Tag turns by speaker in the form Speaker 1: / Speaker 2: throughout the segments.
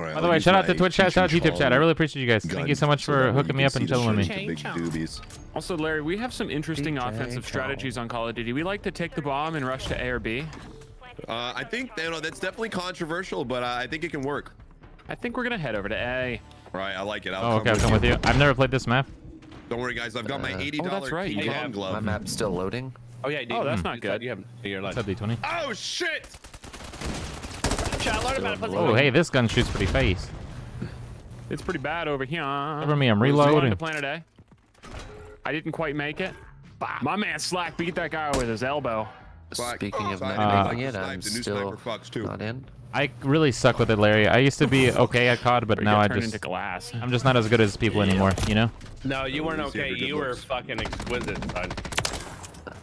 Speaker 1: All right,
Speaker 2: By the way, shout out to Twitch chat, shout out to YouTube chat. I really appreciate you guys. Thank you so much
Speaker 1: so
Speaker 2: for hooking me up and
Speaker 1: the
Speaker 2: chilling with me.
Speaker 1: strings, the big doobies.
Speaker 3: Also, Larry, we have some interesting
Speaker 4: DJ
Speaker 3: offensive strategies on Call of Duty. We like to take the bomb and rush to A or B.
Speaker 1: Uh, I think you know that's definitely controversial, but uh, I think it can work.
Speaker 3: I think we're gonna head over to A.
Speaker 1: All right, I like it. I'll
Speaker 2: Oh, okay, I'll come with you. I've never played this map.
Speaker 1: Don't worry, guys. I've got my
Speaker 4: Uh,
Speaker 1: eighty
Speaker 3: oh,
Speaker 1: dollar
Speaker 3: that's right,
Speaker 1: King
Speaker 3: you
Speaker 1: glove.
Speaker 4: My map's still loading.
Speaker 5: Oh yeah,
Speaker 3: Oh, that's not good.
Speaker 5: You have you're
Speaker 2: What's
Speaker 5: allowed.
Speaker 2: D20?
Speaker 1: Oh shit!
Speaker 5: Shot, learn about it, pussy.
Speaker 2: Oh, hey, this gun shoots pretty fast.
Speaker 3: It's pretty bad over here.
Speaker 2: Cover me, I'm
Speaker 3: Going
Speaker 2: reloading.
Speaker 3: to Planet A. I didn't quite make it. My man Slack beat that guy with his elbow.
Speaker 1: Fuck.
Speaker 4: Speaking of
Speaker 1: Sorry,
Speaker 4: not making it, I'm
Speaker 1: snipe. The new
Speaker 4: still
Speaker 1: sniper too.
Speaker 4: not in.
Speaker 2: I really suck with it, Larry. I used to be okay at COD, but now I
Speaker 3: turned
Speaker 2: just
Speaker 3: into glass.
Speaker 2: I'm just not as good as people anymore. You know?
Speaker 5: No, you weren't
Speaker 1: Let me see if
Speaker 5: okay.
Speaker 1: you're good
Speaker 5: You were
Speaker 1: looks.
Speaker 5: fucking exquisite, bud.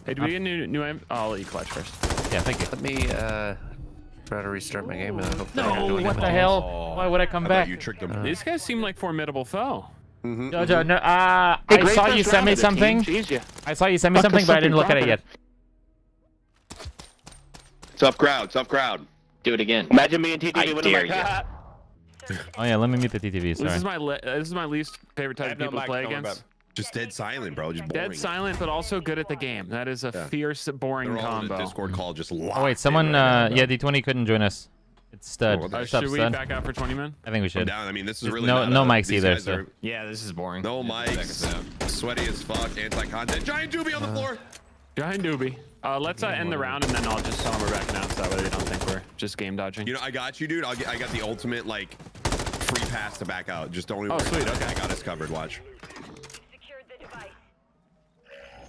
Speaker 3: Hey, do we get a new new? M- oh, I'll let you clutch first.
Speaker 2: Yeah, thank you.
Speaker 4: Let me uh try to restart my game and I hope that I don't do
Speaker 2: No, what the hell? Why would I come
Speaker 1: I
Speaker 2: back?
Speaker 1: you tricked him.
Speaker 3: These guys seem like formidable foe.
Speaker 1: Mhm.
Speaker 2: Jojo, no, uh, I saw you send me something. I saw you send me something, but I didn't look at it yet.
Speaker 1: Tough crowd. Tough crowd.
Speaker 6: Do it again.
Speaker 5: Imagine me and TTV
Speaker 6: I
Speaker 5: with
Speaker 6: dare
Speaker 5: a mic.
Speaker 2: Oh yeah, let me meet the TTV.
Speaker 3: This is my le- uh, this is my least favorite type
Speaker 5: have
Speaker 3: of
Speaker 5: no
Speaker 3: people to play against.
Speaker 1: Just dead silent, bro. Just boring.
Speaker 3: Dead silent, but also good at the game. That is a
Speaker 1: Yeah.
Speaker 3: fierce, boring
Speaker 1: They're all in
Speaker 3: combo.
Speaker 1: a Discord call just
Speaker 2: Oh wait, someone. Uh, yeah, D20 couldn't join us. It's stud.
Speaker 1: Oh,
Speaker 3: Uh,
Speaker 2: What's up,
Speaker 3: should we
Speaker 2: stud?
Speaker 3: back out for 20 men?
Speaker 2: I think we
Speaker 1: I'm
Speaker 2: should.
Speaker 1: down. I mean, this is
Speaker 2: There's
Speaker 1: really
Speaker 2: no-
Speaker 1: not
Speaker 2: no
Speaker 1: a-
Speaker 2: mics either,
Speaker 1: guys
Speaker 2: so-
Speaker 1: are-
Speaker 6: Yeah, this is boring.
Speaker 1: No mics. Sweaty as fuck. Anti-content. Giant doobie on the floor.
Speaker 3: Giant doobie. Uh, let's uh, end the round and then I'll just tell them we're backing out so that way they don't think we're just game dodging.
Speaker 1: You know, I got you, dude. I'll get, I got the ultimate like free pass to back out. Just don't even.
Speaker 3: Oh,
Speaker 1: worry
Speaker 3: sweet,
Speaker 1: about it.
Speaker 3: okay.
Speaker 1: I got us covered. Watch.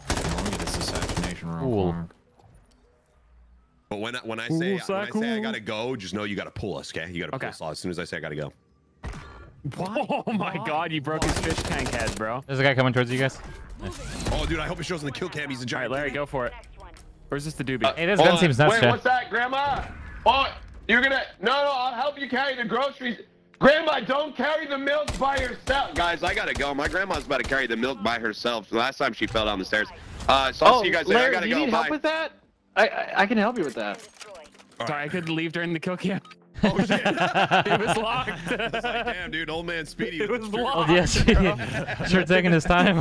Speaker 6: Let me get this assassination real
Speaker 2: Cool.
Speaker 6: quick.
Speaker 1: But when I- when I
Speaker 3: Ooh,
Speaker 1: say when I
Speaker 3: Slack,
Speaker 1: say I gotta go, just know you gotta pull us, okay? You gotta
Speaker 3: Okay.
Speaker 1: pull us all as soon as I say I gotta go.
Speaker 3: Oh my god, you broke his fish tank head, bro.
Speaker 2: There's a guy coming towards you guys.
Speaker 1: Oh, dude, I hope it shows in the kill cam. He's a
Speaker 3: All right,
Speaker 1: giant.
Speaker 3: Larry, go for it. Where's this the doobie?
Speaker 2: Uh, hey, this gun seems nuts,
Speaker 7: Wait,
Speaker 2: Chad.
Speaker 7: what's that, Grandma? Oh, you're gonna? No, no, I'll help you carry the groceries. Grandma, don't carry the milk by yourself.
Speaker 1: Guys, I gotta go. My grandma's about to carry the milk by herself. The last time she fell down the stairs. Uh, so I'll
Speaker 7: Oh,
Speaker 1: see you guys later. I gotta
Speaker 7: do you
Speaker 1: go.
Speaker 7: need
Speaker 1: Bye.
Speaker 7: help with that? I, I I can help you with that.
Speaker 3: Sorry, I couldn't leave during the kill cam.
Speaker 1: Oh shit!
Speaker 3: it was locked.
Speaker 1: It's like, damn, dude, old man Speedy.
Speaker 3: it
Speaker 1: with
Speaker 3: was
Speaker 1: the
Speaker 3: locked.
Speaker 2: Oh yes, sure taking his time.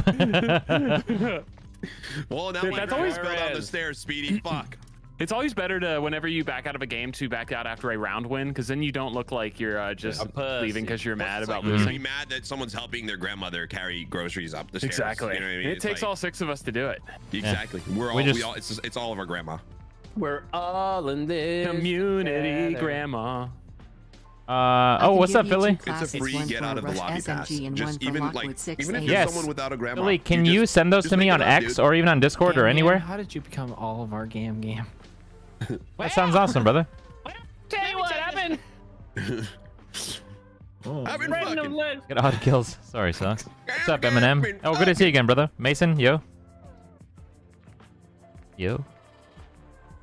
Speaker 1: Well, now
Speaker 3: Dude,
Speaker 1: my
Speaker 3: that's
Speaker 1: grandma
Speaker 3: always
Speaker 1: fell down the stairs, Speedy. Fuck.
Speaker 3: It's always better to, whenever you back out of a game, to back out after a round win, because then you don't look like you're uh, just leaving because you're mad
Speaker 1: It's
Speaker 3: about
Speaker 1: like, you'd
Speaker 3: losing.
Speaker 1: Be mad that someone's helping their grandmother carry groceries up the stairs.
Speaker 3: Exactly.
Speaker 1: You know what I mean?
Speaker 3: It
Speaker 1: It's
Speaker 3: takes
Speaker 1: like-
Speaker 3: all six of us to do it.
Speaker 1: Exactly. We're all.
Speaker 2: We
Speaker 1: We,
Speaker 2: just-
Speaker 1: all. It's just, it's all of our grandma.
Speaker 5: We're all in this.
Speaker 3: Community
Speaker 5: together.
Speaker 3: grandma.
Speaker 2: Uh, oh, what's up, Philly?
Speaker 1: It's a free get out of the lobby pass. Just even like even if you're
Speaker 2: Yes.
Speaker 1: someone without a grandma.
Speaker 2: Philly, can you,
Speaker 1: just-
Speaker 2: send those to me on
Speaker 1: up,
Speaker 2: X
Speaker 1: dude.
Speaker 2: or even on Discord or
Speaker 6: Gam,
Speaker 2: anywhere?
Speaker 6: How did you become all of our game game?
Speaker 2: That sounds awesome, brother.
Speaker 3: Tell you what happened. Oh.
Speaker 1: I've been fucking.
Speaker 2: Get odd kills. Sorry, Socks. What's up, Eminem? Oh, good to see you again, brother. Mason, yo. Yo.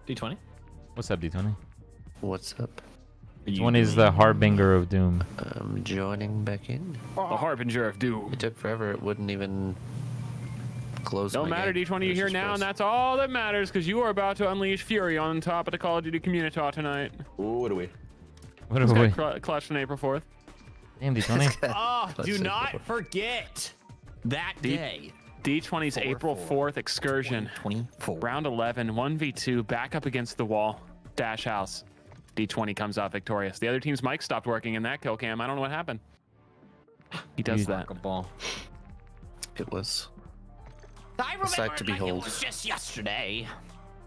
Speaker 6: D20.
Speaker 2: What's up, D20?
Speaker 4: What's up?
Speaker 2: D20 is the harbinger of doom.
Speaker 4: I'm joining back in.
Speaker 3: The harbinger of doom.
Speaker 4: It took forever. It wouldn't even close.
Speaker 3: Don't
Speaker 4: my
Speaker 3: matter,
Speaker 4: game.
Speaker 3: D20,
Speaker 4: It
Speaker 3: you're here
Speaker 4: just
Speaker 3: now, and that's all that matters, because you are about to unleash fury on top of the Call of Duty community tonight.
Speaker 5: Ooh, what are we?
Speaker 2: What
Speaker 3: This
Speaker 2: are we?
Speaker 3: cl- clutched on April 4th.
Speaker 2: Damn, D20.
Speaker 6: Oh,
Speaker 4: Let's
Speaker 6: do not forget that
Speaker 3: Deep.
Speaker 6: day.
Speaker 3: D20's April 4th excursion.
Speaker 6: 24.
Speaker 3: Round 11, 1v2, back up against the wall. Dash house. D20 comes out victorious. The other team's mic stopped working in that kill cam. I don't know what happened. He does
Speaker 2: He's-
Speaker 3: that.
Speaker 6: Ball.
Speaker 4: It was.
Speaker 6: I
Speaker 4: A sight
Speaker 6: remember
Speaker 4: to
Speaker 6: like
Speaker 4: behold.
Speaker 6: it was just yesterday.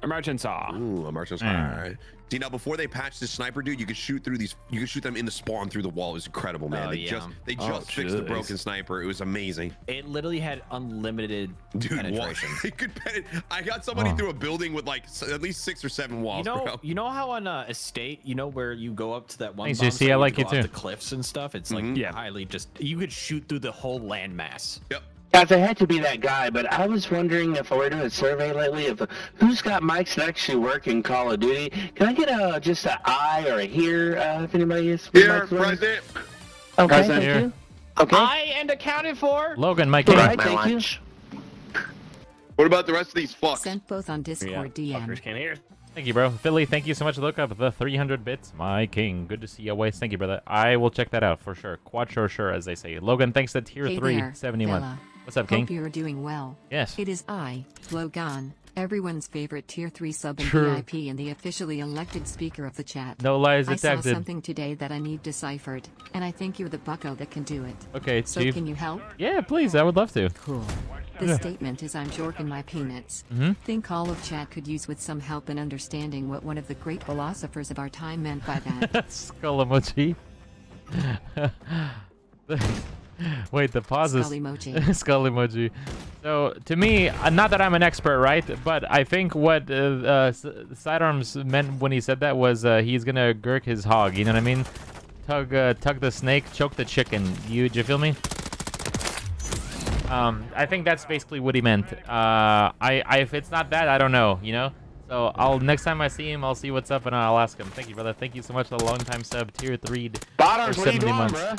Speaker 3: Emergent saw.
Speaker 1: Ooh, a Martian
Speaker 2: Mm.
Speaker 1: All right. See now, before they patched this sniper dude, you could shoot through these. You could shoot them in the spawn through the wall. It was incredible, man.
Speaker 6: Oh,
Speaker 1: they
Speaker 6: yeah.
Speaker 1: just they
Speaker 3: Oh,
Speaker 1: just fixed the broken sniper. It was amazing,
Speaker 6: It literally had unlimited
Speaker 1: dude. Wall,
Speaker 6: penetration.
Speaker 1: it could pen- I got somebody
Speaker 2: Oh.
Speaker 1: through a building with like at least six or seven walls.
Speaker 6: You
Speaker 1: walls,
Speaker 6: know,
Speaker 1: bro.
Speaker 6: you know how on uh, estate, you know where you go up to that one.
Speaker 2: Thanks,
Speaker 6: bomb
Speaker 2: JC, I like
Speaker 6: go
Speaker 2: you
Speaker 6: off
Speaker 2: too.
Speaker 6: The cliffs and stuff. It's like
Speaker 1: Mhm.
Speaker 3: Yeah.
Speaker 6: highly just. You could shoot through the whole landmass.
Speaker 1: Yep.
Speaker 7: Guys, I had to be that guy, but I was wondering if we're doing a survey lately of who's got mics that actually work in Call of Duty. Can I get a just eye or a here uh, if anybody is?
Speaker 1: Here,
Speaker 7: mics working?
Speaker 1: present.
Speaker 7: Okay,
Speaker 1: Present.
Speaker 7: thank
Speaker 2: Here.
Speaker 7: you. Okay.
Speaker 6: I and accounted for.
Speaker 2: Logan, Mike
Speaker 7: All right,
Speaker 4: My
Speaker 7: thank you.
Speaker 1: What about the rest of these fucks?
Speaker 8: Sent both on Discord
Speaker 5: Fuckers
Speaker 8: DM.
Speaker 5: can't hear.
Speaker 2: Thank you, bro. Philly, thank you so much. Look up the 300 bits, my king. Good to see you always. Thank you, brother. I will check that out for sure. Quad sure, sure, as they say. Logan, thanks to tier
Speaker 8: Hey
Speaker 2: 3,
Speaker 8: there,
Speaker 2: 71.
Speaker 8: Bella.
Speaker 2: What's up,
Speaker 8: Hope
Speaker 2: king?
Speaker 8: you're doing well.
Speaker 2: Yes.
Speaker 8: It is I, Logan, everyone's favorite tier 3 sub and
Speaker 2: True.
Speaker 8: VIP and the officially elected speaker of the chat.
Speaker 2: No lies
Speaker 8: I saw something today that I need deciphered, and I think you're the bucko that can do it.
Speaker 2: Okay,
Speaker 8: So
Speaker 2: Chief.
Speaker 8: can you help?
Speaker 2: Yeah, please. I would love to.
Speaker 8: Cool. The statement is I'm jorking my peanuts.
Speaker 2: Mhm.
Speaker 8: Think all of chat could use with some help in understanding what one of the great philosophers of our time meant by that.
Speaker 2: Skull emoji. Wait, the pause is
Speaker 8: Skull emoji.
Speaker 2: skull emoji. So to me, uh, not that I'm an expert, right? But I think what uh, uh, Sidearms meant when he said that was uh, he's gonna gurk his hog. You know what I mean? Tug, uh, tug the snake, choke the chicken. You, do you feel me? Um, I think that's basically what he meant. Uh, I, I, if it's not that, I don't know. You know. So I'll next time I see him, I'll see what's up and I'll ask him. Thank you, brother. Thank you so much for the long time sub, tier three.
Speaker 5: Bottoms,
Speaker 2: for
Speaker 5: what are you
Speaker 2: 70
Speaker 5: doing,
Speaker 2: months.
Speaker 5: bruh?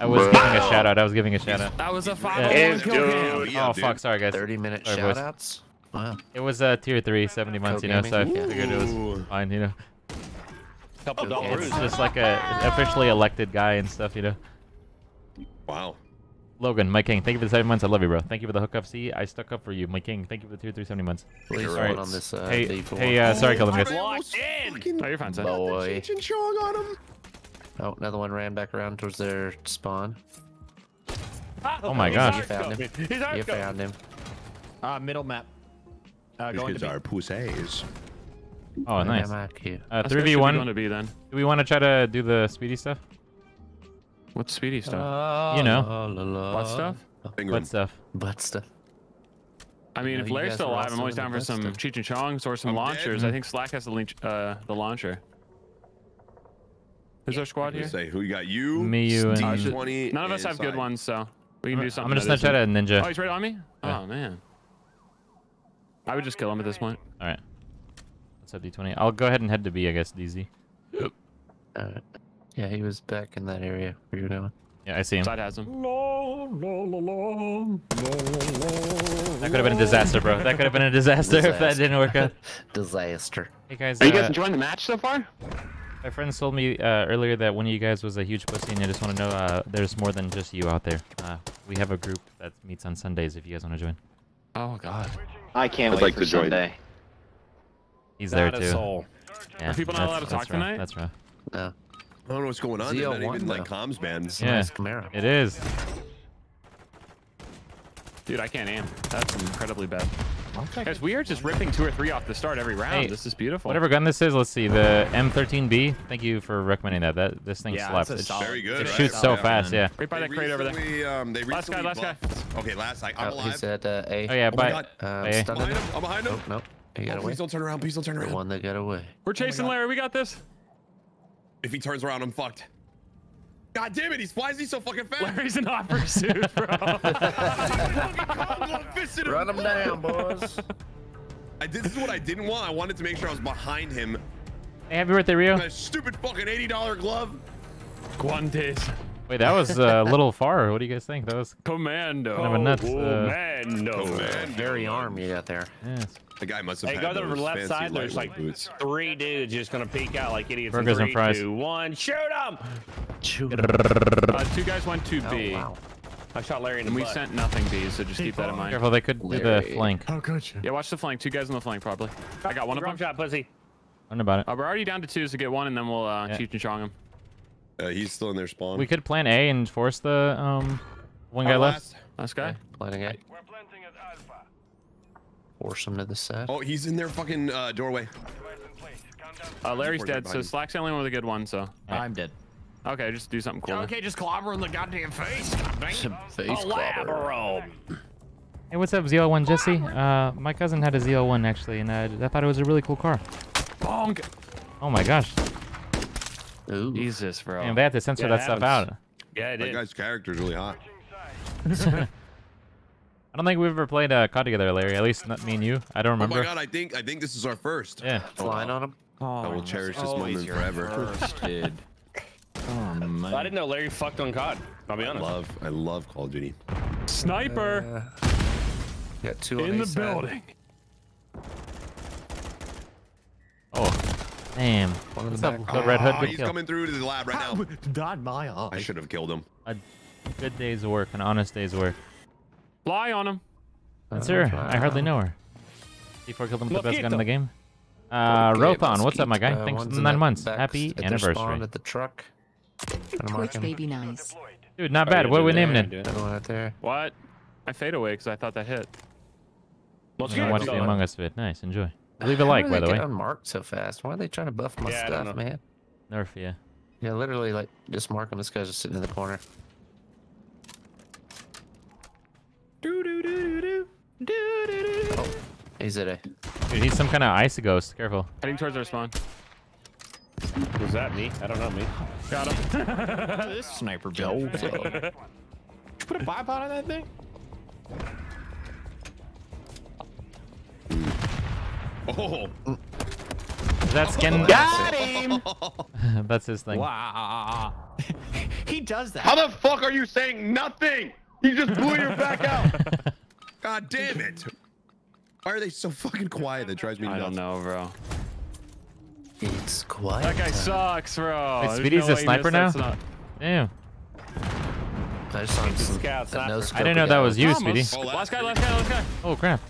Speaker 2: I was giving a shout out. I was giving a shout out.
Speaker 3: That was a five
Speaker 2: Yeah.
Speaker 3: on one kill cam.
Speaker 1: Yeah,
Speaker 2: oh
Speaker 1: dude.
Speaker 2: fuck, sorry guys.
Speaker 4: 30 minute
Speaker 2: Sorry, boys.
Speaker 4: shoutouts. Wow.
Speaker 2: It was uh, tier three, 70 months, you know, so I figured it was fine, you know.
Speaker 5: Couple
Speaker 4: It's
Speaker 5: dollars.
Speaker 2: It's just like a officially elected guy and stuff, you know.
Speaker 1: Wow.
Speaker 2: Logan, my king, thank you for the seven months. I love you, bro. Thank you for the hookup. See, I stuck up for you, my king. Thank you for the tier three, 70 months.
Speaker 4: Please
Speaker 2: Alright.
Speaker 4: hold on this uh,
Speaker 2: hey, hey, uh, sorry, Colin, guys.
Speaker 1: I almost
Speaker 5: in.
Speaker 1: fucking
Speaker 3: Oh, you're fine, son.
Speaker 4: Boy. Oh, another one ran back around towards their spawn.
Speaker 2: Oh my
Speaker 4: You found him.
Speaker 5: He's
Speaker 4: You found him.
Speaker 6: Uh, middle map. Uh,
Speaker 1: These kids are pussies.
Speaker 2: Oh, nice.
Speaker 4: Am I cute?
Speaker 2: Uh,
Speaker 3: That's what it should be
Speaker 2: 3v1.
Speaker 3: going to be then.
Speaker 2: Do we want to try to do the speedy stuff?
Speaker 3: What speedy stuff?
Speaker 4: Uh,
Speaker 2: You know.
Speaker 4: La, la, la.
Speaker 3: what stuff?
Speaker 1: Finger
Speaker 2: What
Speaker 1: him.
Speaker 2: stuff?
Speaker 4: Butt stuff.
Speaker 3: I mean,
Speaker 4: know,
Speaker 3: if
Speaker 4: you
Speaker 3: Larry's still alive, I'm always down for some
Speaker 4: best
Speaker 3: Cheech and Chongs or some
Speaker 1: I'm
Speaker 3: launchers.
Speaker 1: dead.
Speaker 3: I think Slack has the, uh, the launcher. Who's our squad here?
Speaker 1: say who you got? You,
Speaker 2: Me, you, and-
Speaker 3: Uh, should-
Speaker 1: D20.
Speaker 3: None of us
Speaker 1: and
Speaker 3: have good
Speaker 1: Side.
Speaker 3: ones, so we can do something.
Speaker 2: I'm gonna
Speaker 3: that
Speaker 2: Snapchat
Speaker 3: isn't-
Speaker 2: a ninja.
Speaker 3: Oh, he's right on me?
Speaker 2: Yeah.
Speaker 3: Oh, man. I would just kill him at this point.
Speaker 2: All right. What's up, D20? I'll go ahead and head to B, I guess, DZ.
Speaker 4: Alright. Yeah, he was back in that area where you were going.
Speaker 2: Yeah, I see him.
Speaker 3: Side has him.
Speaker 2: That could have been a disaster, bro. That could have been a disaster if that didn't work out.
Speaker 4: Disaster.
Speaker 2: Hey guys,
Speaker 5: Are you guys
Speaker 2: uh,
Speaker 5: enjoying the match so far?
Speaker 2: My friends told me uh, earlier that one of you guys was a huge pussy, and I just want to know uh, there's more than just you out there. Uh, we have a group that meets on Sundays if you guys want to join.
Speaker 3: Oh, God.
Speaker 6: I can't
Speaker 1: I'd
Speaker 6: wait
Speaker 1: like
Speaker 6: for
Speaker 1: to join.
Speaker 6: Sunday.
Speaker 2: He's there too.
Speaker 6: soul.
Speaker 2: Yeah,
Speaker 3: Are people not allowed to talk
Speaker 2: rough,
Speaker 3: tonight?
Speaker 2: That's rough.
Speaker 4: No.
Speaker 1: I don't know what's going on. They're not
Speaker 4: ZL1
Speaker 1: even like comms band.
Speaker 2: Yeah.
Speaker 4: nice
Speaker 2: It is.
Speaker 3: Dude, I can't aim. That's incredibly bad. Guys, we are just ripping two or three off the start every round.
Speaker 2: Hey,
Speaker 3: this is beautiful.
Speaker 2: Whatever gun this is, let's see. The M13B. Thank you for recommending that. That this thing
Speaker 6: Yeah,
Speaker 2: slaps.
Speaker 6: that's a
Speaker 2: It,
Speaker 1: Very good.
Speaker 2: it
Speaker 1: right?
Speaker 2: shoots so
Speaker 1: Yeah.
Speaker 2: fast. Yeah.
Speaker 3: Right by that crate over there.
Speaker 1: Um, they
Speaker 3: Last guy,
Speaker 1: recently
Speaker 3: last guy.
Speaker 1: Okay, last. I, I'm
Speaker 4: Oh,
Speaker 1: alive.
Speaker 4: he's at uh, A.
Speaker 2: Oh yeah,
Speaker 1: Oh my
Speaker 2: but
Speaker 1: God.
Speaker 4: Um,
Speaker 2: Hey.
Speaker 4: stunned
Speaker 1: Behind
Speaker 4: him.
Speaker 1: him. I'm behind him.
Speaker 4: Nope, nope. He got
Speaker 1: Oh,
Speaker 4: away.
Speaker 1: please don't turn around. Please don't turn
Speaker 4: The
Speaker 1: around.
Speaker 4: one that got away.
Speaker 3: We're chasing
Speaker 1: God.
Speaker 3: Larry. We got this.
Speaker 1: If he turns around, I'm fucked. God damn it! He's why is he so fucking fast?
Speaker 3: Larry's in hot pursuit, bro.
Speaker 4: Run him down, boys.
Speaker 1: I did. This is what I didn't want. I wanted to make sure I was behind him.
Speaker 2: hey, happy birthday, Rio.
Speaker 1: That stupid fucking eighty dollar glove.
Speaker 3: Guantes.
Speaker 2: Wait, that was uh, a little far. What do you guys think? That was
Speaker 3: Commando.
Speaker 2: kind of a nuts. Uh,
Speaker 5: Commando.
Speaker 1: Oh man,
Speaker 4: Very arm you got there.
Speaker 2: yes.
Speaker 1: The guy must have
Speaker 5: Hey,
Speaker 1: had
Speaker 5: go to the left
Speaker 1: fancy
Speaker 5: side. There's
Speaker 1: lightweight
Speaker 5: like
Speaker 1: boots.
Speaker 5: three dudes just gonna peek out like idiots. in
Speaker 2: Burgers and fries.
Speaker 5: two, one. Shoot them!
Speaker 4: Shoot.
Speaker 3: Uh, two guys went to
Speaker 4: Oh,
Speaker 3: B.
Speaker 4: wow.
Speaker 5: I shot Larry in the
Speaker 3: And we
Speaker 5: butt.
Speaker 3: sent nothing B, so just keep that in mind.
Speaker 2: Careful, they could do the
Speaker 4: Larry.
Speaker 2: flank.
Speaker 3: Yeah, watch the flank. Two guys on the flank, probably. I got one of
Speaker 5: Drop
Speaker 3: them.
Speaker 5: shot, pussy.
Speaker 2: Learn about it.
Speaker 3: Uh, we're already down to two, so get one, and then we'll uh,
Speaker 2: Yeah.
Speaker 3: Cheech and Chong him.
Speaker 1: Uh, he's still in their spawn.
Speaker 2: We could plan A and force the um one guy
Speaker 1: Our
Speaker 2: left.
Speaker 1: last-
Speaker 3: Last guy.
Speaker 4: Planning A. We're planting at Alpha. Force him to the side.
Speaker 1: Oh, he's in their fucking uh, doorway.
Speaker 3: Uh, Larry's dead, so
Speaker 1: behind.
Speaker 3: Slack's the only one with a good one, so.
Speaker 6: I'm dead.
Speaker 3: Okay, just do something cool.
Speaker 6: Okay, just clobber in the goddamn face. God dang it.
Speaker 4: Face clobber.
Speaker 2: Hey, what's up, ZL1 Jesse? Uh, my cousin had a ZL1 actually, and uh, I thought it was a really cool car.
Speaker 3: Bonk!
Speaker 2: Oh my gosh.
Speaker 4: Ooh.
Speaker 3: Jesus, bro.
Speaker 2: And they had to censor
Speaker 5: Yeah,
Speaker 2: that
Speaker 5: it
Speaker 2: stuff
Speaker 5: happens.
Speaker 2: out.
Speaker 5: Yeah, it
Speaker 1: That guy's character is really hot.
Speaker 2: I don't think we've ever played uh, COD together, Larry. At least not me and you. I don't remember.
Speaker 1: Oh my god, I think I think this is our first.
Speaker 2: Yeah.
Speaker 4: Flying on him.
Speaker 1: I will cherish this moment forever.
Speaker 6: first, dude. Oh man.
Speaker 5: I didn't know Larry fucked on COD. I'll be
Speaker 1: I
Speaker 5: honest.
Speaker 1: love I love Call of Duty.
Speaker 3: Sniper
Speaker 4: Got two on
Speaker 3: in the
Speaker 4: each side.
Speaker 3: building.
Speaker 2: Damn.
Speaker 4: One of the back.
Speaker 2: Good Red Hood?
Speaker 1: Oh, he's
Speaker 2: kill.
Speaker 1: coming through to the lab right now.
Speaker 6: Not my eye.
Speaker 1: I should have killed him.
Speaker 2: A good day's work, an honest day's work.
Speaker 3: Fly on him.
Speaker 2: That's
Speaker 4: Oh,
Speaker 2: her. I hardly know her. T4 killed him with the best gun in the game. Uh,
Speaker 4: Okay,
Speaker 2: Rothon, what's up, my guy?
Speaker 4: Mosquito.
Speaker 2: Thanks for the nine months.
Speaker 4: back-
Speaker 2: Happy
Speaker 4: at their
Speaker 2: anniversary.
Speaker 4: at the truck. Trying to
Speaker 8: Twitch baby nice.
Speaker 2: Dude, not
Speaker 5: Oh,
Speaker 2: bad. What are we naming it?
Speaker 4: That one right there.
Speaker 3: What? I fade away because I thought that hit.
Speaker 2: I'm
Speaker 5: Mosquito
Speaker 2: watch the. Among Us vid. Nice, enjoy. Leave a
Speaker 4: How
Speaker 2: like, by the
Speaker 4: get
Speaker 2: way.
Speaker 4: unmarked so fast? Why are they trying to buff my
Speaker 5: Yeah,
Speaker 4: stuff, man?
Speaker 2: Nerf, yeah.
Speaker 4: Yeah, literally, like, just mark him. This guy's just sitting in the corner. Do do do do do do do do. Oh, he's at a.
Speaker 2: Dude, he's some kind of ice ghost. Careful.
Speaker 3: Heading towards our spawn.
Speaker 5: Was that me? I don't know me.
Speaker 3: Got him.
Speaker 6: this sniper build. Did you put a bipod on that thing?
Speaker 1: Oh,
Speaker 2: Is that? Oh.
Speaker 6: Got him!
Speaker 2: That's his thing.
Speaker 6: Wow. he does that.
Speaker 1: how the fuck are you saying nothing? You just blew your back out. God damn it! Why are they so fucking quiet? That drives me nuts.
Speaker 3: I
Speaker 1: nuts.
Speaker 3: don't know, bro.
Speaker 4: It's quiet.
Speaker 3: That guy sucks, bro.
Speaker 2: Wait,
Speaker 3: There's
Speaker 2: Speedy's
Speaker 3: no
Speaker 2: a sniper now?
Speaker 3: that
Speaker 2: Damn.
Speaker 4: I just saw him some,
Speaker 5: Scout,
Speaker 4: no
Speaker 2: I didn't know that was you,
Speaker 3: Almost.
Speaker 2: Speedy.
Speaker 1: Oh,
Speaker 3: last guy,
Speaker 1: pretty
Speaker 3: last guy, last guy.
Speaker 2: Oh crap.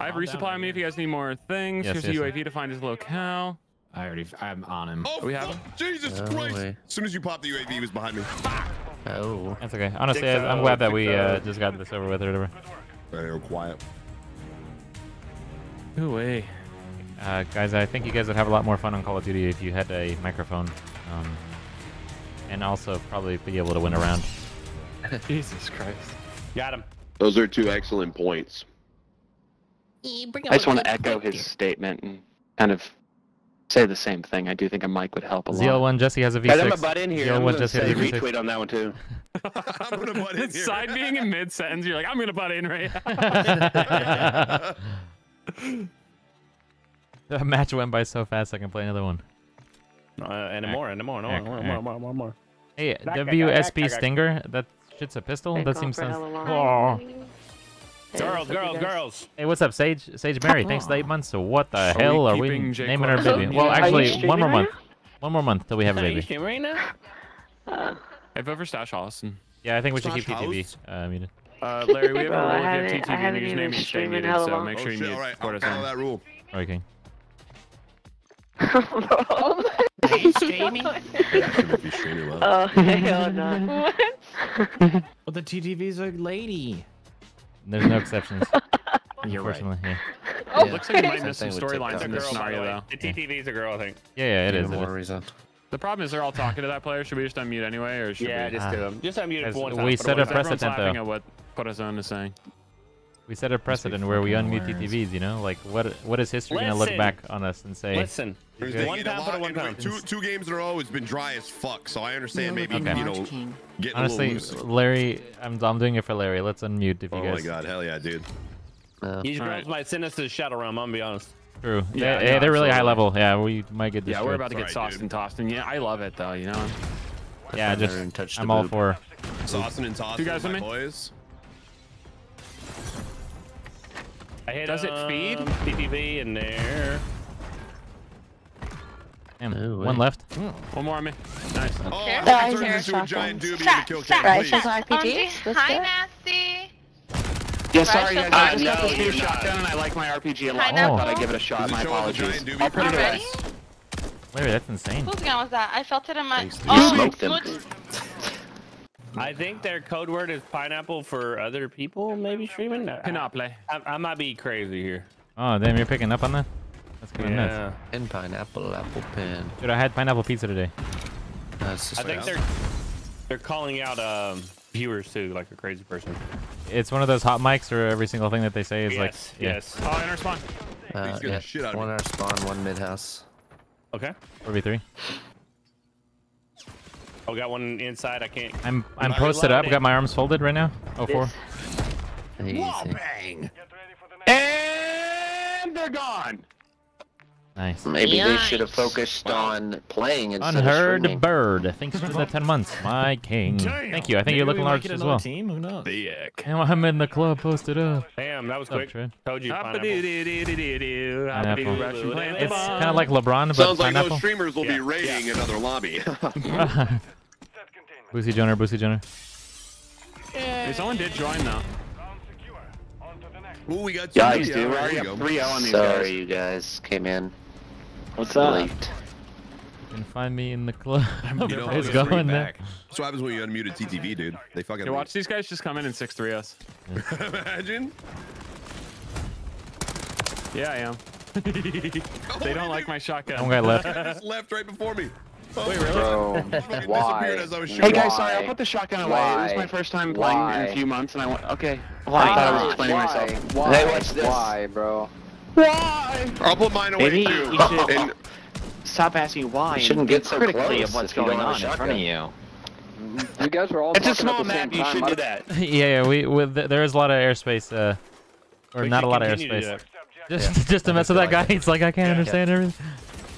Speaker 3: I have
Speaker 6: Calm
Speaker 3: resupply on me if you guys need more things.
Speaker 2: Yes,
Speaker 3: Here's
Speaker 2: yes,
Speaker 3: the
Speaker 2: yes.
Speaker 3: UAV to find his locale.
Speaker 6: I already, I'm on him.
Speaker 1: Oh,
Speaker 3: We have
Speaker 1: him? Jesus
Speaker 4: No
Speaker 1: Christ!
Speaker 4: way.
Speaker 1: As soon as you popped the UAV, he was behind me.
Speaker 4: Oh.
Speaker 2: That's okay. Honestly,
Speaker 5: Six
Speaker 2: I- I'm
Speaker 5: oh,
Speaker 2: glad that we
Speaker 5: oh.
Speaker 2: uh, just got this over with or whatever.
Speaker 1: Very quiet.
Speaker 3: No way.
Speaker 2: Uh, guys, I think you guys would have a lot more fun on Call of Duty if you had a microphone. Um, and also probably be able to win around.
Speaker 3: Jesus Christ.
Speaker 5: Got him.
Speaker 9: Those are two excellent points.
Speaker 7: I just want to echo his statement and kind of say the same thing. I do think a mic would help a lot.
Speaker 2: ZL1 Jesse has a V6.
Speaker 9: Guys, I'm a butt in here.
Speaker 2: ZL1
Speaker 9: I'm gonna
Speaker 2: Jesse
Speaker 9: say
Speaker 2: has a V6.
Speaker 9: retweet on that one too.
Speaker 1: I'm gonna butt in here.
Speaker 3: side being in mid sentence. You're like, I'm gonna butt in right.
Speaker 2: the match went by so fast I can play another one.
Speaker 5: Uh, and more, and more, and more, more, more, more, more, more.
Speaker 2: Hey, WSP
Speaker 5: back, back.
Speaker 2: Stinger, that shit's a pistol? That seems sense. Oh.
Speaker 5: Girls, girls, girls.
Speaker 2: Hey, what's up, Sage? Sage Mary, thanks for the eight months. So what the
Speaker 3: Are we
Speaker 2: hell are we
Speaker 3: keeping Jake
Speaker 2: naming our baby? Well, actually, one more month. One more month till we have a
Speaker 5: Are you
Speaker 2: baby.
Speaker 5: streaming right now?
Speaker 10: Uh,
Speaker 3: I vote for Stash Austin.
Speaker 2: Yeah, I think we should
Speaker 1: Slash
Speaker 2: keep TTV
Speaker 1: house?
Speaker 2: uh, muted.
Speaker 3: Uh, Larry, we have
Speaker 10: Bro,
Speaker 3: a
Speaker 10: I
Speaker 3: rule. If you have
Speaker 10: haven't- I
Speaker 3: TTV, and
Speaker 10: haven't
Speaker 3: your
Speaker 10: even
Speaker 3: username stay
Speaker 10: streamed in
Speaker 3: muted,
Speaker 10: hella
Speaker 3: so
Speaker 10: long.
Speaker 3: make
Speaker 1: Oh
Speaker 3: sure you
Speaker 1: shit!
Speaker 3: mute
Speaker 1: All right,
Speaker 3: support
Speaker 1: I'll
Speaker 3: us on.
Speaker 1: that rule.
Speaker 2: Sorry, King.
Speaker 10: Are you streaming?
Speaker 1: Yeah, I shouldn't be streaming well.
Speaker 10: Oh, hell no.
Speaker 6: Well, the TTV's a lady.
Speaker 2: There's no exceptions.
Speaker 6: You're right.
Speaker 2: Unfortunately, yeah.
Speaker 10: Oh,
Speaker 4: Yeah.
Speaker 3: Looks like you might miss some storylines
Speaker 4: TikTok.
Speaker 3: in
Speaker 5: The
Speaker 3: this
Speaker 5: girl, by the
Speaker 3: scenario,
Speaker 5: way.
Speaker 3: though.
Speaker 5: The TTV's a girl, I think.
Speaker 2: Yeah, yeah, it
Speaker 4: Even
Speaker 2: is.
Speaker 4: More
Speaker 2: is.
Speaker 4: reason.
Speaker 3: The problem is they're all talking to that player. Should we just unmute anyway, or should
Speaker 5: Yeah,
Speaker 3: we?
Speaker 5: just
Speaker 2: Ah.
Speaker 5: do them. Just unmute it for one time.
Speaker 2: we set a precedent, though.
Speaker 3: at what Corazon is saying.
Speaker 2: We set a precedent where we unmute. TTVs. You know, like what? What is history gonna look back on us and say?
Speaker 5: Listen,
Speaker 1: Here's
Speaker 2: Okay.
Speaker 1: the
Speaker 5: one
Speaker 1: a
Speaker 5: pound for the
Speaker 1: lot-
Speaker 5: one
Speaker 1: in
Speaker 5: pound.
Speaker 1: Two two games in a row, it's been dry as fuck. So I understand maybe
Speaker 2: Okay.
Speaker 1: you know
Speaker 8: King.
Speaker 1: getting
Speaker 2: Honestly,
Speaker 1: a little loose.
Speaker 2: Larry, I'm I'm doing it for Larry. Let's unmute if you guys...
Speaker 1: Oh my
Speaker 2: guys.
Speaker 1: god, hell yeah, dude.
Speaker 4: No.
Speaker 5: These
Speaker 3: All
Speaker 5: girls
Speaker 3: right.
Speaker 5: might send us to the shadow realm. I'm gonna be honest.
Speaker 2: True.
Speaker 3: Yeah,
Speaker 2: they,
Speaker 3: no,
Speaker 2: they're really high level. Yeah, we might get
Speaker 3: Yeah, we're about to get
Speaker 1: Sorry,
Speaker 3: sauced
Speaker 1: dude.
Speaker 3: and tossed, and yeah, I love it though. You know.
Speaker 2: Yeah,
Speaker 4: I've
Speaker 2: just
Speaker 4: never touched
Speaker 2: I'm
Speaker 4: a
Speaker 2: all
Speaker 4: boob.
Speaker 2: for.
Speaker 1: Saucing and tossing,
Speaker 3: You guys
Speaker 1: my
Speaker 3: me?
Speaker 1: boys.
Speaker 5: I hit
Speaker 3: Does it
Speaker 5: um,
Speaker 3: feed?
Speaker 5: TTV in there.
Speaker 2: Damn,
Speaker 4: No
Speaker 2: one
Speaker 4: way.
Speaker 2: left. Hmm.
Speaker 3: One more on me. Nice.
Speaker 1: Oh,
Speaker 10: Care?
Speaker 1: I
Speaker 10: Yeah,
Speaker 1: hope it into a giant doobie in the kill cam,
Speaker 10: Right,
Speaker 1: please.
Speaker 10: she's RPGs. Let's
Speaker 11: Hi. Nasty.
Speaker 7: Yeah, sorry,
Speaker 11: Right,
Speaker 7: guys. I
Speaker 11: so-
Speaker 7: just got this new shotgun and I like my RPG a lot. I thought I'd give it a shot. My
Speaker 1: show us a
Speaker 7: apologies.
Speaker 1: giant doobie
Speaker 7: I'll put it
Speaker 11: Already?
Speaker 7: away.
Speaker 2: Larry, that's insane.
Speaker 11: Whose gun was that? I felt it in my. Oh,
Speaker 7: You smoked them.
Speaker 5: I think their code word is pineapple for other people, maybe streaming. I,
Speaker 3: Pinople.
Speaker 5: I, I might be crazy here.
Speaker 2: Oh, damn, you're picking up on that? That's kind of nuts.
Speaker 5: Yeah.
Speaker 4: In pineapple, apple pen.
Speaker 2: Dude, I had pineapple pizza today.
Speaker 4: That's just
Speaker 5: I think they're they're calling out um, viewers too, like a crazy person.
Speaker 2: It's one of those hot mics where every single thing that they say is like.
Speaker 5: yes,
Speaker 2: yeah,
Speaker 5: yes.
Speaker 3: Oh, inner spawn.
Speaker 4: uh,
Speaker 1: He's getting
Speaker 4: yeah,
Speaker 1: shit out of
Speaker 4: one
Speaker 1: me.
Speaker 4: our spawn, one mid house.
Speaker 5: Okay.
Speaker 2: 4v3.
Speaker 5: I got one inside. I can't.
Speaker 2: I'm I'm
Speaker 5: I
Speaker 2: posted up.
Speaker 5: reloaded.
Speaker 2: Got my arms folded right now. Oh four.
Speaker 4: Easy.
Speaker 1: bang!
Speaker 7: And they're gone.
Speaker 2: Nice.
Speaker 4: Maybe they should have
Speaker 10: Nice.
Speaker 4: focused on playing instead of
Speaker 2: Unheard
Speaker 4: streaming.
Speaker 2: bird. Thanks for the 10 months, my king. Thank you. I think
Speaker 6: Maybe
Speaker 2: you're looking
Speaker 6: might
Speaker 2: large as
Speaker 6: another
Speaker 2: well.
Speaker 6: Team? Who knows?
Speaker 2: Damn, I'm in the club. Posted up.
Speaker 5: Damn, that was
Speaker 2: What's up,
Speaker 5: quick.
Speaker 2: Trent?
Speaker 5: Told you. pineapple.
Speaker 3: Pineapple.
Speaker 2: Pineapple.
Speaker 3: Russian plant
Speaker 2: It's kind of like LeBron, but
Speaker 9: Sounds like
Speaker 2: pineapple.
Speaker 9: those streamers will
Speaker 5: Yeah,
Speaker 9: be raiding another lobby.
Speaker 2: Boosie Joner, Boosie Joner.
Speaker 3: Hey, someone did join though.
Speaker 1: Ooh, we got two.
Speaker 7: Yeah, you
Speaker 1: Yeah,
Speaker 7: do. We're already up 3 0 on these
Speaker 4: Sorry,
Speaker 7: guys.
Speaker 4: you guys came in
Speaker 7: What's up?
Speaker 4: late.
Speaker 2: You can find me in the club.
Speaker 1: You know,
Speaker 2: it's
Speaker 1: it's right
Speaker 2: going there.
Speaker 6: back.
Speaker 1: That's what happens when you unmuted TTV, dude. They fucking
Speaker 3: Here, watch these guys just come in and 6-3 us.
Speaker 1: Imagine.
Speaker 3: Yeah, I am. they don't like my shotgun.
Speaker 2: One guy left.
Speaker 1: I just left right before me. Oh,
Speaker 3: Wait, really?
Speaker 7: Bro, why?
Speaker 1: as I was
Speaker 7: Hey guys, sorry, I'll put the shotgun away. It was
Speaker 9: Why?
Speaker 7: my first time playing in a few months, and I went, okay.
Speaker 9: Why?
Speaker 7: I thought I was explaining myself.
Speaker 9: Why?
Speaker 7: Hey, watch this.
Speaker 9: Why, bro?
Speaker 7: Why?
Speaker 1: I'll put mine away
Speaker 7: Maybe
Speaker 1: too.
Speaker 7: you should-
Speaker 1: And
Speaker 7: Stop asking why.
Speaker 4: You shouldn't
Speaker 7: and
Speaker 4: get so
Speaker 7: critically
Speaker 4: close
Speaker 7: of what's going on in front of you.
Speaker 9: You guys are all
Speaker 7: It's a
Speaker 9: talking
Speaker 7: small
Speaker 9: the same
Speaker 7: map. You
Speaker 9: time.
Speaker 7: should
Speaker 9: I
Speaker 7: do
Speaker 9: don't-
Speaker 7: that.
Speaker 2: yeah, yeah. We with there is a lot of airspace, uh, or
Speaker 5: We
Speaker 2: not a lot of
Speaker 5: continue to do
Speaker 2: airspace.
Speaker 5: that.
Speaker 2: Just just to mess with that guy. He's like, I can't understand everything.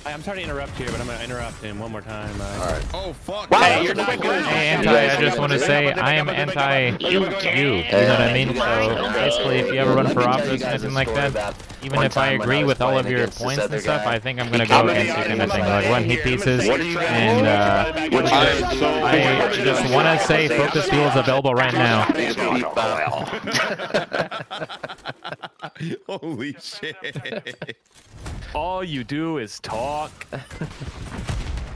Speaker 5: Hey, I'm sorry to interrupt here, but I'm gonna interrupt him one more time. Uh,
Speaker 1: oh fuck.
Speaker 7: Wow,
Speaker 1: Hey,
Speaker 7: you're not good.
Speaker 2: Hey, anti. I just want to say I am anti you. You know what I mean? So basically, if you ever run for office or anything like that, even if I agree with all of your points and stuff, I think I'm gonna go against you kind of thing. Like one hit pieces, and uh, I just want to say focus fuel is available right now.
Speaker 1: Holy shit.
Speaker 3: All you do is talk.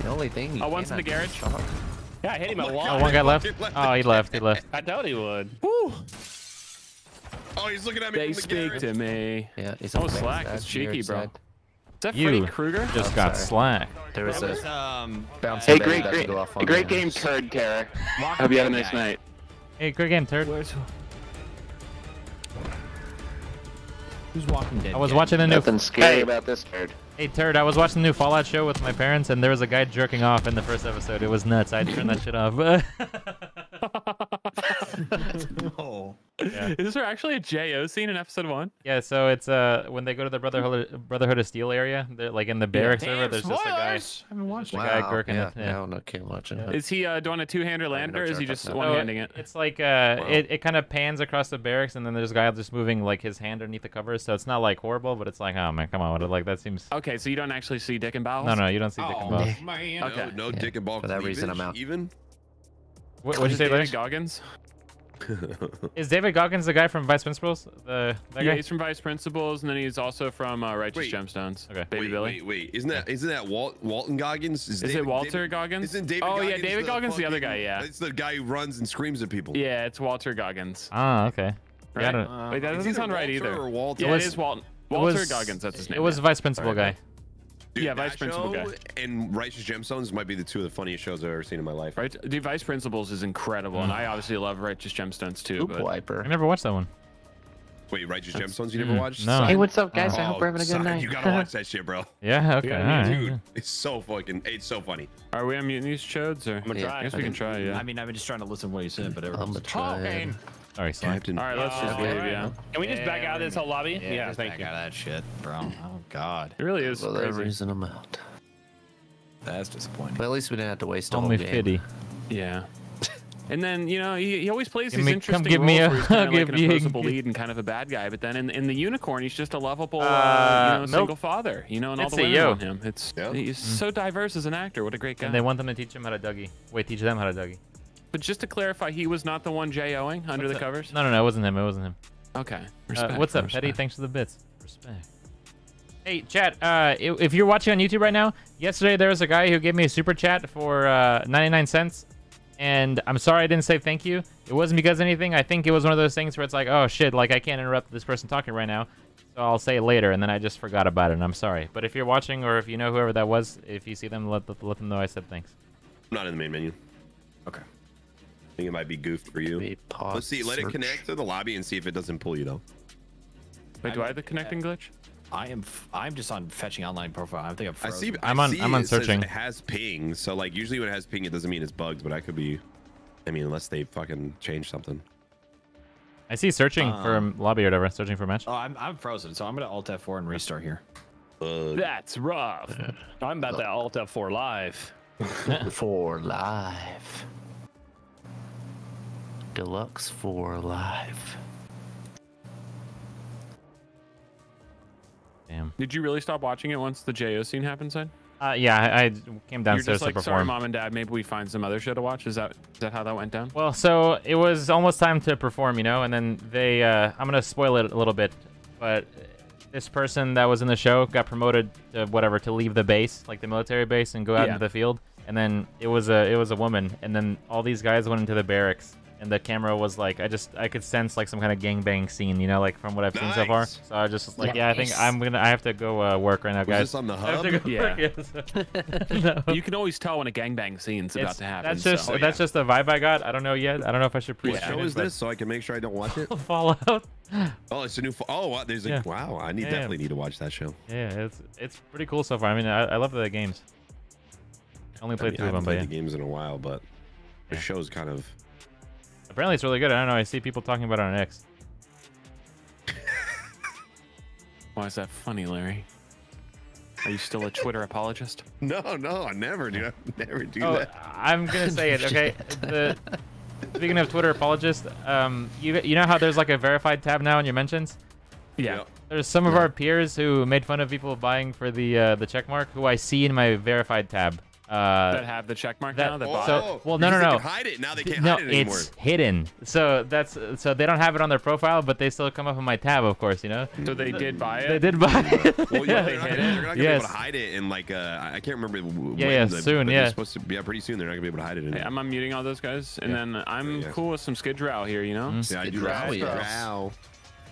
Speaker 4: The only thing you
Speaker 3: Oh, one's in the garage.
Speaker 4: do is
Speaker 5: yeah, I hit him a
Speaker 2: Oh,
Speaker 5: lot.
Speaker 2: one guy left. Oh, he left. He left.
Speaker 5: I thought he would.
Speaker 3: Woo!
Speaker 1: Oh, he's looking at me
Speaker 3: They
Speaker 1: from the
Speaker 3: speak
Speaker 1: garage.
Speaker 3: to me.
Speaker 4: Yeah, he's
Speaker 3: Oh,
Speaker 4: on the
Speaker 3: Slack
Speaker 4: side,
Speaker 3: is cheeky, bro.
Speaker 4: side.
Speaker 3: Is that Freddy
Speaker 2: You
Speaker 3: Krueger?
Speaker 2: just
Speaker 4: Oh,
Speaker 2: got
Speaker 4: sorry.
Speaker 2: slacked.
Speaker 4: There was
Speaker 6: That
Speaker 4: a
Speaker 6: um,
Speaker 4: bouncing
Speaker 7: Hey,
Speaker 4: bag
Speaker 7: great, great,
Speaker 4: go off on
Speaker 7: great
Speaker 4: the-
Speaker 7: game, turd, Tara.
Speaker 6: Walk
Speaker 7: Hope you had a nice night.
Speaker 2: Hey, great game, turd.
Speaker 6: Who's Walking Dead?
Speaker 2: I was
Speaker 6: guy?
Speaker 2: watching the new.
Speaker 4: Nothing scary
Speaker 7: Hey.
Speaker 4: about this turd.
Speaker 2: Hey, turd. I was watching the new Fallout show with my parents, and there was a guy jerking off in the first episode. It was nuts. I turned that shit off.
Speaker 6: Oh.
Speaker 2: yeah.
Speaker 3: Is there actually a JO scene in episode one?
Speaker 2: Yeah, so it's uh when they go to the Brotherhood Brotherhood of Steel area, they're like in the barracks server.
Speaker 6: Damn,
Speaker 2: There's just a guy.
Speaker 6: spoilers! I haven't watched
Speaker 2: The
Speaker 6: it.
Speaker 2: guy
Speaker 4: Wow,
Speaker 2: gurking
Speaker 4: yeah,
Speaker 2: it, yeah.
Speaker 4: Now no can't watch it.
Speaker 3: Is he uh, doing a two-hander land, or is he just
Speaker 4: if I-
Speaker 3: one-handing it?
Speaker 2: It's like uh, it, it kind of pans across the barracks, and then there's a guy just moving like his hand underneath the covers. So it's not like horrible, but it's like, oh man, come on, what? Like that seems.
Speaker 3: Okay, so you don't actually see Dick and Bowles?
Speaker 2: No, no, you don't see Dick and
Speaker 6: Oh,
Speaker 2: Balls.
Speaker 6: man.
Speaker 3: Okay.
Speaker 1: No, no dick and ball
Speaker 4: For that reason, I'm out.
Speaker 1: Even?
Speaker 2: What, what'd you say,
Speaker 3: David
Speaker 2: Larry?
Speaker 3: Goggins?
Speaker 2: Is David Goggins the guy from Vice Principals? The that
Speaker 3: Yeah,
Speaker 2: guy?
Speaker 3: he's from Vice Principals, and then he's also from uh, Righteous
Speaker 1: Wait.
Speaker 3: Gemstones.
Speaker 2: Okay.
Speaker 3: Baby
Speaker 1: wait,
Speaker 3: Billy.
Speaker 1: wait, wait. Isn't that isn't that Walt Walton Goggins?
Speaker 3: Is
Speaker 1: David-
Speaker 3: it Walter
Speaker 1: David-
Speaker 3: Goggins?
Speaker 1: Isn't David
Speaker 3: oh,
Speaker 1: Goggins
Speaker 3: yeah, David
Speaker 1: the
Speaker 3: Goggins, the other guy, yeah.
Speaker 1: It's the guy who runs and screams at people.
Speaker 3: Yeah, it's Walter Goggins.
Speaker 2: Ah, okay.
Speaker 3: Right?
Speaker 2: Yeah, I don't-
Speaker 6: Uh,
Speaker 3: Wait, that doesn't
Speaker 1: either
Speaker 3: sound right either.
Speaker 1: Or Walter.
Speaker 3: Yeah,
Speaker 2: was-
Speaker 3: it is Walt- Walter
Speaker 2: was-
Speaker 3: Goggins, that's his name.
Speaker 2: It was
Speaker 3: yeah.
Speaker 2: Vice Principal
Speaker 3: Sorry.
Speaker 2: guy.
Speaker 1: Dude,
Speaker 3: yeah, Vice Principal guy.
Speaker 1: And Righteous Gemstones might be the two of the funniest shows I've ever seen in my life.
Speaker 3: Right? Dude, Vice Principals is incredible, and I
Speaker 2: Mm.
Speaker 3: obviously love Righteous Gemstones too.
Speaker 4: Hoop
Speaker 3: But
Speaker 4: wiper.
Speaker 2: I never watched that one.
Speaker 1: Wait, Righteous Gemstones you
Speaker 2: Mm,
Speaker 1: never watched?
Speaker 2: no.
Speaker 7: Hey, what's up, guys? I
Speaker 1: Oh,
Speaker 7: hope we're having a good
Speaker 1: son,
Speaker 7: night.
Speaker 1: You gotta watch that shit, bro.
Speaker 2: Yeah. Okay.
Speaker 5: Yeah,
Speaker 2: all right.
Speaker 1: Dude, it's so fucking, it's so funny.
Speaker 3: are we unmuting these chodes, or?
Speaker 5: I'm gonna
Speaker 4: Yeah,
Speaker 5: try.
Speaker 3: I guess
Speaker 4: I
Speaker 3: we can
Speaker 4: think-
Speaker 3: try, yeah.
Speaker 6: I mean, I've been just trying to listen to what he said, but everyone's
Speaker 4: I'm gonna try it.
Speaker 6: talking.
Speaker 2: Sorry, Slack.
Speaker 1: Captain.
Speaker 3: All right, let's just
Speaker 5: Uh,
Speaker 3: leave, yeah.
Speaker 5: Can we just back out of this whole lobby?
Speaker 6: Yeah,
Speaker 5: Yeah,
Speaker 6: just
Speaker 5: thank
Speaker 6: back
Speaker 5: you.
Speaker 6: out of that shit, bro. Oh god,
Speaker 3: It really is
Speaker 4: For that
Speaker 3: crazy.
Speaker 4: reason, I'm out.
Speaker 6: that's disappointing.
Speaker 4: But at least we didn't have to waste a
Speaker 2: Only
Speaker 4: whole game.
Speaker 2: fifty.
Speaker 3: Yeah. And then you know he, he always plays
Speaker 2: Give
Speaker 3: these
Speaker 2: me- come
Speaker 3: interesting
Speaker 2: give
Speaker 3: roles
Speaker 2: me a-
Speaker 3: where he's kind of like
Speaker 2: give
Speaker 3: an
Speaker 2: me a-
Speaker 3: opposable lead and kind of a bad guy. But then in, in the unicorn, he's just a lovable, uh,
Speaker 2: Uh,
Speaker 3: you know,
Speaker 2: nope.
Speaker 3: single father. You know, and all
Speaker 2: It's
Speaker 3: the
Speaker 2: a
Speaker 3: women
Speaker 2: yo.
Speaker 3: him. It's
Speaker 1: Yeah.
Speaker 3: he's so diverse as an actor. What a great guy.
Speaker 2: And they want them to teach him how to Dougie. Wait, teach them how to Dougie.
Speaker 3: But just to clarify, he was not the one J-O-ing under
Speaker 2: What's
Speaker 3: the
Speaker 2: up?
Speaker 3: covers.
Speaker 2: No, no, no. It wasn't him. It wasn't him.
Speaker 3: Okay.
Speaker 2: Uh, what's up,
Speaker 3: respect.
Speaker 2: Petty? Thanks for the bits. Respect. Hey, chat. Uh, if you're watching on YouTube right now, yesterday there was a guy who gave me a super chat for uh, 99 cents, and I'm sorry I didn't say thank you. It wasn't because of anything. I think it was one of those things where it's like, oh shit, like I can't interrupt this person talking right now, so I'll say it later, and then I just forgot about it, and I'm sorry. But if you're watching, or if you know whoever that was, if you see them, let let them know I said thanks.
Speaker 1: I'm not in the main menu.
Speaker 6: Okay.
Speaker 1: I think it might be goofed for you. Let's see. Let it connect to the lobby and see if it doesn't pull you though.
Speaker 3: Wait, do I have the connecting glitch?
Speaker 6: I am. F- I'm just on fetching online profile. I think I'm
Speaker 1: I see.
Speaker 2: I am
Speaker 1: I
Speaker 2: on-
Speaker 1: see
Speaker 2: I'm on
Speaker 1: it
Speaker 2: searching.
Speaker 1: It has ping. So like usually when it has ping, it doesn't mean it's bugs, but I could be. I mean, unless they fucking change something.
Speaker 2: I see searching for a
Speaker 6: Um,
Speaker 2: lobby or whatever, searching for a match.
Speaker 6: Oh, I'm I'm frozen, so I'm gonna Alt F4 and restart here.
Speaker 9: Uh,
Speaker 3: That's rough.
Speaker 5: I'm about to alt F4 live.
Speaker 4: For live. Deluxe for live.
Speaker 2: Damn.
Speaker 3: Did you really stop watching it once the JO scene happened, son?
Speaker 2: Uh, yeah, I, I came
Speaker 3: You're
Speaker 2: downstairs
Speaker 3: just like,
Speaker 2: to
Speaker 3: sorry, mom and dad. Maybe we find some other show to watch. Is that is that how that went down?
Speaker 2: Well, so it was almost time to perform, you know, and then they, uh, I'm gonna spoil it a little bit, but this person that was in the show got promoted to whatever to leave the base, like the military base, and go out
Speaker 3: Yeah.
Speaker 2: into the field, and then it was a, it was a woman, and then all these guys went into the barracks, and the camera was like, I just, I could sense like some kind of gangbang scene, you know, like from what I've seen so far. So I was just like, yeah, I think I'm gonna, I have to go uh, work right now,
Speaker 1: Was
Speaker 2: guys.
Speaker 1: this on the
Speaker 2: I have to
Speaker 1: hub?
Speaker 2: go
Speaker 3: Yeah.
Speaker 2: work, yes. no.
Speaker 3: You can always tell when a gangbang scene's about
Speaker 2: It's-
Speaker 3: to happen.
Speaker 2: That's just
Speaker 3: so-
Speaker 2: that's just the vibe I got. I don't know yet. I don't know if I should pre
Speaker 1: What show is this so I can make sure I don't watch it?
Speaker 2: Fallout.
Speaker 1: Oh, it's a new. Fa- oh, wow, there's a
Speaker 2: Yeah.
Speaker 1: wow. I need
Speaker 2: Yeah.
Speaker 1: definitely need to watch that show.
Speaker 2: Yeah, it's it's pretty cool so far. I mean, I, I love the games. I only
Speaker 1: I,
Speaker 2: played
Speaker 1: mean,
Speaker 2: two
Speaker 1: I
Speaker 2: of them, but
Speaker 1: played
Speaker 2: yeah.
Speaker 1: the games in a while, but the
Speaker 2: Yeah.
Speaker 1: show's kind of.
Speaker 2: Apparently it's really good. I don't know. I see people talking about it on X.
Speaker 3: Why is that funny, Larry? Are you still a Twitter apologist?
Speaker 1: No, no, I never do. I never do
Speaker 2: Oh,
Speaker 1: that.
Speaker 2: I'm gonna say it. Okay. the, speaking of Twitter apologists, um, you you know how there's like a verified tab now in your mentions.
Speaker 3: Yeah.
Speaker 1: Yep.
Speaker 2: There's some of our peers who made fun of people buying for the uh, the check mark who I see in my verified tab. Uh,
Speaker 3: that have the check mark
Speaker 2: that-
Speaker 3: now. That
Speaker 1: Oh,
Speaker 2: so- well, no,
Speaker 1: because
Speaker 2: no,
Speaker 1: they
Speaker 2: no.
Speaker 1: can hide it now. They can't
Speaker 2: no,
Speaker 1: hide it anymore.
Speaker 2: it's hidden. So that's so they don't have it on their profile, but they still come up in my tab, of course. You know.
Speaker 3: So they did buy it.
Speaker 2: They did buy it.
Speaker 1: Well, yeah,
Speaker 2: Yeah.
Speaker 1: they're not, gonna, they're not gonna be able to hide it in like uh, I I can't remember.
Speaker 2: Yeah, yeah,
Speaker 1: the-
Speaker 2: soon, yeah.
Speaker 1: Supposed to. Be yeah, pretty soon they're not gonna be able to hide it in.
Speaker 3: Hey, I'm unmuting all those guys, and
Speaker 2: Yeah.
Speaker 3: then I'm
Speaker 1: Yeah.
Speaker 3: cool with some Skid Row here. You know,
Speaker 2: Mm.
Speaker 1: yeah, I do
Speaker 4: Skid Row,
Speaker 1: that.
Speaker 4: yes.
Speaker 1: Row.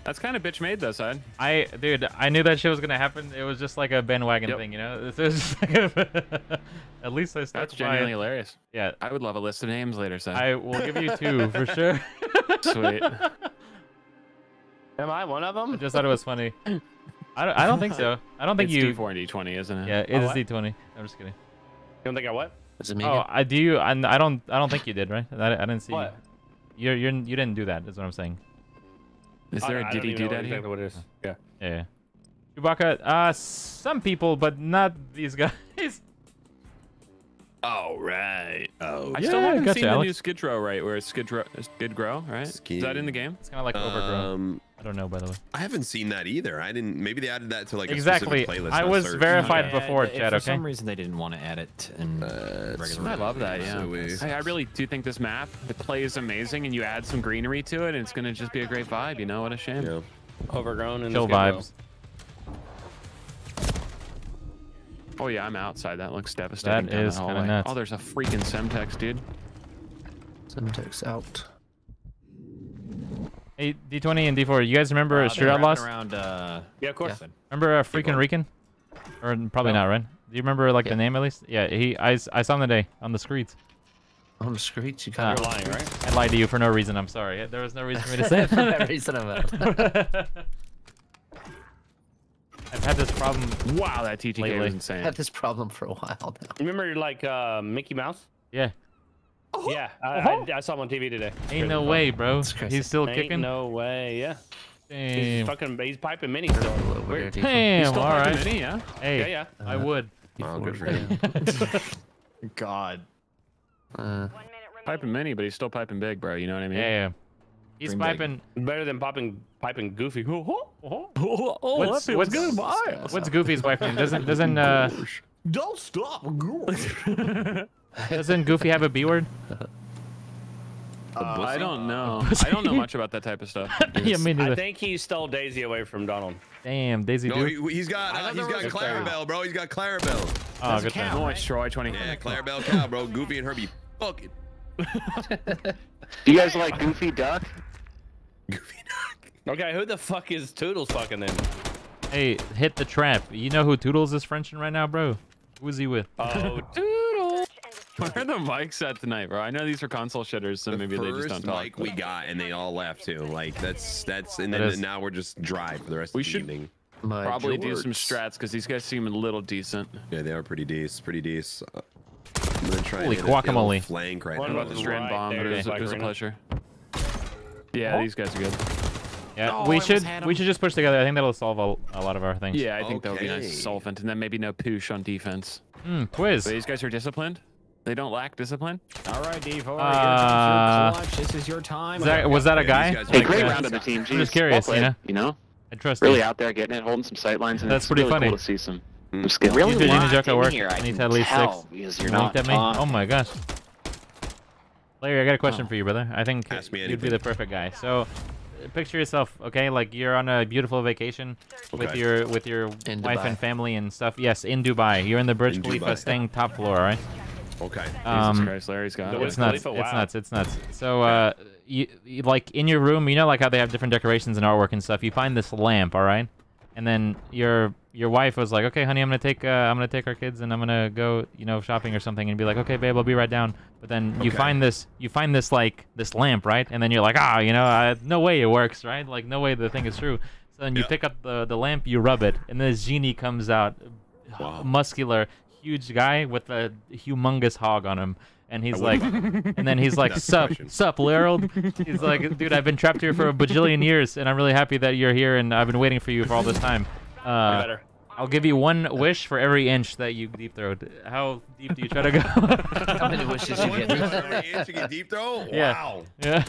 Speaker 3: That's kind of bitch made though, son.
Speaker 2: I, dude, I knew that shit was gonna happen. It was just like a bandwagon
Speaker 3: Yep.
Speaker 2: thing, you know. It was just like at least I stuck
Speaker 3: That's genuinely
Speaker 2: it.
Speaker 3: hilarious.
Speaker 2: Yeah,
Speaker 3: I would love a list of names later, son.
Speaker 2: I will give you two for sure.
Speaker 3: Sweet.
Speaker 5: Am I one of
Speaker 2: I
Speaker 5: them?
Speaker 2: just thought it was funny. I don't, I don't think so. I don't think
Speaker 3: it's
Speaker 2: you.
Speaker 3: D4 and D20, isn't it?
Speaker 2: Yeah, it
Speaker 5: Oh,
Speaker 2: is
Speaker 5: what?
Speaker 2: D20. I'm just kidding.
Speaker 5: You don't think I what?
Speaker 4: Is it me?
Speaker 2: Oh. I do. You, I, I don't. I don't think you did, right? I, I didn't see.
Speaker 5: What?
Speaker 2: You're, you're, you didn't do that. Is what I'm saying.
Speaker 3: Is there
Speaker 5: I
Speaker 3: a
Speaker 5: don't
Speaker 3: Diddy
Speaker 5: even know
Speaker 3: do that here?
Speaker 5: what it is. Yeah.
Speaker 2: Yeah. yeah. Chewbacca. Uh, some people, but not these guys.
Speaker 3: All right.
Speaker 1: Oh,
Speaker 3: I
Speaker 2: Yeah,
Speaker 3: still haven't
Speaker 2: gotcha,
Speaker 3: seen the new
Speaker 2: Alex.
Speaker 3: Skid Row, right? Where it's Skid Row, Skid Grow, right? Is that in the game?
Speaker 2: It's kind of like overgrown.
Speaker 1: Um,
Speaker 2: I don't know, by the way.
Speaker 1: I haven't seen that either. I didn't. Maybe they added that to like
Speaker 2: Exactly.
Speaker 1: A specific playlist
Speaker 2: I was
Speaker 1: search.
Speaker 2: verified
Speaker 6: Yeah,
Speaker 2: before,
Speaker 6: if
Speaker 2: Chad.
Speaker 6: For
Speaker 2: Okay.
Speaker 6: some reason, they didn't want to add it in
Speaker 1: Uh,
Speaker 6: regular.
Speaker 3: I love that. Yeah.
Speaker 1: So
Speaker 3: I, I really do think this map, the play is amazing, and you add some greenery to it, and it's gonna just be a great vibe. You know what a shame.
Speaker 1: Yeah.
Speaker 5: Overgrown and
Speaker 2: Chill vibes.
Speaker 3: Oh yeah, I'm outside. That looks devastating.
Speaker 2: That
Speaker 3: down
Speaker 2: is
Speaker 3: that
Speaker 2: kinda nuts.
Speaker 3: Oh, there's a freaking Semtex, dude.
Speaker 4: Semtex out.
Speaker 2: Hey, D20 and D4. You guys remember
Speaker 6: Uh,
Speaker 2: Street
Speaker 6: they're
Speaker 2: Outlaws?
Speaker 6: Around, uh,
Speaker 5: Yeah, of course.
Speaker 2: Remember uh, freaking Rican? Or probably
Speaker 5: No.
Speaker 2: not, right? Do you remember like
Speaker 4: Yeah.
Speaker 2: the name at least? Yeah, he. I, s- I saw him today on the streets.
Speaker 4: On the streets, you
Speaker 2: Ah.
Speaker 4: got
Speaker 5: You're lying, right?
Speaker 2: I lied to you for no reason. I'm sorry. There was no reason for me to say
Speaker 4: For that reason I'm out.
Speaker 2: I've had this problem.
Speaker 3: Wow, that TTK
Speaker 2: Lately.
Speaker 3: was insane.
Speaker 4: I've had this problem for a while now.
Speaker 5: You Remember, like uh, Mickey Mouse?
Speaker 2: Yeah.
Speaker 5: Yeah, I,
Speaker 2: Uh-huh.
Speaker 5: I, I saw him on TV today.
Speaker 2: Ain't no way, bro. He's still
Speaker 5: Ain't
Speaker 2: kicking.
Speaker 5: no way. Yeah, he's
Speaker 2: Damn.
Speaker 5: fucking. He's piping mini still.
Speaker 4: A little weird.
Speaker 2: Damn.
Speaker 3: Still
Speaker 2: All
Speaker 3: piping
Speaker 2: right.
Speaker 3: mini, yeah.
Speaker 2: Hey.
Speaker 5: Yeah, yeah.
Speaker 2: I would.
Speaker 1: Wow, good for
Speaker 4: Yeah.
Speaker 1: him.
Speaker 6: God.
Speaker 4: Uh,
Speaker 3: Piping mini, but he's still piping big, bro. You know what I mean?
Speaker 2: Yeah. yeah. He's
Speaker 6: Dream big.
Speaker 2: piping.
Speaker 5: Better than popping, piping Goofy.
Speaker 3: Oh,
Speaker 2: What's, what's, what's Goofy's wife name? Doesn't doesn't uh
Speaker 6: Don't stop.
Speaker 2: doesn't Goofy have a B word?
Speaker 3: I don't know. I don't know much about that type of stuff.
Speaker 2: yeah, me
Speaker 5: I think he stole Daisy away from Donald.
Speaker 2: Damn, Daisy
Speaker 1: No, he, he's got
Speaker 5: I
Speaker 1: uh,
Speaker 5: thought
Speaker 1: he's
Speaker 5: there
Speaker 1: got Clarabelle, bro. He's got Clarabelle.
Speaker 2: Oh, good time.
Speaker 3: Nice, Troy. 20.
Speaker 1: Yeah, Clarabelle cow, bro. Goofy and Herbie. Fucking Do
Speaker 7: You guys like Goofy Duck?
Speaker 1: Goofy.
Speaker 5: Okay, who the fuck is Toodles fucking then?
Speaker 2: Hey, hit the trap. You know who Toodles is Frenching right now, bro? Who is he with?
Speaker 5: Oh, Toodles.
Speaker 3: Where are the mics at tonight, bro? I know these are console shitters, so
Speaker 1: The
Speaker 3: maybe they just don't talk.
Speaker 1: mic we got, and they all left too. Like that's that's, and then
Speaker 2: is-
Speaker 1: now we're just dry for the rest
Speaker 3: We
Speaker 1: of the
Speaker 3: should-
Speaker 1: evening.
Speaker 4: my
Speaker 3: Probably do some strats because these guys seem a little decent.
Speaker 1: Yeah, they are pretty decent. Pretty decent. Uh, I'm gonna try
Speaker 2: Holy
Speaker 1: and hit a- hit a little
Speaker 2: guacamole.
Speaker 1: flank right
Speaker 5: What
Speaker 3: What
Speaker 1: now.
Speaker 3: about the
Speaker 5: Right
Speaker 3: strand bomb? But
Speaker 5: there,
Speaker 3: it was, it was a
Speaker 5: Viperina.
Speaker 3: pleasure. Yeah, these guys are good.
Speaker 2: Yeah,
Speaker 3: Oh,
Speaker 2: we
Speaker 3: almost
Speaker 2: should we should just push together. I think that'll solve a, a lot of our things.
Speaker 3: Yeah, I think that would be nice solvent, and then maybe no poosh on defense.
Speaker 2: Hmm, quiz.
Speaker 3: But these guys are disciplined. They don't lack discipline.
Speaker 6: All right, D4.
Speaker 2: Uh,
Speaker 6: your clutch. This is your time.
Speaker 2: Is that, was that a guy?
Speaker 1: these guys are
Speaker 7: Hey, great round of the team.
Speaker 2: I'm just curious,
Speaker 7: well
Speaker 2: you know?
Speaker 7: You know,
Speaker 2: I trust
Speaker 7: really
Speaker 2: you.
Speaker 7: out there getting it, holding some sight lines, and
Speaker 2: That's
Speaker 7: it's
Speaker 2: pretty
Speaker 7: really
Speaker 2: funny.
Speaker 7: cool to see some, some skill.
Speaker 2: Really
Speaker 7: Really
Speaker 2: Virginia joke at work.
Speaker 7: here,
Speaker 2: I
Speaker 7: I
Speaker 2: need
Speaker 7: can
Speaker 2: to at least
Speaker 7: tell
Speaker 2: six.
Speaker 7: because you're not
Speaker 2: at me. Oh my gosh. Larry, I got a question
Speaker 7: Oh.
Speaker 2: for you, brother. I think
Speaker 1: Ask me
Speaker 2: you'd be the perfect guy. So, picture yourself, okay? Like you're on a beautiful vacation with your with your
Speaker 4: In
Speaker 2: wife
Speaker 4: Dubai.
Speaker 2: and family and stuff. Yes, in Dubai. You're in the Burj
Speaker 1: In
Speaker 2: Khalifa,
Speaker 1: Dubai.
Speaker 2: staying top floor, all right?
Speaker 1: Okay.
Speaker 3: Jesus
Speaker 2: Um,
Speaker 3: Christ, Larry's got it.
Speaker 2: it's nuts.
Speaker 5: Khalifa,
Speaker 2: It's nuts. It's nuts. So, uh, you, you like in your room, you know, like how they have different decorations and artwork and stuff. You find this lamp, all right, and then your your wife was like, "Okay, honey, I'm gonna take uh, I'm gonna take our kids and I'm gonna go, you know, shopping or something," and be like, "Okay, babe, I'll be right down." But then you
Speaker 1: Okay.
Speaker 2: find this you find this like this lamp, right, and then you're like, "Ah, you know, uh, no way it works, right? Like no way the thing is true." So then you
Speaker 1: Yeah.
Speaker 2: pick up the the lamp, you rub it, and this genie comes out,
Speaker 1: Wow.
Speaker 2: muscular, huge guy with a humongous hog on him. And he's like, and then he's like, "Sup,
Speaker 1: question.
Speaker 2: sup, Harold?" He's like, "Dude, I've been trapped here for a bajillion years, and I'm really happy that you're here, and I've been waiting for you for all this time. Uh,
Speaker 5: better.
Speaker 2: I'll give you one wish for every inch that you deep throat. How deep do you try to go?"
Speaker 4: How many wishes you get?
Speaker 1: for every inch you can deep throw?
Speaker 2: Yeah.
Speaker 1: Wow.
Speaker 2: yeah.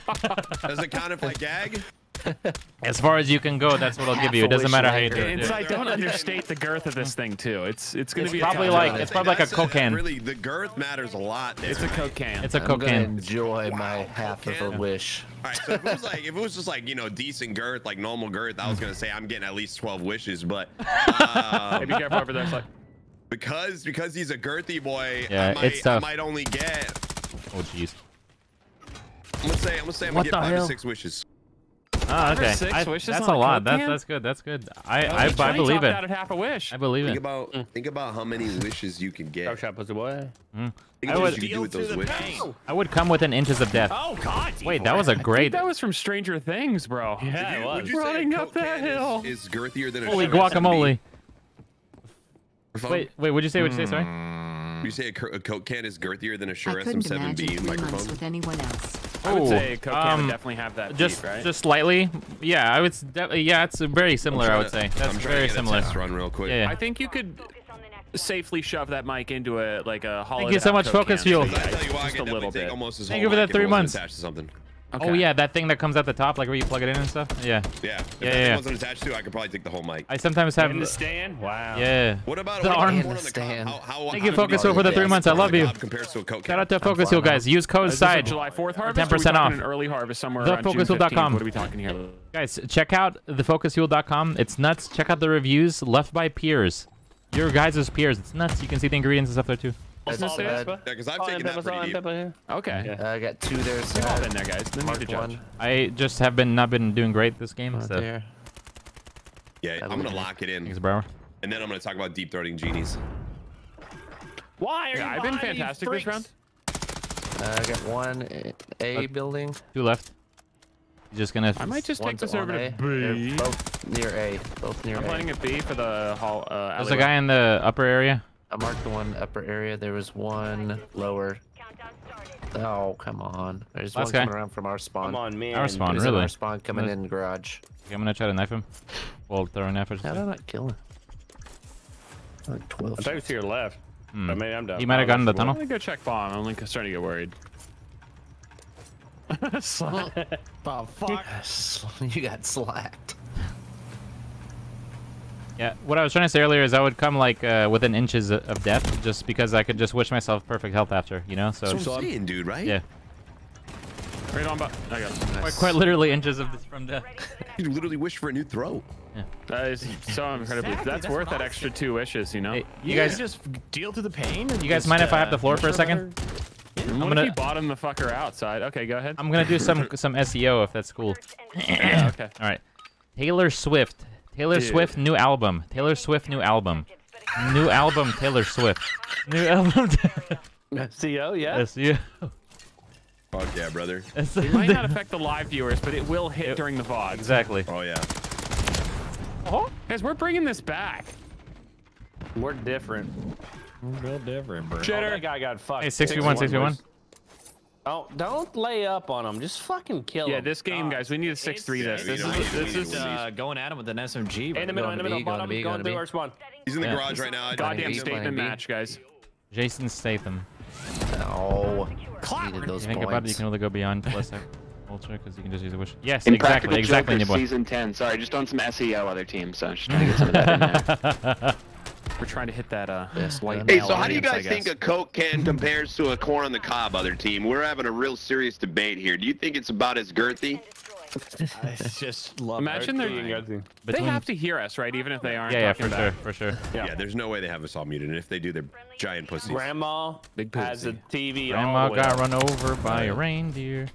Speaker 1: Does it count if I gag?
Speaker 2: As far as you can go, that's what I'll give you. It doesn't matter how you do it.
Speaker 3: Inside,
Speaker 2: yeah.
Speaker 3: don't understate the girth of this thing too. It's it's gonna
Speaker 2: It's
Speaker 3: be
Speaker 2: probably like-
Speaker 3: job.
Speaker 2: it's probably like a
Speaker 1: That's
Speaker 2: Coke can.
Speaker 1: Really, the girth matters a lot. there.
Speaker 3: it's a coke can.
Speaker 2: It's a
Speaker 4: I'm gonna
Speaker 2: cocaine.
Speaker 4: enjoy my half of a wish.
Speaker 1: All right, so if it was like if it was just like you know decent girth, like normal girth, I was gonna say I'm getting at least 12 wishes, but
Speaker 3: Hey, be
Speaker 1: um,
Speaker 3: careful over there. It's like,
Speaker 1: because because he's a girthy boy,
Speaker 2: Yeah,
Speaker 1: I might,
Speaker 2: it's tough.
Speaker 1: I might only get.
Speaker 2: Oh jeez.
Speaker 1: I'm gonna say I'm gonna say I'm
Speaker 2: What
Speaker 1: gonna get five
Speaker 2: hell?
Speaker 1: to six wishes.
Speaker 2: Oh,
Speaker 3: Five or
Speaker 2: okay.
Speaker 3: six
Speaker 2: I-
Speaker 3: wishes
Speaker 2: that's a
Speaker 3: a
Speaker 2: lot. That's that's good. That's good. I
Speaker 3: oh,
Speaker 2: I,
Speaker 3: he-
Speaker 2: I believe it.
Speaker 3: out at half a wish.
Speaker 2: I believe
Speaker 1: Think
Speaker 2: it.
Speaker 1: about hmm. think about how many wishes you can
Speaker 5: Talk
Speaker 1: get.
Speaker 5: shop pussy boy.
Speaker 2: Mm. Hmm.
Speaker 1: Think
Speaker 2: I would-
Speaker 1: you do with those wishes. Oh.
Speaker 2: I would come within inches of death.
Speaker 5: Oh God.
Speaker 2: Wait, that was a
Speaker 3: I think
Speaker 2: great.
Speaker 3: that was from Stranger Things, bro.
Speaker 5: Yeah, it
Speaker 1: Would
Speaker 5: was.
Speaker 1: you say
Speaker 3: Running up that
Speaker 1: can is-
Speaker 3: hill.
Speaker 1: Is, girthier than a
Speaker 2: Holy guacamole! Wait, wait. What'd you say? What'd you say? Sorry.
Speaker 1: Would you say a, Coke can is girthier than a
Speaker 8: I
Speaker 1: Shure
Speaker 8: couldn't
Speaker 1: SM7B
Speaker 8: imagine three months
Speaker 1: microphone?
Speaker 8: with anyone else.
Speaker 3: I would say coke
Speaker 2: um,
Speaker 3: would definitely have that
Speaker 2: Just,
Speaker 3: beat, right?
Speaker 2: just slightly. Yeah, I would. s- de- Yeah, it's very similar. I would say
Speaker 1: I'm
Speaker 2: that's
Speaker 1: to
Speaker 2: very
Speaker 1: get a
Speaker 2: similar.
Speaker 1: test run real quick.
Speaker 2: Yeah, yeah.
Speaker 3: I think you could safely shove that mic into a like a hollow.
Speaker 2: you so much, Focus Fuel.
Speaker 1: I tell you what, I
Speaker 3: just a little bit.
Speaker 2: Thank you for
Speaker 1: mic
Speaker 2: that three months.
Speaker 1: attached to something.
Speaker 2: Oh yeah, that thing that comes at the top, like where you plug it in and stuff. Yeah.
Speaker 1: Yeah. If
Speaker 2: Yeah,
Speaker 1: that thing
Speaker 2: yeah.
Speaker 1: wasn't attached to, I could probably take the whole mic.
Speaker 2: I sometimes have.
Speaker 5: In the stand. Wow.
Speaker 2: Yeah.
Speaker 1: What about
Speaker 2: The
Speaker 1: what about
Speaker 2: arm-
Speaker 1: the one the
Speaker 4: stand.
Speaker 1: How, how,
Speaker 2: Thank
Speaker 1: how
Speaker 2: you,
Speaker 1: would
Speaker 2: Focus
Speaker 1: be
Speaker 2: Fuel, for the
Speaker 1: the
Speaker 2: three months. I love you.
Speaker 1: Compares to a Coke
Speaker 2: Shout out to Focus Fuel, guys. Use code
Speaker 3: Is this a
Speaker 2: SIDE.
Speaker 3: July 4th harvest.
Speaker 2: 10%
Speaker 3: or are we talking
Speaker 2: off.
Speaker 3: An early harvest somewhere around June
Speaker 2: TheFocusFuel.com.
Speaker 3: 15th? What are we talking here?
Speaker 2: Guys, check out thefocusfuel.com. It's nuts. Check out the reviews left by peers. Your guys' peers. It's nuts. You can see the ingredients and stuff there too.
Speaker 4: That's
Speaker 3: Salt,
Speaker 4: bad.
Speaker 1: Yeah, because I've
Speaker 5: Salt
Speaker 1: taken
Speaker 5: and
Speaker 1: that
Speaker 5: pepper,
Speaker 1: pretty
Speaker 5: and
Speaker 1: deep.
Speaker 5: pepper.
Speaker 3: Okay.
Speaker 5: Yeah.
Speaker 4: I got two there.
Speaker 3: So We've all been there, guys. No need
Speaker 4: Mark
Speaker 3: to judge.
Speaker 4: one.
Speaker 2: I just have been not been doing great this game.
Speaker 4: Right
Speaker 2: So
Speaker 4: there.
Speaker 1: Yeah,
Speaker 4: That
Speaker 1: I'm gonna lock it in,
Speaker 2: thanks, bro.
Speaker 1: and then I'm gonna talk about deep throating genies.
Speaker 5: Why are
Speaker 3: Yeah,
Speaker 5: you
Speaker 3: I've been
Speaker 5: behind these
Speaker 3: fantastic this round.
Speaker 4: Uh, I got one A building.
Speaker 2: Two left. You're just gonna.
Speaker 3: I might just take
Speaker 4: One's
Speaker 3: this over to
Speaker 4: A.
Speaker 3: B.
Speaker 4: They're both near A. Both near
Speaker 3: I'm
Speaker 4: A.
Speaker 3: planning at B for the hall. Uh,
Speaker 2: There's a guy in the upper area.
Speaker 4: I marked the one upper area. There was one lower. Oh, come on. There's
Speaker 2: Last
Speaker 4: one
Speaker 2: guy.
Speaker 4: coming around from our spawn.
Speaker 5: Come on, man.
Speaker 2: Our spawn,
Speaker 4: There's
Speaker 2: really?
Speaker 4: Our spawn coming
Speaker 2: Nice.
Speaker 4: in garage.
Speaker 2: Okay, I'm gonna try to knife him. Well, throw a knife or
Speaker 4: How did I
Speaker 2: something.
Speaker 4: not kill him? Like 12
Speaker 5: I thought it was to your left.
Speaker 2: Hmm.
Speaker 5: But maybe I'm done.
Speaker 2: He might have gotten the tunnel.
Speaker 3: I'm
Speaker 2: tunnel.
Speaker 3: gonna go check bomb. I'm like starting to get worried. Slap.
Speaker 6: Oh, fuck.
Speaker 4: you got slapped.
Speaker 2: Yeah, what I was trying to say earlier is I would come like uh, within inches of death, just because I could just wish myself perfect health after, you know. So
Speaker 1: That's what I'm saying, dude. Right?
Speaker 2: yeah,
Speaker 3: Right on, but I got. it.
Speaker 2: quite, quite literally inches of this from death.
Speaker 1: You literally wish for a new throat. Yeah.
Speaker 3: That is so incredibly.
Speaker 6: Exactly,
Speaker 3: That's
Speaker 6: that's
Speaker 3: worth that extra two wishes, you know.
Speaker 2: Hey, you
Speaker 6: Yeah,
Speaker 2: guys,
Speaker 6: just deal through the pain. And
Speaker 2: you guys
Speaker 6: just,
Speaker 2: mind if I have
Speaker 6: uh,
Speaker 2: the floor for a second?
Speaker 3: And
Speaker 2: I'm
Speaker 3: what
Speaker 2: gonna-
Speaker 3: if you bottom the fucker outside? Okay, go ahead.
Speaker 2: I'm gonna do some some SEO if that's cool.
Speaker 3: Yeah, okay.
Speaker 2: All right, Taylor Swift. Taylor
Speaker 3: Dude.
Speaker 2: Swift new album. Taylor Swift new album. New album Taylor Swift. New album.
Speaker 5: CO, yeah.
Speaker 2: SEO.
Speaker 1: Fuck yeah, brother.
Speaker 3: It might not affect the live viewers, but it will hit during the VOD.
Speaker 2: exactly.
Speaker 1: Oh yeah.
Speaker 3: Oh, Guys, we're bringing this back.
Speaker 5: We're different.
Speaker 6: We're Real different, bro.
Speaker 5: Oh,
Speaker 3: Cheddar.
Speaker 5: that guy got fucked.
Speaker 2: Hey, 6v1, 6v1.
Speaker 5: Oh, don't lay up on him. Just fucking kill him.
Speaker 3: Yeah, this game, guys, we need a 6-3 this. This is this is
Speaker 6: uh, going at him with an SMG.
Speaker 5: In the middle, in the middle,
Speaker 4: B, going
Speaker 5: bottom,
Speaker 4: B,
Speaker 5: going
Speaker 4: going
Speaker 5: through our spawn.
Speaker 1: He's in the
Speaker 2: Yeah.
Speaker 1: garage right now.
Speaker 3: Goddamn
Speaker 4: B,
Speaker 3: statement
Speaker 4: playing
Speaker 3: match, guys.
Speaker 2: Jason Statham.
Speaker 4: Oh, needed
Speaker 2: You
Speaker 4: those
Speaker 2: think about it, you can only go beyond plus ultra because you can just use a wish. Yes,
Speaker 7: Impractical
Speaker 2: exactly, exactly,
Speaker 7: Jokers
Speaker 2: Niboy.
Speaker 7: season 10. Sorry, just on some SEO other teams. So I'm just trying to get some of that in there.
Speaker 3: We're trying to hit that uh
Speaker 4: Yes,
Speaker 3: white.
Speaker 9: Hey, so how do you guys think a Coke can compares to a corn on the cob other team? We're having a real serious debate here. Do you think it's about as girthy?
Speaker 6: I just love
Speaker 3: Imagine they're
Speaker 5: Between-
Speaker 3: they have to hear us, right? Even if they aren't
Speaker 2: Yeah, yeah,
Speaker 3: talking
Speaker 2: for sure, for sure.
Speaker 5: Yeah.
Speaker 1: Yeah, there's no way they have us all muted, and if they do, they're giant pussies.
Speaker 5: Grandma
Speaker 3: Big
Speaker 5: has a
Speaker 3: pussy.
Speaker 5: TV
Speaker 2: Grandma
Speaker 5: all way
Speaker 2: got run over by a reindeer.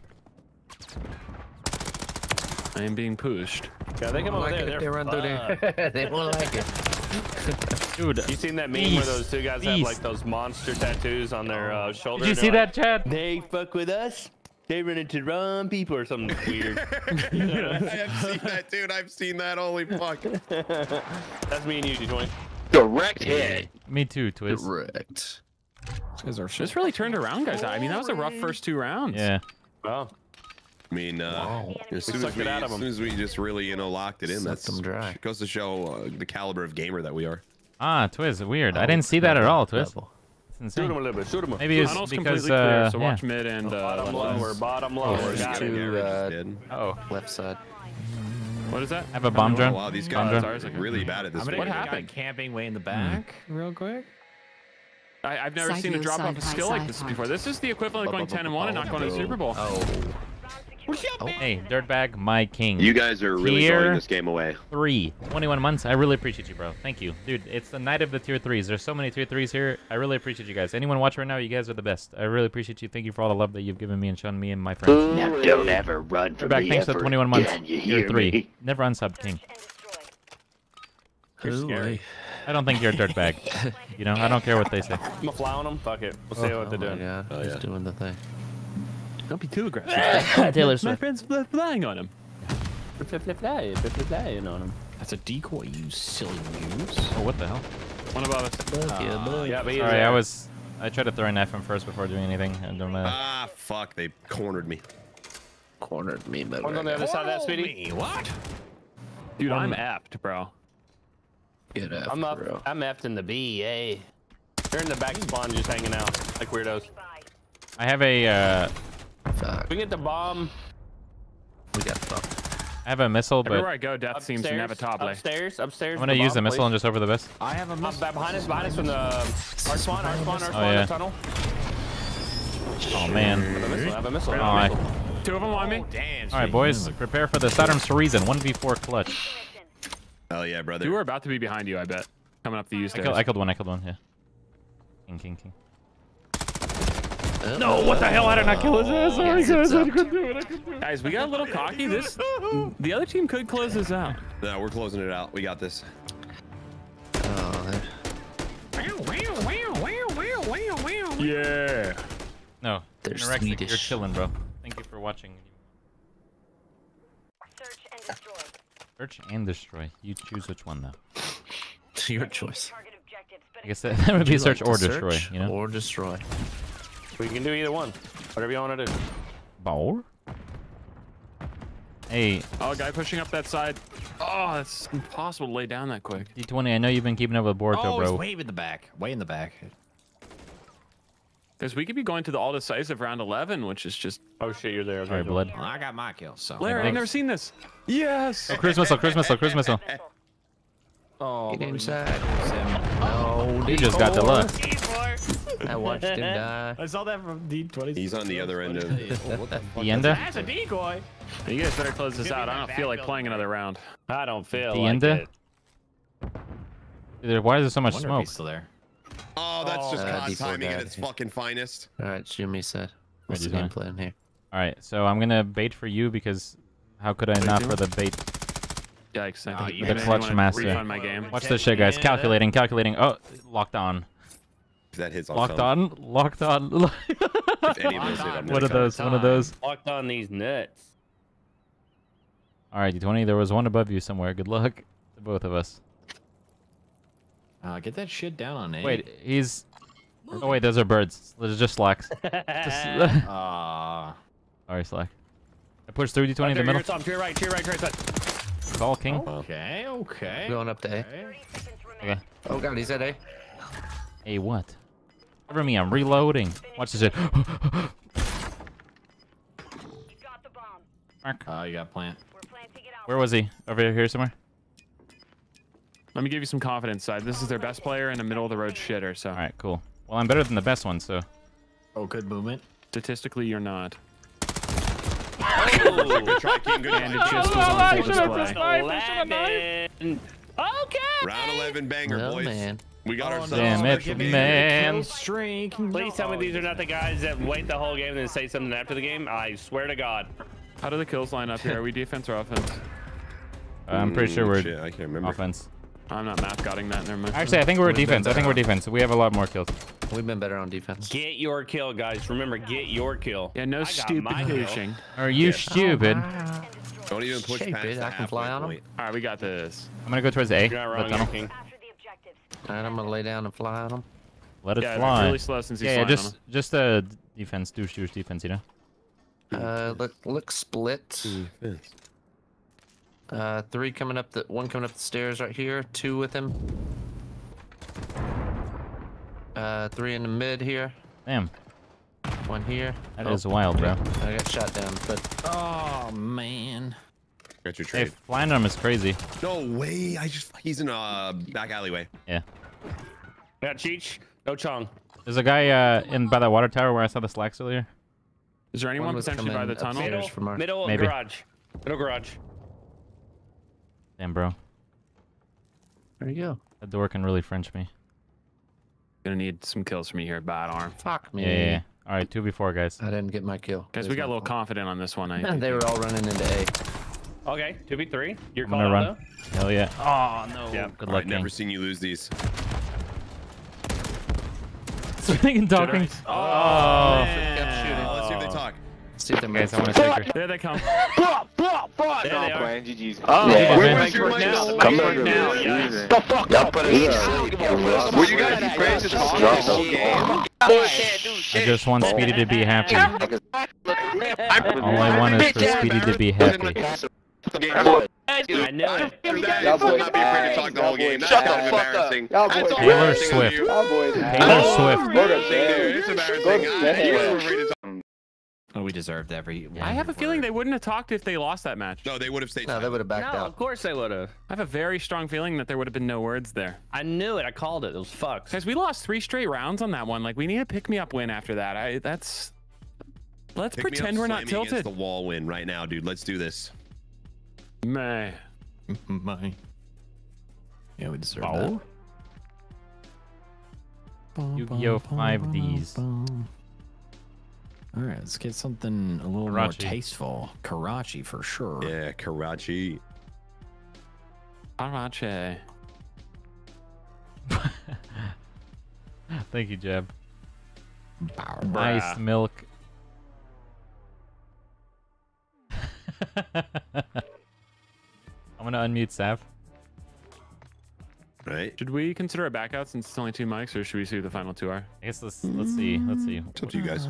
Speaker 3: I am being pushed.
Speaker 5: Yeah, they come over
Speaker 4: Like
Speaker 5: there. They're
Speaker 4: they run through there. they won't like it.
Speaker 2: Dude,
Speaker 5: You seen that meme where those two guys have like those monster tattoos on their uh, shoulder?
Speaker 2: did you see
Speaker 5: they're
Speaker 2: that, Chad?
Speaker 5: They fuck with us. They run into wrong people or something weird.
Speaker 1: I have seen that, dude. I've seen that. Holy fuck.
Speaker 5: That's me and you, D20.
Speaker 7: Direct hit.
Speaker 2: Me too, Twiz.
Speaker 4: Correct.
Speaker 3: This really turned around, guys. I mean, that was a rough first two rounds.
Speaker 2: Yeah.
Speaker 5: Wow.
Speaker 1: I mean, uh, as soon as we,
Speaker 5: it out
Speaker 1: as soon as we just really, you know, locked it in,
Speaker 4: Sucked
Speaker 1: that's
Speaker 4: them dry.
Speaker 1: goes to show uh, the caliber of gamer that we are.
Speaker 2: Ah, Twiz, weird. I
Speaker 4: Oh,
Speaker 2: didn't see that at all, Twiz.
Speaker 5: Shoot him a little bit. Shoot him.
Speaker 2: Maybe it's because,
Speaker 3: completely clear,
Speaker 2: uh,
Speaker 3: so
Speaker 2: yeah.
Speaker 3: mid and uh,
Speaker 5: Bottom
Speaker 3: left.
Speaker 5: lower, bottom lower.
Speaker 4: there's
Speaker 5: Got
Speaker 4: two,
Speaker 5: it.
Speaker 1: Garrett just
Speaker 4: uh.
Speaker 2: Oh,
Speaker 4: Left side.
Speaker 3: What is that?
Speaker 2: I have a bomb
Speaker 1: Oh,
Speaker 2: drone.
Speaker 1: wow, these guys
Speaker 2: drone.
Speaker 1: are really bad at this.
Speaker 6: I'm gonna
Speaker 1: game.
Speaker 6: get a guy
Speaker 3: happened?
Speaker 6: camping way in the back, real quick.
Speaker 3: I, I've never
Speaker 8: Side
Speaker 3: seen a drop off
Speaker 8: side
Speaker 3: a skill like this before. This is the equivalent of going 10 and 1 and not going to the Super Bowl.
Speaker 4: Oh, Oh,
Speaker 2: hey, Dirtbag, my king.
Speaker 9: You guys are really
Speaker 2: Tier
Speaker 9: throwing this game away.
Speaker 2: three. 21 months. I really appreciate you, bro. Thank you. Dude, it's the night of the tier threes. There's so many tier threes here. I really appreciate you guys. Anyone watching right now, you guys are the best. I really appreciate you. Thank you for all the love that you've given me and shown me and my friends.
Speaker 7: Now don't ever run from
Speaker 2: Dirtbag,
Speaker 7: me
Speaker 2: thanks for 21 months.
Speaker 7: again, you
Speaker 2: Tier three.
Speaker 7: me?
Speaker 2: Never unsub king.
Speaker 5: You're scary.
Speaker 2: I don't think you're a dirtbag. you know, I don't care what they say.
Speaker 5: I'm gonna fly on them. Fuck it. We'll oh, see
Speaker 4: oh
Speaker 5: what they're
Speaker 4: my
Speaker 5: doing.
Speaker 4: God,
Speaker 1: Oh,
Speaker 4: he's
Speaker 1: yeah.
Speaker 4: doing the thing.
Speaker 3: Don't be too aggressive.
Speaker 2: Taylor Swift.
Speaker 3: My friend's fl- flying on him.
Speaker 5: Fly, fly, fly, fly, fly, flying on them.
Speaker 6: That's a decoy, you silly moose.
Speaker 2: Oh, what the hell?
Speaker 3: One above us.
Speaker 4: yeah.
Speaker 5: Yeah, but he's
Speaker 2: Sorry, I was. I tried to throw an FM first before doing anything. I don't know.
Speaker 1: Ah, fuck! They cornered me.
Speaker 4: cornered me, but
Speaker 5: One's on the other side of that, Speedy.
Speaker 6: What?
Speaker 3: Dude, I'm apt, bro.
Speaker 4: get after,
Speaker 5: I'm up.
Speaker 4: bro.
Speaker 5: I'm effed in the B. Hey. They're in the back spawn just hanging out like weirdos.
Speaker 2: I have a. Uh,
Speaker 4: Fuck.
Speaker 5: We get the bomb
Speaker 4: We got fucked.
Speaker 2: I have a missile,
Speaker 3: Everywhere I go, death
Speaker 5: upstairs.
Speaker 3: seems inevitable.
Speaker 5: Upstairs, upstairs.
Speaker 2: I'm gonna use the
Speaker 5: bomb,
Speaker 2: missile and just over the bus.
Speaker 6: I have a
Speaker 5: Uh,
Speaker 6: miss.
Speaker 5: back behind us, behind us from the our spawn, our spawn, our spawn,
Speaker 2: Oh, yeah.
Speaker 5: the tunnel.
Speaker 2: Oh man.
Speaker 5: I have a missile. I have a missile.
Speaker 2: Oh,
Speaker 5: have a
Speaker 2: I,
Speaker 5: missile.
Speaker 3: Two of them on me.
Speaker 6: Oh, damn.
Speaker 2: all right, boys, prepare for the Saturn reason. 1v4 clutch.
Speaker 1: Hell yeah, brother.
Speaker 3: Two are about to be behind you, I bet. Coming up the U
Speaker 2: I
Speaker 3: stairs.
Speaker 2: killed, I killed one. I killed one. Yeah. King, king, king. No, what the hell? I did not kill his ass. Sorry,
Speaker 4: Yes,
Speaker 2: guys. I couldn't do it. I couldn't do it.
Speaker 3: Guys, we got a little cocky. This, the other team could close this out.
Speaker 1: No, we're closing it out. We got this.
Speaker 4: Oh,
Speaker 3: Yeah.
Speaker 2: No.
Speaker 4: They're
Speaker 2: Anorexic, You're
Speaker 4: Swedish.
Speaker 2: chilling, bro. Thank you for watching. Search and destroy. Search and destroy. You choose which one, though.
Speaker 4: It's your choice.
Speaker 2: I guess that, that would be search
Speaker 4: like to
Speaker 2: or destroy.
Speaker 4: search
Speaker 2: You know.
Speaker 4: Or destroy.
Speaker 5: We can do either one. Whatever you want to do.
Speaker 2: Ball. Hey,
Speaker 3: Oh, guy pushing up that side. Oh, it's impossible to lay down that quick.
Speaker 2: D20. I know you've been keeping up with Borto,
Speaker 6: Oh, he's
Speaker 2: bro.
Speaker 6: way in the back. Way in the back.
Speaker 3: Because we could be going to the all decisive round 11, which is just.
Speaker 5: Oh shit, you're there. Okay,
Speaker 2: Sorry,
Speaker 5: cool.
Speaker 2: blood.
Speaker 6: Well, I got my kill, so.
Speaker 3: Larry, I've never seen this. Yes.
Speaker 2: Oh, cruise missile, cruise missile, cruise missile.
Speaker 5: Oh,
Speaker 4: Get
Speaker 5: buddy.
Speaker 4: inside. No,
Speaker 2: You just got the oh. luck.
Speaker 4: I watched him die.
Speaker 6: I saw that from D20.
Speaker 1: He's on the other end of.
Speaker 6: Oh, what the fuck?
Speaker 2: The ender?
Speaker 6: That's a decoy.
Speaker 3: You guys better close this out. I don't feel like playing another round.
Speaker 5: I don't feel
Speaker 2: The
Speaker 5: like
Speaker 2: ender?
Speaker 5: it.
Speaker 2: Dude, Why is there so much smoke?
Speaker 6: still there.
Speaker 1: Oh, that's just
Speaker 4: Uh,
Speaker 1: COD
Speaker 4: D4
Speaker 1: timing at its fucking finest.
Speaker 4: All right, Jimmy said. What's the game plan here?
Speaker 2: All right, so I'm gonna bait for you because how could I not for the bait?
Speaker 3: Yikes. I
Speaker 6: Oh,
Speaker 3: think
Speaker 6: you
Speaker 2: the clutch master.
Speaker 3: Refund my game.
Speaker 2: Watch this shit, guys. Calculating, calculating. Oh, locked on.
Speaker 1: If that hits, I'll
Speaker 2: Locked
Speaker 1: tell him.
Speaker 2: on. Locked on.
Speaker 1: If any of those hit, I'm
Speaker 2: One of those. One of those.
Speaker 5: Locked on these nuts.
Speaker 2: All right, D20. There was one above you somewhere. Good luck to both of us.
Speaker 6: Uh, get that shit down on A.
Speaker 2: Wait, he's. Oh wait, those are birds. Those are just slacks. Just-
Speaker 6: Aw.
Speaker 2: Sorry, Slack. I pushed 3d20 in the middle.
Speaker 5: your top, to your right, to your right, to your right.
Speaker 2: Call King.
Speaker 6: Okay, okay.
Speaker 4: Going up to A.
Speaker 2: Okay.
Speaker 4: Oh god, he's at A.
Speaker 2: Hey, what? Cover me, I'm reloading. Watch this shit. Mark.
Speaker 6: Oh, you got plant.
Speaker 2: Where was he? Over here somewhere?
Speaker 3: Let me give you some confidence. Uh, this is their best player and a middle of the road shitter. So
Speaker 2: Alright, cool. Well, I'm better than the best one, so.
Speaker 6: Oh, good movement.
Speaker 3: statistically, you're not.
Speaker 9: Good try, King. Good
Speaker 3: And it
Speaker 9: try.
Speaker 3: just was on full display.
Speaker 5: Eleven. Okay.
Speaker 9: Round 11 banger,
Speaker 4: Oh
Speaker 9: boys.
Speaker 4: man.
Speaker 9: We got
Speaker 6: Oh,
Speaker 9: ourselves.
Speaker 2: Damn it, man.
Speaker 6: Streak.
Speaker 5: Please tell me these are not the guys that wait the whole game and then say something after the game. I swear to God.
Speaker 3: How do the kills line up here? Are we defense or offense?
Speaker 2: I'm pretty sure
Speaker 9: Mm,
Speaker 2: we're
Speaker 9: shit, I can't remember.
Speaker 2: offense.
Speaker 3: I'm not mascotting that. Never mind.
Speaker 2: Actually, I think we're
Speaker 4: Would've
Speaker 2: defense. I think we're defense. We have a lot more kills.
Speaker 4: We've been better on defense.
Speaker 5: Get your kill, guys. Remember, get your kill.
Speaker 3: yeah, no stupid pushing.
Speaker 2: Are you stupid?
Speaker 9: Don't even push
Speaker 4: Shape
Speaker 9: past
Speaker 4: it, I can fly
Speaker 9: halfway
Speaker 4: on 'em.
Speaker 9: point.
Speaker 3: All right, we got this.
Speaker 2: I'm gonna go towards A.
Speaker 5: You're not
Speaker 2: the
Speaker 5: wrong,
Speaker 2: tunnel.
Speaker 5: King.
Speaker 4: Alright, I'm gonna lay down and fly on him.
Speaker 2: Let it
Speaker 3: Yeah,
Speaker 2: fly.
Speaker 3: it's really slow since he's
Speaker 2: yeah, yeah,
Speaker 3: flying on
Speaker 2: just
Speaker 3: him.
Speaker 2: just uh defense, douche douche defense, you know.
Speaker 4: Uh, look, look, split. Uh, three coming up the one coming up the stairs right here. Two with him. Uh, three in the mid here.
Speaker 2: Damn,
Speaker 4: One here.
Speaker 2: that
Speaker 4: Oh,
Speaker 2: is wild, bro.
Speaker 4: I got shot down, but
Speaker 6: Oh man.
Speaker 9: Got your
Speaker 2: Hey,
Speaker 9: trade.
Speaker 2: flying on him is crazy.
Speaker 9: No way. I just he's in a back alleyway.
Speaker 2: Yeah.
Speaker 5: Got Cheech. No Chong.
Speaker 2: There's a guy uh in by that water tower where I saw the slacks earlier.
Speaker 3: Is there anyone
Speaker 4: was
Speaker 3: potentially by the tunnel?
Speaker 5: Middle,
Speaker 4: from our-
Speaker 5: middle
Speaker 2: Maybe.
Speaker 5: garage. Middle garage.
Speaker 2: Damn, bro.
Speaker 4: there you go.
Speaker 2: That door can really French me.
Speaker 3: Gonna need some kills from you here, bad arm.
Speaker 4: Fuck me.
Speaker 2: Yeah, yeah, yeah. All right, two before, guys.
Speaker 4: I didn't get my kill.
Speaker 3: Guys, we got a little
Speaker 4: fault.
Speaker 3: confident on this one. I
Speaker 4: they were all running into A.
Speaker 5: Okay, 2v3. You're
Speaker 2: I'm
Speaker 5: calling
Speaker 2: gonna run.
Speaker 5: out,
Speaker 2: Hell yeah. Oh no.
Speaker 5: Yeah.
Speaker 2: Good
Speaker 9: All
Speaker 2: luck,
Speaker 9: right, never seen you lose these.
Speaker 2: Speaking and talking.
Speaker 3: Oh,
Speaker 2: Oh.
Speaker 3: man.
Speaker 9: Oh, let's see if they talk.
Speaker 4: Let's See if they
Speaker 2: Guys, I
Speaker 4: move
Speaker 2: want to take her.
Speaker 3: There they come.
Speaker 5: though. There they are.
Speaker 10: GG's.
Speaker 5: Oh,
Speaker 2: Yeah.
Speaker 9: Where was your mic?
Speaker 5: now.
Speaker 10: Come
Speaker 5: Right now,
Speaker 10: dude. The fuck Y'all put it
Speaker 9: Were you guys afraid to talk the whole game?
Speaker 2: I just want Speedy to be happy. All I want is for Speedy to be happy.
Speaker 5: I knew it.
Speaker 9: Y'all boys not be afraid to talk the whole game.
Speaker 10: Shut the fuck up.
Speaker 9: embarrassing.
Speaker 10: Y'all
Speaker 9: That's
Speaker 10: boys-
Speaker 9: all
Speaker 2: Taylor Swift.
Speaker 9: you.
Speaker 10: Y'all boys.
Speaker 2: Taylor Swift.
Speaker 10: Go to
Speaker 9: Dude, it's embarrassing. I- You guys were afraid to talk.
Speaker 6: Oh, we deserved every.
Speaker 3: I have a
Speaker 6: every
Speaker 3: feeling they wouldn't have talked if they lost that match.
Speaker 9: No, they would have stayed.
Speaker 4: No, they would have backed
Speaker 5: No,
Speaker 4: out.
Speaker 5: of course they would have.
Speaker 3: I have a very strong feeling that there would have been no words there.
Speaker 5: I knew it. I called it. Those fucks.
Speaker 3: Guys, we lost three straight rounds on that one. Like, we need a pick me up win after that. I that's. Let's
Speaker 9: Pick
Speaker 3: pretend we're not tilted.
Speaker 9: the wall win right now, dude. Let's do this.
Speaker 3: Meh.
Speaker 6: My. Yeah, we deserve
Speaker 2: Oh. Yu-Gi-Oh! 5Ds.
Speaker 6: All right, let's get something a little more tasteful. Karachi for sure.
Speaker 9: Yeah, Karachi.
Speaker 3: Karachi.
Speaker 2: Thank you, Jeb.
Speaker 6: Bow.
Speaker 2: Nice milk. I'm gonna unmute Sav.
Speaker 9: Right?
Speaker 3: Should we consider a back out since it's only two mics, or should we see who the final two are?
Speaker 2: I guess let's let's see. Let's see.
Speaker 9: It's up to you guys.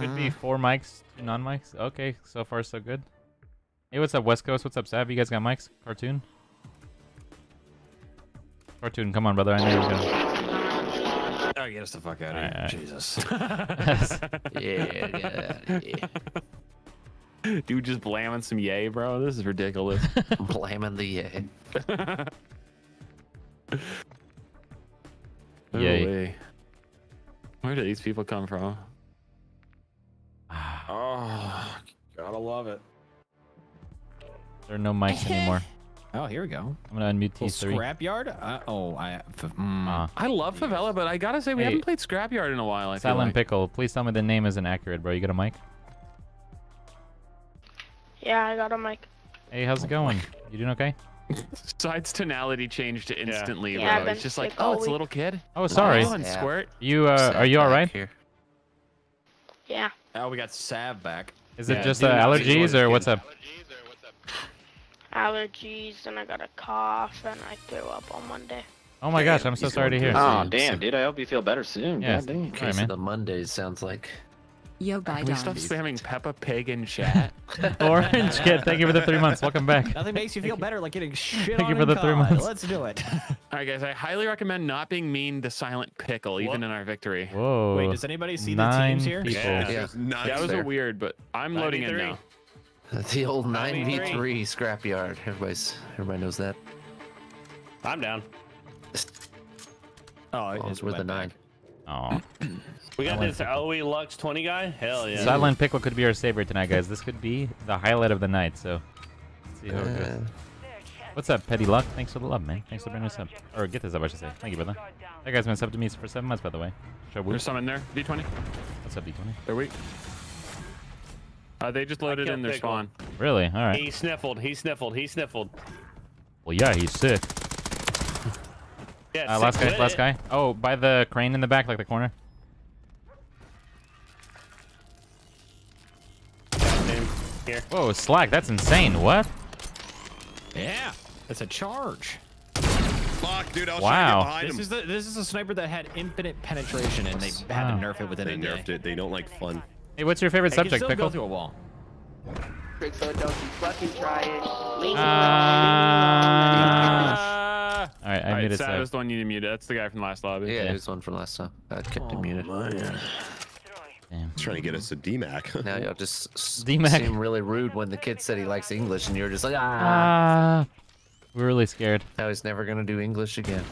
Speaker 2: Could be four mics, two non-mics. Okay, so far so good. Hey, what's up, West Coast? What's up, Sav? You guys got mics? Cartoon? Cartoon, come on, brother. I know you're gonna.
Speaker 6: Oh, get us the fuck out of
Speaker 2: Alright,
Speaker 6: here.
Speaker 2: alright.
Speaker 6: Jesus.
Speaker 4: Yeah, yeah, yeah.
Speaker 3: Dude, just blaming some yay, bro. This is ridiculous.
Speaker 4: Blaming the yeah.
Speaker 2: Yay.
Speaker 3: Holy. Where do these people come from?
Speaker 6: oh, gotta love it.
Speaker 2: There are no mics anymore.
Speaker 6: Oh, here we go.
Speaker 2: I'm gonna unmute T3.
Speaker 6: scrapyard. Uh, oh, I. F- mm.
Speaker 2: Ah.
Speaker 3: I love Favela, but I gotta say we
Speaker 2: Hey.
Speaker 3: haven't played Scrapyard in a while. I feel
Speaker 2: Silent
Speaker 3: like.
Speaker 2: Pickle, please tell me the name isn't accurate, bro. You got a mic?
Speaker 10: Yeah, I got a mic.
Speaker 2: Hey, how's it going? You doing okay?
Speaker 3: Side's tonality changed instantly,
Speaker 10: Yeah, I've
Speaker 3: bro.
Speaker 10: been
Speaker 3: It's just like, oh,
Speaker 10: all
Speaker 3: it's a little kid.
Speaker 2: Oh, sorry.
Speaker 3: Oh, and
Speaker 4: Yeah.
Speaker 3: squirt.
Speaker 2: You uh, are you all right?
Speaker 4: Here.
Speaker 10: Yeah.
Speaker 6: Oh, we got Sav back.
Speaker 2: Is it
Speaker 3: Yeah,
Speaker 2: just uh, allergies or what's up?
Speaker 10: Allergies, and I got a cough, and I threw up on Monday.
Speaker 2: Oh my gosh, I'm so sorry to hear.
Speaker 4: Oh,
Speaker 12: Oh, damn, dude. I hope you feel better soon.
Speaker 2: Yeah.
Speaker 12: God damn.
Speaker 2: Sorry,
Speaker 4: Case
Speaker 2: man.
Speaker 4: of the Mondays sounds like.
Speaker 8: Yo, bye,
Speaker 3: Can we stop
Speaker 8: dogs.
Speaker 3: spamming Peppa Pig in chat?
Speaker 2: Orange Kid, thank you for the three months. Welcome back.
Speaker 6: Nothing makes you feel better like getting shit
Speaker 2: Thank
Speaker 6: on
Speaker 2: you for
Speaker 6: in
Speaker 2: the three months.
Speaker 6: Let's do it.
Speaker 3: All right, guys. I highly recommend not being mean to Silent Pickle, even
Speaker 5: What?
Speaker 3: in our victory.
Speaker 2: Whoa.
Speaker 6: Wait, does anybody see the
Speaker 2: Nine
Speaker 6: teams here?
Speaker 2: People.
Speaker 5: Yeah.
Speaker 4: Yeah.
Speaker 1: Nice.
Speaker 3: That was a weird, but I'm loading in
Speaker 5: 93.
Speaker 3: now.
Speaker 4: The old
Speaker 5: 93.
Speaker 4: 9v3 scrapyard. Everybody's everybody knows that.
Speaker 5: I'm down.
Speaker 6: Oh, it
Speaker 4: Oh,
Speaker 6: just
Speaker 4: we're the nine.
Speaker 6: back.
Speaker 2: Oh.
Speaker 5: We got
Speaker 2: Silent
Speaker 5: this OE Lux 20 guy. Hell yeah.
Speaker 2: Silent Pickle could be our savior tonight, guys. This could be the highlight of the night. So, let's see how it goes. What's up, Petty Luck? Thanks for the love, man. Thanks for bringing us up. Or get this up, I should say. Thank you, brother. That guy's been sub to me for seven months, by the way. Show
Speaker 3: There's some in there. D20.
Speaker 2: What's up, D20?
Speaker 3: They're weak. Uh, they just loaded in their
Speaker 5: Pickle.
Speaker 3: spawn.
Speaker 2: Really? All right.
Speaker 5: He sniffled. He sniffled. He sniffled.
Speaker 2: Well, yeah, he's sick.
Speaker 5: Yeah.
Speaker 2: Uh, last guy, last guy. Oh, by the crane in the back, like the corner.
Speaker 5: Here.
Speaker 2: Whoa, Slack, that's insane. What?
Speaker 6: Yeah, it's a charge.
Speaker 1: Fuck, dude. I was
Speaker 2: Wow.
Speaker 1: trying to
Speaker 6: This
Speaker 1: get
Speaker 6: is the this is a sniper that had infinite penetration, and they had
Speaker 2: Wow.
Speaker 6: to nerf it within
Speaker 1: They
Speaker 6: a day.
Speaker 1: They nerfed it. They don't like fun.
Speaker 2: Hey, what's your favorite
Speaker 6: It can
Speaker 2: subject,
Speaker 6: still
Speaker 2: Pickle?
Speaker 6: go through a wall.
Speaker 2: Ah. All right, I
Speaker 3: All right,
Speaker 2: muted
Speaker 3: Sad
Speaker 2: Seb.
Speaker 3: is the one you need to mute. That's the guy from the last lobby.
Speaker 4: yeah,
Speaker 2: Yeah.
Speaker 4: it was one from last time. I kept him muted.
Speaker 2: Damn.
Speaker 1: He's trying to get us a DMAC.
Speaker 4: Now y'all just s-
Speaker 2: D-Mac.
Speaker 4: seem really rude when the kid said he likes English, and you're just like, ah.
Speaker 2: Ah. We're really scared.
Speaker 4: Now he's never gonna do English again.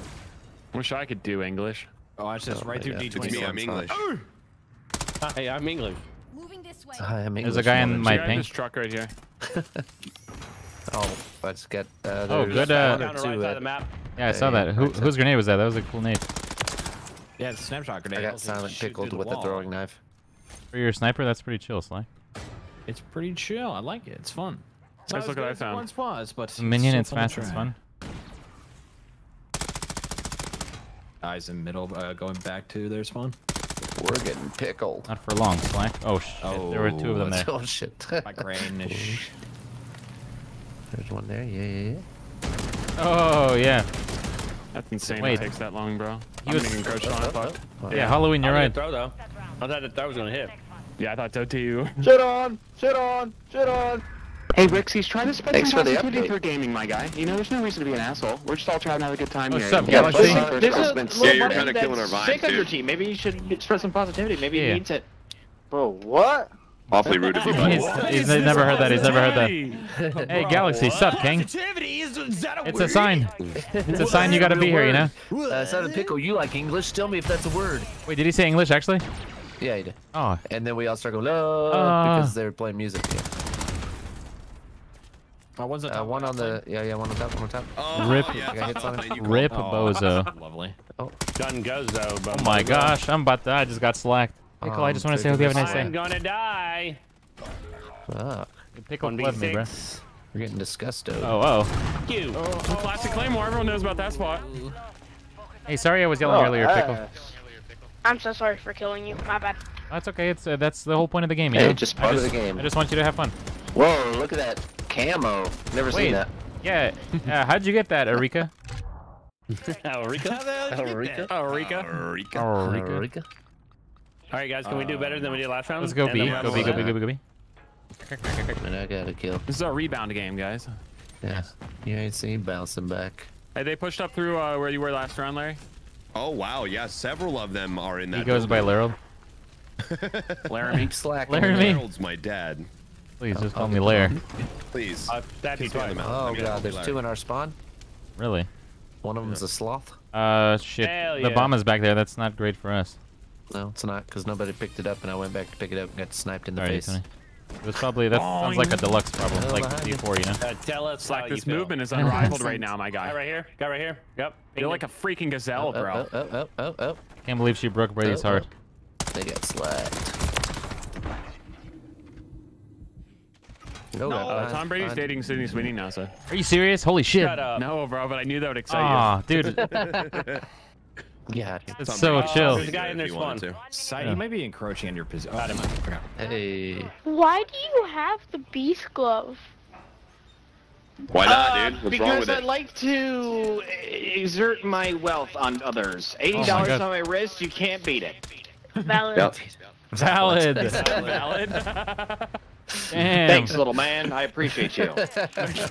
Speaker 3: Wish I could do English.
Speaker 6: Oh, I just
Speaker 4: Oh,
Speaker 6: right through
Speaker 4: yeah.
Speaker 6: D20.
Speaker 1: It's me. I'm English.
Speaker 5: Hi, I'm English.
Speaker 4: Hi, I'm English.
Speaker 2: There's a guy in my
Speaker 3: Guy
Speaker 2: pink.
Speaker 3: this truck right here.
Speaker 4: Oh, let's get. Uh,
Speaker 2: Oh,
Speaker 4: there's
Speaker 2: good, uh,
Speaker 4: one
Speaker 5: Down the
Speaker 4: two,
Speaker 5: right side
Speaker 4: uh,
Speaker 5: of the map.
Speaker 2: Yeah, I saw that. Who, whose grenade was that? That was a cool nade.
Speaker 6: Yeah, it's a snapshot grenade.
Speaker 4: I got
Speaker 6: just
Speaker 4: silent
Speaker 6: shoot
Speaker 4: pickled with
Speaker 6: the
Speaker 4: a throwing knife.
Speaker 2: For your sniper, that's pretty chill, Slack.
Speaker 6: It's pretty chill. I like it. It's fun. It's
Speaker 3: Let's
Speaker 6: not
Speaker 3: look what I
Speaker 6: good
Speaker 3: found.
Speaker 6: Once was, but
Speaker 2: A minion,
Speaker 6: it's
Speaker 2: it's
Speaker 6: so fun to
Speaker 2: fast, it's fun.
Speaker 6: Guys in middle, uh, going back to their spawn.
Speaker 4: We're getting pickled.
Speaker 2: Not for long, Slack. Oh, shit. there were two of them there.
Speaker 4: Oh shit.
Speaker 6: My grainish.
Speaker 4: There's one there. Yeah, yeah, yeah.
Speaker 2: Oh, yeah.
Speaker 3: That's insane.
Speaker 2: Wait.
Speaker 3: It takes that long, bro.
Speaker 2: He
Speaker 3: I'm
Speaker 2: was-
Speaker 3: getting encroached on. Fuck.
Speaker 2: Yeah, Halloween, you're
Speaker 5: I
Speaker 2: right.
Speaker 5: throw though. I thought the throw was gonna hit.
Speaker 3: Yeah, I thought so too.
Speaker 12: Shit on! Shit on! Shit on! Hey, Rixie's trying to spread
Speaker 4: Thanks
Speaker 12: some
Speaker 4: for the
Speaker 12: positivity
Speaker 4: update.
Speaker 12: for gaming, my guy. You know, there's no reason to be an asshole. We're just all trying to have a good time
Speaker 2: Oh,
Speaker 12: here.
Speaker 2: sup,
Speaker 12: Yeah,
Speaker 2: Galaxy?
Speaker 12: first
Speaker 2: There's
Speaker 12: first
Speaker 9: There's a little Yeah, you're kinda killing our vibe,
Speaker 12: Sick on your team. Maybe you should spread some positivity. Maybe
Speaker 2: Yeah.
Speaker 12: he needs it. Bro, what?
Speaker 9: Awfully rude of you, buddy.
Speaker 2: He's, he's never heard that. He's never heard that. Hey, Galaxy, sup, King? It's a sign. It's a sign you gotta be here, you know?
Speaker 4: Uh, silent pickle. You like English? Tell me if that's a word.
Speaker 2: Wait, did he say English, actually?
Speaker 4: Yeah, he did.
Speaker 2: Oh,
Speaker 4: And then we all start going, "Love,"
Speaker 2: Uh.
Speaker 4: because they were playing music. Yeah.
Speaker 6: Oh, one's the
Speaker 4: Uh,
Speaker 6: top
Speaker 4: one on the. Yeah, yeah, one on top, one on top.
Speaker 1: Oh,
Speaker 2: Rip.
Speaker 1: yeah.
Speaker 4: Hits on it.
Speaker 1: And you call-
Speaker 2: rip
Speaker 6: Oh,
Speaker 2: bozo.
Speaker 6: Lovely.
Speaker 5: Gun goes though.
Speaker 2: Oh my gosh, I'm about to. I just got slacked. Pickle, I
Speaker 4: Um,
Speaker 2: just want to say, hope you have a nice day.
Speaker 5: I'm gonna die.
Speaker 4: Fuck.
Speaker 2: Pickle
Speaker 5: One
Speaker 2: love me, bro.
Speaker 4: We're getting disgusted.
Speaker 2: Oh, oh.
Speaker 5: You.
Speaker 3: Oh, Classic Claymore. Everyone knows about that spot.
Speaker 2: Hey, sorry I was yelling earlier, Pickle.
Speaker 10: I'm so sorry for killing you. My bad.
Speaker 2: That's okay. It's uh, that's the whole point of the game, you
Speaker 4: Hey,
Speaker 2: know.
Speaker 4: just
Speaker 2: I
Speaker 4: part of the game.
Speaker 2: I just want you to have fun.
Speaker 4: Whoa, look at that camo. Never
Speaker 2: Wait.
Speaker 4: seen that.
Speaker 2: Yeah. Uh, how'd you get that, Erika?
Speaker 5: Alrica.
Speaker 4: Eureka.
Speaker 3: Oh, Rika.
Speaker 1: Eureka.
Speaker 2: Erika.
Speaker 4: Eureka.
Speaker 5: All right, guys, can we do better than we did last round?
Speaker 2: Let's go
Speaker 5: And
Speaker 2: B.
Speaker 5: then we'll
Speaker 2: Go
Speaker 5: have
Speaker 2: B.
Speaker 5: a-
Speaker 2: Go B. Go B. Go B.
Speaker 4: And I got a kill.
Speaker 3: This is a rebound game, guys.
Speaker 4: Yeah. You ain't seen bouncing back.
Speaker 3: Hey, they pushed up through uh, where you were last round, Larry.
Speaker 1: Oh wow, yeah, several of them are in that.
Speaker 2: He goes by
Speaker 1: building.
Speaker 2: Laryl.
Speaker 3: Laramie.
Speaker 4: Keep slacking.
Speaker 2: Laramie.
Speaker 1: Harold's my dad.
Speaker 2: Please just call me
Speaker 4: get
Speaker 2: Lair.
Speaker 1: Please.
Speaker 5: Uh, that'd be
Speaker 1: Please
Speaker 5: fine.
Speaker 1: him out.
Speaker 4: Oh god, there's
Speaker 1: Larry.
Speaker 4: two in our spawn.
Speaker 2: Really?
Speaker 4: One of them's a sloth.
Speaker 2: Uh, shit.
Speaker 5: Hell
Speaker 2: The
Speaker 5: yeah.
Speaker 2: bomb is back there. That's not great for us.
Speaker 4: No, it's not, because nobody picked it up, and I went back to pick it up and got sniped in the
Speaker 2: Sorry,
Speaker 4: face.
Speaker 2: Tony. It was probably that sounds like a deluxe problem,
Speaker 4: Oh,
Speaker 2: like
Speaker 4: behind you.
Speaker 2: D4, you know.
Speaker 5: Uh, tell us
Speaker 3: Like this
Speaker 5: you feel.
Speaker 3: movement is unrivaled right now, my
Speaker 5: Guy
Speaker 3: guy.
Speaker 5: right here. Guy right here. Yep.
Speaker 3: You're like a freaking gazelle,
Speaker 4: Oh,
Speaker 3: bro.
Speaker 4: oh, oh, oh, oh, oh.
Speaker 2: Can't believe she broke Brady's
Speaker 4: Oh,
Speaker 2: heart.
Speaker 4: They got slacked. No,
Speaker 3: Uh, Tom Brady's dating Sydney Sweeney now, so.
Speaker 2: Are you serious? Holy shit!
Speaker 5: Shut up.
Speaker 3: No, bro, but I knew that would excite you.
Speaker 2: Aw, dude,
Speaker 4: Yeah.
Speaker 2: it's so
Speaker 1: Brady.
Speaker 2: chill.
Speaker 5: There's a guy in there
Speaker 1: you wanted
Speaker 5: spawn.
Speaker 1: to.
Speaker 6: Side,
Speaker 2: Yeah.
Speaker 6: you might be encroaching on your position.
Speaker 5: Got him.
Speaker 4: Hey.
Speaker 10: Why do you have the beast glove?
Speaker 9: Why not,
Speaker 12: Uh,
Speaker 9: dude? What's
Speaker 12: because
Speaker 9: wrong with
Speaker 12: I
Speaker 9: it?
Speaker 12: like to exert my wealth on others. Eighty
Speaker 2: Oh my
Speaker 12: dollars
Speaker 2: God.
Speaker 12: on my wrist, you can't beat it.
Speaker 10: Valid.
Speaker 9: Yep.
Speaker 2: Valid.
Speaker 3: Valid.
Speaker 2: Damn.
Speaker 13: Thanks, little man. I appreciate you.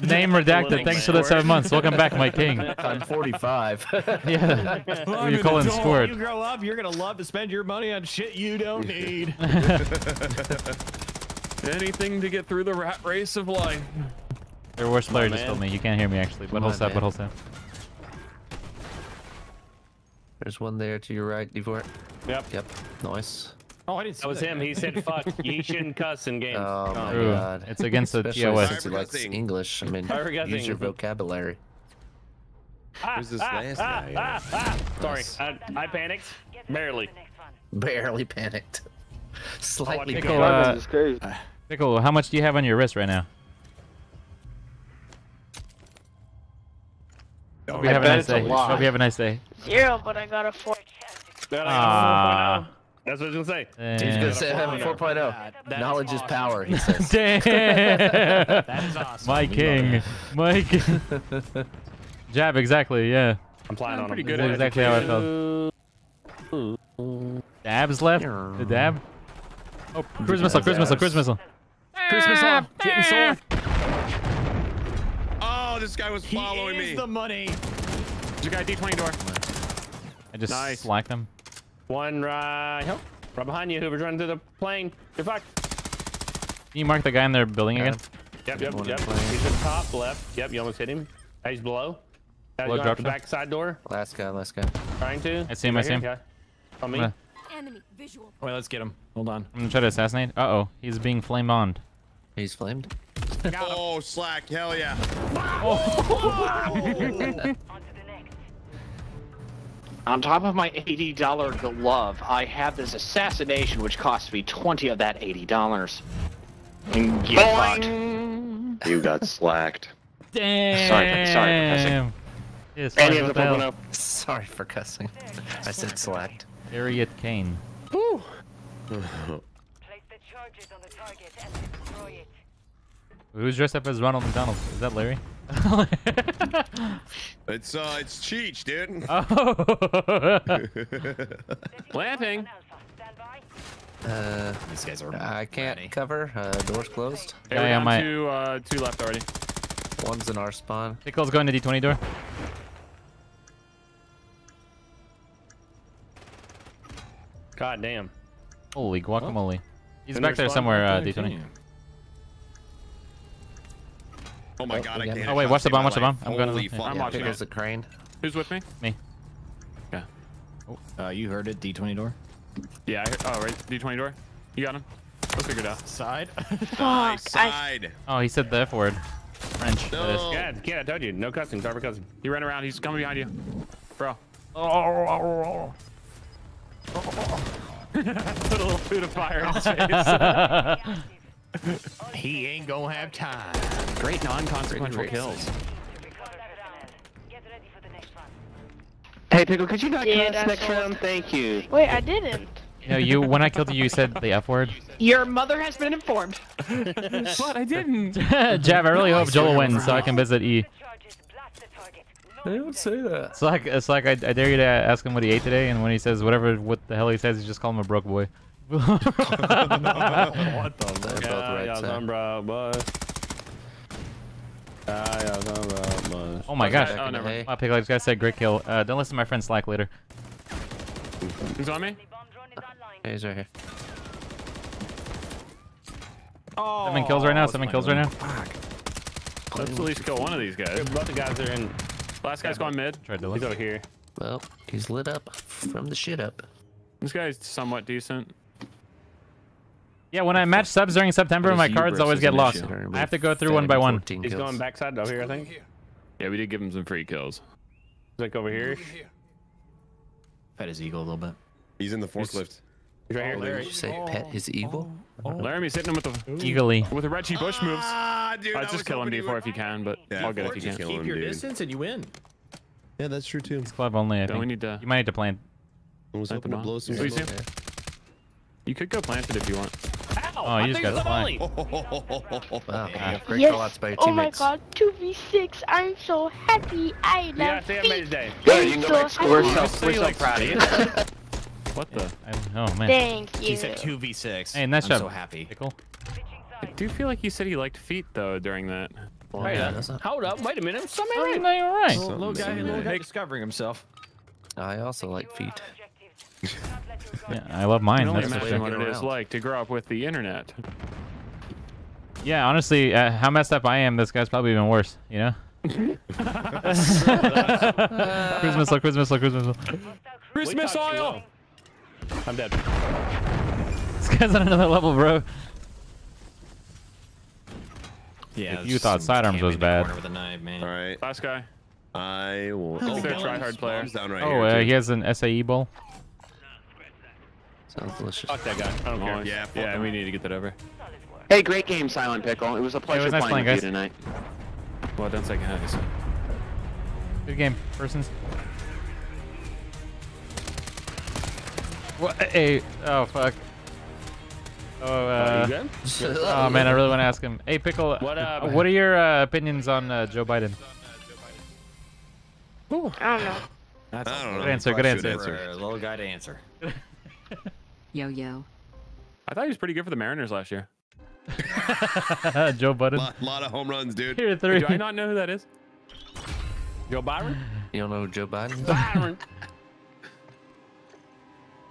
Speaker 2: Name redacted. Thanks for the seven months. Welcome back, my king.
Speaker 4: I'm 45.
Speaker 2: Yeah.
Speaker 6: Well,
Speaker 2: you
Speaker 6: I'm
Speaker 2: call
Speaker 6: an
Speaker 2: him squirt.
Speaker 6: You grow up, you're gonna love to spend your money on shit you don't need.
Speaker 3: Anything to get through the rat race of life.
Speaker 2: Your worst player
Speaker 5: My
Speaker 2: just told me. You can't hear me actually.
Speaker 4: But
Speaker 2: hold
Speaker 4: on,
Speaker 2: step,
Speaker 4: man.
Speaker 2: butthole step.
Speaker 4: There's one there to your right, Devort.
Speaker 5: Yep.
Speaker 4: Yep. Nice.
Speaker 6: Oh, I didn't see
Speaker 5: That was him. He said, "Fuck, you shouldn't cuss in games."
Speaker 4: Oh my
Speaker 2: True.
Speaker 4: god.
Speaker 2: It's against the
Speaker 4: Especially
Speaker 2: TOS.
Speaker 4: since he likes
Speaker 1: Cybercussing.
Speaker 4: English. I mean,
Speaker 5: Cybercussing.
Speaker 4: use your vocabulary.
Speaker 5: Ah,
Speaker 1: Who's this
Speaker 5: ah,
Speaker 1: last
Speaker 5: ah,
Speaker 1: guy?
Speaker 5: ah, ah. Sorry, I, I panicked. Barely.
Speaker 4: Barely panicked. Slightly
Speaker 5: Pickle,
Speaker 2: Pickle, uh,
Speaker 12: This is crazy.
Speaker 2: Pickle, how much do you have on your wrist right now? Hope you have a nice day. Hope you have a nice day.
Speaker 10: Zero, but I got a four.
Speaker 5: They're like,
Speaker 2: Ah.
Speaker 5: "Oh, That's what I was gonna say.
Speaker 4: He's
Speaker 2: Damn.
Speaker 4: gonna say I have a 4.0. Knowledge is power, he says.
Speaker 2: Damn.
Speaker 6: That is awesome.
Speaker 2: My king. My king. Jab, exactly, yeah.
Speaker 5: I'm flying
Speaker 3: I'm
Speaker 5: on
Speaker 3: pretty
Speaker 5: him.
Speaker 3: good
Speaker 2: That's
Speaker 3: at
Speaker 2: exactly how I felt. Dabs left? The dab? Oh, cruise missile, cruise missile, ah, cruise missile.
Speaker 3: Cruise missile. Getting ah. sword.
Speaker 1: Oh, this guy was
Speaker 6: He
Speaker 1: following
Speaker 6: is
Speaker 1: me.
Speaker 6: the money.
Speaker 3: There's a guy D20 door.
Speaker 2: I just
Speaker 3: Nice.
Speaker 2: slacked him.
Speaker 5: One right, oh, right behind you. Whoever's running through the plane. You're fucked.
Speaker 2: Can you mark the guy in their building again?
Speaker 5: Yep, yep, yep.
Speaker 4: plane.
Speaker 5: He's at the top left. Yep, you almost hit him. Oh, He's below. Now
Speaker 2: Below,
Speaker 5: he's going out
Speaker 2: dropped
Speaker 5: the back side door.
Speaker 4: Last guy, last guy.
Speaker 5: Trying to.
Speaker 2: I see him,
Speaker 5: Right
Speaker 2: I see him.
Speaker 5: here, yeah. On me.
Speaker 2: Gonna,
Speaker 8: Enemy visual.
Speaker 6: Wait, let's get him. Hold on.
Speaker 2: I'm gonna try to assassinate. Uh oh, he's being flame on.
Speaker 4: He's flamed.
Speaker 1: Oh, slack. Hell yeah.
Speaker 13: On top of my $80 glove, I have this assassination which cost me 20 of that $80. And get fucked.
Speaker 9: You got slacked.
Speaker 2: Damn.
Speaker 13: Sorry, sorry for cussing.
Speaker 2: Yes,
Speaker 13: And he
Speaker 2: sorry,
Speaker 13: has
Speaker 2: what the hell?
Speaker 13: 4.0.
Speaker 4: Sorry for cussing. I said slacked.
Speaker 2: Harriet Kane. Who's dressed up as Ronald McDonald? Is that Larry?
Speaker 1: It's uh, it's Cheech, dude.
Speaker 2: oh.
Speaker 3: Planting.
Speaker 4: Uh,
Speaker 6: These guys are.
Speaker 4: I can't
Speaker 6: ready.
Speaker 4: cover. Uh, doors closed.
Speaker 3: Hey,
Speaker 2: Guy
Speaker 3: we're
Speaker 2: on my-
Speaker 3: to uh, two left already.
Speaker 4: One's in our spawn.
Speaker 2: Pickle's going to D20 door.
Speaker 5: God damn.
Speaker 2: Holy guacamole. He's
Speaker 5: In
Speaker 2: back there somewhere, uh, D20.
Speaker 1: Oh my
Speaker 4: Oh,
Speaker 1: god,
Speaker 4: we
Speaker 1: I can't.
Speaker 2: Oh, wait, watch the bomb, watch the bomb. I'm gonna-
Speaker 1: Holy
Speaker 2: yeah.
Speaker 3: I'm watching
Speaker 4: Pickle's
Speaker 3: it.
Speaker 4: a crane.
Speaker 3: Who's with me? Me. Yeah.
Speaker 6: Oh, uh, you heard it. D20 door.
Speaker 3: Yeah. I heard, oh, right. D20 door. You got him. We'll figure it out.
Speaker 6: Side.
Speaker 1: Nice
Speaker 10: Fuck. I,
Speaker 1: side.
Speaker 2: Oh, he said the F word. French. that is.
Speaker 1: No.
Speaker 5: Yeah, yeah, I told you. No cussing. Sorry for cussing.
Speaker 3: He ran around. He's coming behind you. Bro. Oh. Put a little food of fire in his face.
Speaker 6: he ain't gonna have time.
Speaker 3: Great non-consequential kills.
Speaker 13: Hey, Pickle, could you not
Speaker 10: Yeah,
Speaker 13: cuss
Speaker 10: that's
Speaker 13: next round? Thank you.
Speaker 10: wait, I didn't.
Speaker 2: No, you. When I killed you, you said the F word.
Speaker 13: Your mother has been informed.
Speaker 3: But I didn't.
Speaker 2: Jab, I really hope Joel wins so I can visit E.
Speaker 4: They don't say that.
Speaker 2: It's like it's like I, I dare you to ask him what he ate today, and when he says whatever what the hell he says, you just call him a broke boy.
Speaker 6: What the?
Speaker 4: They're both
Speaker 5: Yeah,
Speaker 4: right
Speaker 5: yeah,
Speaker 4: side.
Speaker 5: some boy. Yeah, yeah, some boy.
Speaker 2: Oh my gosh.
Speaker 5: oh,
Speaker 4: in the
Speaker 5: never
Speaker 4: hay.
Speaker 5: mind.
Speaker 2: Wow, Pickle, this guy said great kill. Uh, don't listen to my friend Slack later.
Speaker 3: He's on me?
Speaker 4: Hey, he's right here.
Speaker 6: Oh,
Speaker 2: Seven kills right now.
Speaker 6: that's
Speaker 2: Seven kills right
Speaker 6: win.
Speaker 2: now.
Speaker 3: Let's at least kill one of these guys.
Speaker 5: Both the guys are in.
Speaker 3: Last guy's going mid.
Speaker 2: Tried to
Speaker 5: He's
Speaker 2: look.
Speaker 5: over here.
Speaker 4: Well, he's lit up from the shit up.
Speaker 3: This guy's somewhat decent.
Speaker 2: Yeah, when I match subs during September, my cards always get lost. I have to go through one by one.
Speaker 4: 14
Speaker 5: He's
Speaker 4: kills.
Speaker 5: going backside over here, I think.
Speaker 3: Yeah, we did give him some free kills.
Speaker 5: like over here.
Speaker 6: Pet his eagle a little bit.
Speaker 1: He's in the forklift.
Speaker 5: He's right
Speaker 4: Did
Speaker 5: here.
Speaker 4: you say pet his eagle?
Speaker 3: Laramie's hitting him with the
Speaker 2: Eagerly.
Speaker 3: with the Reggie Bush moves.
Speaker 1: Ah, dude.
Speaker 3: Uh,
Speaker 1: I
Speaker 3: just
Speaker 1: was
Speaker 3: kill him
Speaker 1: hoping
Speaker 3: D4 if you can, but
Speaker 1: Yeah,
Speaker 3: I'll get it if you can.
Speaker 6: Keep
Speaker 1: him,
Speaker 6: your
Speaker 1: dude.
Speaker 6: distance and you win.
Speaker 1: Yeah, that's true too.
Speaker 2: It's Club only, I
Speaker 3: Then we
Speaker 2: think.
Speaker 3: need to.
Speaker 2: You might need to plan.
Speaker 1: I was
Speaker 3: Snipe
Speaker 1: hoping
Speaker 3: him
Speaker 1: to blow some
Speaker 3: So you see
Speaker 1: smoke.
Speaker 3: him? You could go plant it if you want.
Speaker 5: Ow!
Speaker 2: Oh, you
Speaker 5: I
Speaker 2: just
Speaker 5: think
Speaker 2: got
Speaker 5: it's
Speaker 2: flanked.
Speaker 5: volley.
Speaker 4: Wow,
Speaker 2: Ah.
Speaker 4: great
Speaker 10: yes.
Speaker 4: callouts by your
Speaker 10: oh my god, 2v6. I'm so happy. I
Speaker 5: Yeah,
Speaker 10: love
Speaker 5: Sam
Speaker 10: feet.
Speaker 5: made his day.
Speaker 13: Good, you can go
Speaker 10: So
Speaker 13: back. We're
Speaker 10: happy.
Speaker 13: so, we're so proud of you.
Speaker 3: What the?
Speaker 2: I, oh man.
Speaker 10: Thank you.
Speaker 6: He said 2v6.
Speaker 2: Hey, nice
Speaker 6: I'm
Speaker 2: job.
Speaker 6: so happy.
Speaker 2: Pickle.
Speaker 3: I do feel like you said he liked feet though during that.
Speaker 4: Well,
Speaker 5: Wait,
Speaker 4: yeah,
Speaker 5: uh,
Speaker 4: not-
Speaker 5: hold up. Wait a minute. Something
Speaker 2: Oh,
Speaker 5: right.
Speaker 2: no, you're right.
Speaker 6: Little, little guy, little guy discovering himself.
Speaker 4: I also like feet.
Speaker 2: Yeah, I love mine.
Speaker 3: can
Speaker 2: That's
Speaker 3: imagine what it is like to grow up with the internet.
Speaker 2: Yeah, honestly, uh, how messed up I am, this guy's probably even worse. You know. cruise missile, cruise missile, cruise missile.
Speaker 3: Christmas
Speaker 5: talked
Speaker 3: oil.
Speaker 5: I'm dead.
Speaker 2: This guy's on another level, bro.
Speaker 6: Yeah.
Speaker 2: If you thought sidearms was bad.
Speaker 6: With a knife, man.
Speaker 1: All right.
Speaker 3: Last guy.
Speaker 1: I will.
Speaker 3: Oh,
Speaker 1: Oh,
Speaker 3: they're tryhard player.
Speaker 1: down right
Speaker 2: Oh,
Speaker 1: here.
Speaker 2: uh, he has an SAE bowl.
Speaker 4: Sounds delicious.
Speaker 5: Fuck that guy. I don't care.
Speaker 1: Yeah, fuck
Speaker 3: yeah,
Speaker 1: him.
Speaker 3: we need to get that over.
Speaker 7: Hey, great game, Silent Pickle. It was a pleasure
Speaker 2: was nice
Speaker 7: playing,
Speaker 2: playing,
Speaker 7: with you tonight.
Speaker 3: Well, don't say guys.
Speaker 2: Good game, persons. What? Hey, oh fuck. Oh,
Speaker 5: Are
Speaker 2: uh,
Speaker 5: you
Speaker 2: oh man, I really want to ask him. Hey, pickle.
Speaker 5: What
Speaker 2: uh, What are your uh, opinions on uh, Joe Biden? Ooh.
Speaker 10: I don't know.
Speaker 6: That's
Speaker 1: I don't
Speaker 6: a
Speaker 1: know.
Speaker 2: Good answer, good answer.
Speaker 6: For a little guy to answer.
Speaker 8: Yo yo.
Speaker 3: I thought he was pretty good for the Mariners last year.
Speaker 2: Joe Budden.
Speaker 1: Lot, lot of home runs, dude.
Speaker 2: Here,
Speaker 3: Wait,
Speaker 2: three.
Speaker 3: do I not know who that is?
Speaker 5: Joe Byron?
Speaker 4: You don't know who Joe Biden? is?
Speaker 5: Byron.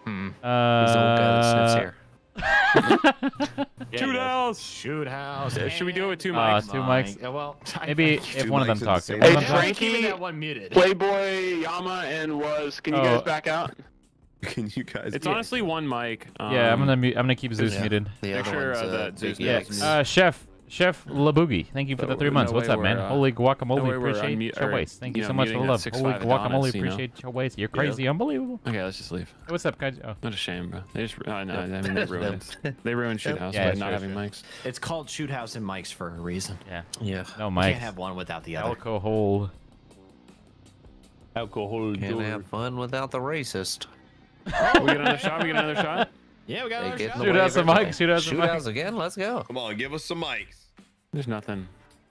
Speaker 6: Hmm.
Speaker 2: Uh,
Speaker 4: He's the old guy that sits here.
Speaker 5: Yeah,
Speaker 3: Shoot
Speaker 5: he
Speaker 3: house.
Speaker 6: Shoot house.
Speaker 3: Uh, should we do it with two
Speaker 2: Uh,
Speaker 3: mics?
Speaker 2: two mics.
Speaker 6: Uh, well,
Speaker 2: Maybe if one of them
Speaker 1: mics at the
Speaker 2: talks.
Speaker 1: same
Speaker 2: If one
Speaker 7: Hey,
Speaker 2: of.
Speaker 7: Frankie.
Speaker 6: that one muted.
Speaker 7: Playboy, Yama, and was. Can you
Speaker 2: Oh.
Speaker 7: guys back out?
Speaker 1: Can you guys?
Speaker 3: It's honestly one mic. Um,
Speaker 2: Yeah, I'm gonna mute, I'm gonna keep Zeus
Speaker 4: Yeah.
Speaker 2: muted.
Speaker 4: The
Speaker 3: Make sure, uh,
Speaker 4: uh,
Speaker 3: that Zeus
Speaker 2: Yeah, uh, Chef Chef Laboogie, thank you for the
Speaker 3: No-
Speaker 2: three months.
Speaker 3: no
Speaker 2: What's up, man?
Speaker 3: uh,
Speaker 2: Holy guacamole,
Speaker 3: no
Speaker 2: appreciate
Speaker 3: unmute-
Speaker 2: your waste. Thank
Speaker 3: you
Speaker 2: you so much for the love. Holy guacamole,
Speaker 3: Adonis, you know?
Speaker 2: appreciate your waste. You're crazy, unbelievable.
Speaker 3: Okay, let's just leave.
Speaker 2: Hey, what's up, guys? Oh,
Speaker 3: Not a shame, bro. They just, oh, no, I mean, they ruined, they ruined Shoot House
Speaker 2: Yeah,
Speaker 3: by not
Speaker 2: sure,
Speaker 3: having
Speaker 2: sure.
Speaker 3: mics.
Speaker 6: It's called Shoot House and Mics for a reason.
Speaker 2: yeah.
Speaker 4: Yeah.
Speaker 2: No,
Speaker 6: You Can't have one without the other.
Speaker 2: Alcohol.
Speaker 5: Alcohol.
Speaker 4: Can't
Speaker 5: door.
Speaker 4: have fun without the racist.
Speaker 3: We get another shot. We get another shot.
Speaker 6: Yeah, we got another shot.
Speaker 2: Shoot out some mics, shoot out some mics.
Speaker 4: outs again. Let's go.
Speaker 1: Come on, give us some mics.
Speaker 3: There's nothing.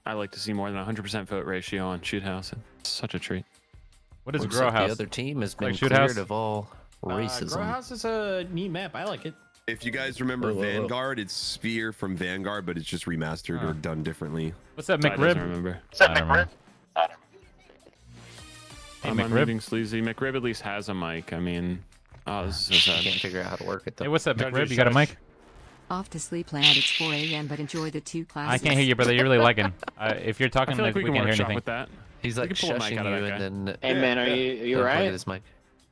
Speaker 3: I like to see more than 100% vote ratio on Shoot House. It's such a treat.
Speaker 2: What is
Speaker 4: Looks
Speaker 2: Grow
Speaker 4: like
Speaker 2: House?
Speaker 4: The other team has been
Speaker 2: Like Shoot
Speaker 4: cleared
Speaker 2: House?
Speaker 4: of all
Speaker 6: Uh,
Speaker 4: racism.
Speaker 6: Grow House is a neat map. I like it.
Speaker 1: If you guys remember
Speaker 4: Whoa, whoa, whoa.
Speaker 1: Vanguard, it's Spear from Vanguard, but it's just remastered
Speaker 2: Huh.
Speaker 1: or done differently.
Speaker 2: What's up,
Speaker 3: Ty doesn't
Speaker 2: McRib?
Speaker 3: remember.
Speaker 2: I don't remember. Hey,
Speaker 3: I'm
Speaker 2: McRib.
Speaker 3: unmuting Sleazy. McRib at least has a mic. I mean, oh, this is so
Speaker 4: I can't figure out how to work it though.
Speaker 2: Hey, what's up,
Speaker 3: Don't
Speaker 2: McRib? You got a mic?
Speaker 8: Off to sleep lad. It's 4 a.m. But enjoy the two classes.
Speaker 2: I can't hear you, brother. You're really lagging. Uh, if you're
Speaker 3: I
Speaker 2: talking,
Speaker 3: feel like we can
Speaker 2: can't hear anything.
Speaker 3: with that.
Speaker 4: He's like
Speaker 3: can pull a mic
Speaker 4: shushing you and then
Speaker 7: Hey, man, are you you
Speaker 4: then plug
Speaker 7: right?
Speaker 4: in his mic.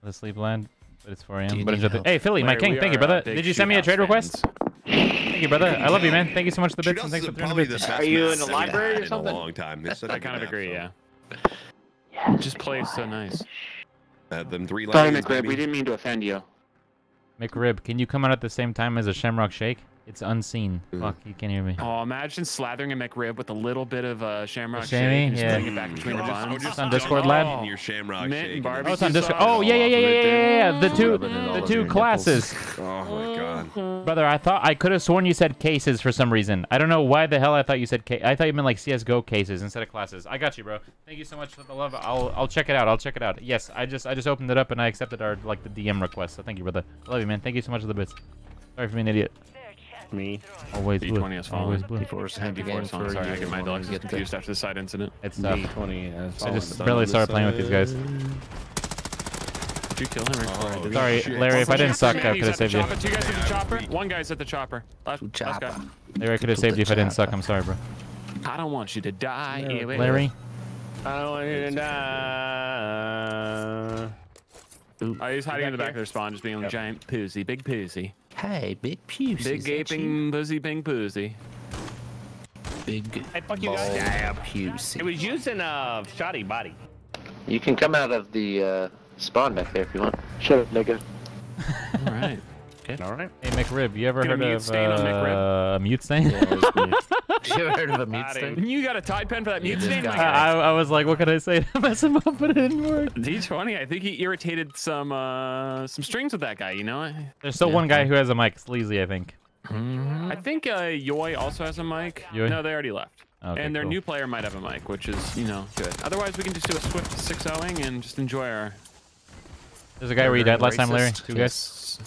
Speaker 2: The sleep land, but it's 4 a.m. But
Speaker 4: need
Speaker 2: enjoy the... Hey, Philly, my king. Thank you, brother. Did you send me a trade
Speaker 3: House
Speaker 2: request? Thank you, brother. I love you, man. Thank you so much for the
Speaker 1: Shoot
Speaker 2: bits, and thanks for 300
Speaker 1: probably the
Speaker 2: bits.
Speaker 1: best
Speaker 5: Are you in the library
Speaker 1: had
Speaker 5: or
Speaker 1: in
Speaker 5: something?
Speaker 1: a long time. It's such a
Speaker 3: I kind of agree, yeah. Just plays so nice.
Speaker 1: Uh, them three
Speaker 7: Sorry,
Speaker 1: lanes,
Speaker 7: McRib.
Speaker 1: baby.
Speaker 7: We didn't mean to offend you.
Speaker 2: McRib, can you come out at the same time as a Shamrock Shake? It's unseen.
Speaker 1: Mm.
Speaker 2: Fuck, you can't hear me.
Speaker 3: Oh, imagine slathering a McRib with a little bit of uh, Shamrock
Speaker 2: The
Speaker 3: Shake
Speaker 2: shammy?
Speaker 3: and just
Speaker 2: Yeah.
Speaker 3: putting it back between the
Speaker 1: Or just- or
Speaker 3: buns.
Speaker 1: just
Speaker 2: on Discord,
Speaker 1: it
Speaker 2: lad?
Speaker 1: in your shamrock shake
Speaker 3: and
Speaker 1: and
Speaker 3: barbecue
Speaker 2: Oh, it's on Discord. Oh, yeah, yeah, yeah, yeah, yeah, yeah, yeah. The two,
Speaker 4: Rubbing it all
Speaker 2: the two classes.
Speaker 1: Oh my god.
Speaker 2: Brother, I thought I could have sworn you said cases for some reason. I don't know why the hell I thought you said ca- I thought you meant like CS:GO cases instead of classes. I got you, bro. Thank you so much for the love. I'll I'll check it out. I'll check it out. Yes, I just I just opened it up and I accepted our like the DM request. So thank you, brother. I love you, man. Thank you so much for the bits. Sorry for being an idiot.
Speaker 5: Me.
Speaker 2: Always blue.
Speaker 3: D20 has fallen.
Speaker 2: Always blue.
Speaker 4: Before it's
Speaker 3: Before
Speaker 4: game
Speaker 3: it's on.
Speaker 4: for
Speaker 3: Sorry, I
Speaker 4: you,
Speaker 3: get my
Speaker 4: wanna
Speaker 3: dogs
Speaker 4: the-
Speaker 3: confused after the side incident.
Speaker 2: It's tough.
Speaker 5: D20 has
Speaker 2: I just
Speaker 5: fallen.
Speaker 2: barely started playing with these guys.
Speaker 3: Did you kill him? Or before I did
Speaker 2: Sorry,
Speaker 1: shit.
Speaker 2: Larry. If I didn't suck, I
Speaker 3: He's
Speaker 2: could have saved you.
Speaker 3: Two guys at the chopper. One guy's at the chopper. Last, last guy.
Speaker 2: Larry, I could have saved you if I didn't suck. I'm sorry, bro.
Speaker 3: I don't want you to die.
Speaker 2: Larry.
Speaker 5: I don't want you to die.
Speaker 3: Oh, he's hiding in the back
Speaker 5: here?
Speaker 3: of their spawn, just being a giant pussy, big pussy,
Speaker 4: Hey, big pussy.
Speaker 3: big gaping pussy, pink pussy.
Speaker 4: Big
Speaker 5: Hey, fuck you guys.
Speaker 4: bald pussy.
Speaker 5: It was using a shoddy body.
Speaker 7: You can come out of the uh, spawn back there if you want. Shut up, nigga.
Speaker 3: All right.
Speaker 5: All right.
Speaker 2: Hey, McRib. You ever
Speaker 3: Get a
Speaker 2: heard
Speaker 3: mute
Speaker 2: of
Speaker 3: stain on McRib.
Speaker 2: uh, a mute stain?
Speaker 4: Yeah, it was me. you ever heard of a mute
Speaker 5: Outta
Speaker 4: stain?
Speaker 3: You got a Tide pen for that mute
Speaker 4: this
Speaker 3: stain?
Speaker 4: guy.
Speaker 3: My
Speaker 2: I. I was like, what could I say to mess him up, but it didn't work.
Speaker 3: D20. I think he irritated some uh some strings with that guy. You know.
Speaker 2: There's still
Speaker 4: Yeah.
Speaker 2: one guy who has a mic, Sleazy, I think.
Speaker 3: I think uh, Yoi also has a mic.
Speaker 2: Yoi?
Speaker 3: No, they already left.
Speaker 2: Okay,
Speaker 3: and their
Speaker 2: cool.
Speaker 3: new player might have a mic, which is you know good. Otherwise, we can just do a swift 6-0ing and just enjoy our
Speaker 2: There's a guy where you died last time, Larry. Two guys.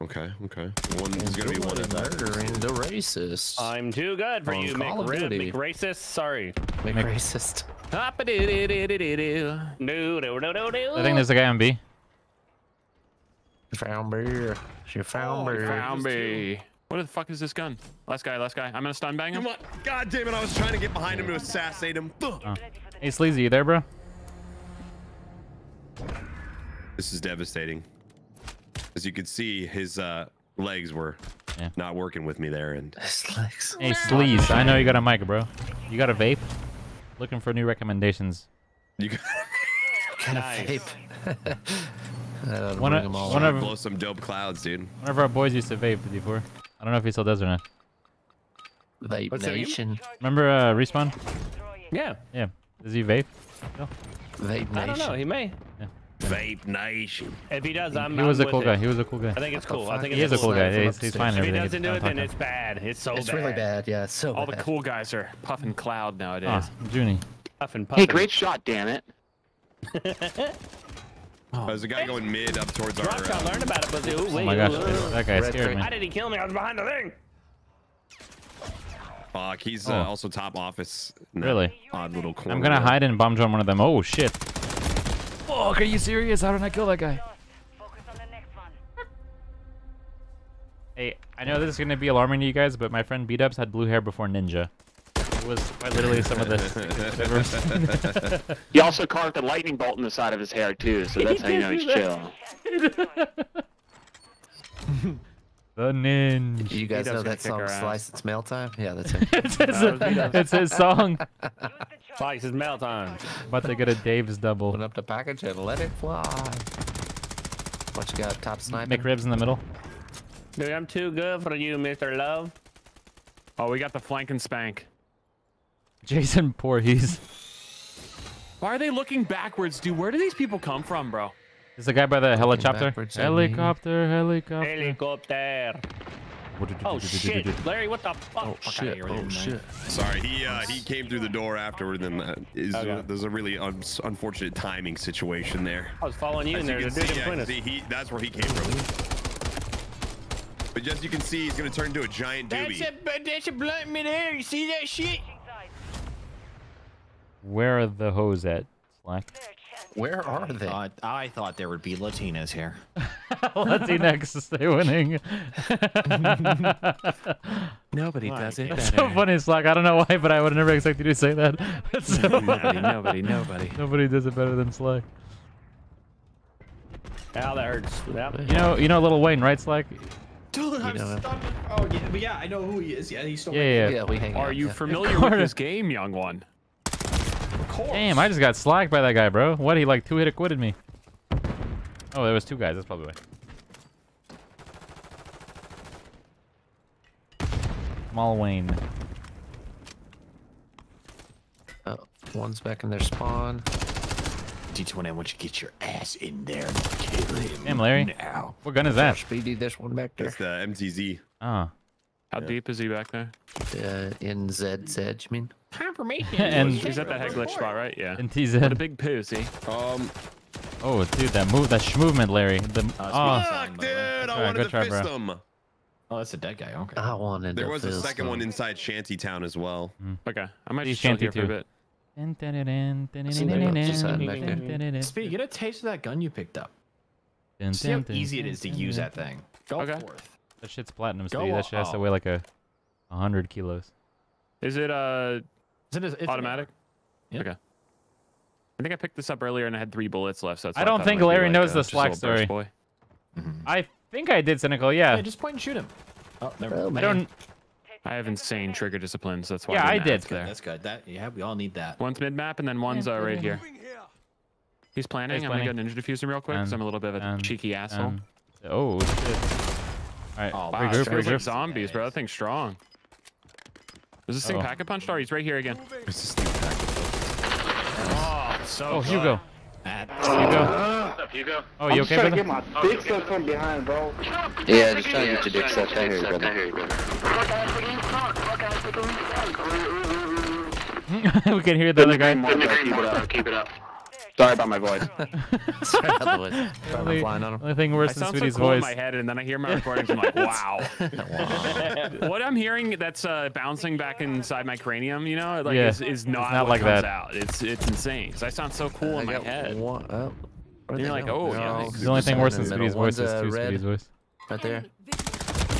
Speaker 4: Yes.
Speaker 9: Okay, okay. One is gonna be one of them.
Speaker 4: Murdering the racist.
Speaker 5: I'm too good for
Speaker 4: On
Speaker 5: you,
Speaker 4: Call of
Speaker 5: McRib,
Speaker 4: Duty.
Speaker 5: McRacist. Sorry.
Speaker 4: Make racist.
Speaker 5: No, no, no, no, no.
Speaker 2: I think there's a guy on B.
Speaker 4: Found me. She found beer.
Speaker 3: Found oh, me. What the fuck is this gun? Last guy, last guy. I'm gonna stun bang him.
Speaker 1: Come on. God damn it, I was trying to get behind him to assassinate him.
Speaker 2: Oh. Hey, Sleazy, you there, bro?
Speaker 1: This is devastating. As you can see, his uh, legs were
Speaker 2: Yeah.
Speaker 1: not working with me there, and
Speaker 4: His legs.
Speaker 2: Hey, Sleaze, I know you got a mic, bro. You got a vape? Looking for new recommendations.
Speaker 1: you
Speaker 4: got, of
Speaker 5: Nice.
Speaker 4: vape. That'll
Speaker 2: One of- one of-
Speaker 1: blow some dope clouds, dude.
Speaker 2: One of our boys used to vape before. I don't know if he still does or not.
Speaker 4: Vape
Speaker 5: What's the?
Speaker 4: Nation.
Speaker 2: Remember uh, Respawn?
Speaker 5: Yeah.
Speaker 2: Yeah. Does he vape? No.
Speaker 4: Vape Nation.
Speaker 5: I don't know. He
Speaker 4: Nation.
Speaker 5: may.
Speaker 1: Vape Nation.
Speaker 5: If he does, I'm. Not.
Speaker 2: He was
Speaker 5: I'm
Speaker 2: a cool guy.
Speaker 5: it.
Speaker 2: He was a cool guy.
Speaker 5: I think it's
Speaker 4: What the
Speaker 5: cool. I
Speaker 4: fuck?
Speaker 5: think
Speaker 2: He
Speaker 5: it's
Speaker 2: is a cool
Speaker 5: cool.
Speaker 2: guy. He's, he's fine
Speaker 5: If he doesn't do it, then it's bad. It's so
Speaker 4: It's
Speaker 5: bad.
Speaker 4: really bad. Yeah, it's so
Speaker 3: All the cool guys are puffing cloud nowadays.
Speaker 2: Ah, Junie.
Speaker 5: Puffin, puffin.
Speaker 13: Hey, great shot, damn it.
Speaker 1: Oh, there's a guy going mid up towards our.
Speaker 5: Rockstar
Speaker 1: Uh,
Speaker 5: learned about it, but ooh,
Speaker 2: Oh my gosh,
Speaker 5: ooh, ooh.
Speaker 2: that guy
Speaker 4: Red
Speaker 2: scared me.
Speaker 5: How did he kill me? I was behind the thing.
Speaker 1: fuck, he's uh,
Speaker 2: Oh.
Speaker 1: also top office.
Speaker 2: Really?
Speaker 1: Odd little corner.
Speaker 2: I'm gonna hide and bomb drone one of them. Oh shit. Fuck, are you serious? How did I kill that guy? Hey, I know this is gonna be alarming to you guys, but my friend B-Dubs had blue hair before Ninja. It was quite literally some of the sickest I've ever seen.
Speaker 13: He also carved a lightning bolt in the side of his hair too, so that's how you know he's chill.
Speaker 2: the Ninja.
Speaker 4: You guys know that song. Slice It's Mail Time? Yeah, that's it.
Speaker 2: it's, his, it's his song.
Speaker 5: Slice It's mail time.
Speaker 2: About to get a Dave's double.
Speaker 4: Open up the package and let it fly. What you got? Top sniping?
Speaker 2: McRibs in the middle.
Speaker 5: Dude, I'm too good for you, Mr. Love.
Speaker 3: Oh, we got the flank and spank.
Speaker 2: Jason Voorhees.
Speaker 3: Why are they looking backwards, dude? Where do these people come from, bro?
Speaker 2: There's the guy by the helicopter.
Speaker 4: backwards at.
Speaker 2: Helicopter, helicopter.
Speaker 5: Helicopter. Oh shit, Larry, what the fuck?
Speaker 4: Oh shit! Oh shit!
Speaker 1: Sorry, he uh, he came through the door afterward. And uh, is,
Speaker 5: Okay.
Speaker 1: there's a really un- unfortunate timing situation there.
Speaker 5: I was following you,
Speaker 1: As
Speaker 5: and
Speaker 1: you
Speaker 5: there's
Speaker 1: can
Speaker 5: a dude
Speaker 1: see,
Speaker 5: in
Speaker 1: I
Speaker 5: front
Speaker 1: can
Speaker 5: of us.
Speaker 1: see he, that's where he came from. But just as you can see, he's gonna turn into a giant doobie.
Speaker 5: that's a that's a blunt midair. You see that shit?
Speaker 2: Where are the hose at? Slack.
Speaker 4: Where are they?
Speaker 6: Uh, I thought there would be Latinas here.
Speaker 2: Latinx stay winning.
Speaker 3: Nobody does it
Speaker 2: That's so funny, Slack. I don't know why, but I would never expect you to say that. So
Speaker 3: Nobody, nobody, nobody.
Speaker 2: Nobody does it better than Slack.
Speaker 5: Ow, that hurts. Yep.
Speaker 2: You know, you know Little Wayne, right, Slack?
Speaker 6: Dude,
Speaker 4: I'm know.
Speaker 6: stuck. Oh yeah, but yeah, I know who he is. Yeah, he's still.
Speaker 2: Yeah, yeah.
Speaker 4: Yeah, we hang
Speaker 3: Are
Speaker 4: out,
Speaker 3: you
Speaker 4: yeah.
Speaker 3: familiar with this game, young one?
Speaker 6: Of course.
Speaker 2: Damn, I just got slacked by that guy, bro. What? He like two hit acquitted me. Oh, there was two guys. That's probably why. Small Wayne.
Speaker 4: Oh, one's back in their spawn.
Speaker 6: D20, I want you to get your ass in there and kill him.
Speaker 2: Damn, Larry.
Speaker 6: Now.
Speaker 2: What gun is that?
Speaker 4: Speedy, this one back there.
Speaker 1: It's the MTZ.
Speaker 2: Ah.
Speaker 3: How deep is he back there?
Speaker 4: Uh, in ZZ, you mean?
Speaker 6: Confirmation.
Speaker 2: And-
Speaker 3: He's at that head glitch spot, right? Yeah.
Speaker 2: And
Speaker 3: What a
Speaker 2: TZ.
Speaker 3: big pussy.
Speaker 1: Um,
Speaker 2: Oh, dude, that move, that sh movement, Larry. The
Speaker 6: Uh,
Speaker 2: oh,
Speaker 1: fuck, dude, I
Speaker 2: Alright,
Speaker 1: wanted to
Speaker 2: try,
Speaker 1: fist
Speaker 2: bro.
Speaker 1: him.
Speaker 6: Oh, that's a dead guy. Okay.
Speaker 4: I wanted
Speaker 1: There was a
Speaker 4: feel
Speaker 1: second one
Speaker 4: some-
Speaker 1: inside Shantytown as well.
Speaker 3: Okay, I might
Speaker 2: He's
Speaker 3: just chill
Speaker 2: shanty
Speaker 3: here for a bit.
Speaker 4: Just hiding back there.
Speaker 6: Speedy, get a taste of that gun you picked up. See how easy it is to use that thing. Go
Speaker 3: Okay.
Speaker 6: forth.
Speaker 2: That shit's platinum,
Speaker 6: Go
Speaker 2: Steve. That shit has to weigh like a, a hundred kilos.
Speaker 3: Is it uh
Speaker 6: Is it, it's
Speaker 3: automatic?
Speaker 6: Yeah.
Speaker 3: Okay. I think I picked this up earlier and I had three bullets left. So
Speaker 2: I don't
Speaker 3: thought
Speaker 2: think Larry
Speaker 3: like,
Speaker 2: knows
Speaker 3: uh,
Speaker 2: the
Speaker 3: just
Speaker 2: Slack story.
Speaker 3: Boy.
Speaker 2: I think I did cynical. Yeah.
Speaker 6: Yeah, just point and shoot him. Oh, never
Speaker 4: Oh,
Speaker 6: mind.
Speaker 2: I don't.
Speaker 3: I have insane trigger discipline, so that's why.
Speaker 2: Yeah,
Speaker 3: I,
Speaker 2: I
Speaker 3: didn't
Speaker 2: did.
Speaker 3: ask there.
Speaker 6: That's good. That yeah, we all need that.
Speaker 3: One's mid map and then one's uh, right here. He's planning.
Speaker 2: He's
Speaker 3: I'm gonna
Speaker 2: planning.
Speaker 3: go ninja diffuse him real quick because
Speaker 2: And-
Speaker 3: I'm a little bit of a
Speaker 2: and-
Speaker 3: cheeky asshole.
Speaker 2: and- oh shit. All right,
Speaker 6: Oh,
Speaker 3: Wow,
Speaker 2: regroup,
Speaker 3: it feels like
Speaker 2: regroup.
Speaker 3: zombies, bro. That thing's strong. Is this thing
Speaker 2: Uh-oh.
Speaker 3: Pack-a-Punched? Or he's right here again.
Speaker 1: It's just like
Speaker 3: Oh, so
Speaker 2: Oh, Hugo.
Speaker 6: That-
Speaker 2: Hugo.
Speaker 13: Hugo?
Speaker 2: Oh, you okay, brother?
Speaker 12: get my dick sucked from behind, bro.
Speaker 7: Yeah, just trying to get your dick sucked. I hear you, brother.
Speaker 2: we can hear the other guy.
Speaker 13: Keep it up. Keep it up. Sorry about my voice.
Speaker 4: Sorry about the voice. Sorry, I'm
Speaker 2: Only,
Speaker 4: flying on him.
Speaker 2: only thing worse
Speaker 3: I
Speaker 2: than
Speaker 3: sound so cool
Speaker 2: voice.
Speaker 3: in my head, and then I hear my recordings. I'm like, wow.
Speaker 4: Wow.
Speaker 3: what I'm hearing that's uh, bouncing back inside my cranium, you know, like
Speaker 2: Yeah,
Speaker 3: is, is not,
Speaker 2: not
Speaker 3: what
Speaker 2: like
Speaker 3: comes
Speaker 2: that.
Speaker 3: out. It's it's insane. Cause I sound so cool
Speaker 4: I
Speaker 3: in my head.
Speaker 4: one- oh, where'd
Speaker 3: You're like,
Speaker 4: go?
Speaker 3: oh,
Speaker 4: They're
Speaker 3: yeah,
Speaker 4: all
Speaker 2: The only thing worse than
Speaker 4: middle.
Speaker 2: Sweetie's voice is
Speaker 4: uh,
Speaker 2: two Sweetie's voice.
Speaker 4: right there.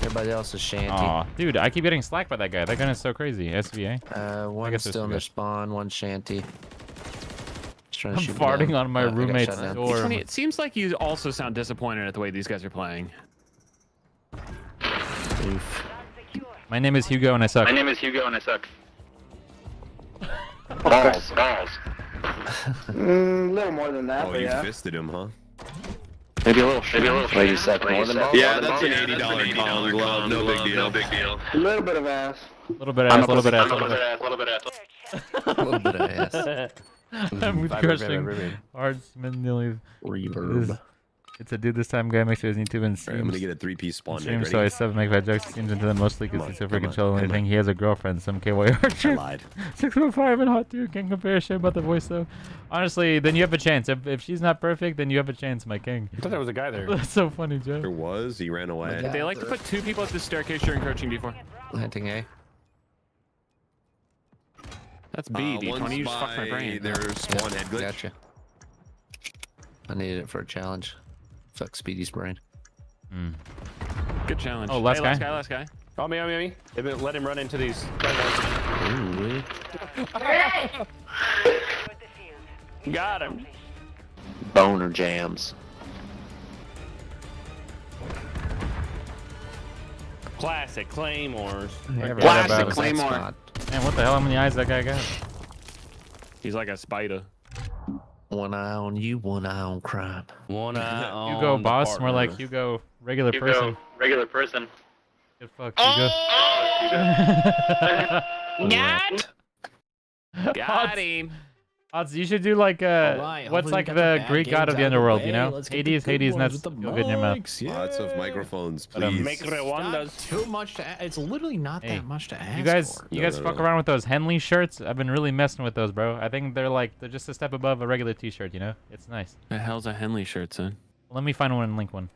Speaker 4: Everybody else is shanty.
Speaker 2: Aw, dude, I keep getting slacked by that guy. That gun is so crazy. SVA.
Speaker 4: Uh, one's still in
Speaker 2: good.
Speaker 4: their spawn, one shanty. Just trying to
Speaker 2: I'm
Speaker 4: shoot
Speaker 2: farting on my
Speaker 4: Oh,
Speaker 2: roommate's door.
Speaker 3: It's funny, it seems like you also sound disappointed at the way these guys are playing.
Speaker 4: Oof.
Speaker 2: My name is Hugo and I suck.
Speaker 13: My name is Hugo and I suck. Balls, balls.
Speaker 12: Mm, a little more than that,
Speaker 1: Oh,
Speaker 12: but
Speaker 1: you
Speaker 12: yeah.
Speaker 1: fisted him, huh?
Speaker 13: Maybe a little, maybe a little.
Speaker 4: Wait, you suck more than balls?
Speaker 9: Yeah, that's an eighty dollar con glove. No big deal.
Speaker 13: No big deal.
Speaker 12: A little bit of ass.
Speaker 2: A little bit of ass, a little bit of ass. A
Speaker 13: a
Speaker 2: little
Speaker 13: little
Speaker 2: bit.
Speaker 13: bit ass, little bit ass.
Speaker 4: a little bit of ass. Mm-hmm.
Speaker 2: I'm
Speaker 4: Vibrate,
Speaker 2: crushing
Speaker 4: vibrate, vibrate.
Speaker 2: hearts, Mendeley.
Speaker 4: Reverb.
Speaker 2: It's a dude this time guy makes sure his YouTube and
Speaker 1: All right, I'm gonna get a three-piece spawn.
Speaker 2: Streams, so I sub make bad jokes. Seems into them mostly because he's
Speaker 1: on,
Speaker 2: so freaking
Speaker 1: come on,
Speaker 2: chill and
Speaker 1: come
Speaker 2: anything. He has a girlfriend, some KY
Speaker 1: I
Speaker 2: archer.
Speaker 1: lied.
Speaker 2: Six foot five and hot dude. Can't compare shit about the voice though. Honestly, then you have a chance. If, if she's not perfect, then you have a chance, my king.
Speaker 6: I thought there was a guy there.
Speaker 2: That's so funny,
Speaker 1: There was. He ran away.
Speaker 3: They like to put two people at the staircase during coaching D4.
Speaker 4: Planting A.
Speaker 3: That's B,
Speaker 1: Uh,
Speaker 3: D20. You just fucked my
Speaker 1: by
Speaker 3: brain.
Speaker 1: Their spawn head glitch.
Speaker 4: Gotcha. I needed it for a challenge. Fuck Speedy's brain.
Speaker 3: Good challenge.
Speaker 2: Oh, last
Speaker 3: hey, last
Speaker 2: guy?
Speaker 3: guy, last guy.
Speaker 6: Call me, oh, me, me. Let him run into these.
Speaker 4: Ooh,
Speaker 5: Got him.
Speaker 13: Boner jams.
Speaker 5: Classic claymores.
Speaker 3: Classic
Speaker 4: thought about
Speaker 3: Claymore.
Speaker 4: That spot.
Speaker 2: Man, what the hell? How many eyes that guy got?
Speaker 3: He's like a spider.
Speaker 4: One eye on you, one eye on crime.
Speaker 5: One eye on
Speaker 2: Hugo
Speaker 5: the
Speaker 2: boss, more like
Speaker 5: partner.
Speaker 2: Hugo regular person.
Speaker 13: regular person.
Speaker 2: Good fuck, Hugo.
Speaker 5: Got.
Speaker 2: Odds-
Speaker 5: Got him.
Speaker 2: Odds, you should do like uh,
Speaker 6: Alright,
Speaker 2: what's like the
Speaker 6: the
Speaker 2: Greek god of the
Speaker 6: out of the
Speaker 2: underworld, you know?
Speaker 6: Let's get
Speaker 2: Hades,
Speaker 6: the
Speaker 2: Hades,
Speaker 6: ones
Speaker 2: nuts.
Speaker 6: with the
Speaker 2: Go good in your mouth.
Speaker 6: mics, yeah.
Speaker 1: Lots of microphones, please.
Speaker 5: Make it one
Speaker 6: Not
Speaker 5: does.
Speaker 6: too much to. It's literally not
Speaker 2: Hey,
Speaker 6: that much to ask
Speaker 2: You guys,
Speaker 6: for.
Speaker 2: you
Speaker 1: No,
Speaker 2: guys
Speaker 1: no,
Speaker 2: fuck
Speaker 1: no.
Speaker 2: around with those Henley shirts. I've been really messing with those, bro. I think they're like they're just a step above a regular T-shirt. You know, it's nice.
Speaker 3: The hell's a Henley shirt, son?
Speaker 2: Let me find one and link one.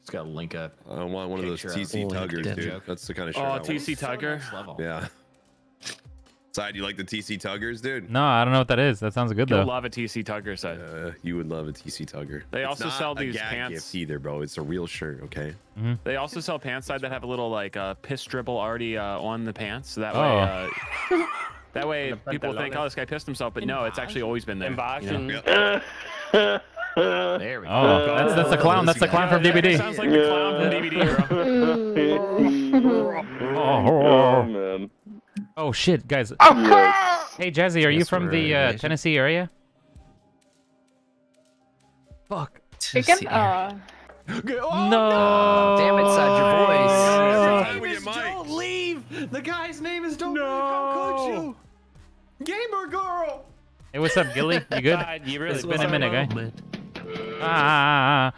Speaker 6: It's got to link up.
Speaker 1: I don't want one of those TC tuggers, dude. That's the kind of shirt
Speaker 3: Oh, TC Tugger.
Speaker 1: Yeah. Side, you like the TC tuggers, dude?
Speaker 2: No, I don't know what that is. That sounds good
Speaker 3: You'll
Speaker 2: though.
Speaker 3: love a TC Tugger side.
Speaker 1: Uh, you would love a TC tugger.
Speaker 3: They
Speaker 1: It's
Speaker 3: also
Speaker 1: not
Speaker 3: sell
Speaker 1: a
Speaker 3: these
Speaker 1: gag
Speaker 3: pants.
Speaker 1: gift either, bro. It's a real shirt, okay?
Speaker 3: They also sell pants side that have a little like uh, piss dribble already uh, on the pants. So that
Speaker 2: Oh.
Speaker 3: way, uh, that way people think,
Speaker 5: pantalones.
Speaker 3: oh, this guy pissed himself, but no, it's actually always been there. you know?
Speaker 5: Invasion.
Speaker 6: There we go.
Speaker 2: Oh, that's that's the clown. That's the clown from DVD.
Speaker 3: Sounds like the clown from DVD, bro.
Speaker 2: Oh,
Speaker 12: man.
Speaker 2: Oh shit, guys.
Speaker 12: Yes.
Speaker 2: Hey, Jazzy, are you from the
Speaker 4: in
Speaker 2: uh,
Speaker 4: Nation.
Speaker 2: Tennessee area? Fuck.
Speaker 10: Chicken? Uh,
Speaker 2: No.
Speaker 4: Damn it, Side, your voice.
Speaker 1: we get Mike.
Speaker 6: Don't leave. The guy's name is Don't Leave. I'll coach you. Gamer girl.
Speaker 2: Hey, what's up, Gilly? You good?
Speaker 5: God, you really
Speaker 2: It's been a minute, guy.
Speaker 4: Moment.
Speaker 2: Ah.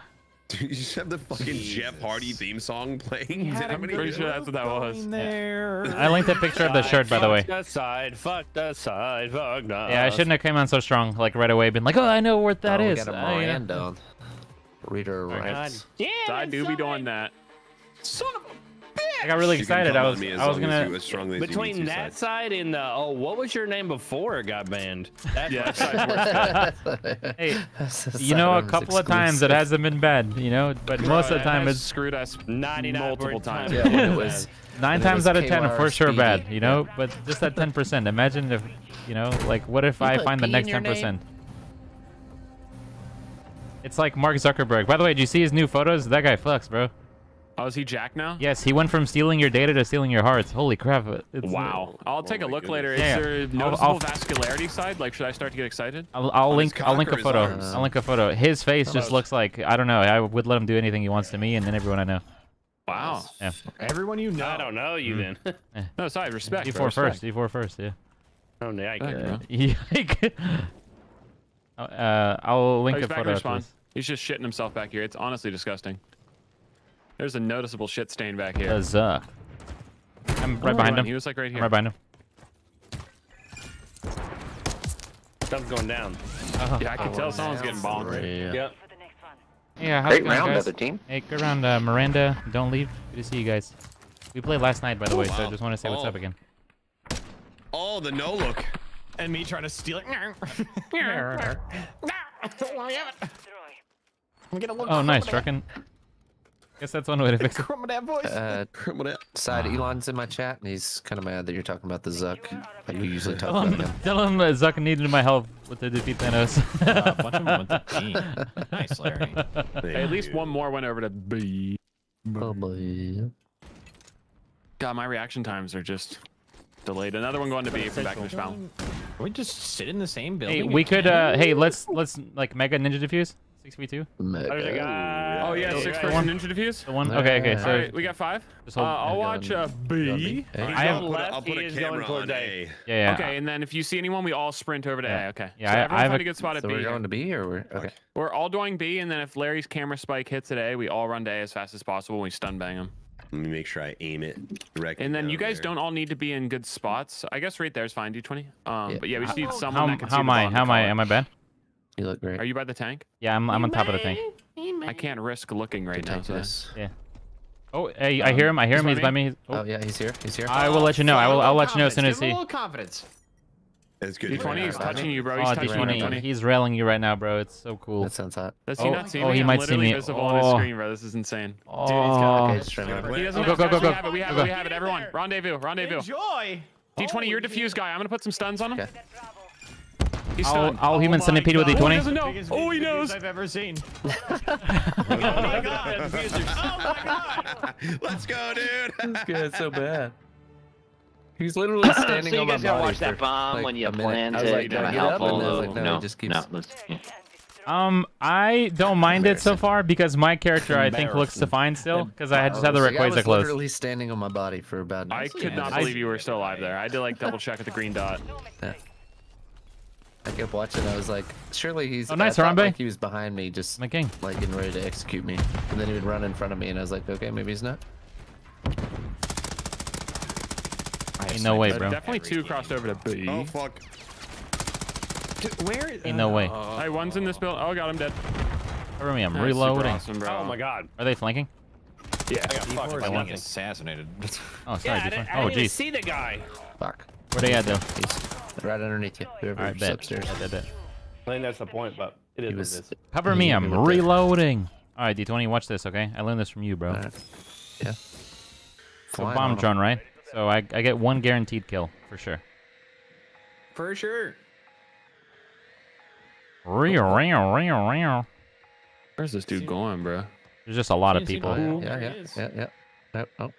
Speaker 1: Dude, you just have the fucking Jeff Hardy theme song playing.
Speaker 6: had
Speaker 1: How many-
Speaker 3: Pretty sure that's what that was.
Speaker 6: There.
Speaker 2: I linked a picture of the shirt, by the way.
Speaker 5: Fuck the side, fuck the side, fuck the
Speaker 2: Yeah, I shouldn't have came on so strong, like right away, been like, oh, I know what that
Speaker 4: oh,
Speaker 2: is.
Speaker 4: We got a
Speaker 2: Uh, you know.
Speaker 4: Miranda. Reader
Speaker 3: God
Speaker 4: rights.
Speaker 5: Yeah,
Speaker 3: I do be doing that.
Speaker 6: Son of a
Speaker 2: I got really
Speaker 1: You
Speaker 2: excited. I was,
Speaker 1: me
Speaker 2: I was
Speaker 1: long as you-
Speaker 2: gonna.
Speaker 1: as strongly as
Speaker 5: Between
Speaker 1: to,
Speaker 5: that
Speaker 1: Side.
Speaker 5: side and the oh, what was your name before it got banned? That's
Speaker 3: Yeah, that side's.
Speaker 2: Hey, you know, a
Speaker 4: Sidearms
Speaker 2: couple of times it hasn't been bad, you know, but most of the time it's
Speaker 3: screwed us
Speaker 5: 99
Speaker 3: multiple times.
Speaker 4: Yeah, when it was
Speaker 2: nine
Speaker 4: it
Speaker 2: times
Speaker 4: was
Speaker 2: out of ten
Speaker 4: KYR
Speaker 2: for sure
Speaker 4: Speedy.
Speaker 2: bad, you know. But just that ten percent. Imagine if, you know, like what if I find the next ten percent? It's like Mark Zuckerberg. By the way, did you see his new photos? That guy fucks, bro.
Speaker 3: Oh, is he Jack now?
Speaker 2: Yes, he went from stealing your data to stealing your hearts. Holy crap! It's,
Speaker 3: Wow. I'll take a
Speaker 1: my
Speaker 3: look later. Is
Speaker 2: Yeah,
Speaker 3: there a
Speaker 2: I'll- I'll-
Speaker 3: vascularity side? Like, should I start to get excited?
Speaker 2: I'll, I'll link. I'll link a photo.
Speaker 1: arms?
Speaker 2: I'll link a photo. His face just looks like I don't know. I would let him do anything he wants to me, and then everyone I know.
Speaker 3: Wow.
Speaker 2: Yeah.
Speaker 6: Everyone you know.
Speaker 5: I don't know you then.
Speaker 3: No, sorry, respect.
Speaker 2: D4 first. D4 first. Yeah.
Speaker 5: oh, yeah, I
Speaker 3: Respect,
Speaker 5: can.
Speaker 3: bro.
Speaker 2: Yike. uh, I'll link
Speaker 3: Oh,
Speaker 2: a photo.
Speaker 3: to
Speaker 2: after
Speaker 3: respawn. He's just shitting himself back here. It's honestly disgusting. There's a noticeable shit stain back here.
Speaker 2: Zuck. I'm right
Speaker 3: Oh,
Speaker 2: behind him.
Speaker 3: He was like right here.
Speaker 2: I'm
Speaker 3: here.
Speaker 2: right behind him.
Speaker 5: Stuff's going down.
Speaker 2: Oh.
Speaker 3: Yeah, I can tell someone's getting bombed. Right.
Speaker 4: Yeah.
Speaker 5: Yep.
Speaker 2: Yeah, how's
Speaker 7: Great
Speaker 2: it going,
Speaker 7: round,
Speaker 2: guys?
Speaker 7: other team.
Speaker 2: Hey, good round, uh, Miranda. Don't leave. Good to see you guys. We played last night, by the way, so I just want to say what's
Speaker 1: Oh.
Speaker 2: up again.
Speaker 1: Oh, the no look.
Speaker 6: And me trying to steal it. I'm gonna look
Speaker 2: Oh, nice, Truckin. Guess that's one way to fix it.
Speaker 6: Crumb that voice.
Speaker 4: Uh,
Speaker 1: What it-
Speaker 4: side Elon's in my chat, and he's kind of mad that you're talking about the Zuck. Like we usually talk
Speaker 2: Tell
Speaker 4: about
Speaker 2: him,
Speaker 4: him.
Speaker 2: tell him uh, Zuck needed my help with the defeat Thanos.
Speaker 6: Uh, a bunch of them went to B. Nice, Larry.
Speaker 3: Hey, at least one more went over to B.
Speaker 4: Oh boy.
Speaker 3: God, my reaction times are just delayed. Another one going to B from back in the spawn.
Speaker 6: Can we just sit in the same building?
Speaker 2: hey, we could, uh, hey, let's, let's, like, mega ninja defuse? 6v2?
Speaker 5: There's a guy.
Speaker 3: Oh yeah, six
Speaker 5: guy.
Speaker 3: one ninja defuse.
Speaker 2: The one? Okay, okay,
Speaker 4: Yeah.
Speaker 2: so.
Speaker 3: All right, we got five.
Speaker 2: Just
Speaker 3: Uh, I'll watch
Speaker 4: on-
Speaker 3: uh,
Speaker 4: go on
Speaker 3: B.
Speaker 4: Hey.
Speaker 2: I have-
Speaker 1: I'll put, a- I'll
Speaker 5: Left,
Speaker 1: put
Speaker 5: he
Speaker 1: a
Speaker 5: is
Speaker 1: camera on
Speaker 5: A.
Speaker 1: A.
Speaker 2: Yeah, yeah.
Speaker 3: Okay, and then if you see anyone, we all sprint over to
Speaker 2: Yeah.
Speaker 3: A. Okay.
Speaker 2: Yeah,
Speaker 3: so
Speaker 2: I-
Speaker 3: everyone
Speaker 2: I have
Speaker 3: find
Speaker 2: a-
Speaker 3: a good spot at
Speaker 4: So
Speaker 3: B.
Speaker 4: we're going to B, or we're okay?
Speaker 3: We're all doing B, and then if Larry's camera spike hits at A, we all run to A as fast as possible. and We stun bang him.
Speaker 1: Let me make sure I aim it directly.
Speaker 3: And then you guys
Speaker 1: there.
Speaker 3: don't all need to be in good spots. I guess right there is fine, D20. Um,
Speaker 4: Yeah.
Speaker 3: but yeah, we just need someone
Speaker 2: How,
Speaker 3: that can see
Speaker 2: how
Speaker 3: the
Speaker 2: am I? How am I? Am I bad?
Speaker 4: You look great.
Speaker 3: Are you by the tank?
Speaker 2: Yeah, I'm, I'm on top of the tank.
Speaker 3: I can't risk looking right now. So.
Speaker 4: Ridiculous.
Speaker 2: Oh, hey, I um, hear him. I hear
Speaker 3: he's
Speaker 2: him. He's
Speaker 3: by
Speaker 2: by
Speaker 3: me?
Speaker 2: me.
Speaker 4: Oh
Speaker 2: Oh,
Speaker 4: yeah, he's here. He's here.
Speaker 2: I will let you know. I will. I'll let you know as soon as
Speaker 6: Give him
Speaker 2: he.
Speaker 6: a little confidence.
Speaker 1: It's good.
Speaker 3: D20 is touching you, bro. He's
Speaker 2: Oh,
Speaker 3: touching you.
Speaker 2: D20.
Speaker 3: D20.
Speaker 2: He's railing you right now, bro. It's so cool.
Speaker 4: That sounds hot.
Speaker 3: Does he
Speaker 2: Oh,
Speaker 3: not see
Speaker 2: oh,
Speaker 3: me?
Speaker 2: he
Speaker 3: I'm
Speaker 2: might see
Speaker 3: literally
Speaker 2: me.
Speaker 3: visible on his
Speaker 2: Oh.
Speaker 3: screen, bro. This is insane.
Speaker 2: Oh,
Speaker 4: Okay, just trying to.
Speaker 3: He doesn't
Speaker 2: Go,
Speaker 3: have
Speaker 2: go, go,
Speaker 3: stats.
Speaker 2: go,
Speaker 3: We have it. We have
Speaker 2: go.
Speaker 3: it. We have it. Everyone, rendezvous. Rendezvous.
Speaker 6: Enjoy.
Speaker 3: D20, you're defuse guy. I'm gonna put some stuns on him.
Speaker 4: Okay.
Speaker 3: He's
Speaker 2: I'll,
Speaker 3: stunned.
Speaker 2: I'll human
Speaker 6: Oh my
Speaker 2: centipede with
Speaker 6: God.
Speaker 3: Oh,
Speaker 2: D20.
Speaker 3: doesn't know.
Speaker 6: Biggest
Speaker 3: Oh, he knows.
Speaker 6: I've ever seen.
Speaker 5: Oh my god.
Speaker 6: Oh my god.
Speaker 1: Let's go, dude.
Speaker 4: This guy's so bad. He's literally standing
Speaker 13: so
Speaker 4: on my
Speaker 13: guys gotta
Speaker 4: body
Speaker 13: watch that bomb
Speaker 4: like,
Speaker 13: when you
Speaker 4: a minute.
Speaker 13: plan
Speaker 4: I was
Speaker 13: to
Speaker 4: like,
Speaker 13: kind of help
Speaker 4: and
Speaker 13: all
Speaker 4: then I was
Speaker 13: the-
Speaker 4: like, no,
Speaker 13: no,
Speaker 4: just keeps.
Speaker 13: no, let's- yeah.
Speaker 2: Um, I don't mind it so far because my character I think looks to fine still because I just have the
Speaker 4: Like, I
Speaker 2: Rayquaza
Speaker 4: was
Speaker 2: close.
Speaker 4: literally standing on my body for about.
Speaker 3: I could not believe you were still alive there. I had to like double check at the green dot.
Speaker 4: I kept watching. I was like, surely he's.
Speaker 2: Oh, nice, Harambe.
Speaker 4: Like he was behind me, just
Speaker 2: My king.
Speaker 4: like getting ready to execute me, and then he would run in front of me, and I was like, okay, maybe he's not.
Speaker 2: Ain't no way,
Speaker 3: Uh,
Speaker 2: bro.
Speaker 3: Definitely two crossed over to B.
Speaker 1: Oh fuck.
Speaker 6: Dude, where?
Speaker 2: Ain't no way.
Speaker 3: Hey, one's in this building. Oh, got him dead.
Speaker 2: Cover me. I'm
Speaker 3: That's
Speaker 2: reloading.
Speaker 3: awesome, bro.
Speaker 5: Oh my god.
Speaker 2: Are they flanking?
Speaker 3: Yeah.
Speaker 6: I got fucked by
Speaker 5: by
Speaker 6: assassinated.
Speaker 2: Oh, sorry.
Speaker 5: Yeah, I
Speaker 2: D20.
Speaker 5: didn't, I
Speaker 2: Oh,
Speaker 5: didn't even
Speaker 2: jeez.
Speaker 5: see the guy.
Speaker 4: Fuck.
Speaker 2: Where they at though?
Speaker 4: He's right underneath you. Whoever's
Speaker 2: All right, bet.
Speaker 4: upstairs.
Speaker 2: Bet, bet, bet.
Speaker 5: I think that's the point, but it is
Speaker 4: He was.
Speaker 5: it is.
Speaker 2: Cover me. I'm reloading. All right, D20. Watch this, okay? I learned this from you, bro.
Speaker 4: Alright. Yeah.
Speaker 2: So
Speaker 4: Flying
Speaker 2: bomb drone, right? So I I get one guaranteed kill for sure.
Speaker 6: For sure.
Speaker 2: Real, real, real, real.
Speaker 3: Where's this dude going, bro?
Speaker 2: There's just a lot of people.
Speaker 6: no-
Speaker 4: Yeah,
Speaker 6: There
Speaker 4: yeah, yeah, yeah. Yep, oh,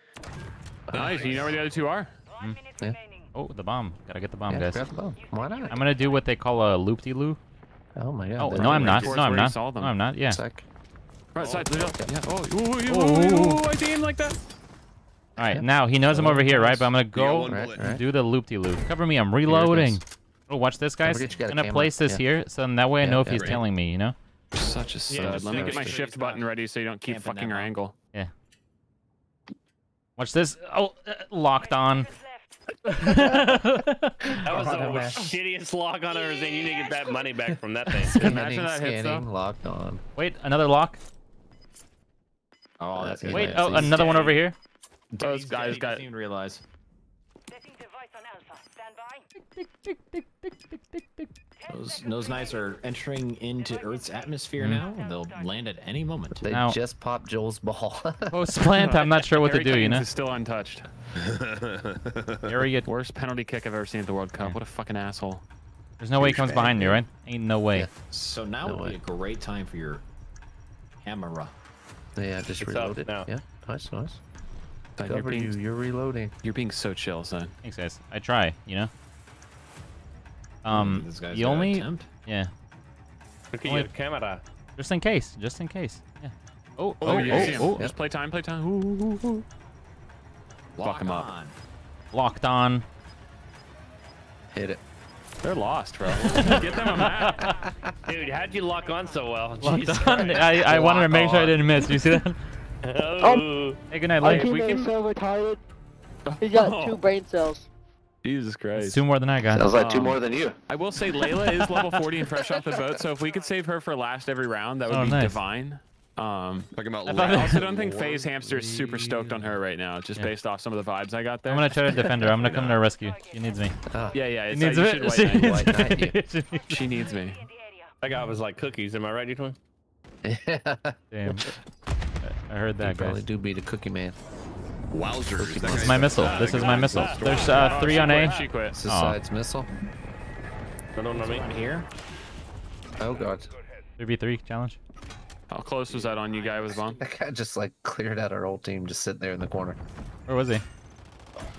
Speaker 3: Nice. You know where the other two are? Mm-hmm.
Speaker 2: Oh, the bomb. Gotta get the bomb,
Speaker 4: yeah,
Speaker 2: guys.
Speaker 4: grab the bomb. Why not?
Speaker 2: I'm gonna do what they call a loop-de-loo.
Speaker 4: Oh my god.
Speaker 2: Oh, no, I'm not. No, I'm not.
Speaker 3: saw
Speaker 2: No,
Speaker 3: them.
Speaker 2: I'm not. Yeah.
Speaker 4: Sec.
Speaker 3: Right side. Yeah. yeah. Oh, ooh, ooh, ooh,
Speaker 2: Ooh,
Speaker 3: ooh,
Speaker 2: ooh,
Speaker 3: ooh, I aimed like that.
Speaker 2: All right, now he knows I'm over here, right? But I'm gonna go
Speaker 1: one
Speaker 4: Right, right.
Speaker 2: do the loop-de-loop. Cover me. I'm reloading. Oh, watch this, guys.
Speaker 4: I'm
Speaker 2: gonna place this
Speaker 4: Yeah.
Speaker 2: here, so then that way I
Speaker 4: Yeah,
Speaker 2: know if he's
Speaker 1: right.
Speaker 2: telling me, you know.
Speaker 3: Such a stud.
Speaker 6: just
Speaker 3: Let me get my shift button ready so you don't keep fucking your angle. Yeah.
Speaker 2: Watch this. Oh, uh, locked on.
Speaker 5: That was the
Speaker 4: man.
Speaker 5: shittiest lock on everything. You need to get that money back from that thing.
Speaker 3: Imagine
Speaker 4: Scanning,
Speaker 3: that hits, though.
Speaker 4: scanning, locked on.
Speaker 2: Wait, another lock.
Speaker 6: Oh, that's
Speaker 4: Okay.
Speaker 2: Wait, oh,
Speaker 4: he's
Speaker 2: another one over here.
Speaker 3: Those
Speaker 6: He's
Speaker 3: guys
Speaker 6: dead,
Speaker 3: got.
Speaker 6: He doesn't even realize. Those those knights are entering into Earth's atmosphere hmm. now. They'll land at any moment.
Speaker 4: They
Speaker 2: Now-
Speaker 4: just popped Joel's ball.
Speaker 2: Oh, Post plant. I'm not sure what to
Speaker 3: Harry
Speaker 2: do. You know.
Speaker 3: is still untouched.
Speaker 2: Area.
Speaker 3: Worst penalty kick I've ever seen at the World Cup.
Speaker 2: Yeah.
Speaker 3: What a fucking asshole.
Speaker 2: There's no way he comes behind me, right? Ain't no way.
Speaker 4: Yeah.
Speaker 6: So now
Speaker 4: No
Speaker 6: would
Speaker 4: way.
Speaker 6: be a great time for your camera.
Speaker 4: yeah, just
Speaker 5: It's up
Speaker 4: reloaded.
Speaker 5: now.
Speaker 4: Yeah, nice, nice.
Speaker 3: Son, You're
Speaker 4: Cover you.
Speaker 3: being,
Speaker 4: You're reloading.
Speaker 3: you're being so chill, son.
Speaker 2: Thanks, guys. I try. You know. Um,
Speaker 6: this guy's
Speaker 2: the only
Speaker 6: attempt.
Speaker 2: yeah,
Speaker 5: Look at
Speaker 2: Only-
Speaker 5: your camera.
Speaker 2: just in case, just in case. Yeah. Oh,
Speaker 3: Oh,
Speaker 2: oh,
Speaker 3: you
Speaker 2: oh, oh,
Speaker 3: Just play time, play time. Ooh, ooh, ooh, ooh.
Speaker 6: Lock
Speaker 3: him up.
Speaker 6: on.
Speaker 2: locked on.
Speaker 4: Hit it.
Speaker 3: They're lost, bro. Get them a map.
Speaker 5: Dude, how'd you lock on so well?
Speaker 2: Locked
Speaker 5: Jesus
Speaker 2: on.
Speaker 5: Christ.
Speaker 2: I, I wanted to
Speaker 6: Lock
Speaker 2: make sure I didn't miss. You see that?
Speaker 5: Oh.
Speaker 2: Hey, good night,
Speaker 10: Our
Speaker 2: Light.
Speaker 3: we
Speaker 10: teammate
Speaker 3: can-
Speaker 10: is so retarded. He's got
Speaker 3: Oh.
Speaker 10: two brain cells.
Speaker 3: Jesus Christ.
Speaker 2: It's two more than I got.
Speaker 12: Sounds like two
Speaker 3: Um,
Speaker 12: more than you.
Speaker 3: I will say Layla is level 40 and fresh off the boat, so if we could save her for last every round, that would
Speaker 2: Oh,
Speaker 3: be
Speaker 2: nice.
Speaker 3: divine. Um,
Speaker 1: Talking about
Speaker 2: I
Speaker 3: also don't think FaZe Hamster is super stoked on her right now, just
Speaker 2: Yeah.
Speaker 3: based off some of the vibes I got there.
Speaker 2: I'm gonna try to defend her. I'm gonna come to her rescue. She needs me.
Speaker 4: Oh,
Speaker 3: Yeah, yeah, it's
Speaker 2: She needs
Speaker 3: like,
Speaker 2: me.
Speaker 3: you
Speaker 2: She
Speaker 3: should
Speaker 2: needs
Speaker 3: white
Speaker 4: White knight
Speaker 2: me.
Speaker 4: you.
Speaker 2: She needs.
Speaker 3: She needs me.
Speaker 5: That guy was like cookies. Am I right, D20?
Speaker 2: Damn. I heard
Speaker 4: you
Speaker 2: that,
Speaker 4: probably
Speaker 2: guys.
Speaker 4: do be the cookie man.
Speaker 1: Wowzers.
Speaker 2: This is my missile. This is my missile. There's uh, three on A.
Speaker 3: She quit.
Speaker 4: Suicide's missile.
Speaker 5: No, no, no, me.
Speaker 13: Here.
Speaker 4: Oh god.
Speaker 2: 3v3 challenge.
Speaker 3: How close was that on you, guy with the bomb?
Speaker 4: That guy just like cleared out our whole team, just sitting there in the corner.
Speaker 2: Where was he?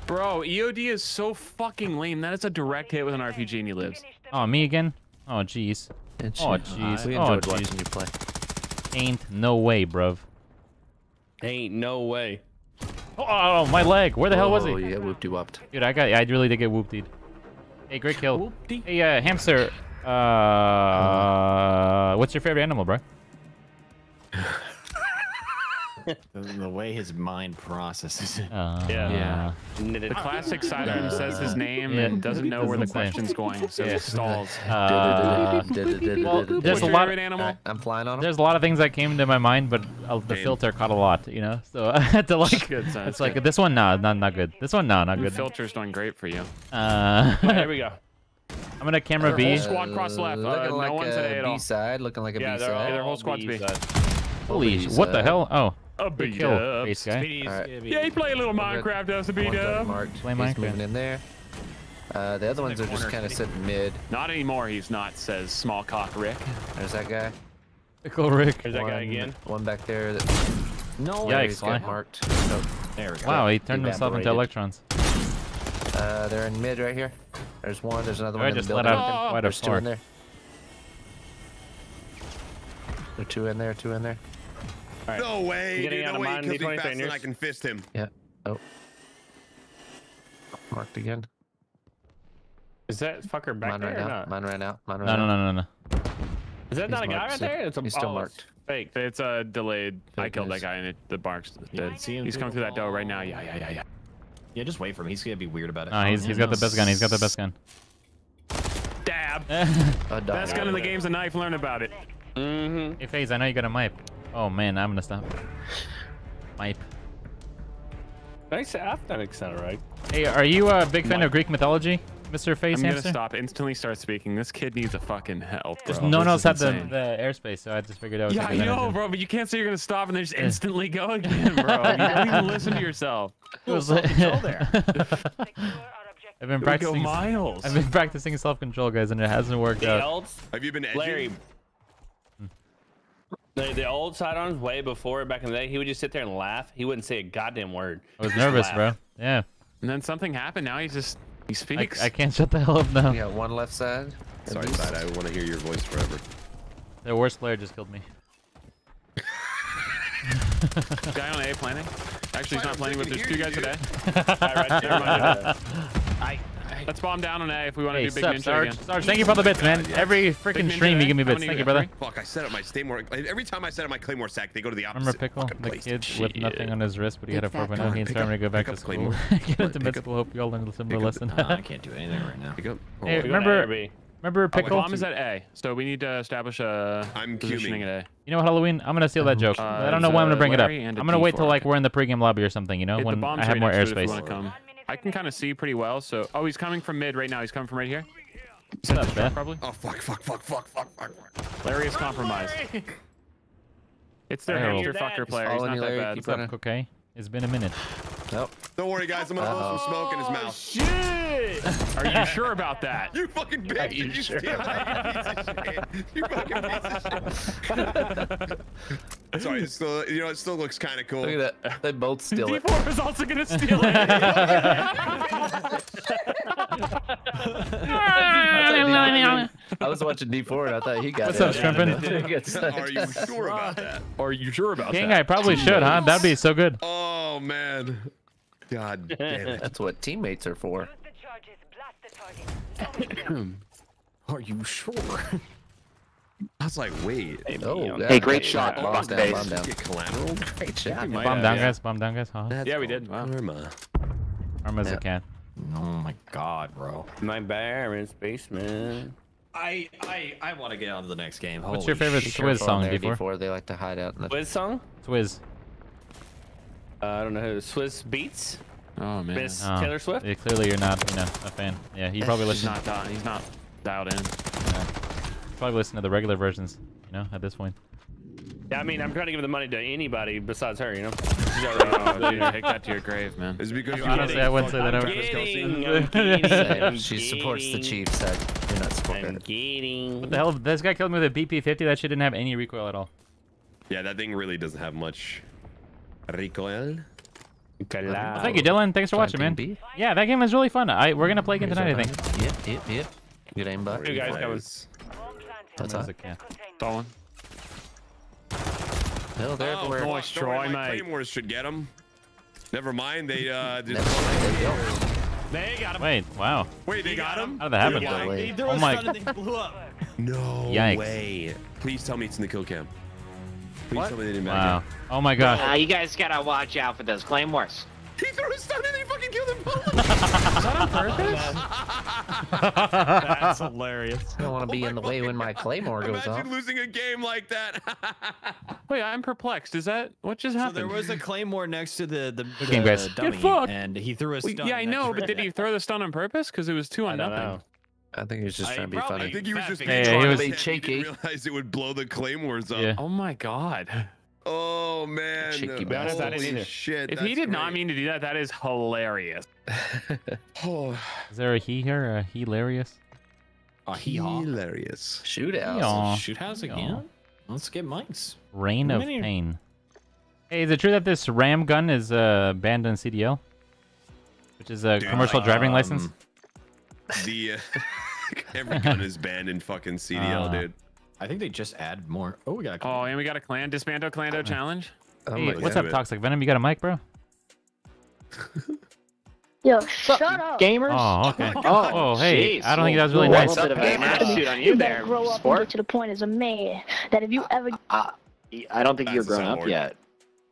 Speaker 3: Bro, EOD is so fucking lame. That is a direct hit with an RPG and he lives.
Speaker 2: Oh, me again? Oh, jeez. Oh, jeez.
Speaker 4: We
Speaker 2: Oh,
Speaker 4: enjoyed watching
Speaker 2: jeez.
Speaker 4: you play.
Speaker 2: Ain't no way, bruv.
Speaker 5: Ain't no way.
Speaker 2: Oh, oh, my leg. Where the hell was he?
Speaker 4: Oh
Speaker 2: he?
Speaker 4: yeah, whooped you upped.
Speaker 2: Dude, I got. I really did get whooped. Hey, great kill. Hey, uh, hamster. Uh, what's your favorite animal, bro?
Speaker 14: The, the way his mind processes it.
Speaker 2: Uh,
Speaker 5: Yeah.
Speaker 3: The classic sidearm says his name
Speaker 2: Yeah.
Speaker 3: and doesn't know where the
Speaker 2: Doesn't say.
Speaker 3: question's going, so
Speaker 2: Yeah.
Speaker 3: he stalls.
Speaker 2: Uh, well, there's a lot.
Speaker 3: favorite animal?
Speaker 4: Alright, I'm flying on him.
Speaker 2: There's a lot of things that came to my mind, but uh, the
Speaker 1: Damn.
Speaker 2: filter caught a lot, you know. So I had to like.
Speaker 3: Good, son,
Speaker 2: It's
Speaker 3: that's
Speaker 2: like
Speaker 3: good.
Speaker 2: this one, nah, not not good. This one, nah, not good.
Speaker 3: The filter's doing great for you.
Speaker 2: Uh,
Speaker 5: here we go.
Speaker 2: I'm gonna camera B.
Speaker 3: Whole squad cross left. Uh,
Speaker 4: looking
Speaker 3: no
Speaker 4: like
Speaker 3: one's at A at all.
Speaker 4: B-side, looking like a
Speaker 5: Yeah, they're
Speaker 4: B-side.
Speaker 3: their whole squad's B.
Speaker 5: B-side.
Speaker 2: Holy, what the hell? Oh,
Speaker 3: A
Speaker 2: good
Speaker 3: beat
Speaker 2: kill,
Speaker 3: up.
Speaker 2: face guy.
Speaker 4: Alright.
Speaker 3: Yeah, he play a little Minecraft as a beat
Speaker 4: One's already
Speaker 3: up.
Speaker 4: marked.
Speaker 2: Play
Speaker 4: He's
Speaker 2: Minecraft.
Speaker 4: moving in there. Uh, the other ones are just kind of sitting mid.
Speaker 3: Not anymore, he's not, says small cock Rick.
Speaker 4: There's that guy.
Speaker 2: Pickle Rick.
Speaker 5: There's that guy again.
Speaker 4: One back there that.
Speaker 14: No.
Speaker 2: Yikes,
Speaker 4: he's got
Speaker 2: why?
Speaker 4: marked.
Speaker 14: There we go.
Speaker 2: Wow, he turned himself into electrons.
Speaker 4: Uh, they're in mid right here. There's one. There's another
Speaker 2: I
Speaker 4: one in
Speaker 2: just
Speaker 4: the
Speaker 2: let
Speaker 4: building.
Speaker 2: out quite a
Speaker 4: There's two in
Speaker 2: far.
Speaker 4: there. There are two in there. Two in there.
Speaker 5: All right.
Speaker 1: No way,
Speaker 5: Getting
Speaker 1: dude.
Speaker 5: out
Speaker 1: No
Speaker 5: of
Speaker 1: way
Speaker 5: mine,
Speaker 1: he kills me faster than. I can fist him.
Speaker 4: Yeah. Oh. Marked again.
Speaker 5: Is that fucker back
Speaker 4: Mine
Speaker 5: there
Speaker 4: ran
Speaker 5: or
Speaker 4: out.
Speaker 5: not?
Speaker 4: Mine ran out. Mine ran
Speaker 2: No,
Speaker 4: out.
Speaker 2: no, no, no, no.
Speaker 5: Is that not a
Speaker 4: He's
Speaker 5: guy right
Speaker 4: so
Speaker 5: there? It's a,
Speaker 4: he's still
Speaker 5: oh,
Speaker 4: marked.
Speaker 5: Fake.
Speaker 3: It's a delayed. I
Speaker 4: Fake
Speaker 3: killed that guy and it, the bark's
Speaker 14: You
Speaker 3: dead.
Speaker 14: see him
Speaker 3: He's coming
Speaker 14: the
Speaker 3: through that door right now. Yeah, yeah, yeah, yeah.
Speaker 14: Yeah, just wait for him. He's gonna be weird about it.
Speaker 2: No, he's, he's
Speaker 14: yeah,
Speaker 2: got the best gun. He's got the best gun.
Speaker 3: Dab. Best gun in the game's a knife. Learn about it.
Speaker 5: Mm-hmm.
Speaker 2: Hey, FaZe, I know you got a mipe. Oh, man, I'm gonna stop. Mipe.
Speaker 5: Nice. I think it sounded right.
Speaker 2: Hey, are you a big fan of Greek mythology, Mr. FaZe
Speaker 3: I'm gonna
Speaker 2: Hamster?
Speaker 3: stop. Instantly start speaking. This kid needs a fucking help, bro.
Speaker 2: Just no one else had the, the airspace, so I just figured out.
Speaker 3: Yeah, I know, bro, but you can't say you're gonna stop and then just instantly go again, bro. You don't even listen to yourself.
Speaker 2: It was
Speaker 14: self-control there.
Speaker 2: I've been
Speaker 3: We go
Speaker 2: practicing.
Speaker 3: miles.
Speaker 2: I've been practicing self-control, guys, and it hasn't worked out.
Speaker 1: Have you been edging?
Speaker 5: Larry. The, the old sidearms way before back in the day, he would just sit there and laugh. He wouldn't say a goddamn word.
Speaker 2: I was nervous,
Speaker 5: laugh.
Speaker 2: bro. Yeah,
Speaker 3: And then something happened. Now he's just he
Speaker 2: I,
Speaker 3: speaks.
Speaker 2: I can't shut the hell up now.
Speaker 4: We got one left side.
Speaker 1: Sorry,
Speaker 4: least.
Speaker 1: side. I want to hear your voice forever.
Speaker 2: The worst player just killed me.
Speaker 3: Guy on A planning. Actually, he's not
Speaker 1: Fine,
Speaker 3: planning, but there's two guys
Speaker 1: you,
Speaker 3: today. All right, never mind.
Speaker 14: I,
Speaker 3: Let's bomb down on A if we want to
Speaker 2: Hey,
Speaker 3: do big
Speaker 2: sup,
Speaker 3: ninja
Speaker 2: Sarge?
Speaker 3: again.
Speaker 2: Sarge, thank you for the bits, man. Every freaking stream you give me
Speaker 3: How
Speaker 2: bits. Thank
Speaker 3: you
Speaker 2: you, brother.
Speaker 3: Three?
Speaker 1: Fuck, I set up my Claymore. Every time I set up my Claymore sack, they go to the opposite
Speaker 2: Remember Pickle, the
Speaker 1: place.
Speaker 2: kid with nothing on his wrist, but he had a 4.0.
Speaker 1: up.
Speaker 2: He's
Speaker 1: Pick
Speaker 2: starting to go back to
Speaker 1: up
Speaker 2: school.
Speaker 1: Claymore.
Speaker 2: Get
Speaker 1: Pick
Speaker 2: into med
Speaker 1: up-
Speaker 2: school. Hope you all learned a similar lesson.
Speaker 14: I can't do anything right now.
Speaker 2: Hey,
Speaker 1: Hold on.
Speaker 2: remember,
Speaker 5: B.
Speaker 2: remember
Speaker 3: Oh,
Speaker 2: Pickle?
Speaker 3: bomb is at A, so we need to establish a
Speaker 1: I'm
Speaker 3: positioning
Speaker 1: cubing.
Speaker 3: at A.
Speaker 2: You know what, Halloween? I'm gonna steal that joke.
Speaker 3: Uh,
Speaker 2: I don't know
Speaker 3: it's,
Speaker 2: why I'm gonna bring it up. I'm gonna wait till like we're in the pregame lobby or something. You know,
Speaker 3: Hit
Speaker 2: when I have
Speaker 3: right
Speaker 2: more
Speaker 3: next to
Speaker 2: airspace.
Speaker 3: You wanna come. I can kind of see pretty well, so oh, he's coming from mid right now. He's coming from right here. Is that
Speaker 2: What's
Speaker 3: the
Speaker 2: up,
Speaker 3: probably?
Speaker 1: Oh fuck! Fuck! Fuck! Fuck! Fuck! Fuck! fuck.
Speaker 3: Larry is compromised. It's their
Speaker 2: Oh.
Speaker 3: hamster fucker player. He's not
Speaker 4: you,
Speaker 3: that
Speaker 4: Larry.
Speaker 3: bad.
Speaker 4: Keep
Speaker 2: What's up, okay? It's been a minute.
Speaker 4: Nope.
Speaker 1: Don't worry, guys. I'm gonna blow some smoke in his oh, mouth.
Speaker 5: Shit!
Speaker 3: Are you sure about that?
Speaker 1: You fucking bitch!
Speaker 4: you
Speaker 1: Did you
Speaker 4: sure?
Speaker 1: steal that? You piece of shit! You fucking piece of shit! Sorry, it's still, you know, it still looks kind of cool.
Speaker 4: Look at that. They both steal it.
Speaker 3: D4 is also gonna steal it.
Speaker 4: I was watching D4 and I thought he got
Speaker 2: What's
Speaker 4: it.
Speaker 2: up, Shrimpin'?
Speaker 1: Are you sure about that?
Speaker 3: Are you sure about
Speaker 2: King,
Speaker 3: that?
Speaker 2: I probably should, huh? That'd be so good.
Speaker 1: Oh man. God damn it.
Speaker 4: That's what teammates are for.
Speaker 14: Are you sure?
Speaker 1: I was like, wait.
Speaker 4: Oh,
Speaker 13: Hey,
Speaker 4: yeah.
Speaker 13: great shot.
Speaker 4: Bomb
Speaker 13: Fuck
Speaker 4: down, bomb down.
Speaker 1: Get collateral.
Speaker 4: Great shot.
Speaker 3: might
Speaker 2: Bomb
Speaker 3: have,
Speaker 2: down,
Speaker 3: yeah.
Speaker 2: guys. Bomb down, guys. Huh?
Speaker 1: That's
Speaker 3: Yeah, we did. Wow.
Speaker 1: Karma.
Speaker 2: Arma's
Speaker 4: Yeah.
Speaker 2: a cat.
Speaker 14: Oh my god, bro.
Speaker 5: My parents' basement.
Speaker 14: I I I want to get on to the next game.
Speaker 2: What's
Speaker 14: Holy
Speaker 2: your favorite
Speaker 14: shit.
Speaker 2: Swizz song,
Speaker 4: there,
Speaker 2: D4?
Speaker 4: D4? They like to hide out in the.
Speaker 5: Swizz song?
Speaker 2: Swizz.
Speaker 5: Uh, I don't know who. Swizz Beatz?
Speaker 3: Oh man.
Speaker 5: Miss
Speaker 2: Oh,
Speaker 5: Taylor Swift?
Speaker 2: yeah, clearly you're not, you know, a fan. Yeah, he probably
Speaker 3: He's
Speaker 2: listens.
Speaker 3: not dialed. He's not dialed in.
Speaker 2: Probably listen to the regular versions. You know, at this point.
Speaker 5: Yeah, I mean, I'm trying to give the money to anybody besides her, you know?
Speaker 3: Oh, dude, take that to your grave, man.
Speaker 1: It's because you
Speaker 2: Honestly, I wouldn't say that.
Speaker 5: I'm
Speaker 2: over-
Speaker 5: kidding, I'm kidding, I'm
Speaker 4: She supports the. Chiefs. That you're not supporting.
Speaker 5: I'm
Speaker 4: it.
Speaker 5: kidding.
Speaker 2: What the hell? This guy killed me with a BP50. That shit didn't have any recoil at all.
Speaker 1: Yeah, that thing really doesn't have much recoil.
Speaker 2: Well, thank you, Dylan. Thanks for watching, man.
Speaker 4: Planting
Speaker 2: Yeah, that game was really fun. I we're gonna play again tonight, I think.
Speaker 4: Yep, yep, yep. Good aim, bud.
Speaker 5: Two guys coming.
Speaker 4: What's
Speaker 2: That was
Speaker 4: up?
Speaker 2: a cat.
Speaker 3: Fallen.
Speaker 4: Hell, they're
Speaker 1: Oh,
Speaker 4: everywhere.
Speaker 1: don't
Speaker 3: Nice try,
Speaker 1: my
Speaker 3: mate.
Speaker 1: Claymores should get them. Never mind, they uh. Just...
Speaker 4: Never mind, they don't.
Speaker 3: They got him.
Speaker 2: Wait, wow.
Speaker 1: Wait, they got him?
Speaker 2: How did that happen?
Speaker 1: They got him?
Speaker 4: Wait.
Speaker 14: He
Speaker 2: Oh my-
Speaker 14: they blew up.
Speaker 1: No
Speaker 2: Yikes.
Speaker 1: way. Please tell me it's in the kill cam. Please
Speaker 4: What?
Speaker 1: tell me they didn't
Speaker 2: Wow.
Speaker 1: it.
Speaker 2: Oh my gosh.
Speaker 13: Uh, you guys gotta watch out for those claymores.
Speaker 1: He threw a stun and they fucking killed him. Was that on purpose?
Speaker 14: That's hilarious.
Speaker 4: I don't want to be in the way when my claymore goes off.
Speaker 1: Imagine losing a game like that.
Speaker 3: Wait, I'm perplexed. Is that what just
Speaker 14: So
Speaker 3: happened?
Speaker 14: there was a claymore next to the the, the
Speaker 2: game, guys. Get
Speaker 14: dummy,
Speaker 2: fucked.
Speaker 14: and he threw a
Speaker 3: Wait,
Speaker 14: stun.
Speaker 3: yeah, I know, but did he throw the stun on purpose? Because it was two
Speaker 5: I
Speaker 3: on
Speaker 5: don't
Speaker 3: nothing.
Speaker 5: know.
Speaker 4: I think he was just
Speaker 14: I
Speaker 4: trying to be
Speaker 14: probably-
Speaker 1: I think he was just
Speaker 14: big
Speaker 1: being
Speaker 2: Yeah, he
Speaker 1: trying
Speaker 2: was-
Speaker 1: to
Speaker 4: Big
Speaker 1: he
Speaker 4: cheeky.
Speaker 1: didn't realize it would blow the claymores up.
Speaker 2: Yeah.
Speaker 3: Oh my god.
Speaker 1: Oh man.
Speaker 4: Cheeky
Speaker 1: Holy
Speaker 4: bastard.
Speaker 5: I either.
Speaker 1: shit.
Speaker 3: If he
Speaker 1: that's
Speaker 3: did not mean to do that, that is hilarious.
Speaker 1: Oh,
Speaker 2: Is there a he here? A hilarious?
Speaker 14: Oh, hee-haw.
Speaker 1: hilarious.
Speaker 4: Shootout.
Speaker 2: Aw.
Speaker 14: Shoot house
Speaker 2: Aw.
Speaker 14: again. Let's get mics.
Speaker 2: Reign of
Speaker 5: Many-
Speaker 2: pain. Hey, is it true that this ram gun is uh, banned in CDL? Which is a
Speaker 1: Dude,
Speaker 2: commercial driving license?
Speaker 1: The uh, every gun is banned in fucking CDL,
Speaker 2: Ah.
Speaker 1: dude.
Speaker 14: I think they just add more. Oh, we got. A
Speaker 3: Oh, and we got a clan disbando clando challenge.
Speaker 4: Oh
Speaker 2: Hey,
Speaker 4: my
Speaker 2: what's
Speaker 1: God.
Speaker 2: up, Toxic Venom? You got a mic, bro?
Speaker 10: Yo, shut up.
Speaker 13: Gamers?
Speaker 2: Oh, okay.
Speaker 13: Oh,
Speaker 2: Oh, hey,
Speaker 13: jeez.
Speaker 2: I don't think that was really
Speaker 13: Well,
Speaker 2: nice.
Speaker 13: A little bit of
Speaker 4: Gamer.
Speaker 13: attitude on you
Speaker 10: You
Speaker 13: there,
Speaker 10: grow up and
Speaker 13: sport.
Speaker 10: get to the point as a man that if you ever
Speaker 13: Uh, I don't think you're grown up
Speaker 1: soundboard.
Speaker 13: yet.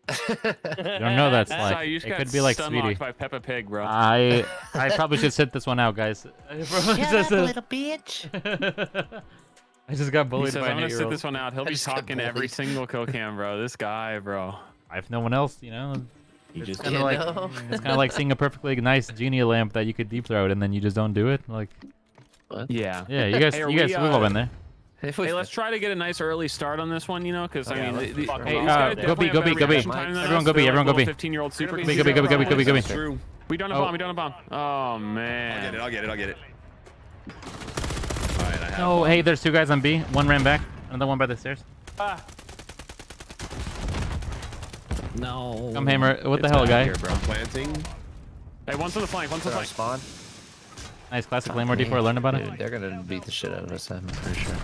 Speaker 2: You don't know that's
Speaker 3: Sorry,
Speaker 2: like.
Speaker 3: you just
Speaker 2: It
Speaker 3: got
Speaker 2: could be like
Speaker 3: stun
Speaker 2: Speedy.
Speaker 3: by Peppa Pig, bro.
Speaker 2: I I probably should sit this one out, guys. Shut
Speaker 4: up, little bitch.
Speaker 2: I just got
Speaker 3: he
Speaker 2: bullied
Speaker 3: says,
Speaker 2: by
Speaker 3: I'm gonna sit this one out. He'll
Speaker 4: I
Speaker 3: be talking every single kill cam, bro. This guy, bro.
Speaker 2: I have no one else, you know.
Speaker 14: He
Speaker 2: It's
Speaker 14: just
Speaker 2: kind of like
Speaker 4: know?
Speaker 2: it's kind of like seeing a perfectly nice genie lamp that you could deep throat and then you just don't do it. Like,
Speaker 3: Yeah.
Speaker 2: yeah, you guys,
Speaker 3: Hey,
Speaker 2: you guys,
Speaker 3: we,
Speaker 2: we've all
Speaker 3: uh,
Speaker 2: been there.
Speaker 4: If
Speaker 3: Hey, let's try to get a nice early start on this one, you know, because I
Speaker 5: Yeah,
Speaker 3: mean,
Speaker 5: let's
Speaker 3: the, the, hey,
Speaker 2: Uh, go B, go B, go B.
Speaker 3: reaction time than
Speaker 2: Everyone go B, everyone go B.
Speaker 3: 15-year-old super
Speaker 2: Go B, go B, go B, go B, go B, go B.
Speaker 3: We don't a
Speaker 2: Oh.
Speaker 3: bomb. We don't a bomb. Oh man.
Speaker 1: I'll get it. I'll get it. I'll get it. All right, I have.
Speaker 2: No, hey, there's two guys on B. One ran back. Another one by the stairs. Ah.
Speaker 14: no.
Speaker 2: Come hammer. What the hell, guy?
Speaker 3: here, bro.
Speaker 1: Planting.
Speaker 3: Hey, one's on the flank. One's on the flank.
Speaker 4: spawn?
Speaker 2: Nice classic Claymore D4. Learn about
Speaker 4: Dude,
Speaker 2: it.
Speaker 4: they're gonna beat the shit out of us. I'm pretty sure.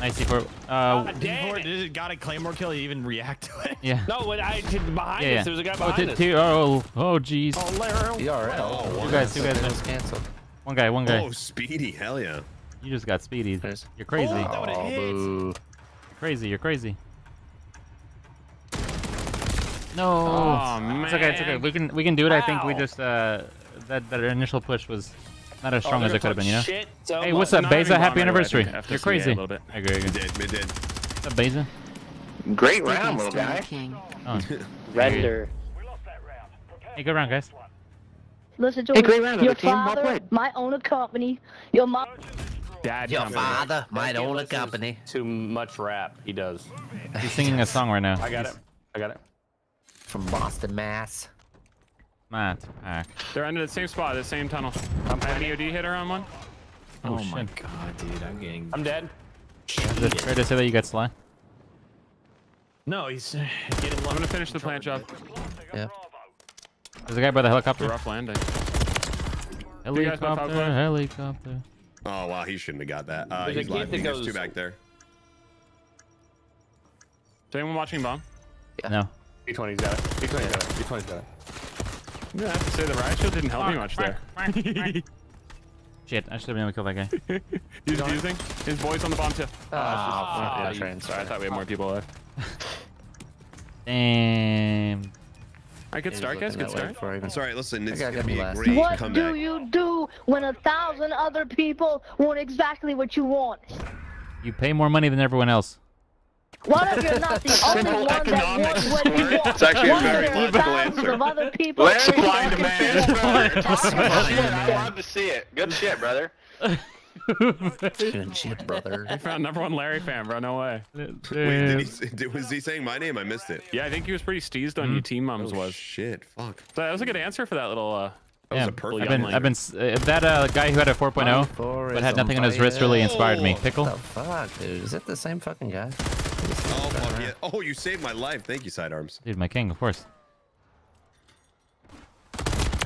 Speaker 2: Nice D4. Uh,
Speaker 14: Before it got a claymore kill, you even react to it.
Speaker 2: yeah.
Speaker 5: No, when I did behind
Speaker 2: Yeah, yeah.
Speaker 5: there was a guy
Speaker 2: Oh,
Speaker 5: behind
Speaker 2: t-
Speaker 5: us.
Speaker 2: t- oh, oh, jeez.
Speaker 4: DRL.
Speaker 2: Two guys, two guys.
Speaker 4: It was canceled.
Speaker 2: One guy, one guy.
Speaker 1: Oh, speedy. Hell yeah.
Speaker 2: You just got speedy. You're crazy.
Speaker 14: that
Speaker 4: Oh,
Speaker 14: hit.
Speaker 2: You're crazy. You're crazy. No.
Speaker 3: Oh man.
Speaker 2: It's okay. It's okay. We can we can do it. I think we just uh that that initial push was not as strong
Speaker 5: Oh,
Speaker 2: as it could have been. You know.
Speaker 5: Shit so
Speaker 2: Hey, what's up, Beza? Happy anniversary.
Speaker 3: think after
Speaker 2: You're crazy.
Speaker 3: A little bit.
Speaker 2: I agree. I agree.
Speaker 1: Did. Mid did.
Speaker 2: What's up, Beza?
Speaker 13: Great round, little
Speaker 8: Stone
Speaker 13: guy.
Speaker 8: King.
Speaker 2: Oh.
Speaker 13: Redder.
Speaker 2: Hey, good round, guys.
Speaker 10: listen to
Speaker 13: Hey, great round,
Speaker 10: Your
Speaker 13: other team. Well
Speaker 10: father
Speaker 13: played.
Speaker 10: might own a company. Your mom.
Speaker 3: Dad
Speaker 4: Your
Speaker 3: company.
Speaker 4: father
Speaker 5: That
Speaker 4: might own a company.
Speaker 5: Too much rap. He does.
Speaker 2: He's singing a song right now.
Speaker 5: I got it. I got it.
Speaker 4: From Boston, Mass.
Speaker 2: Matt, pack.
Speaker 3: They're under the same spot, the same tunnel. I have an EOD hitter on one.
Speaker 2: Oh,
Speaker 14: Oh, my god, dude, I'm getting.
Speaker 5: I'm dead.
Speaker 2: Is it fair to say that you got sly?
Speaker 14: No, he's getting
Speaker 3: I'm gonna finish the plant job.
Speaker 4: Yep.
Speaker 2: There's a guy by the
Speaker 3: It's a
Speaker 2: helicopter.
Speaker 3: rough landing.
Speaker 2: Helicopter, helicopter.
Speaker 1: Oh wow, he shouldn't have got that. Uh,
Speaker 5: There's a
Speaker 1: he's live. There's
Speaker 5: goes-
Speaker 1: two back there.
Speaker 3: Is anyone watching bomb? Yeah.
Speaker 2: No.
Speaker 5: D20's got it. D20's got it. D20's got it.
Speaker 3: I'm have to say the riot shield didn't help me much there.
Speaker 2: Shit, I should have been able to kill that guy.
Speaker 3: He's using. His boy's on the bomb too.
Speaker 4: Ah,
Speaker 3: yeah,
Speaker 4: you-
Speaker 3: Sorry, I thought we had more people left.
Speaker 2: Damn.
Speaker 3: I good start, guys. Good start.
Speaker 1: It's all right. Listen, it's gonna be a
Speaker 4: last.
Speaker 1: great
Speaker 15: What
Speaker 1: comeback.
Speaker 15: do you do when a thousand other people want exactly what you want?
Speaker 2: You pay more money than everyone else.
Speaker 15: What if you're not the only one that wants what you want?
Speaker 9: It's actually a
Speaker 15: What if
Speaker 9: very
Speaker 15: there thousands
Speaker 9: answer.
Speaker 15: of other people
Speaker 9: Larry,
Speaker 15: who
Speaker 9: supply
Speaker 15: want
Speaker 9: and demand. I love to see it. Good shit, brother.
Speaker 4: Good shit, brother.
Speaker 3: We found number one Larry fan, bro. No way.
Speaker 1: Wait, did he, did, was he saying my name? I missed it.
Speaker 3: Yeah, I think he was pretty steezed on you team mums
Speaker 1: Oh,
Speaker 3: was.
Speaker 1: shit. Fuck.
Speaker 3: So that was a good answer for that little uh
Speaker 1: That was a perfect.
Speaker 2: I've been, I've been, uh, that uh, guy who had a 4.0 but had nothing on his wrist really inspired me. Pickle?
Speaker 4: What the fuck, dude? Is it the same fucking guy?
Speaker 1: Oh, fuck yeah. Oh, you saved my life. Thank you, sidearms.
Speaker 2: Dude, my king, of course.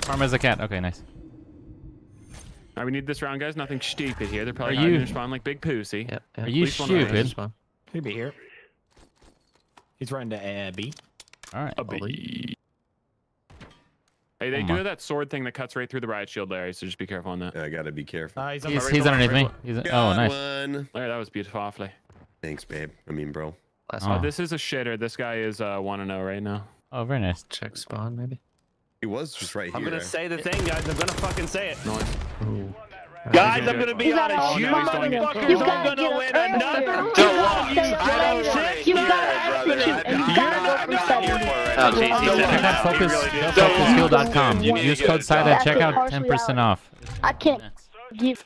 Speaker 2: Farm as a cat. Okay, nice.
Speaker 3: All right, we need this round, guys. Nothing stupid here. They're probably
Speaker 2: Are
Speaker 3: hiding
Speaker 2: you-
Speaker 3: their spawn like big pussy.
Speaker 4: Yep.
Speaker 2: Are you
Speaker 3: least one of those.
Speaker 2: stupid?
Speaker 14: He'll be here. He's running to uh, B.
Speaker 2: All right.
Speaker 3: A B. Hey, they
Speaker 2: Oh
Speaker 3: do have that sword thing that cuts right through the riot shield, Larry. So just be careful on that.
Speaker 1: I gotta be careful.
Speaker 14: Uh, he's
Speaker 2: He's,
Speaker 14: the
Speaker 2: he's underneath me. He's, oh, nice.
Speaker 1: one.
Speaker 3: Larry, that was beautiful, awfully.
Speaker 1: Thanks, babe. I mean, bro.
Speaker 4: Last
Speaker 2: Oh.
Speaker 3: This is a shitter. This guy is uh, 1 and 0 right now.
Speaker 2: Oh, very nice.
Speaker 4: Check spawn, maybe.
Speaker 1: He was just right here.
Speaker 5: I'm gonna say the thing, guys. I'm gonna fucking say it.
Speaker 4: Ooh.
Speaker 5: Guys, I'm gonna be
Speaker 15: You gotta
Speaker 5: honest.
Speaker 15: you
Speaker 5: You
Speaker 15: gotta
Speaker 5: motherfuckers
Speaker 15: you
Speaker 5: are gonna win another
Speaker 15: earlier.
Speaker 5: round.
Speaker 15: You
Speaker 9: Don't
Speaker 15: gotta
Speaker 9: lie. I don't
Speaker 15: later.
Speaker 9: wanna
Speaker 15: You
Speaker 9: hear
Speaker 15: gotta
Speaker 9: it, brother.
Speaker 15: execute, and you
Speaker 9: You're
Speaker 15: gotta
Speaker 9: not-
Speaker 15: go for
Speaker 9: I'm not here
Speaker 15: seven.
Speaker 9: for it.
Speaker 13: Oh,
Speaker 15: You
Speaker 13: geez,
Speaker 15: gotta
Speaker 13: he said it.
Speaker 2: Check out
Speaker 15: seven.
Speaker 2: focus,
Speaker 9: really did.
Speaker 2: focusfuel.com.
Speaker 9: You
Speaker 2: Use code
Speaker 9: it
Speaker 2: SIDA
Speaker 9: done.
Speaker 2: and check out 10% off.
Speaker 15: I can't give.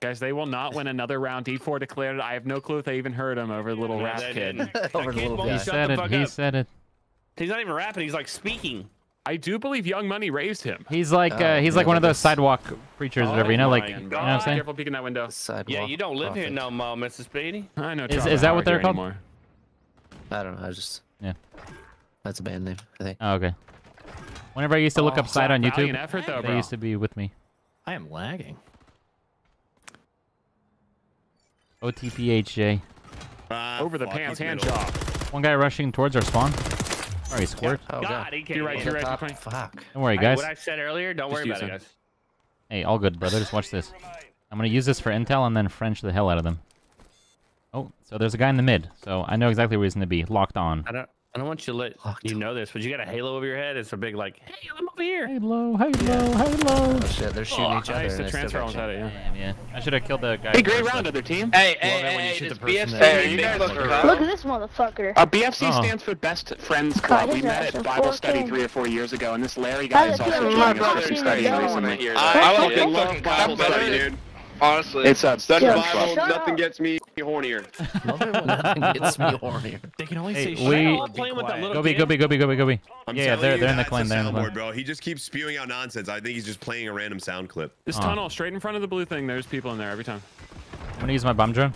Speaker 3: Guys, they will not win another round. D4 declared it. I have no clue if they even heard him over the little
Speaker 5: No,
Speaker 3: rap kid.
Speaker 4: Over the little.
Speaker 2: He said it. He
Speaker 5: up.
Speaker 2: said it.
Speaker 5: He's not even rapping. He's like speaking.
Speaker 3: I do believe Young Money raised him.
Speaker 2: He's like uh,
Speaker 4: Oh,
Speaker 2: he's
Speaker 4: yeah,
Speaker 2: like one of those sidewalk preachers or whatever, you know, like
Speaker 5: my
Speaker 2: you know what I'm saying?
Speaker 3: Careful peeking that window.
Speaker 4: Sidewalk
Speaker 5: Yeah, you don't live here no more, Mrs. Speedy.
Speaker 3: I know.
Speaker 2: Is- is that what they're called?
Speaker 3: anymore.
Speaker 4: I don't know. I just.
Speaker 2: Yeah.
Speaker 4: That's a band name, I think.
Speaker 2: Oh, okay. Whenever I used to look
Speaker 3: Oh,
Speaker 2: up side on YouTube,
Speaker 3: effort, though,
Speaker 2: they
Speaker 3: bro.
Speaker 2: used to be with me.
Speaker 14: I am lagging.
Speaker 2: OTPHJ.
Speaker 1: Ah,
Speaker 3: Over the pants hand job.
Speaker 2: One guy rushing towards our spawn. Sorry, squirt.
Speaker 4: Oh,
Speaker 5: God,
Speaker 4: God.
Speaker 5: he
Speaker 3: To
Speaker 5: came
Speaker 3: your right,
Speaker 5: in.
Speaker 3: to right,
Speaker 4: Top.
Speaker 3: 20.
Speaker 4: Fuck.
Speaker 2: Don't worry,
Speaker 5: Hey,
Speaker 2: guys.
Speaker 5: what I said earlier, don't
Speaker 3: Just
Speaker 5: worry about it, guys.
Speaker 2: Hey, all good, brother. Just watch this. I'm gonna use this for intel and then French the hell out of them. Oh, so there's a guy in the mid, so I know exactly where he's gonna be. Locked on.
Speaker 5: I don't. I don't want you to let
Speaker 4: Locked.
Speaker 5: you know this, but you got a halo over your head. It's a big like, hey, I'm over here.
Speaker 2: Halo, halo, halo.
Speaker 4: Oh shit, they're shooting
Speaker 3: Oh,
Speaker 4: each other.
Speaker 3: nice.
Speaker 4: and
Speaker 3: The
Speaker 4: I
Speaker 3: transfer
Speaker 4: got
Speaker 3: almost had it, yeah.
Speaker 2: Damn, yeah. I should have killed the guy.
Speaker 13: Hey, great round,
Speaker 2: but-
Speaker 13: other team. Hey,
Speaker 14: Love
Speaker 13: hey,
Speaker 14: it when
Speaker 13: hey, this BFC.
Speaker 14: that-
Speaker 9: Hey, you guys look
Speaker 15: Look at this motherfucker.
Speaker 13: Uh, BFC
Speaker 2: Oh.
Speaker 13: stands for Best Friends
Speaker 15: God,
Speaker 13: Club. We met
Speaker 15: ass
Speaker 13: at
Speaker 15: is
Speaker 13: Bible study three or four years ago, and this Larry guy is also joining
Speaker 15: a
Speaker 13: us
Speaker 15: kid?
Speaker 13: for studying
Speaker 15: He's
Speaker 13: recently.
Speaker 9: I, I don't
Speaker 15: Shut
Speaker 9: think
Speaker 15: up.
Speaker 9: fucking Bible study, dude. Honestly,
Speaker 13: It's uh,
Speaker 9: study
Speaker 15: Yo,
Speaker 9: Bible.
Speaker 15: shut
Speaker 9: Nothing
Speaker 15: up.
Speaker 9: gets me hornier.
Speaker 4: Love it when nothing gets me hornier.
Speaker 14: They can only
Speaker 2: Hey,
Speaker 14: say
Speaker 2: we-
Speaker 14: shit.
Speaker 2: All
Speaker 14: and be
Speaker 5: playing with that
Speaker 14: quiet.
Speaker 5: little-
Speaker 2: Gobi, Gobi, Gobi, Gobi, Gobi.
Speaker 1: I'm
Speaker 2: Yeah, yeah, they're
Speaker 1: you,
Speaker 2: they're in the
Speaker 1: that's
Speaker 2: clan. They're in the
Speaker 1: soundboard,
Speaker 2: clan.
Speaker 1: bro. He just keeps spewing out nonsense. I think he's just playing a random sound clip.
Speaker 3: This
Speaker 2: Oh.
Speaker 3: tunnel straight in front of the blue thing. There's people in there every time.
Speaker 2: I'm gonna use my bomb drone.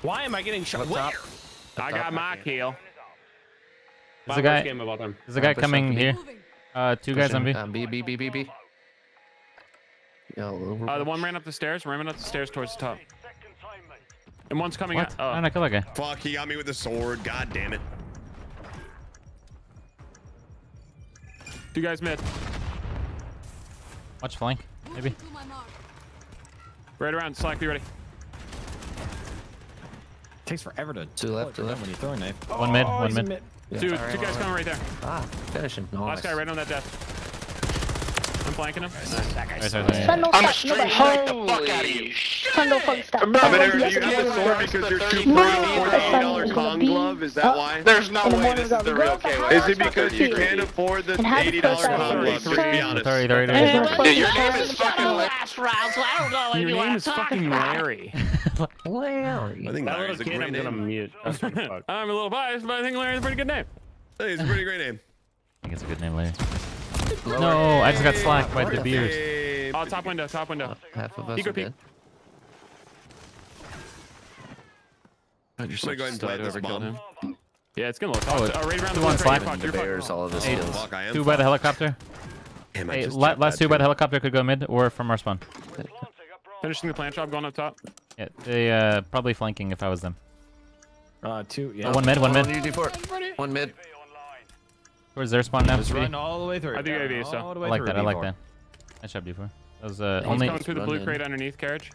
Speaker 5: Why am I getting shot? Where?
Speaker 3: I got my kill.
Speaker 2: There's
Speaker 5: My
Speaker 2: a guy.
Speaker 5: worst game of all time.
Speaker 2: There's a guy coming here. Uh, two guys on B.
Speaker 4: Um, B, B, B, B, B. Yo.
Speaker 3: Uh, the one ran up the stairs. Ran up the stairs towards the top. And one's coming
Speaker 2: What?
Speaker 3: out. Oh.
Speaker 2: did I kill that guy?
Speaker 1: Fuck, he got me with the sword. God damn it.
Speaker 3: Two guys mid.
Speaker 2: Watch flank, maybe.
Speaker 3: Right around. Slack, be ready.
Speaker 14: takes forever to
Speaker 4: Two left, two
Speaker 14: pull it
Speaker 4: left.
Speaker 14: when you throw a knife.
Speaker 2: One mid, one
Speaker 14: he's
Speaker 2: mid.
Speaker 14: a mid.
Speaker 4: Yeah.
Speaker 3: Two, two guys coming right there.
Speaker 4: Ah, finish him. Nice.
Speaker 3: Last guy right on that desk. I'm flanking him.
Speaker 2: Sorry, sorry, sorry.
Speaker 15: Son, no
Speaker 9: I'm a
Speaker 15: fuck,
Speaker 9: straight
Speaker 15: nobody.
Speaker 9: strike the fuck out of you.
Speaker 15: Son, no fucking stop.
Speaker 9: I'm in
Speaker 15: Nobody
Speaker 9: here. Do you
Speaker 15: to
Speaker 9: have
Speaker 15: do
Speaker 9: the sword because you're too
Speaker 15: No,
Speaker 9: pretty for
Speaker 15: son,
Speaker 9: $80
Speaker 15: it's
Speaker 9: con glove? Is that why? There's no way this is the real
Speaker 15: gonna
Speaker 9: KO. Is it because you can't afford the $80
Speaker 15: the
Speaker 9: con glove? Let's be honest.
Speaker 2: Sorry, sorry, sorry.
Speaker 15: And
Speaker 9: Yeah, your
Speaker 15: fucking
Speaker 9: name is fucking Larry.
Speaker 5: last round, so I don't know what
Speaker 3: Your
Speaker 5: you
Speaker 3: name
Speaker 5: want
Speaker 3: is
Speaker 5: to talk
Speaker 3: fucking. Larry.
Speaker 4: Larry.
Speaker 1: I think
Speaker 5: That
Speaker 1: Larry's a
Speaker 5: kid,
Speaker 1: great
Speaker 5: I'm gonna mute. I swear to fuck.
Speaker 3: I'm a little biased, but I think Larry's a pretty good name.
Speaker 1: Hey, it's a pretty great name.
Speaker 2: I think it's a good name, Larry. No, I just got slacked by the beers.
Speaker 3: Oh, top window, top window.
Speaker 4: Half of us
Speaker 3: Eco
Speaker 4: are
Speaker 3: peek.
Speaker 4: dead.
Speaker 3: God, you're
Speaker 1: Let me go ahead and plant this
Speaker 3: him. Yeah, it's gonna look.
Speaker 2: Oh,
Speaker 3: Oh, oh right around
Speaker 2: two
Speaker 3: the
Speaker 2: on
Speaker 3: blue
Speaker 2: slack.
Speaker 3: crate. Fuck,
Speaker 4: The
Speaker 3: you're fucked.
Speaker 4: bears, all of his
Speaker 1: Oh,
Speaker 4: skills.
Speaker 1: fuck, I am.
Speaker 2: Two by the helicopter.
Speaker 1: Damn, I
Speaker 2: Hey, la- last
Speaker 1: that
Speaker 2: two by the helicopter could go mid or from our spawn.
Speaker 3: Finishing the plant job, going up top.
Speaker 2: Yeah, they uh probably flanking if I was them.
Speaker 14: Uh, two. Yeah.
Speaker 2: Oh, one mid, one mid.
Speaker 4: One mid.
Speaker 2: Towards their spawn now.
Speaker 14: Just
Speaker 2: Speedy.
Speaker 14: run all the way through.
Speaker 3: I do AV, so-
Speaker 14: All the
Speaker 2: I
Speaker 14: way
Speaker 2: like
Speaker 14: through
Speaker 2: that. I like
Speaker 14: D4.
Speaker 2: that. Nice job, D4. That was uh,
Speaker 3: He's
Speaker 2: only.
Speaker 3: going through the blue crate underneath carriage.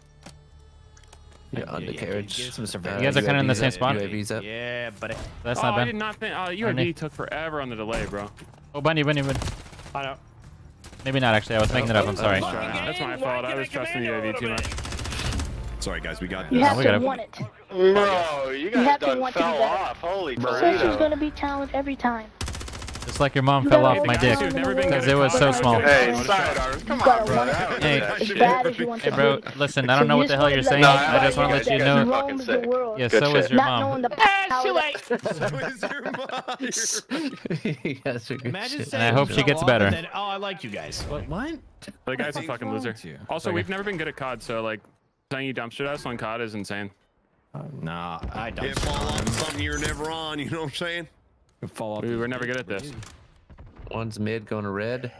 Speaker 4: Yeah,
Speaker 14: Yeah, yeah,
Speaker 4: carriage.
Speaker 14: some surveillance.
Speaker 2: You guys are kinda in the same spot?
Speaker 4: UAVs up.
Speaker 14: Yeah, but
Speaker 2: That's
Speaker 3: oh,
Speaker 2: not
Speaker 3: I
Speaker 2: bad.
Speaker 3: did not think. Uh,
Speaker 2: Underneath.
Speaker 3: UAV took forever on the delay, bro.
Speaker 2: Oh, bunny, bunny, bunny.
Speaker 5: I know.
Speaker 2: Maybe not actually. I was making it up. I'm sorry.
Speaker 3: That's my fault. I was trusting the UAV too much.
Speaker 1: Sorry, guys. We got
Speaker 15: You
Speaker 1: this.
Speaker 15: have
Speaker 2: we
Speaker 15: to
Speaker 2: gotta-
Speaker 15: want it.
Speaker 12: Bro, you
Speaker 15: You
Speaker 12: guys
Speaker 15: have to
Speaker 12: done
Speaker 15: want to
Speaker 12: fell off. Holy
Speaker 15: Search is
Speaker 12: Toledo.
Speaker 15: gonna be talent every time.
Speaker 2: Just like your mom fell
Speaker 15: gotta
Speaker 2: off my dick
Speaker 15: talent
Speaker 3: never been
Speaker 2: because it was so small.
Speaker 12: Hey,
Speaker 3: Hey,
Speaker 12: Sidars, come on, bro.
Speaker 15: want
Speaker 12: That
Speaker 15: it
Speaker 12: was
Speaker 2: Hey.
Speaker 12: that
Speaker 15: as
Speaker 12: shit.
Speaker 15: bad as you want
Speaker 2: Hey, bro, listen. I don't know what the hell you're saying.
Speaker 12: No, I
Speaker 2: I just want to let you
Speaker 12: You're
Speaker 2: know.
Speaker 12: fucking
Speaker 15: roam the world.
Speaker 2: Yeah, so is your
Speaker 15: Not
Speaker 2: mom.
Speaker 15: knowing the
Speaker 10: too late.
Speaker 1: So is your mom.
Speaker 4: you guys are good
Speaker 14: Imagine
Speaker 4: shit.
Speaker 2: I hope she gets better.
Speaker 14: oh, I like you guys. What? What?
Speaker 3: The guy's a fucking
Speaker 14: wrong
Speaker 3: loser. Also, we've never been good at COD, so like saying you dumpster us on COD is insane. Oh.
Speaker 14: Nah, I don't.
Speaker 1: Can't fall on something you're never on. You know what I'm saying?
Speaker 14: Fall off.
Speaker 3: We were never good at this.
Speaker 4: One's mid going to red.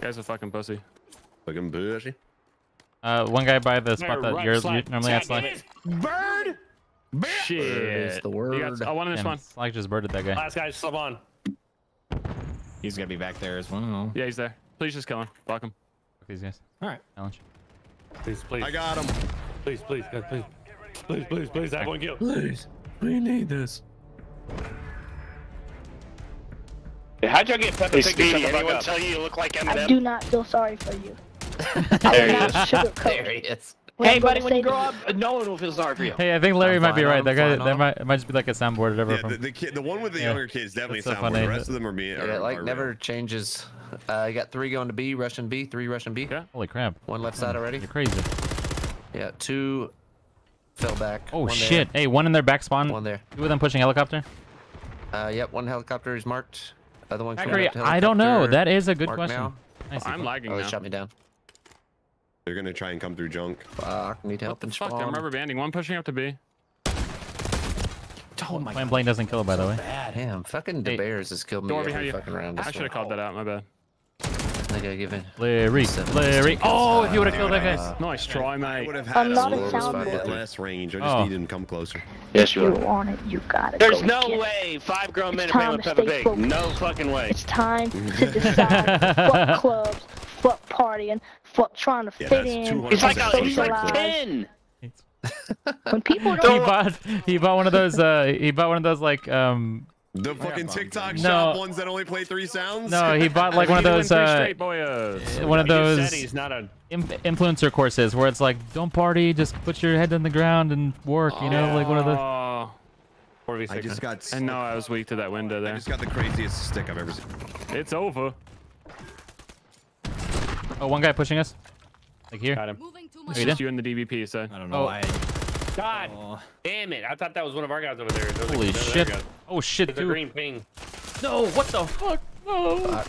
Speaker 3: Guy's a fucking pussy.
Speaker 1: Fucking bushy.
Speaker 2: Uh, one guy by the spot that
Speaker 5: right
Speaker 2: you're
Speaker 5: side.
Speaker 2: normally at
Speaker 5: Tag
Speaker 2: Slack.
Speaker 5: Bird.
Speaker 3: Shit.
Speaker 4: is the
Speaker 3: You got,
Speaker 4: word.
Speaker 3: oh, one in this
Speaker 2: Damn,
Speaker 3: one.
Speaker 2: Slack just birded that guy.
Speaker 5: Last guy, slip on.
Speaker 14: He's gonna be back there as well.
Speaker 3: Yeah, he's there. Please just kill him. Block him.
Speaker 2: Fuck these guys.
Speaker 14: All right.
Speaker 2: Challenge.
Speaker 5: Please, please.
Speaker 1: I got him.
Speaker 5: Please, please, guys, please. Please, please, please, have one kill.
Speaker 4: Please, we need this.
Speaker 13: How'd y'all get Peppa
Speaker 12: Hey,
Speaker 13: Pig to
Speaker 12: Speedy,
Speaker 13: shut the fuck
Speaker 12: anyone
Speaker 13: up?
Speaker 12: tell you you look like Eminem?
Speaker 15: I do not feel sorry for you.
Speaker 12: There he
Speaker 15: I
Speaker 12: is.
Speaker 4: There he is.
Speaker 15: what
Speaker 13: Hey, buddy, when you grow up, no one will feel sorry for you.
Speaker 2: Hey, I think Larry
Speaker 4: I'm
Speaker 2: might be
Speaker 4: fine
Speaker 2: right.
Speaker 4: on
Speaker 2: That guy, that might, it might just be like a soundboard or whatever
Speaker 1: Yeah,
Speaker 2: from.
Speaker 1: the, the kid, the one with the
Speaker 2: Yeah.
Speaker 1: younger kids, definitely
Speaker 2: That's so
Speaker 1: sound.
Speaker 2: funny.
Speaker 1: The rest of them are me.
Speaker 4: Yeah,
Speaker 1: are-
Speaker 4: like
Speaker 1: are
Speaker 4: never
Speaker 1: real.
Speaker 4: changes. Uh, you got three going to B, Russian B, three Russian B.
Speaker 3: Yeah.
Speaker 2: Holy crap!
Speaker 4: One left side already.
Speaker 2: You're crazy.
Speaker 4: Yeah, two fell back.
Speaker 2: Oh
Speaker 4: one there,
Speaker 2: shit! Hey, one in their back spawn.
Speaker 4: One there.
Speaker 2: Two of them pushing helicopter.
Speaker 4: Uh, yep, one helicopter is marked. Other one. coming
Speaker 2: Zachary, I don't know. That is a good
Speaker 4: marked
Speaker 2: question.
Speaker 4: Oh, now.
Speaker 2: Nice.
Speaker 3: I'm lagging
Speaker 4: Oh,
Speaker 3: now.
Speaker 4: they shot me down.
Speaker 1: They're gonna try and come through junk.
Speaker 4: Fuck, need
Speaker 3: What
Speaker 4: help
Speaker 3: the
Speaker 4: and
Speaker 3: fuck? I'm
Speaker 4: spawn.
Speaker 3: rubber banding. One pushing up to B.
Speaker 14: Oh my
Speaker 2: Playing Blaine doesn't kill it, by the way.
Speaker 4: Damn, fucking
Speaker 2: Hey,
Speaker 4: the Bears has killed me
Speaker 3: Door
Speaker 4: every
Speaker 3: behind you.
Speaker 4: fucking round.
Speaker 3: I should have called that out. My bad.
Speaker 4: I gotta give it.
Speaker 2: Larry,
Speaker 4: Seven
Speaker 2: Larry.
Speaker 4: seconds.
Speaker 2: Oh, if you would have killed that
Speaker 1: Dude,
Speaker 2: guy.
Speaker 3: Nice try, mate.
Speaker 1: would have
Speaker 15: I'm
Speaker 1: had
Speaker 15: not
Speaker 1: a
Speaker 15: a
Speaker 1: little
Speaker 15: soundboard.
Speaker 1: bit less range. I just
Speaker 2: Oh.
Speaker 1: needed him to come closer.
Speaker 13: Yes, you
Speaker 15: You
Speaker 13: are.
Speaker 15: want it, you got it.
Speaker 13: There's
Speaker 15: go
Speaker 13: no
Speaker 15: get it.
Speaker 13: way five grown men
Speaker 15: It's
Speaker 13: are playing
Speaker 15: time
Speaker 13: with
Speaker 15: to
Speaker 13: Peppa
Speaker 15: stay
Speaker 13: Pig. No fucking way.
Speaker 15: It's time to decide fuck clubs, fuck partying, fuck trying to
Speaker 1: Yeah,
Speaker 15: fit in,
Speaker 1: 200%
Speaker 13: He's like,
Speaker 15: fuck
Speaker 13: a, he's like 10.
Speaker 15: When people
Speaker 2: He
Speaker 15: don't He
Speaker 2: bought he bought one of those uh he bought one of those like um
Speaker 1: The fucking TikTok
Speaker 2: No.
Speaker 1: shop ones that only play three sounds.
Speaker 2: no he bought like one of those uh
Speaker 3: straight boyas.
Speaker 2: one of those
Speaker 5: he's not a.
Speaker 2: influencer courses where it's like don't party just put your head on the ground and work you know like one of those
Speaker 3: Oh,
Speaker 1: I just got.
Speaker 3: I know I was weak to that window there.
Speaker 1: I just got the craziest stick I've ever seen.
Speaker 3: It's over.
Speaker 2: oh one guy pushing us like here
Speaker 5: Got him.
Speaker 3: It's
Speaker 2: you
Speaker 3: just you and the DVP, so.
Speaker 14: I don't know.
Speaker 2: Oh.
Speaker 14: I,
Speaker 5: God
Speaker 14: oh,
Speaker 5: damn it! I thought that was one of our guys over there. Those
Speaker 2: holy
Speaker 5: those
Speaker 2: shit oh shit
Speaker 5: It's
Speaker 2: dude
Speaker 5: green ping.
Speaker 2: no what the fuck no
Speaker 4: Fuck.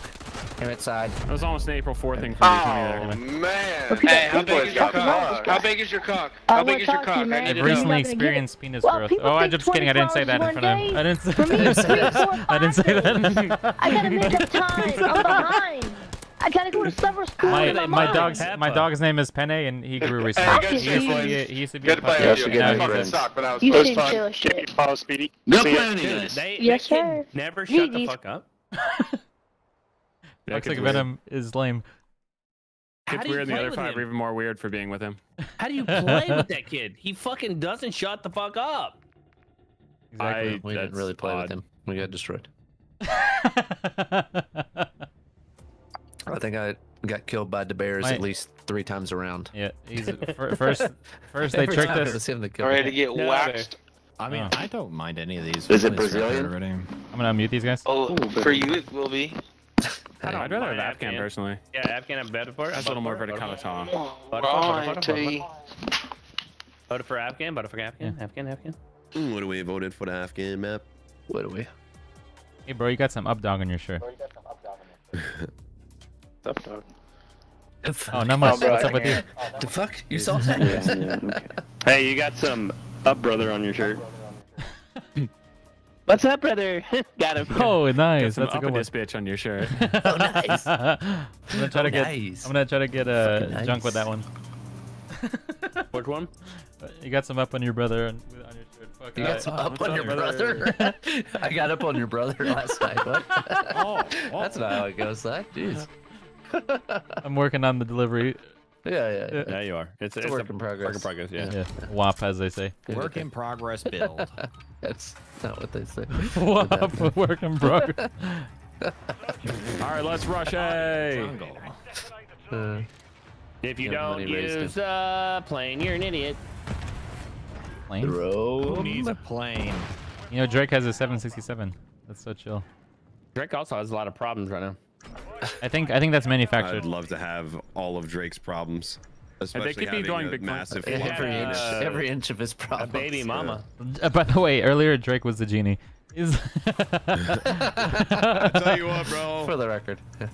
Speaker 4: Him inside.
Speaker 3: It was almost an April 4th thing for D20
Speaker 12: Oh,
Speaker 3: there.
Speaker 12: man.
Speaker 15: Hey, how big is your
Speaker 12: cock?
Speaker 15: cock?
Speaker 12: How big is your cock?
Speaker 15: I
Speaker 12: How big is your
Speaker 15: talk to you,
Speaker 12: cock? I
Speaker 15: man.
Speaker 12: need
Speaker 2: I've
Speaker 12: to
Speaker 15: You're
Speaker 12: know.
Speaker 2: recently
Speaker 15: not gonna get it.
Speaker 2: experienced penis
Speaker 15: Well,
Speaker 2: growth oh I'm just kidding I didn't say that in front of him I didn't say,
Speaker 15: For me, it's three, four,
Speaker 2: I didn't say that
Speaker 15: I gotta make up time. I'm behind. I gotta go to summer school.
Speaker 2: my,
Speaker 15: and I'm
Speaker 2: my
Speaker 15: behind.
Speaker 2: dog's my dog's name is Penne and he grew
Speaker 12: Hey,
Speaker 2: recently
Speaker 12: good
Speaker 2: he, used to
Speaker 12: boys.
Speaker 2: be a, he used to be
Speaker 12: Good
Speaker 2: a
Speaker 12: play
Speaker 2: puppy.
Speaker 12: with you.
Speaker 2: Now
Speaker 12: I fucking suck, but I was
Speaker 15: You
Speaker 12: close fun.
Speaker 15: chill as shit.
Speaker 13: Follow Speedy.
Speaker 7: Go
Speaker 13: See ya.
Speaker 7: play
Speaker 5: Dude,
Speaker 7: guys.
Speaker 5: they,
Speaker 15: Yes,
Speaker 5: they
Speaker 15: sir.
Speaker 5: never shut the fuck up.
Speaker 2: Looks like
Speaker 3: weird.
Speaker 2: Venom is lame.
Speaker 5: How
Speaker 3: Gets weird, and the other five
Speaker 5: him?
Speaker 3: are even more weird for being with him.
Speaker 5: How do you play with that kid? He fucking doesn't shut the fuck up.
Speaker 2: Exactly.
Speaker 3: I,
Speaker 4: We didn't really play
Speaker 3: odd.
Speaker 4: with him. We got destroyed. I think I got killed by the Bears
Speaker 2: My-
Speaker 4: at least three times around.
Speaker 2: yeah, he's fir- first. First they tricked
Speaker 4: time
Speaker 2: us.
Speaker 4: was him that killed
Speaker 12: All ready to get
Speaker 5: No,
Speaker 12: waxed?
Speaker 14: I mean,
Speaker 2: Oh.
Speaker 14: I don't mind any of these.
Speaker 12: Is it
Speaker 14: We've played Scrap
Speaker 12: Brazilian?
Speaker 14: already.
Speaker 2: I'm gonna unmute these guys.
Speaker 12: Oh, for you it will be.
Speaker 3: I don't, I'd rather have Afghan
Speaker 5: Afghan.
Speaker 3: personally.
Speaker 5: Yeah, Afghan have better for it.
Speaker 3: That's a little more vertical.
Speaker 12: Righty.
Speaker 5: Voted for Afghan, voted for Afghan, Afghan, Afghan.
Speaker 1: Mm, what do we voted for the Afghan map?
Speaker 4: What do we?
Speaker 2: Hey, bro, you got some up dog on your shirt.
Speaker 12: Tough dog.
Speaker 2: Oh, not much.
Speaker 12: bro,
Speaker 2: What's up with you?
Speaker 4: The fuck? You saw that?
Speaker 12: Yeah, yeah, okay. Hey, you got some up brother on your shirt. What's up, brother? got him.
Speaker 2: Oh, nice.
Speaker 3: Some
Speaker 2: That's a good
Speaker 3: in
Speaker 2: one.
Speaker 3: this bitch on your shirt.
Speaker 4: oh, nice.
Speaker 2: I'm gonna try to
Speaker 4: Oh,
Speaker 2: get.
Speaker 4: nice.
Speaker 2: I'm gonna try to get uh,
Speaker 4: Fucking
Speaker 2: junk with that one.
Speaker 5: Which one?
Speaker 2: You got some up on your brother on, on your shirt. Fuck
Speaker 4: You got some up
Speaker 2: what's
Speaker 4: on your brother? I got up on your brother last night. What?
Speaker 14: Oh,
Speaker 4: That's not how it goes, Zach. Jeez.
Speaker 2: I'm working on the delivery.
Speaker 4: Yeah, yeah. yeah.
Speaker 14: Yeah, you are.
Speaker 5: It's,
Speaker 4: It's a work in progress.
Speaker 5: Work in progress, yeah.
Speaker 2: Yeah, WAP as they say.
Speaker 14: Work in progress build.
Speaker 4: That's not what they say.
Speaker 2: WAP, work in progress.
Speaker 3: All right, let's rush A.
Speaker 4: Uh,
Speaker 5: If you don't
Speaker 4: money raised
Speaker 5: use uh plane, you're an idiot.
Speaker 2: Plane?
Speaker 14: Who needs a plane?
Speaker 2: You know, Drake has a 767. That's so chill.
Speaker 5: Drake also has a lot of problems right now.
Speaker 2: I think I think that's manufactured.
Speaker 1: I'd love to have all of Drake's problems. Especially
Speaker 3: keep me
Speaker 1: having
Speaker 3: going big plane.
Speaker 1: massive
Speaker 4: every inch,
Speaker 5: uh,
Speaker 4: every inch of his
Speaker 5: A
Speaker 4: problems.
Speaker 5: baby mama.
Speaker 2: Uh, by the way, earlier Drake was the genie. Is
Speaker 1: I tell you what, bro.
Speaker 4: For the record. Yeah.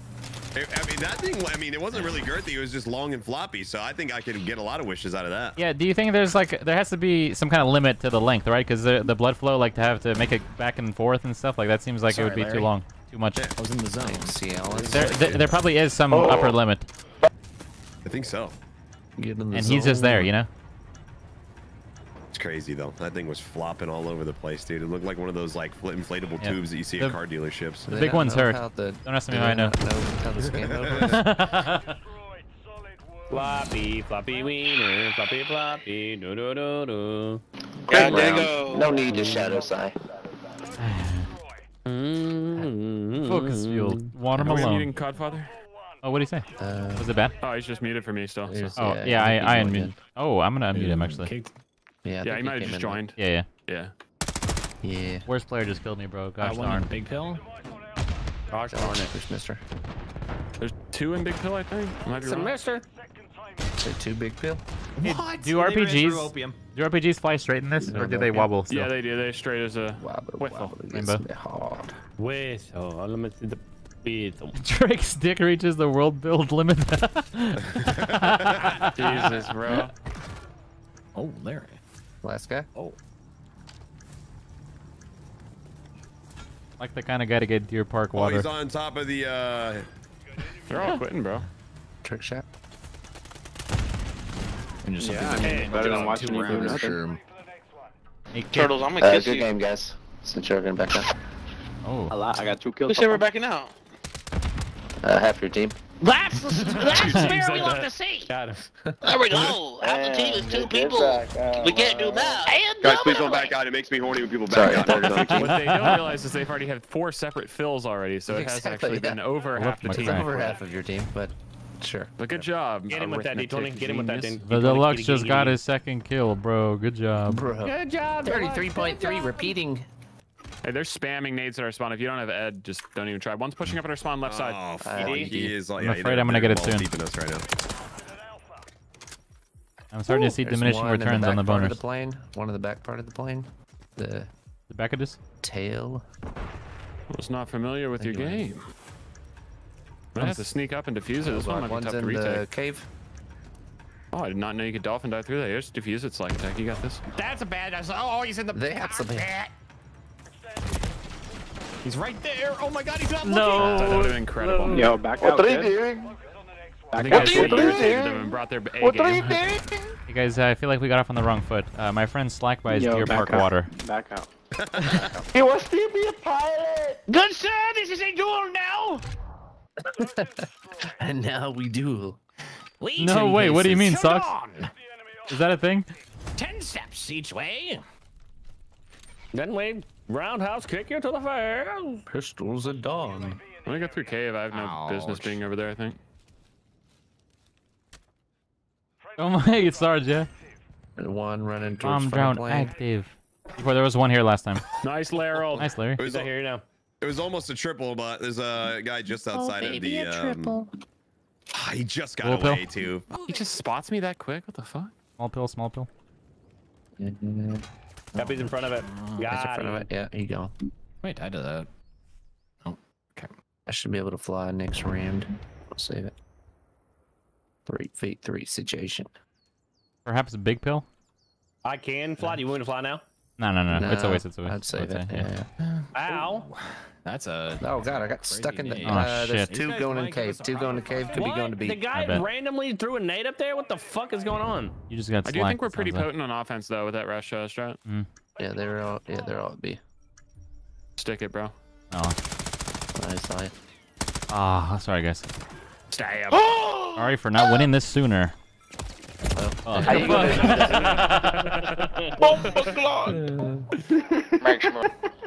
Speaker 1: I I mean, that thing, I mean, it wasn't really girthy. It was just long and floppy. So I think I could get a lot of wishes out of that.
Speaker 2: yeah. Do you think there's like there has to be some kind of limit to the length, right? Because the the blood flow, like to have to make it back and forth and stuff, like that seems like it would be
Speaker 14: Larry.
Speaker 2: too long, too much.
Speaker 14: I was in the zone.
Speaker 4: See, Alan.
Speaker 2: There, there, there probably is some
Speaker 1: Oh.
Speaker 2: upper limit,
Speaker 1: I think so.
Speaker 4: Get in the
Speaker 2: and he's just there, you know.
Speaker 1: It's crazy though. That thing was flopping all over the place, dude. It looked like one of those like inflatable
Speaker 2: Yeah.
Speaker 1: tubes that you see
Speaker 2: The-
Speaker 1: at car dealerships.
Speaker 2: The big one's hurt.
Speaker 4: the-
Speaker 2: Don't ask me how I know.
Speaker 4: know how this game opens?
Speaker 5: Floppy, floppy wiener, floppy, floppy, do do do do.
Speaker 12: God
Speaker 10: there you
Speaker 12: damn. No need to shadow sigh.
Speaker 5: Mm-hmm.
Speaker 2: Focus fueled. Water
Speaker 3: Are we
Speaker 2: Malone.
Speaker 3: muting Codfather?
Speaker 2: Oh, what do you say?
Speaker 4: Uh,
Speaker 2: Was it bad?
Speaker 3: Oh, he's just muted for me still. So.
Speaker 4: There's-
Speaker 2: Oh,
Speaker 4: Yeah,
Speaker 2: yeah,
Speaker 4: I think
Speaker 2: I, I unmute.
Speaker 4: in.
Speaker 2: Oh, I'm gonna unmute him actually.
Speaker 14: Kicked.
Speaker 4: yeah,
Speaker 3: Yeah,
Speaker 4: think
Speaker 3: he might have just
Speaker 4: in
Speaker 3: joined.
Speaker 2: Yeah, yeah.
Speaker 3: Yeah.
Speaker 4: Yeah.
Speaker 2: Worst player just killed me, bro.
Speaker 14: I
Speaker 2: Gosh
Speaker 14: want
Speaker 2: darn.
Speaker 14: big pill.
Speaker 5: Gosh darn it.
Speaker 4: There's Mister.
Speaker 3: There's two in Big Pill, I think. I might be
Speaker 5: It's a mister.
Speaker 4: Say two big pill.
Speaker 14: What?
Speaker 2: Do
Speaker 14: They
Speaker 2: RPGs do RPGs fly straight in this, or do they
Speaker 4: Yeah.
Speaker 2: wobble? Still?
Speaker 3: Yeah, they do. They're straight as a
Speaker 4: Wobble,
Speaker 3: whistle.
Speaker 4: wobble, it
Speaker 2: Rainbow.
Speaker 4: gets me hard.
Speaker 5: Wait, so let me see the beetle.
Speaker 2: Drake's dick reaches the world build limit.
Speaker 3: Jesus, bro.
Speaker 14: Oh, Larry.
Speaker 4: Last guy.
Speaker 14: Oh.
Speaker 2: like the kind of guy to get Deer Park water.
Speaker 1: Oh, he's on top of the. uh
Speaker 3: They're all quitting, bro.
Speaker 4: Trick shot.
Speaker 14: And just
Speaker 12: Yeah, I
Speaker 14: something
Speaker 12: mean,
Speaker 14: that-
Speaker 12: better than
Speaker 14: just
Speaker 12: watching
Speaker 14: two
Speaker 12: you do
Speaker 14: rounds.
Speaker 12: nothing.
Speaker 2: Hey.
Speaker 10: Turtles, I'm gonna
Speaker 12: Uh,
Speaker 10: kiss
Speaker 12: good
Speaker 10: you.
Speaker 12: game, guys. Since you're gonna back up.
Speaker 2: Oh.
Speaker 12: A lot. I got two kills.
Speaker 10: Who said we're backing out?
Speaker 12: Uh, half your team.
Speaker 11: That's that's where we love to see.
Speaker 5: Got him.
Speaker 10: There we go. Half the team is two people. We can't do that. And
Speaker 9: Guys, please don't back out. It makes me horny when people back
Speaker 12: I
Speaker 9: out.
Speaker 12: thought it was on
Speaker 3: What they don't realize is they've already had four separate fills already, so it has
Speaker 4: Exactly,
Speaker 3: actually
Speaker 4: yeah.
Speaker 3: been over
Speaker 2: I
Speaker 3: half the team.
Speaker 2: crack.
Speaker 4: Over half of your team, but sure.
Speaker 3: But good job.
Speaker 5: Get him with that D20. Get him with that
Speaker 3: genius.
Speaker 5: D20.
Speaker 2: The deluxe just got his second kill, bro. Good job.
Speaker 4: Bro.
Speaker 5: Good job.
Speaker 4: Thirty-three point three. Repeating.
Speaker 3: Hey, they're spamming nades at our spawn. If you don't have Ed, just don't even try. One's pushing up at our spawn left side.
Speaker 1: Oh.
Speaker 4: Uh,
Speaker 1: he is.
Speaker 2: I'm
Speaker 1: yeah,
Speaker 2: afraid I'm gonna get it soon.
Speaker 1: deep in us right now.
Speaker 2: I'm starting to see
Speaker 4: There's
Speaker 2: diminishing
Speaker 4: one in
Speaker 2: returns
Speaker 4: the
Speaker 2: on the
Speaker 4: back part of
Speaker 2: boners.
Speaker 4: the plane. One in the back part of the plane. The
Speaker 2: The back of this?
Speaker 4: tail.
Speaker 3: was not familiar with your
Speaker 4: Anyway.
Speaker 3: Game. I have to sneak up and defuse it. This one might be
Speaker 4: One's
Speaker 3: tough to
Speaker 4: in the cave.
Speaker 3: Oh, I did not know you could dolphin dive through that. Just defuse it, Slack Attack. You got this.
Speaker 5: That's a bad. Oh, he's in the.
Speaker 4: They have something.
Speaker 14: He's right there. Oh my god, he's not looking.
Speaker 2: No.
Speaker 3: That would have been incredible.
Speaker 12: Yo, back out. What are you doing?
Speaker 3: I think
Speaker 12: Back
Speaker 3: I should
Speaker 12: What are you
Speaker 3: them
Speaker 12: doing?
Speaker 3: and brought their A
Speaker 12: What are you doing?
Speaker 2: Hey guys, I feel like we got off on the wrong foot. Uh, my friend Slack buys
Speaker 12: Yo,
Speaker 2: Deer
Speaker 12: back
Speaker 2: Park
Speaker 12: out.
Speaker 2: water.
Speaker 12: Back out. he wants to be a pilot.
Speaker 11: Good sir, this is a duel now.
Speaker 4: And now we duel.
Speaker 5: Legion
Speaker 2: No, wait, what do you mean,
Speaker 5: pieces.
Speaker 2: Socks? Is that a thing?
Speaker 5: Ten steps each way. Then we roundhouse kick you to the fair.
Speaker 4: Pistols at dawn.
Speaker 3: When I go through cave, I have no business being over there, I think.
Speaker 2: Oh my, Sarge, yeah.
Speaker 4: And one running towards
Speaker 2: Bomb
Speaker 4: front
Speaker 2: drown
Speaker 4: plane.
Speaker 2: active. Before there was one here last time.
Speaker 3: Nice, Laryl.
Speaker 2: Nice, Larry.
Speaker 1: It was,
Speaker 5: He's not here now.
Speaker 1: It was almost a triple, but there's a guy just
Speaker 15: Oh,
Speaker 1: outside of
Speaker 15: baby,
Speaker 1: the.
Speaker 15: a
Speaker 1: Um,
Speaker 15: triple.
Speaker 1: he just got
Speaker 2: Little pill.
Speaker 1: away too.
Speaker 3: He just spots me that quick? What the fuck?
Speaker 2: Small pill, small pill.
Speaker 5: Guppy's in front of it.
Speaker 4: That's in
Speaker 5: Got
Speaker 4: front of it. Yeah, here you go.
Speaker 14: Wait, I did that. Oh, okay.
Speaker 4: I should be able to fly next round. I'll save it. Three feet three situation.
Speaker 2: Perhaps a big pill?
Speaker 5: I can fly. Do you want me to fly now?
Speaker 2: No, no, no. no. It's a
Speaker 4: Nah,
Speaker 2: waste. It's a waste.
Speaker 4: I'd save
Speaker 2: I'd
Speaker 4: it.
Speaker 2: say,
Speaker 4: Yeah.
Speaker 5: Ow.
Speaker 14: That's a.
Speaker 4: Oh god, I got stuck in the.
Speaker 14: name.
Speaker 2: Oh,
Speaker 4: uh, there's
Speaker 2: shit.
Speaker 4: two going in cave. Two going to cave. Could be going to
Speaker 5: be.
Speaker 4: The
Speaker 5: guy randomly threw a nade up there? What the fuck is going on?
Speaker 2: You just got
Speaker 3: I do think we're pretty
Speaker 2: sounds like.
Speaker 3: potent on offense, though, with that rush uh, strat.
Speaker 4: Yeah, they're all. Yeah, they're all at B.
Speaker 3: Stick it, bro.
Speaker 2: Oh.
Speaker 4: Nice eye.
Speaker 2: Ah, sorry guys.
Speaker 3: Stab.
Speaker 2: Sorry for not winning this sooner. Oh,
Speaker 4: How you gonna-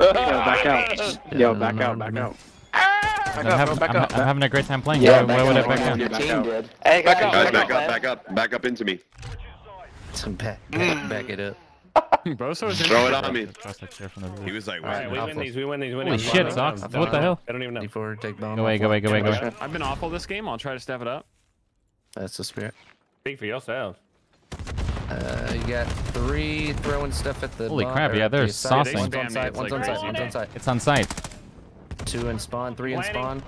Speaker 13: Yo, back out. Yo, back out, back out. Ah!
Speaker 2: I'm, having,
Speaker 13: back
Speaker 2: I'm,
Speaker 13: up.
Speaker 2: I'm having a great time playing.
Speaker 7: Yeah,
Speaker 2: Why, why would I back
Speaker 7: Your
Speaker 2: down?
Speaker 7: team did.
Speaker 10: Hey,
Speaker 9: Guys,
Speaker 10: guys,
Speaker 9: back up, back up, back up into me.
Speaker 4: Some back, mm. back, back it up.
Speaker 3: Boso is.
Speaker 9: Throw it on me.
Speaker 2: Across that chair from the roof.
Speaker 1: He was like,
Speaker 5: All right, we
Speaker 1: wow.
Speaker 5: win these. We win these. We win
Speaker 2: Holy
Speaker 5: these.
Speaker 2: shit,
Speaker 5: Come
Speaker 2: Sox. What the hell?
Speaker 5: I don't even know.
Speaker 4: D4, take bomb.
Speaker 2: Go away, go away, go away, go away.
Speaker 3: I've been awful this game. I'll try to step it up.
Speaker 4: That's the spirit.
Speaker 5: Speak for yourself.
Speaker 4: Uh, you got three throwing stuff at the.
Speaker 2: Holy
Speaker 4: bomb-
Speaker 2: crap, yeah, there's
Speaker 4: side.
Speaker 2: saucing.
Speaker 4: One's on
Speaker 3: me,
Speaker 4: site.
Speaker 3: it's
Speaker 4: One's
Speaker 3: like
Speaker 4: on site.
Speaker 3: crazy.
Speaker 4: One's on site.
Speaker 2: It's on site.
Speaker 4: Two in spawn. Three in spawn.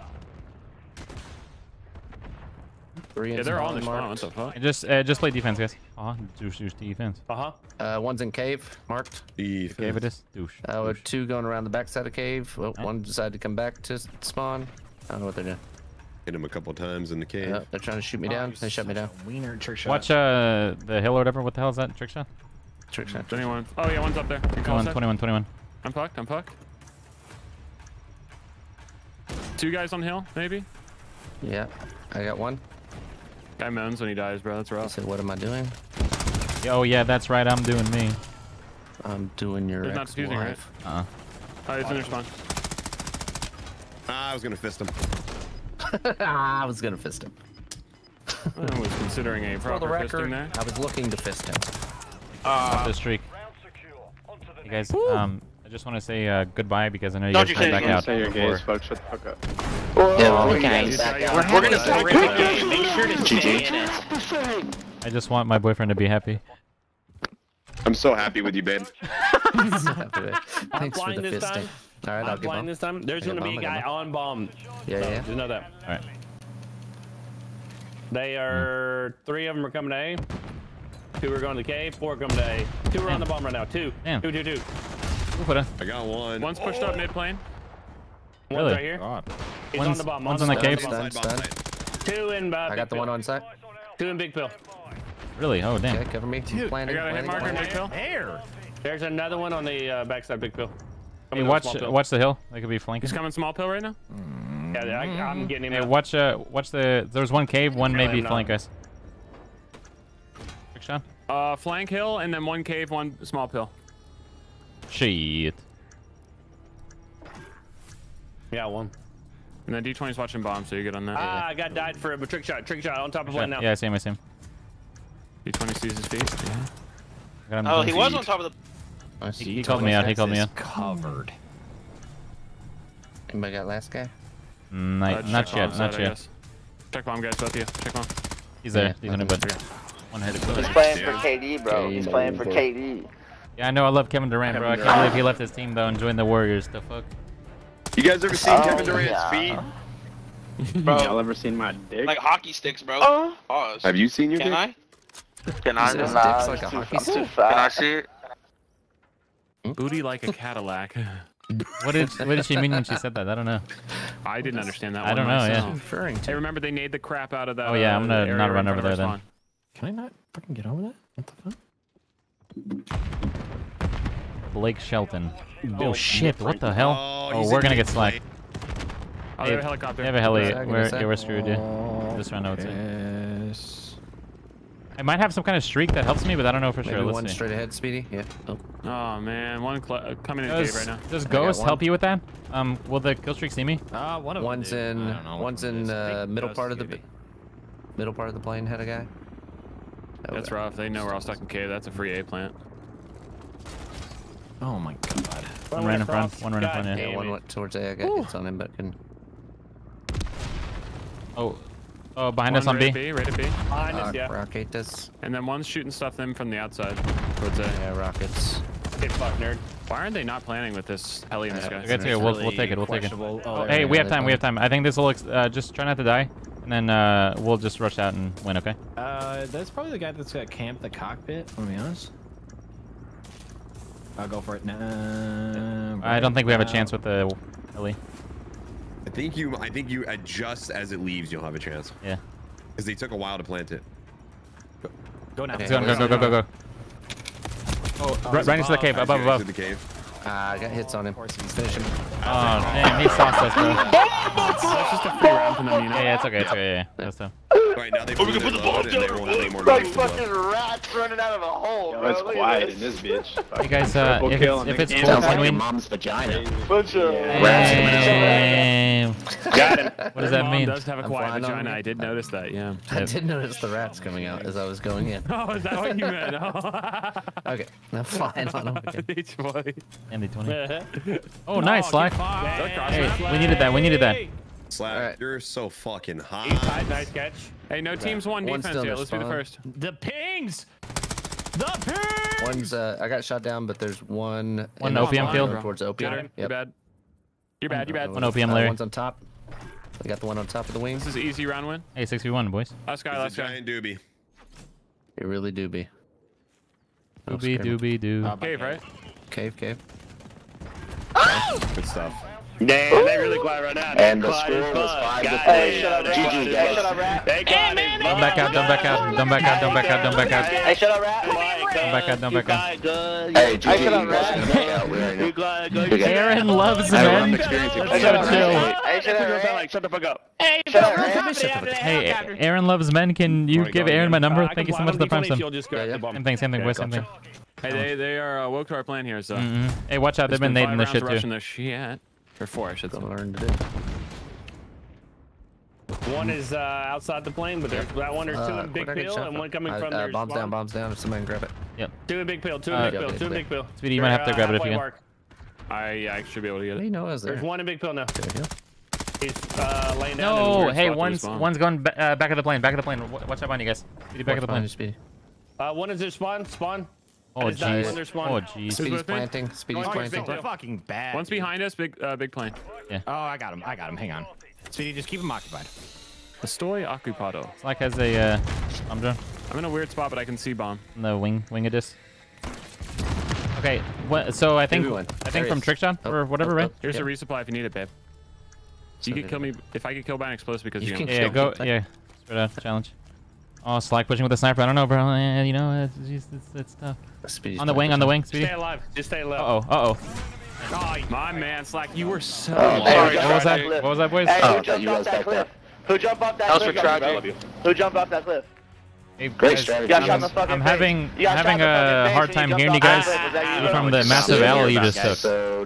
Speaker 4: Three in
Speaker 3: Yeah, they're all in
Speaker 4: spawn.
Speaker 3: the spawn. What
Speaker 4: marked.
Speaker 3: the fuck?
Speaker 2: Just uh, just play defense, guys. Uh-huh. Douche, douche, defense.
Speaker 5: Uh huh.
Speaker 4: Uh, one's in cave. Marked.
Speaker 1: Eve.
Speaker 2: Cave it is. Douche.
Speaker 4: Uh,
Speaker 2: douche.
Speaker 4: two going around the backside of cave. Well, one decided to come back to spawn. I don't know what they're doing.
Speaker 1: Hit him a couple times in the cave.
Speaker 4: Uh, they're trying to shoot me down. They shut me down.
Speaker 14: Wiener trick shot.
Speaker 2: Watch uh the hill or whatever. What the hell is that? Trick shot?
Speaker 4: Trick shot.
Speaker 3: Is anyone? Oh yeah, one's up there. You call
Speaker 2: 21, 21, 21.
Speaker 3: I'm fucked. I'm fucked. Two guys on hill, maybe.
Speaker 4: Yeah, I got one.
Speaker 3: Guy moans when he dies, bro. That's
Speaker 4: I
Speaker 3: rough.
Speaker 4: said, what am I doing?
Speaker 2: Oh yeah, that's right. I'm doing me.
Speaker 4: I'm doing your
Speaker 3: There's not defusing, right?
Speaker 4: ex-wife.
Speaker 2: Uh.
Speaker 3: Oh, he's in their spawn.
Speaker 1: Ah, I was gonna fist him.
Speaker 4: I was gonna fist him.
Speaker 3: I was considering a
Speaker 4: For
Speaker 3: proper
Speaker 4: the
Speaker 3: fisting
Speaker 4: record,
Speaker 3: there.
Speaker 4: I was looking to fist him.
Speaker 2: Off the streak. Hey guys, um, I just want to say uh, goodbye because I know you
Speaker 10: Don't
Speaker 2: guys
Speaker 10: you
Speaker 2: come
Speaker 10: say
Speaker 2: back out.
Speaker 13: Say your
Speaker 2: before-
Speaker 13: gays, folks. Shut the fuck up.
Speaker 4: Yeah, well,
Speaker 7: Oh,
Speaker 4: we
Speaker 7: guys.
Speaker 4: back
Speaker 3: We're.
Speaker 10: We're gonna start with the game. Make sure to stay in it.
Speaker 2: I just want my boyfriend to be happy.
Speaker 9: I'm so happy with you, babe.
Speaker 4: Thanks
Speaker 5: I'm
Speaker 4: for the
Speaker 5: this
Speaker 4: fisting.
Speaker 5: Time.
Speaker 4: All right, I'll
Speaker 5: I'm
Speaker 4: give
Speaker 5: flying this time. There's gonna be a
Speaker 4: bomb,
Speaker 5: guy on bomb.
Speaker 4: Yeah,
Speaker 5: so
Speaker 4: yeah.
Speaker 5: Just know that.
Speaker 2: All right.
Speaker 5: They are three of them are coming to A. Two are going to cave. Four are coming to A. Two are on the bomb right now. Two.
Speaker 2: Damn.
Speaker 5: Two, two, two.
Speaker 2: We'll put it.
Speaker 1: I got one.
Speaker 3: One's pushed up mid plane.
Speaker 5: One's
Speaker 2: Really?
Speaker 5: right here.
Speaker 14: God.
Speaker 5: He's on the bomb.
Speaker 2: one's in the cave.
Speaker 4: Stun, stun.
Speaker 5: Two in. Uh,
Speaker 4: I got the one on site.
Speaker 5: Two in big pill.
Speaker 2: Really? Oh damn.
Speaker 4: Okay, cover me.
Speaker 3: I
Speaker 4: Planted,
Speaker 3: got a hit marker in big pill.
Speaker 14: Air.
Speaker 5: There's another one on the uh, backside big pill.
Speaker 2: Hey,
Speaker 5: Coming down
Speaker 2: watch
Speaker 5: small
Speaker 2: watch the hill. They could be flanking.
Speaker 3: He's coming small pill right now.
Speaker 5: Yeah, I, I'm getting him.
Speaker 2: Hey,
Speaker 5: out.
Speaker 2: watch uh watch the. There's one cave. One
Speaker 5: Really,
Speaker 2: maybe
Speaker 5: I'm
Speaker 2: flank
Speaker 5: not.
Speaker 2: guys. Trick shot.
Speaker 3: Uh, flank hill and then one cave, one small pill.
Speaker 2: Shit.
Speaker 5: Yeah, one.
Speaker 3: And then D20's watching bomb, so you're good on that.
Speaker 5: Ah, I got died for a trick shot. Trick shot on top of one now.
Speaker 2: Yeah, same, same.
Speaker 3: D20 sees his feet.
Speaker 2: I got him
Speaker 10: Oh,
Speaker 2: doing
Speaker 10: he was on top of the.
Speaker 4: Nice.
Speaker 2: He, he called me out. He called me out.
Speaker 14: Covered.
Speaker 4: Anybody got last guy?
Speaker 2: Not,
Speaker 3: Uh,
Speaker 2: not yet. Not
Speaker 3: side,
Speaker 2: yet.
Speaker 3: Check bomb, guys. Both of you. Check bomb.
Speaker 2: He's there.
Speaker 4: Yeah,
Speaker 2: He's gonna
Speaker 4: nothing.
Speaker 2: one hit.
Speaker 10: He's playing for KD, bro. He's playing for KD.
Speaker 2: Yeah, I know. I love Kevin Durant, bro. I can't believe he left his team though and joined the Warriors. The fuck.
Speaker 9: You guys ever seen
Speaker 10: Oh,
Speaker 9: Kevin Durant's
Speaker 10: yeah.
Speaker 9: feet?
Speaker 13: Y'all
Speaker 10: Bro,
Speaker 13: ever seen my dick?
Speaker 10: like hockey sticks, bro. Pause.
Speaker 9: Have you seen your
Speaker 10: Can
Speaker 9: dick?
Speaker 10: I? Can I?
Speaker 4: He says
Speaker 10: Nah,
Speaker 4: dick's like a hockey
Speaker 10: I'm too
Speaker 4: stick.
Speaker 10: Can I see it?
Speaker 3: Booty like a Cadillac.
Speaker 2: What did What did she mean when she said that? I don't know.
Speaker 3: I didn't understand that one.
Speaker 2: I
Speaker 3: one
Speaker 2: don't know, yeah.
Speaker 3: myself.
Speaker 4: Referring
Speaker 3: Hey,
Speaker 4: to.
Speaker 3: remember they nade the crap out of that.
Speaker 2: Oh, yeah,
Speaker 3: uh,
Speaker 2: I'm gonna
Speaker 3: the
Speaker 2: not run over there
Speaker 3: then.
Speaker 14: Can I not fucking get over that? What the fuck?
Speaker 2: Blake Shelton. Oh
Speaker 5: Oh,
Speaker 2: shit! What the hell?
Speaker 1: Oh,
Speaker 2: Oh, we're gonna get slacked.
Speaker 3: spawn. Oh, they have a helicopter.
Speaker 2: They have a heli. We're, yeah, we're screwed, dude. Just run out.
Speaker 14: Yes.
Speaker 2: I might have some kind of streak that helps me, but I don't know for
Speaker 4: Maybe
Speaker 2: sure.
Speaker 4: one
Speaker 2: Let's see.
Speaker 4: straight ahead, Speedy. Yeah. Oh.
Speaker 3: Oh man, one cl- uh, coming in the cave right now.
Speaker 2: does Ghost help you with that? Um, will the kill streak see me?
Speaker 14: Uh, one of
Speaker 4: One's
Speaker 14: them.
Speaker 4: in.
Speaker 14: Know
Speaker 4: One's
Speaker 14: which one it
Speaker 4: in
Speaker 14: is.
Speaker 4: Uh,
Speaker 14: think
Speaker 4: middle part of the
Speaker 14: gave
Speaker 4: middle part of the plane. Had a guy. Oh,
Speaker 3: That's rough. They know we're all stuck in cave. That's a free A plant.
Speaker 14: Oh my god.
Speaker 2: One ran in front. One ran in front.
Speaker 5: God
Speaker 2: Yeah.
Speaker 4: Yeah, one went towards A. I got hits on him, but couldn't.
Speaker 2: Oh, oh, behind
Speaker 3: one
Speaker 2: us on
Speaker 3: right
Speaker 2: B.
Speaker 3: at B, right at B.
Speaker 5: Behind
Speaker 4: Uh,
Speaker 5: us, yeah.
Speaker 4: Rocket does.
Speaker 3: And then one's shooting stuff them from the outside towards A.
Speaker 4: Yeah, rockets.
Speaker 5: Get fucked, nerd.
Speaker 3: Why aren't they not planning with this heli in the sky?
Speaker 2: Okay, here. We'll, we'll take it. We'll take it. Oh,
Speaker 14: Oh,
Speaker 2: hey, we have
Speaker 4: yeah,
Speaker 2: time. We have time. I think this will. ex- Uh, just try not to die, and then uh, we'll just rush out and win. Okay.
Speaker 14: Uh, that's probably the guy that's got camped the cockpit. I'm gonna be honest. I'll go for it now.
Speaker 2: I don't think we have a chance with the heli.
Speaker 1: I think you. I think you adjust as it leaves. You'll have a chance.
Speaker 2: Yeah.
Speaker 1: Because they took a while to plant it.
Speaker 14: Go now.
Speaker 4: Okay.
Speaker 2: Go, go, go, go, go, go. Oh, right, right into the cave. Above,
Speaker 1: As you
Speaker 2: above.
Speaker 1: exit the cave.
Speaker 4: Ah, I got hits on him. Finish him.
Speaker 2: Oh, damn, he sauced us, bro.
Speaker 3: That's just a free round from them, you know?
Speaker 2: Yeah, yeah, it's okay, it's okay, yeah, yeah. That's tough.
Speaker 1: Right now they
Speaker 9: Oh, we can put the
Speaker 1: load
Speaker 9: bomb
Speaker 1: and they
Speaker 9: down.
Speaker 1: won't have any more
Speaker 9: Like fucking rats running out of a hole,
Speaker 12: Yo,
Speaker 9: bro.
Speaker 12: it's quiet
Speaker 9: this.
Speaker 12: in this bitch.
Speaker 2: Hey guys, uh, if it's,
Speaker 12: on
Speaker 2: if
Speaker 12: the
Speaker 2: it's
Speaker 12: game.
Speaker 2: cool,
Speaker 12: Sounds
Speaker 2: can
Speaker 12: like
Speaker 2: we?
Speaker 12: your mom's vagina.
Speaker 9: Bunch of
Speaker 2: Damn.
Speaker 12: Got him.
Speaker 2: What does that
Speaker 3: mom
Speaker 2: mean?
Speaker 3: does have a
Speaker 4: I'm
Speaker 3: quiet
Speaker 4: flying on
Speaker 3: vagina.
Speaker 4: you.
Speaker 3: I did notice that. Yeah.
Speaker 4: I did notice the rats coming out as I was going in.
Speaker 3: Oh, is that what you meant? Oh.
Speaker 4: Okay, I'm flying on them again.
Speaker 3: Each boy.
Speaker 2: Andy 20.
Speaker 5: Hey,
Speaker 2: Oh, nice, Slack. Hey, we needed that. We needed that.
Speaker 1: Slap,
Speaker 4: Alright.
Speaker 1: you're so fucking hot.
Speaker 5: Nice catch.
Speaker 3: Hey, no teams won
Speaker 4: One's
Speaker 3: defense
Speaker 4: still
Speaker 3: yet.
Speaker 4: in
Speaker 3: Let's be the
Speaker 4: spawn.
Speaker 3: first.
Speaker 6: The pings! The pings!
Speaker 4: One's uh, I got shot down, but there's one.
Speaker 2: One
Speaker 4: in
Speaker 2: opium field?
Speaker 4: going Towards opium.
Speaker 3: Got him. Bad. You're bad. You're bad.
Speaker 2: One OPM,
Speaker 4: Uh,
Speaker 2: Larry.
Speaker 4: One's on top. We got the one on top of the wing.
Speaker 3: This is easy round win.
Speaker 2: Hey, 6v1, boys.
Speaker 3: Last guy. Last guy.
Speaker 1: giant doobie.
Speaker 4: It really do be. Oh,
Speaker 2: Doobie doobie doo.
Speaker 3: Cave, right?
Speaker 4: Cave, cave.
Speaker 1: Good stuff.
Speaker 5: Damn, they really quiet right now.
Speaker 16: And the
Speaker 5: Quiet as
Speaker 16: score was
Speaker 5: fuck.
Speaker 16: five to
Speaker 5: God
Speaker 16: three.
Speaker 5: damn,
Speaker 9: shut up,
Speaker 5: they
Speaker 9: Rat.
Speaker 5: quiet
Speaker 9: Hey,
Speaker 5: as
Speaker 9: shut up, Rat.
Speaker 5: They quiet as
Speaker 2: Don't back out, don't back out, don't back out, don't back out, don't back out.
Speaker 9: Hey, shut up, Rat.
Speaker 5: Don't
Speaker 2: back out, don't back out.
Speaker 16: Hey, GG, you guys can back out. We already know.
Speaker 5: Go.
Speaker 2: Aaron loves
Speaker 16: I have
Speaker 2: men.
Speaker 16: experience in
Speaker 2: Let's
Speaker 9: Hey, shut up,
Speaker 2: chill.
Speaker 9: Rat. Hey, shut
Speaker 5: That's
Speaker 9: up,
Speaker 5: what it sound
Speaker 9: Rat.
Speaker 5: like. Shut the fuck up.
Speaker 9: Hey, shut up,
Speaker 2: Hey, Aaron loves men. Can you give Aaron my number?
Speaker 5: Uh,
Speaker 2: Thank you so much for the
Speaker 5: fly
Speaker 2: prime
Speaker 5: on D20
Speaker 2: sim.
Speaker 5: You'll just go
Speaker 4: Yeah,
Speaker 5: at the
Speaker 4: yeah.
Speaker 5: bomb.
Speaker 2: Same thing, same thing,
Speaker 5: Yeah,
Speaker 2: same thing.
Speaker 3: Hey, they they are uh, woke to our plan here. So.
Speaker 2: Mm-hmm. Hey, watch out. They've
Speaker 3: It's
Speaker 2: been
Speaker 3: five
Speaker 2: nading this
Speaker 3: rounds
Speaker 2: shit
Speaker 3: rushing
Speaker 2: too.
Speaker 3: this shit. Or four, I should say.
Speaker 4: Gonna learn to do.
Speaker 5: One is uh, outside the plane, but there's that one or two
Speaker 4: Uh,
Speaker 5: in big
Speaker 4: where'd I get
Speaker 5: pill and one coming
Speaker 4: Uh,
Speaker 5: from
Speaker 4: uh,
Speaker 5: their
Speaker 4: bombs
Speaker 5: spawn.
Speaker 4: down, bombs down. If somebody can grab it. Yep.
Speaker 5: Two in big pill, two in
Speaker 2: Uh,
Speaker 5: big pill, two in
Speaker 4: clear.
Speaker 5: big pill.
Speaker 2: Speedy, you might have to grab it if
Speaker 5: halfway
Speaker 2: you can.
Speaker 5: mark.
Speaker 3: I I should be able to get it.
Speaker 4: you know I there?
Speaker 5: There's one in big pill now.
Speaker 4: Good.
Speaker 5: He's uh, laying down.
Speaker 2: No,
Speaker 5: weird
Speaker 2: hey,
Speaker 5: spot to
Speaker 2: one's one's going uh, back of the plane. Back of the plane. Wa- Watch out behind you guys. Speedy, back of the plane.
Speaker 4: Speedy.
Speaker 5: Uh, one is their spawn, spawn.
Speaker 2: Oh
Speaker 5: Is that one
Speaker 2: jeez. Oh jeez.
Speaker 4: Speedy's planting. Speedy's planting.
Speaker 5: big
Speaker 6: They're
Speaker 5: pill.
Speaker 6: fucking bad.
Speaker 3: One's behind us. Big uh, big plane. Yeah.
Speaker 6: Oh, I got him. I got him. Hang on. Speedy, just keep him occupied.
Speaker 3: Estoy ocupado.
Speaker 2: Slack has a uh, bomb drone
Speaker 3: I'm in a weird spot, but I can see bomb.
Speaker 2: on the wing wingadis. Okay, what? So I think I think
Speaker 4: he
Speaker 2: from
Speaker 4: is.
Speaker 2: trick shot
Speaker 4: Oh,
Speaker 2: or whatever,
Speaker 4: oh,
Speaker 2: right?
Speaker 4: oh.
Speaker 3: Here's
Speaker 4: Yep.
Speaker 3: a resupply if you need it, babe.
Speaker 4: So
Speaker 3: You
Speaker 4: did
Speaker 3: could kill me if I could kill by an explosive because
Speaker 4: You
Speaker 3: you,
Speaker 4: can
Speaker 3: can
Speaker 2: Yeah,
Speaker 4: kill
Speaker 2: go.
Speaker 4: something.
Speaker 2: Yeah, spread out challenge. Oh, Slack pushing with a sniper. I don't know, bro. You know, it's, it's, it's, it's tough.
Speaker 4: Speedy's
Speaker 2: On the wing, on the wing, Speedy.
Speaker 5: Stay alive. Just stay alive.
Speaker 2: Uh oh, uh oh.
Speaker 3: Oh, my man, Slack, you were so.
Speaker 16: Oh,
Speaker 3: low.
Speaker 16: sorry,
Speaker 2: What was that? What was that, boys?
Speaker 9: Hey,
Speaker 16: Oh, I
Speaker 9: who
Speaker 16: thought
Speaker 9: jumped off that cliff? Who jumped off that cliff?
Speaker 12: That was
Speaker 9: cliff?
Speaker 12: for
Speaker 9: Guys,
Speaker 12: tragedy.
Speaker 9: Who jumped off that cliff?
Speaker 2: Hey,
Speaker 16: Great
Speaker 2: guys,
Speaker 16: strategy.
Speaker 9: You got shot in the
Speaker 2: I'm,
Speaker 9: fucking
Speaker 2: I'm having
Speaker 9: You got
Speaker 2: having
Speaker 9: shot in the fucking
Speaker 2: a hard time hearing you guys
Speaker 9: that cliff. Was that you?
Speaker 2: from the
Speaker 16: Six
Speaker 2: massive. L you just
Speaker 16: Guys,
Speaker 2: took.
Speaker 16: So,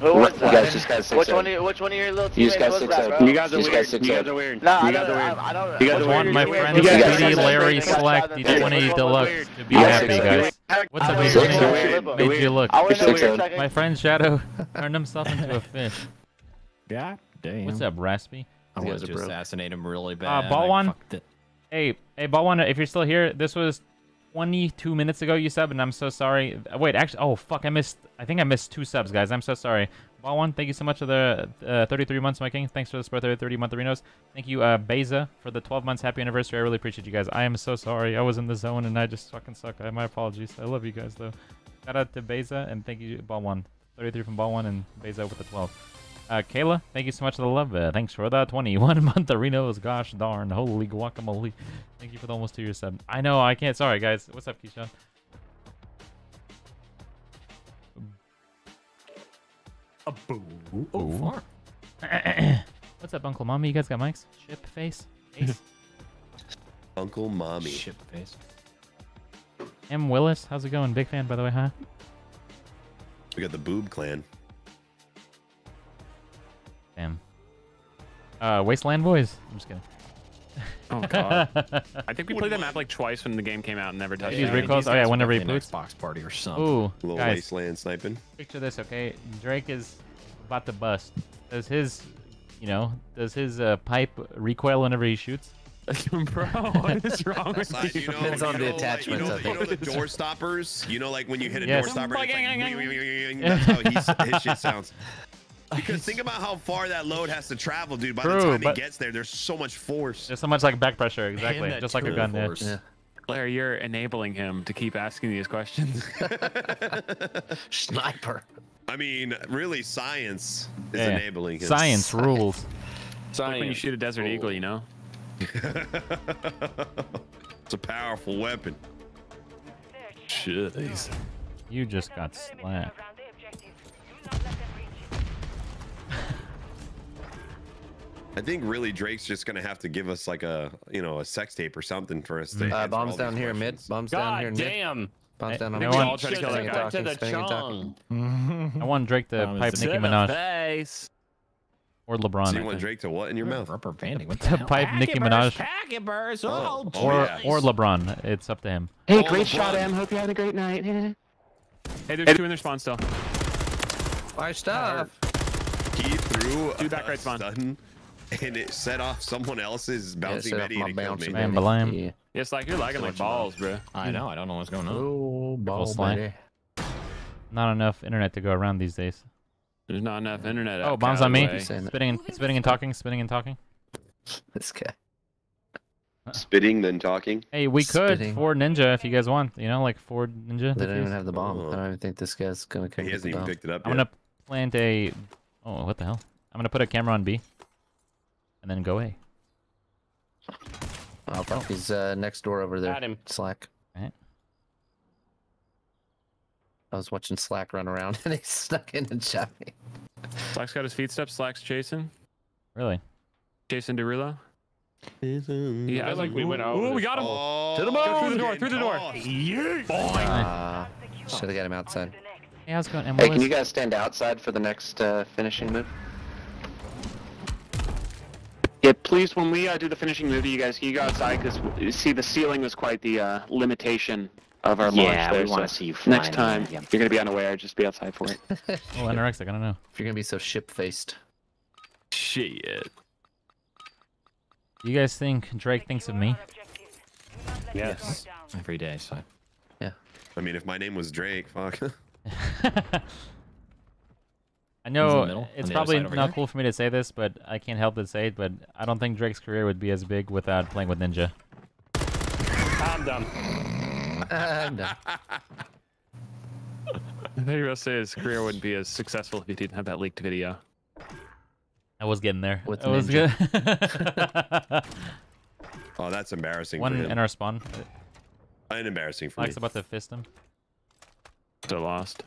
Speaker 9: Who
Speaker 16: you
Speaker 9: was
Speaker 16: guys
Speaker 9: that,
Speaker 16: got six
Speaker 9: bro?
Speaker 16: owed.
Speaker 9: Who was
Speaker 16: You guys just got six
Speaker 9: Which one? of Which one of your little
Speaker 16: You just
Speaker 9: teammates
Speaker 16: got
Speaker 9: was
Speaker 16: six
Speaker 9: that, bro?
Speaker 16: You guys are weird. You guys are
Speaker 12: weird.
Speaker 9: No, I
Speaker 12: You
Speaker 9: don't.
Speaker 12: guys are weird.
Speaker 9: I I don't.
Speaker 12: You guys
Speaker 9: which
Speaker 12: are
Speaker 9: one
Speaker 2: Want
Speaker 9: of
Speaker 2: my friend
Speaker 9: teammates-
Speaker 16: You guys
Speaker 2: Speedy,
Speaker 16: are weird.
Speaker 2: Larry,
Speaker 9: You got shot
Speaker 2: Select,
Speaker 9: in the face.
Speaker 2: D20
Speaker 9: Which one was
Speaker 2: Deluxe to be happy, guys. What's up,
Speaker 9: I
Speaker 2: H
Speaker 9: wanna
Speaker 16: Six
Speaker 9: know
Speaker 16: owed.
Speaker 9: which
Speaker 2: Made you look.
Speaker 9: I want to know
Speaker 16: Six
Speaker 9: where
Speaker 16: owed.
Speaker 9: your second.
Speaker 2: My friend Shadow turned himself into a fish.
Speaker 6: God damn.
Speaker 2: What's up, Raspy?
Speaker 6: I
Speaker 4: You
Speaker 6: wanted to assassinate him really
Speaker 2: Uh,
Speaker 6: bad.
Speaker 2: ball one.
Speaker 6: fucked it.
Speaker 2: Hey, hey, Ballone, if you're still here, this was 22 minutes ago you subbed, and I'm so sorry. Uh, Wait, actually, oh, fuck, I missed, I think I missed two subs, guys. I'm so sorry. Ball One, thank you so much for the uh, 33 months, my king. Thanks for the birthday 30 month Renos. Thank you, uh, Beza, for the 12 months. Happy anniversary. I really appreciate you guys. I am so sorry. I was in the zone, and I just fucking suck. I, my apologies. I love you guys, though. Shout out to Beza, and thank you, Ball One. 33 from Ball One, and Beza with the 12. Uh, Kayla, thank you so much for the love. Uh, thanks for the 21 month arenas. Gosh darn. Holy guacamole. Thank you for the almost two years sub. I know, I can't. Sorry, guys. What's up, Keisha?
Speaker 6: A boo. Oh, far.
Speaker 2: What's up, Uncle Mommy? You guys got mics? Ship face? Ace?
Speaker 1: Uncle Mommy.
Speaker 6: Ship face.
Speaker 2: M. Willis, how's it going? Big fan, by the way, huh?
Speaker 1: We got the Boob Clan.
Speaker 2: Uh, Wasteland Boys. I'm just kidding.
Speaker 3: Oh god. I think we played that map like twice when the game came out and never touched
Speaker 2: These
Speaker 3: it.
Speaker 2: recalls?
Speaker 6: These
Speaker 2: Oh, yeah,
Speaker 6: guys
Speaker 2: whenever he
Speaker 6: would play
Speaker 2: boots.
Speaker 6: Xbox party or something.
Speaker 2: Ooh,
Speaker 1: A little
Speaker 2: guys,
Speaker 1: wasteland sniping.
Speaker 2: picture this, okay? Drake is about to bust. Does his, you know, does his uh, pipe recoil whenever he shoots?
Speaker 3: Bro, what is wrong with
Speaker 1: Like,
Speaker 3: you?
Speaker 1: you know,
Speaker 4: Depends
Speaker 1: you
Speaker 4: on the
Speaker 1: know, like,
Speaker 4: attachments,
Speaker 1: you know, you know the door stoppers. You know, like when you hit a
Speaker 2: Yes.
Speaker 1: door stopper, it's like, that's how his shit sounds. Because think about how far that load has to travel, dude. By the time
Speaker 2: but-
Speaker 1: he gets there, there's so much force.
Speaker 2: There's so much like back pressure, exactly,
Speaker 6: that
Speaker 2: just like a gun. Yeah.
Speaker 6: force.
Speaker 4: Yeah.
Speaker 3: Claire, you're enabling him to keep asking these questions.
Speaker 4: Sniper.
Speaker 1: I mean, really, science is
Speaker 2: Yeah.
Speaker 1: enabling him.
Speaker 2: Science rules.
Speaker 3: like when you shoot a desert
Speaker 12: Oh.
Speaker 3: eagle, you know?
Speaker 1: it's a powerful weapon.
Speaker 3: Shit.
Speaker 2: You just got slapped.
Speaker 1: I think really Drake's just gonna have to give us like a you know a sex tape or something for us to.
Speaker 4: Uh, bombs
Speaker 1: all
Speaker 4: down
Speaker 1: these
Speaker 4: here, mid.
Speaker 1: questions.
Speaker 4: Bombs down here,
Speaker 5: God
Speaker 4: mid.
Speaker 5: damn.
Speaker 4: Bombs down on mid.
Speaker 2: one-
Speaker 3: all try to kill that guy.
Speaker 5: to the
Speaker 4: spinning and talking.
Speaker 5: chong.
Speaker 2: I want Drake to pipe Nicki Minaj
Speaker 3: face.
Speaker 2: or
Speaker 1: So you
Speaker 2: LeBron.
Speaker 1: want Drake to what in your mouth?
Speaker 6: Rubber banding. What the
Speaker 2: To
Speaker 6: hell?
Speaker 2: pipe Nicki Minaj
Speaker 5: Packet burst.
Speaker 1: Oh,
Speaker 5: Oh,
Speaker 1: oh,
Speaker 2: or
Speaker 1: yeah.
Speaker 2: or LeBron. It's up to him.
Speaker 7: Hey,
Speaker 1: Oh,
Speaker 7: great
Speaker 1: LeBron.
Speaker 7: shot, Em. Hope you had a great night.
Speaker 3: Hey, there's two in their spawn still.
Speaker 4: Fire stuff.
Speaker 1: He threw
Speaker 3: Dude, back
Speaker 1: a
Speaker 3: right spawn.
Speaker 1: stun, and it set off someone else's
Speaker 4: Yeah,
Speaker 1: bouncing Betty
Speaker 4: my
Speaker 1: and it killed
Speaker 4: bouncy
Speaker 1: me.
Speaker 2: Man,
Speaker 4: Betty. Yeah.
Speaker 3: It's like you're lagging like balls, bro.
Speaker 6: I know. I don't know what's going on.
Speaker 4: Oh, ball
Speaker 2: slang. Not enough internet to go around these days.
Speaker 3: There's not enough internet.
Speaker 2: Oh,
Speaker 3: out
Speaker 2: bombs on me.
Speaker 3: Cali way.
Speaker 4: Saying that.
Speaker 2: Spitting and spitting and talking, spitting and talking.
Speaker 4: This guy.
Speaker 1: Spitting then talking.
Speaker 2: Hey, we could
Speaker 4: Spitting.
Speaker 2: Ford Ninja if you guys want. You know, like Ford Ninja.
Speaker 4: They don't even have the bomb.
Speaker 1: Oh.
Speaker 4: I don't even think this guy's gonna come
Speaker 1: He hasn't even
Speaker 4: bomb.
Speaker 1: picked it up
Speaker 2: I'm
Speaker 1: yet.
Speaker 2: gonna plant a. Oh, what the hell? I'm gonna put a camera on B. And then go A.
Speaker 4: Oh, fuck, he's uh, next door over there.
Speaker 5: Got him.
Speaker 4: Slack.
Speaker 2: Right.
Speaker 4: I was watching Slack run around and he snuck in and shot me.
Speaker 3: Slack's got his feet steps. Slack's chasing.
Speaker 2: Really?
Speaker 3: Jason Derulo. Yeah,
Speaker 5: I like we went over
Speaker 3: Oh, we got him.
Speaker 1: Oh,
Speaker 3: To the moon. Through the door. Through the door.
Speaker 4: Uh, should have got him outside.
Speaker 2: Hey, how's it going? And
Speaker 7: Hey, can you guys stand outside for the next uh, finishing move? Yeah, please. When we uh, do the finishing move, you guys can you go outside because you see the ceiling was quite the uh, limitation of our launch
Speaker 16: Yeah,
Speaker 7: there.
Speaker 16: we wanna see you
Speaker 7: Next
Speaker 16: flying in
Speaker 7: time,
Speaker 16: there, yeah.
Speaker 7: you're gonna be unaware. Just be outside for it.
Speaker 2: Oh, anorexic. I don't know.
Speaker 4: If you're gonna be so ship faced.
Speaker 3: Shit.
Speaker 2: You guys think Drake thinks of me?
Speaker 5: Yes.
Speaker 6: Every day. So. Yeah.
Speaker 1: I mean, if my name was Drake, fuck.
Speaker 2: I know
Speaker 6: middle,
Speaker 2: it's probably not
Speaker 6: here?
Speaker 2: cool for me to say this, but I can't help but say it. But I don't think Drake's career would be as big without playing with Ninja.
Speaker 5: I'm done.
Speaker 4: I'm done.
Speaker 3: I think you were gonna say his career wouldn't be as successful if he didn't have that leaked video.
Speaker 2: I was getting there.
Speaker 4: With
Speaker 2: I was
Speaker 4: Ninja.
Speaker 2: good.
Speaker 1: Oh, that's embarrassing
Speaker 2: One
Speaker 1: for him.
Speaker 2: in our spawn.
Speaker 1: And embarrassing for
Speaker 2: Mike's
Speaker 1: me.
Speaker 2: about to fist him.
Speaker 3: So lost.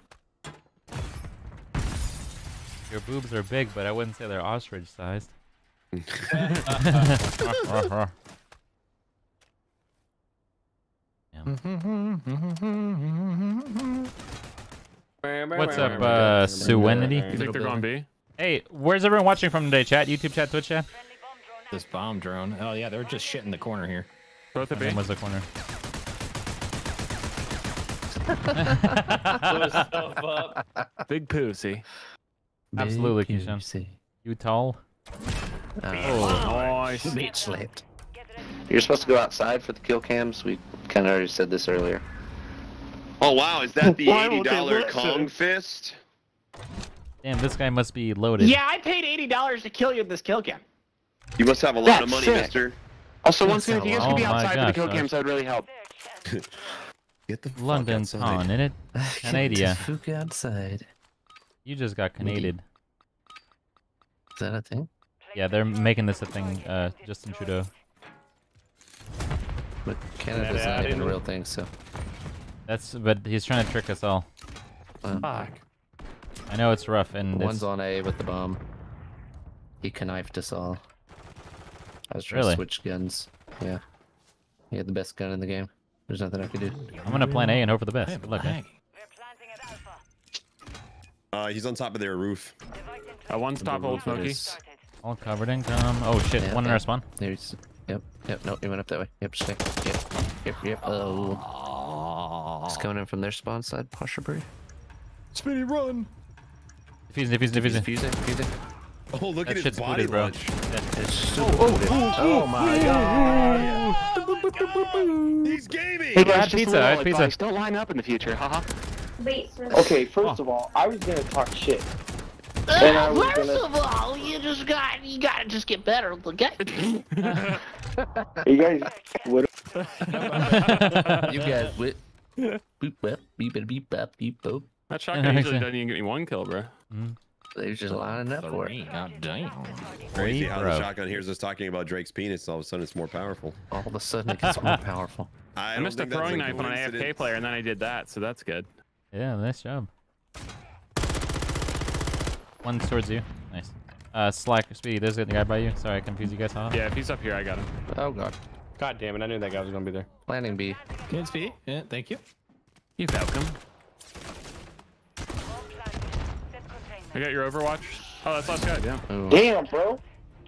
Speaker 2: Your boobs are big, but I wouldn't say they're ostrich sized. What's up, uh, Serenity?
Speaker 3: You think they're going B?
Speaker 2: Hey, where's everyone watching from today? Chat, YouTube chat, Twitch chat.
Speaker 6: This bomb drone. Oh yeah, they're just shit in the corner here.
Speaker 3: Both of
Speaker 2: And
Speaker 3: B.
Speaker 2: then was the corner.
Speaker 5: Big himself up.
Speaker 3: Big pussy.
Speaker 2: Absolutely,
Speaker 4: Big
Speaker 2: Keyshawn.
Speaker 4: juicy.
Speaker 2: You tall?
Speaker 4: Oh, oh,
Speaker 3: Nice.
Speaker 4: bitch slapped.
Speaker 7: You're supposed to go outside for the kill cams. We kind of already said this earlier.
Speaker 1: Oh wow, is that the
Speaker 7: Why
Speaker 1: eighty
Speaker 7: won't they
Speaker 1: dollar
Speaker 7: listen?
Speaker 1: Kong fist?
Speaker 2: Damn, this guy must be loaded.
Speaker 16: Yeah, I paid eighty dollars to kill you with this kill cam.
Speaker 1: You must have a lot of
Speaker 7: That's
Speaker 1: money,
Speaker 7: sick.
Speaker 1: Mister.
Speaker 7: Also, once again, if you guys
Speaker 2: Oh
Speaker 7: could be oh
Speaker 2: my
Speaker 7: outside for the
Speaker 2: gosh,
Speaker 7: kill
Speaker 2: Josh.
Speaker 7: cams, that would really help.
Speaker 1: Get the fuck
Speaker 2: London's
Speaker 1: outside.
Speaker 2: on in it. Canada.
Speaker 4: Fuck outside.
Speaker 2: You just got Canadian.
Speaker 4: Is that a thing?
Speaker 2: Yeah, they're making this a thing. Uh, Justin Trudeau.
Speaker 4: But Canada's
Speaker 5: Canada
Speaker 4: not even a real thing, so.
Speaker 2: That's but he's trying to trick us all.
Speaker 4: Um,
Speaker 3: Fuck.
Speaker 2: I know it's rough and
Speaker 4: One's
Speaker 2: it's,
Speaker 4: on A with the bomb. He connived us all. I was trying
Speaker 2: Really?
Speaker 4: to switch guns. Yeah. He had the best gun in the game. There's nothing I could do.
Speaker 2: I'm gonna plan A and hope for the best.
Speaker 6: Hey,
Speaker 2: Good luck. man.
Speaker 6: Lag.
Speaker 1: Uh, he's on top of their roof.
Speaker 3: Uh, one's top old
Speaker 4: But
Speaker 3: smoky.
Speaker 2: All covered in gum. Oh shit!
Speaker 4: Yeah,
Speaker 2: one in our spawn.
Speaker 4: There's. Yep. Yep. No, he went up that way. Yep. Stay. Yep. Yep. Yep. Oh. It's coming in from their spawn side. Posherbury.
Speaker 6: Spinny run.
Speaker 2: Defusing, defusing, defusing.
Speaker 4: Fusing. Fusing.
Speaker 1: Oh, look
Speaker 2: That
Speaker 1: at his body
Speaker 2: booted, bro.
Speaker 1: launch.
Speaker 4: It's super oh, oh, my god.
Speaker 1: He's gaming.
Speaker 7: Hey
Speaker 2: I had
Speaker 7: guys,
Speaker 2: pizza,
Speaker 7: a
Speaker 2: I had pizza.
Speaker 7: Don't line up in the future. Haha.
Speaker 12: Okay, first of all, I was gonna talk shit. And
Speaker 16: Uh, first
Speaker 12: gonna-
Speaker 16: of all, you just got you gotta just get better at the.
Speaker 12: You guys what?
Speaker 4: You guys with. Boop, bop, beep, beep, beep, bop, beep, boop.
Speaker 3: That shotgun usually doesn't even get me one kill, bro.
Speaker 4: They're just lining up for it.
Speaker 6: God damn.
Speaker 1: Crazy
Speaker 2: Hey,
Speaker 1: how
Speaker 2: bro.
Speaker 1: the shotgun hears us talking about Drake's penis. All of a sudden, it's more powerful.
Speaker 4: All of a sudden, it gets more powerful.
Speaker 1: I,
Speaker 3: I, missed a
Speaker 1: think that's
Speaker 3: throwing knife on an AFK
Speaker 1: coincidence.
Speaker 3: player, and then I did that, so that's good.
Speaker 2: Yeah, nice job. One towards you. Nice. Uh, Slack, Speedy, there's a guy by you. Sorry, I confused you guys. Huh?
Speaker 3: Yeah, if he's up here, I got him.
Speaker 4: Oh god.
Speaker 5: God damn it! I knew that guy was gonna be there.
Speaker 4: Landing B.
Speaker 6: Good speed. Yeah, thank you.
Speaker 3: You welcome. I got your Overwatch. Oh, that's last guy. Yeah.
Speaker 12: Damn, bro.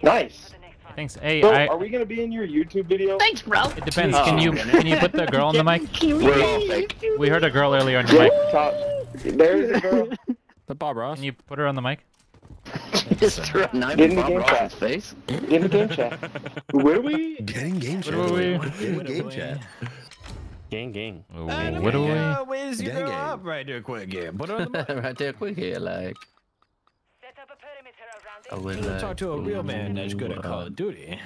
Speaker 12: Nice.
Speaker 2: Thanks. Hey,
Speaker 12: Bro,
Speaker 2: I.
Speaker 12: are we gonna be in your YouTube video?
Speaker 16: Thanks, bro.
Speaker 2: It depends.
Speaker 12: Oh,
Speaker 2: Can you
Speaker 12: okay.
Speaker 2: can you put the girl on the mic?
Speaker 12: We're all fake.
Speaker 2: We heard a girl earlier on your mic.
Speaker 12: Top. There's a girl.
Speaker 3: The Bob Ross.
Speaker 2: Can you put her on the mic?
Speaker 4: Just threw a knife
Speaker 12: Get
Speaker 4: in
Speaker 12: in the
Speaker 4: Bob
Speaker 12: game
Speaker 4: Ross's
Speaker 12: chat.
Speaker 4: face.
Speaker 12: Get in the game chat. Where are we?
Speaker 1: Getting game chat.
Speaker 2: What are we?
Speaker 1: Getting game chat.
Speaker 5: Gang, gang.
Speaker 2: Oh, what do we?
Speaker 6: uh, Where's your
Speaker 1: Gang,
Speaker 6: girl
Speaker 1: gang.
Speaker 6: up right there quick? Yeah, put her on the mic.
Speaker 4: right there, quick here, like. I would
Speaker 6: Let's talk to a real man that's good at Call of Duty.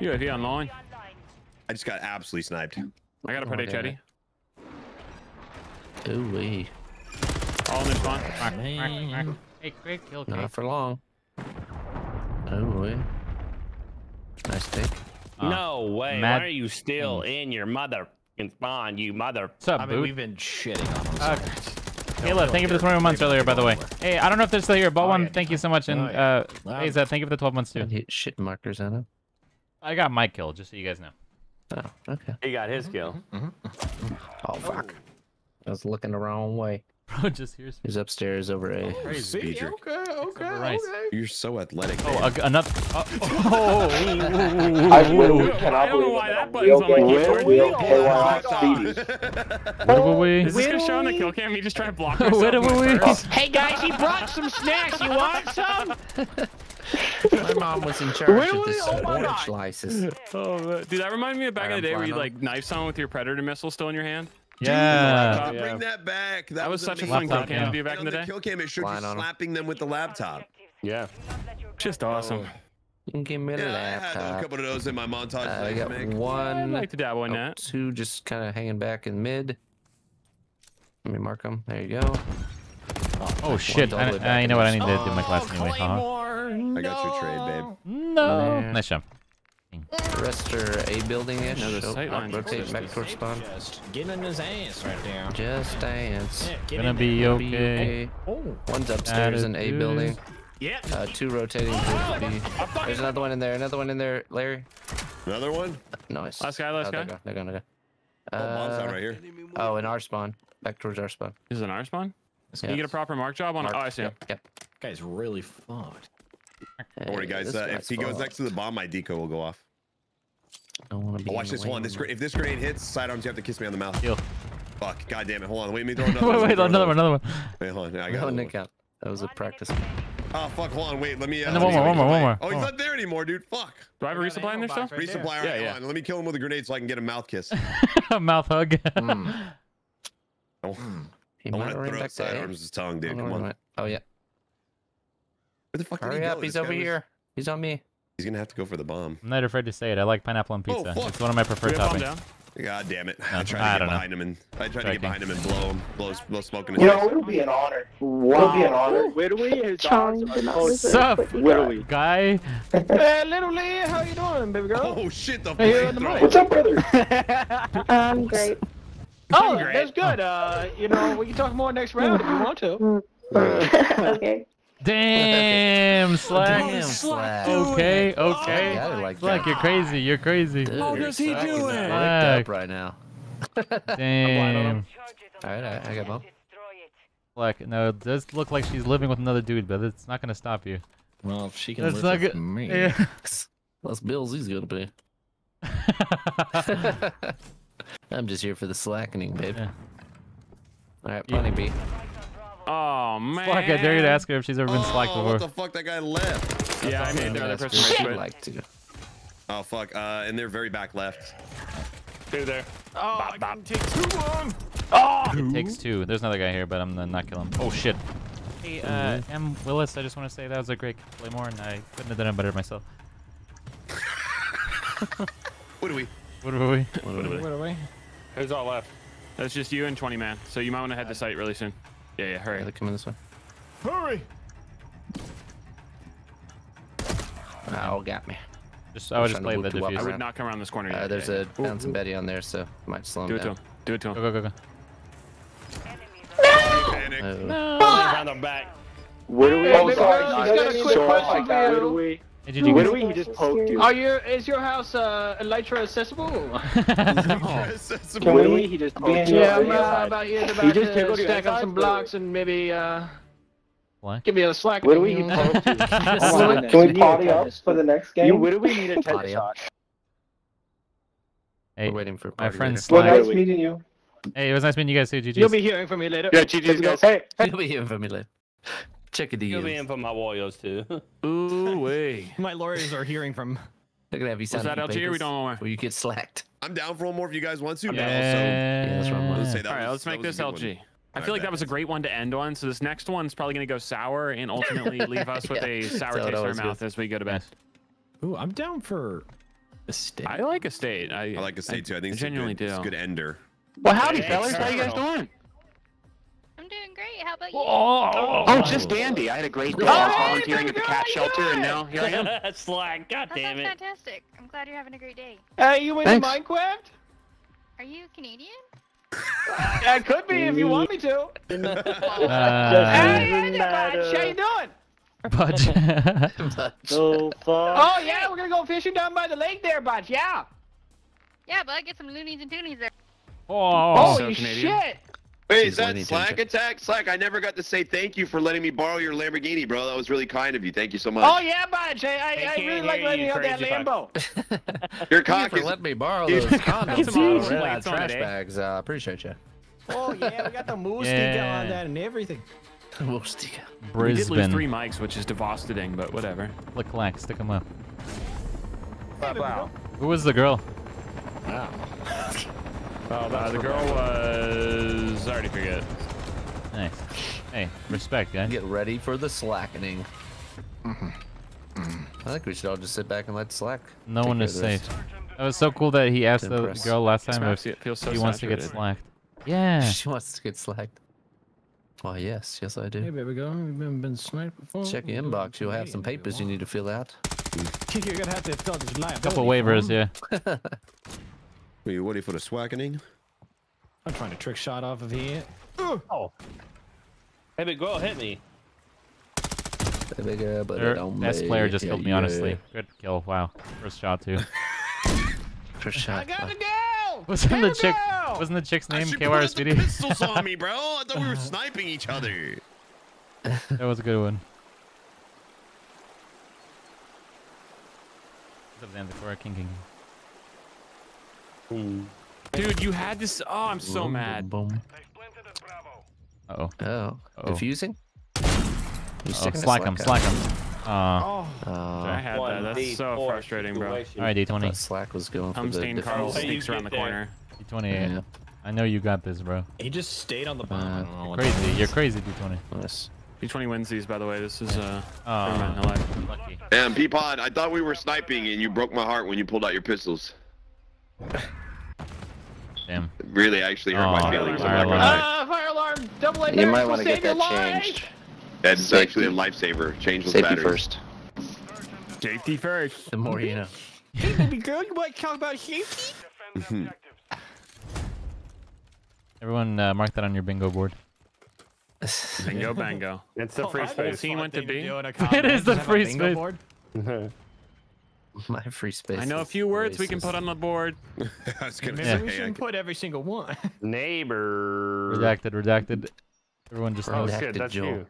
Speaker 3: You UAV online.
Speaker 1: I just got absolutely sniped.
Speaker 3: I got a
Speaker 4: Oh,
Speaker 3: pretty
Speaker 4: damn
Speaker 3: chetty.
Speaker 4: Ooh wee.
Speaker 3: All in their spawn.
Speaker 6: Man.
Speaker 2: Hey, quick, kill
Speaker 4: Not for long. Oh wee. Nice take.
Speaker 2: Uh,
Speaker 5: no way.
Speaker 2: mad-
Speaker 5: Why are you still in your mother spawn? You mother.
Speaker 2: What's up,
Speaker 6: I mean,
Speaker 2: boot?
Speaker 6: we've been shitting on him. So-
Speaker 2: thank you for the 21 months earlier, by the way. Hey, I don't know if they're still here. Ball
Speaker 6: Oh,
Speaker 2: one,
Speaker 6: yeah.
Speaker 2: thank you so much, and
Speaker 6: Oh, yeah.
Speaker 2: uh,
Speaker 6: Wow.
Speaker 2: Asa, thank you for the 12 months too.
Speaker 4: Hit shit markers on him.
Speaker 2: I got my kill, just so you guys know.
Speaker 4: Oh, okay.
Speaker 5: He got his kill.
Speaker 4: Oh fuck. I was looking the wrong way.
Speaker 2: Bro, just here's
Speaker 4: He's upstairs over A.
Speaker 2: crazy.
Speaker 6: See?
Speaker 1: Speedrick.
Speaker 6: Okay, okay, okay.
Speaker 1: You're so athletic.
Speaker 2: Oh,
Speaker 1: man.
Speaker 2: a, another. Oh, uh, oh,
Speaker 12: I literally
Speaker 3: I
Speaker 12: cannot
Speaker 3: don't know
Speaker 12: believe
Speaker 3: why
Speaker 12: it.
Speaker 3: that
Speaker 12: Real
Speaker 3: button's on my
Speaker 12: game,
Speaker 3: keyboard.
Speaker 12: real KY
Speaker 1: Locked
Speaker 12: Speedy.
Speaker 2: what do we?
Speaker 3: Is this gonna show on the kill cam? Me just trying to block
Speaker 2: What
Speaker 3: myself.
Speaker 2: do we?
Speaker 13: Hey guys, he brought some snacks. You want some?
Speaker 4: My mom was in charge of
Speaker 13: Really?
Speaker 4: this
Speaker 13: Oh my
Speaker 4: orange
Speaker 13: God.
Speaker 4: slices.
Speaker 3: Oh, man. dude, that reminded me of back in the day where you like knife someone with your predator missile still in your hand.
Speaker 2: Yeah.
Speaker 1: Laptop, Bring that back. That,
Speaker 3: That was such a fun
Speaker 1: amazing.
Speaker 3: kill cam to
Speaker 2: yeah.
Speaker 3: do back
Speaker 1: And
Speaker 3: in the
Speaker 1: on
Speaker 3: day.
Speaker 1: kill cam, it showed you
Speaker 4: Flying on 'em.
Speaker 1: slapping them with the laptop.
Speaker 5: Yeah.
Speaker 3: Just awesome.
Speaker 4: You can give me the
Speaker 1: Yeah, I had a couple of those in my montage.
Speaker 4: Uh, I
Speaker 1: I
Speaker 4: got
Speaker 1: make.
Speaker 3: I
Speaker 4: one,
Speaker 3: like to dabble in
Speaker 4: oh,
Speaker 3: that.
Speaker 4: two just kind of hanging back in mid. Let me mark them. There you go.
Speaker 2: Oh shit!
Speaker 4: all
Speaker 2: I, I know what I need to do in my class anyway. Huh?
Speaker 1: I got your trade, babe.
Speaker 2: No. Nice job.
Speaker 4: The rest are A building ish.
Speaker 3: No, the sight lines
Speaker 4: rotate back towards spawn.
Speaker 6: Just getting in his ass right there.
Speaker 4: Just dance.
Speaker 6: Yeah,
Speaker 2: Gonna be
Speaker 6: there.
Speaker 2: Okay.
Speaker 6: Oh,
Speaker 4: One's upstairs in A building.
Speaker 6: yeah.
Speaker 4: Uh, two rotating towards B. There's another one in there. Another one in there, Larry.
Speaker 1: Another one?
Speaker 4: Nice.
Speaker 3: Last guy, last
Speaker 4: oh,
Speaker 3: guy.
Speaker 4: They're gone. They're gone. They're gone.
Speaker 1: Oh, Bob's not
Speaker 4: Uh,
Speaker 1: right here.
Speaker 4: oh, in our spawn. Back towards our spawn.
Speaker 3: This is an R spawn. Can you get a proper mark job on? it?
Speaker 4: Mark.
Speaker 3: Oh, I see him.
Speaker 4: Yep. yep.
Speaker 6: Guy's really fucked.
Speaker 1: Don't worry, guys. Uh, if
Speaker 4: guy's
Speaker 1: he goes next to the bomb, my deco will go off.
Speaker 4: I wanna be
Speaker 1: Oh, watch this. Hold on.
Speaker 4: way.
Speaker 1: This if this grenade hits, sidearms, you have to kiss me on the mouth.
Speaker 2: Heal.
Speaker 1: Fuck. God damn it. Hold on. Wait, let me throw another
Speaker 2: wait,
Speaker 1: one.
Speaker 2: wait,
Speaker 1: Let
Speaker 2: another one, another one.
Speaker 1: Wait, hold on. I got
Speaker 4: No,
Speaker 1: another
Speaker 4: Nick out. That was a practice.
Speaker 1: Oh, fuck. Hold on. Wait. Let me. Uh,
Speaker 2: And then one more, one more, one more.
Speaker 1: Oh, he's
Speaker 2: One
Speaker 1: not there anymore, dude. Fuck.
Speaker 3: Do I have a resupply in there still?
Speaker 1: Resupply. All right,
Speaker 3: Yeah,
Speaker 1: hold
Speaker 3: yeah.
Speaker 1: on. Let me kill him with a grenade so I can get a mouth kiss.
Speaker 2: a Mouth hug.
Speaker 1: Oh,
Speaker 4: He
Speaker 1: I
Speaker 4: might
Speaker 1: want to throw
Speaker 4: back to A.
Speaker 1: sidearms' tongue, dude. Come on.
Speaker 4: Oh yeah.
Speaker 1: Where the fuck did he
Speaker 4: Hurry
Speaker 1: go?
Speaker 4: up. He's
Speaker 1: This guy
Speaker 4: over
Speaker 1: was-
Speaker 4: here. He's on me.
Speaker 1: He's gonna have to go for the bomb.
Speaker 2: I'm not afraid to say it. I like pineapple on
Speaker 1: Oh,
Speaker 2: pizza.
Speaker 1: fuck.
Speaker 2: it's one of my preferred
Speaker 3: we have bomb
Speaker 2: toppings.
Speaker 1: God damn it!
Speaker 2: No,
Speaker 1: I tried to
Speaker 2: I
Speaker 1: get
Speaker 2: don't know.
Speaker 1: behind him and I tried to get behind him and blow him, blow, blow smoke in his
Speaker 12: You
Speaker 1: face.
Speaker 12: know, it'll be an honor. It'll be an honor.
Speaker 17: Whittly, his
Speaker 15: Charm
Speaker 17: dogs are
Speaker 15: did not
Speaker 2: Sup?
Speaker 15: what he got.
Speaker 2: Guy.
Speaker 17: Hey, little Lee, how you doing, baby girl?
Speaker 1: Oh shit! The
Speaker 17: Hey, you're in the
Speaker 1: flamethrower.
Speaker 12: What's up, brother?
Speaker 15: I'm great.
Speaker 17: Oh, that's good. Uh, you know, we can talk more next round if you want to.
Speaker 15: okay.
Speaker 2: Damn, Slack.
Speaker 4: Damn, Slack.
Speaker 2: Okay,
Speaker 4: oh,
Speaker 2: okay.
Speaker 4: got it like
Speaker 2: Slack,
Speaker 4: that.
Speaker 2: you're crazy. You're crazy.
Speaker 4: Dude,
Speaker 3: How does he
Speaker 4: Slack is
Speaker 3: do
Speaker 4: licked
Speaker 3: it?
Speaker 4: up right now.
Speaker 2: Damn.
Speaker 4: All right, I, I got one.
Speaker 2: Slack, no, it does look like she's living with another dude, but it's not gonna stop you.
Speaker 6: Well, if she can
Speaker 2: That's
Speaker 6: live
Speaker 2: not
Speaker 6: with
Speaker 2: good.
Speaker 6: me.
Speaker 2: Yeah.
Speaker 4: Less bills he's gonna pay. I'm just here for the slackening, babe.
Speaker 2: Yeah.
Speaker 4: All right, Bunny B.
Speaker 3: Oh man.
Speaker 2: Slack, I dare you to ask her if she's ever been slacked
Speaker 1: Oh,
Speaker 2: before.
Speaker 1: what the fuck? That guy left.
Speaker 3: Yeah, I made the other person
Speaker 4: what
Speaker 3: rage
Speaker 4: she'd
Speaker 3: quit.
Speaker 4: like to.
Speaker 1: Oh fuck! Uh, and they're very back left.
Speaker 3: Dude, there.
Speaker 6: Oh, I can take too long.
Speaker 2: It takes two. There's another guy here, but I'm gonna not kill him. Oh shit. Hey, uh, M. Willis, I just want to say that was a great Claymore, and I couldn't have done it better myself.
Speaker 1: What are we?
Speaker 2: What are we?
Speaker 6: What are we?
Speaker 3: Who's all left? That's just you and 20 man. So you might want to head to site really soon. Yeah, yeah, hurry.
Speaker 4: they're coming this way.
Speaker 6: Hurry.
Speaker 4: Oh, got me.
Speaker 2: Just I would just
Speaker 4: Trying to
Speaker 2: play the
Speaker 4: loop
Speaker 3: I
Speaker 2: diffuser.
Speaker 3: would not come around this corner
Speaker 4: Uh,
Speaker 3: yet.
Speaker 4: there's
Speaker 3: Yeah,
Speaker 4: a bouncing Betty on there, so might slow him
Speaker 3: Do it to
Speaker 4: down.
Speaker 3: him. Do it to him.
Speaker 2: Go go go go.
Speaker 1: Panic.
Speaker 4: Oh.
Speaker 2: No.
Speaker 5: Around the back.
Speaker 11: Where do we? Oh,
Speaker 17: baby
Speaker 11: sorry.
Speaker 17: girl,
Speaker 11: no,
Speaker 17: she's got a quick question
Speaker 11: like
Speaker 17: for
Speaker 11: that. Where do we?
Speaker 2: Hey, did you
Speaker 11: Where
Speaker 2: get-
Speaker 11: do we? He just poked you.
Speaker 17: Are you? Is your house uh, Elytra accessible?
Speaker 11: Can we? He just poked you.
Speaker 17: yeah, I'm uh, about here
Speaker 11: He
Speaker 17: about
Speaker 11: just
Speaker 17: to stack up some blocks and maybe uh,
Speaker 2: What?
Speaker 17: give me a slack.
Speaker 11: Where do we? He poked you. Hold Can we party up for the next game? You, where do we need a
Speaker 4: Party
Speaker 11: tennis shot?
Speaker 2: Hey,
Speaker 4: We're waiting for
Speaker 2: my
Speaker 4: party
Speaker 2: friend
Speaker 4: later.
Speaker 11: Well, nice meeting you.
Speaker 2: Hey, it was nice meeting you guys too, GG's.
Speaker 17: You'll be hearing from me later.
Speaker 11: Yeah, GG's guys. Hey,
Speaker 4: You'll be hearing from me later. Check it
Speaker 5: You'll be in for my Warriors too.
Speaker 3: Ooh, way.
Speaker 6: My lawyers are hearing from.
Speaker 4: Look at gonna have you sign
Speaker 3: that
Speaker 4: some
Speaker 3: LG or we don't know where?
Speaker 4: Where you get slacked.
Speaker 1: I'm down for one more if you guys want to. But
Speaker 2: Yeah.
Speaker 1: also,
Speaker 4: Yeah, that's what I'm
Speaker 2: Yeah.
Speaker 1: let's say that
Speaker 3: All right,
Speaker 1: was-
Speaker 3: let's
Speaker 1: that
Speaker 3: make this LG.
Speaker 1: one.
Speaker 3: I
Speaker 1: All
Speaker 3: feel
Speaker 1: right,
Speaker 3: like that was a great one to end on. So this next one's probably going to go sour and ultimately leave us with
Speaker 4: Yeah,
Speaker 3: a sour
Speaker 4: that's how it
Speaker 3: taste in our mouth
Speaker 4: goes.
Speaker 3: as we go to bed.
Speaker 6: Ooh, I'm down for a steak.
Speaker 3: I like a state. I,
Speaker 1: I like to say too. I think it's a
Speaker 3: genuinely
Speaker 1: good, it's a good ender.
Speaker 7: Well, howdy,
Speaker 5: Hey,
Speaker 7: fellas. How you guys doing?
Speaker 18: I'm doing great. How about you?
Speaker 7: Oh, just dandy. I had a great day. I was volunteering at the cat shelter, and now here I am.
Speaker 5: Slack. God
Speaker 18: That
Speaker 5: damn
Speaker 18: sounds
Speaker 5: it.
Speaker 18: fantastic. I'm glad you're having a great day.
Speaker 17: Hey, you into
Speaker 7: Thanks.
Speaker 17: Minecraft?
Speaker 18: Are you Canadian?
Speaker 17: I could be if you want me to.
Speaker 2: Uh,
Speaker 17: Hey, hey, Budge. How you doing?
Speaker 2: Budge.
Speaker 11: So far.
Speaker 17: Oh yeah, we're gonna go fishing down by the lake there, Budge. Yeah.
Speaker 18: Yeah, but I get some loonies and toonies there.
Speaker 2: oh,
Speaker 17: Holy
Speaker 3: Canadian.
Speaker 17: shit.
Speaker 1: Wait, is that Slack attack? Slack, I never got to say thank you for letting me borrow your Lamborghini, bro. That was really kind of you. Thank you so much.
Speaker 17: Oh yeah, Budge. I, I, I really like
Speaker 5: hear
Speaker 17: letting
Speaker 5: you,
Speaker 17: you have that Lambo.
Speaker 1: your
Speaker 4: Thank
Speaker 1: cock
Speaker 4: you for
Speaker 1: is.
Speaker 4: letting me borrow
Speaker 1: Dude,
Speaker 4: those condoms.
Speaker 3: some model
Speaker 4: from, uh,
Speaker 3: plates on it,
Speaker 4: trash
Speaker 3: eh?
Speaker 4: bags. Uh, appreciate you.
Speaker 6: Oh yeah, we got the moose
Speaker 2: Yeah.
Speaker 6: sticker on that and everything.
Speaker 4: We'll stick it.
Speaker 3: We did lose three mics, which is devastating, but whatever.
Speaker 2: Click clack, stick 'em up.
Speaker 5: Wow.
Speaker 2: Who was the girl?
Speaker 5: Oh,
Speaker 3: Uh, the girl was. I already forget.
Speaker 2: Nice. Hey, respect, guys.
Speaker 4: Get ready for the slackening.
Speaker 2: Mm-hmm.
Speaker 4: I think we should all just sit back and let slack.
Speaker 2: No one is safe. That was so cool that he asked the girl last time
Speaker 3: map
Speaker 2: if
Speaker 3: fe- feels so
Speaker 2: he wants to get
Speaker 3: saturated.
Speaker 2: slacked. Yeah.
Speaker 4: She wants to get slacked. Oh yes, yes I
Speaker 6: Hey,
Speaker 4: do.
Speaker 6: baby girl, you've been, been sniped before.
Speaker 4: Check your inbox. You'll have some papers you need to fill out.
Speaker 6: You're gonna have to fill this liability
Speaker 2: Couple waivers, yeah.
Speaker 1: Were you ready for the swackening?
Speaker 6: I'm trying to trick shot off of here.
Speaker 5: Oh. Hey, big girl, hit me.
Speaker 4: Baby girl, but it
Speaker 2: Their
Speaker 4: don't
Speaker 2: best player just killed me,
Speaker 4: yeah.
Speaker 2: honestly. Good kill. Wow. First shot, too.
Speaker 4: First shot.
Speaker 6: I got a girl.
Speaker 2: Wasn't the chick?
Speaker 6: girl!
Speaker 2: Wasn't the chick's name
Speaker 1: should
Speaker 2: KY
Speaker 1: put the
Speaker 2: Speedy?
Speaker 1: pistols on me, bro. I thought we were sniping each other.
Speaker 2: that was a good one. What's up, Dan? Decora? King King.
Speaker 3: Dude, you had this. Oh, I'm so
Speaker 4: Boom,
Speaker 3: mad.
Speaker 4: Boom, boom.
Speaker 2: Uh oh.
Speaker 4: Oh,
Speaker 2: Uh-oh.
Speaker 4: confusing. You
Speaker 2: Oh, slack him, slack him. Aw.
Speaker 6: Oh,
Speaker 3: I had that. That's so frustrating, bro.
Speaker 2: Alright, D20.
Speaker 4: slack was going for the
Speaker 3: Tumstain Carl sneaks around the corner.
Speaker 2: D20.
Speaker 4: Yeah.
Speaker 2: I know you got this, bro.
Speaker 6: he just stayed on the bomb. I don't know what
Speaker 2: Crazy. You're crazy, D20.
Speaker 4: Nice.
Speaker 3: D20 wins these, by the way. This is uh.
Speaker 2: Oh,
Speaker 3: never mind, no
Speaker 2: lucky.
Speaker 1: Damn, Peapod, I thought we were sniping and you broke my heart when you pulled out your pistols.
Speaker 2: Damn.
Speaker 1: It really actually hurt
Speaker 2: Aw,
Speaker 1: my feelings.
Speaker 2: Fire alarm.
Speaker 1: lie.
Speaker 17: Ah, fire alarm. Double A
Speaker 7: You might
Speaker 17: will
Speaker 7: want to
Speaker 17: save
Speaker 7: get
Speaker 17: your
Speaker 7: that
Speaker 17: life.
Speaker 7: changed.
Speaker 1: That's
Speaker 7: Safety.
Speaker 1: actually a lifesaver. Changeless
Speaker 7: Safety
Speaker 1: batteries.
Speaker 7: first.
Speaker 3: Safety first.
Speaker 4: The more you know.
Speaker 6: Hey, baby girl, you want to talk about safety?
Speaker 2: Everyone, uh, mark that on your bingo board.
Speaker 3: Bingo bango.
Speaker 5: It's the
Speaker 6: Oh,
Speaker 5: free
Speaker 6: that'd be
Speaker 3: team went to
Speaker 6: thing
Speaker 3: B.
Speaker 6: do in a
Speaker 2: It
Speaker 6: combat,
Speaker 2: is the
Speaker 6: just have a
Speaker 2: free
Speaker 6: bingo
Speaker 2: space.
Speaker 6: board.
Speaker 4: My free space.
Speaker 3: I know a few words we can put on the board.
Speaker 1: I was gonna
Speaker 6: Maybe
Speaker 1: say.
Speaker 6: we
Speaker 1: I
Speaker 6: shouldn't
Speaker 1: could-
Speaker 6: put every single one.
Speaker 5: Neighbor.
Speaker 2: Redacted, redacted. Everyone just
Speaker 5: Oh shit, that's
Speaker 4: Joel.
Speaker 5: you.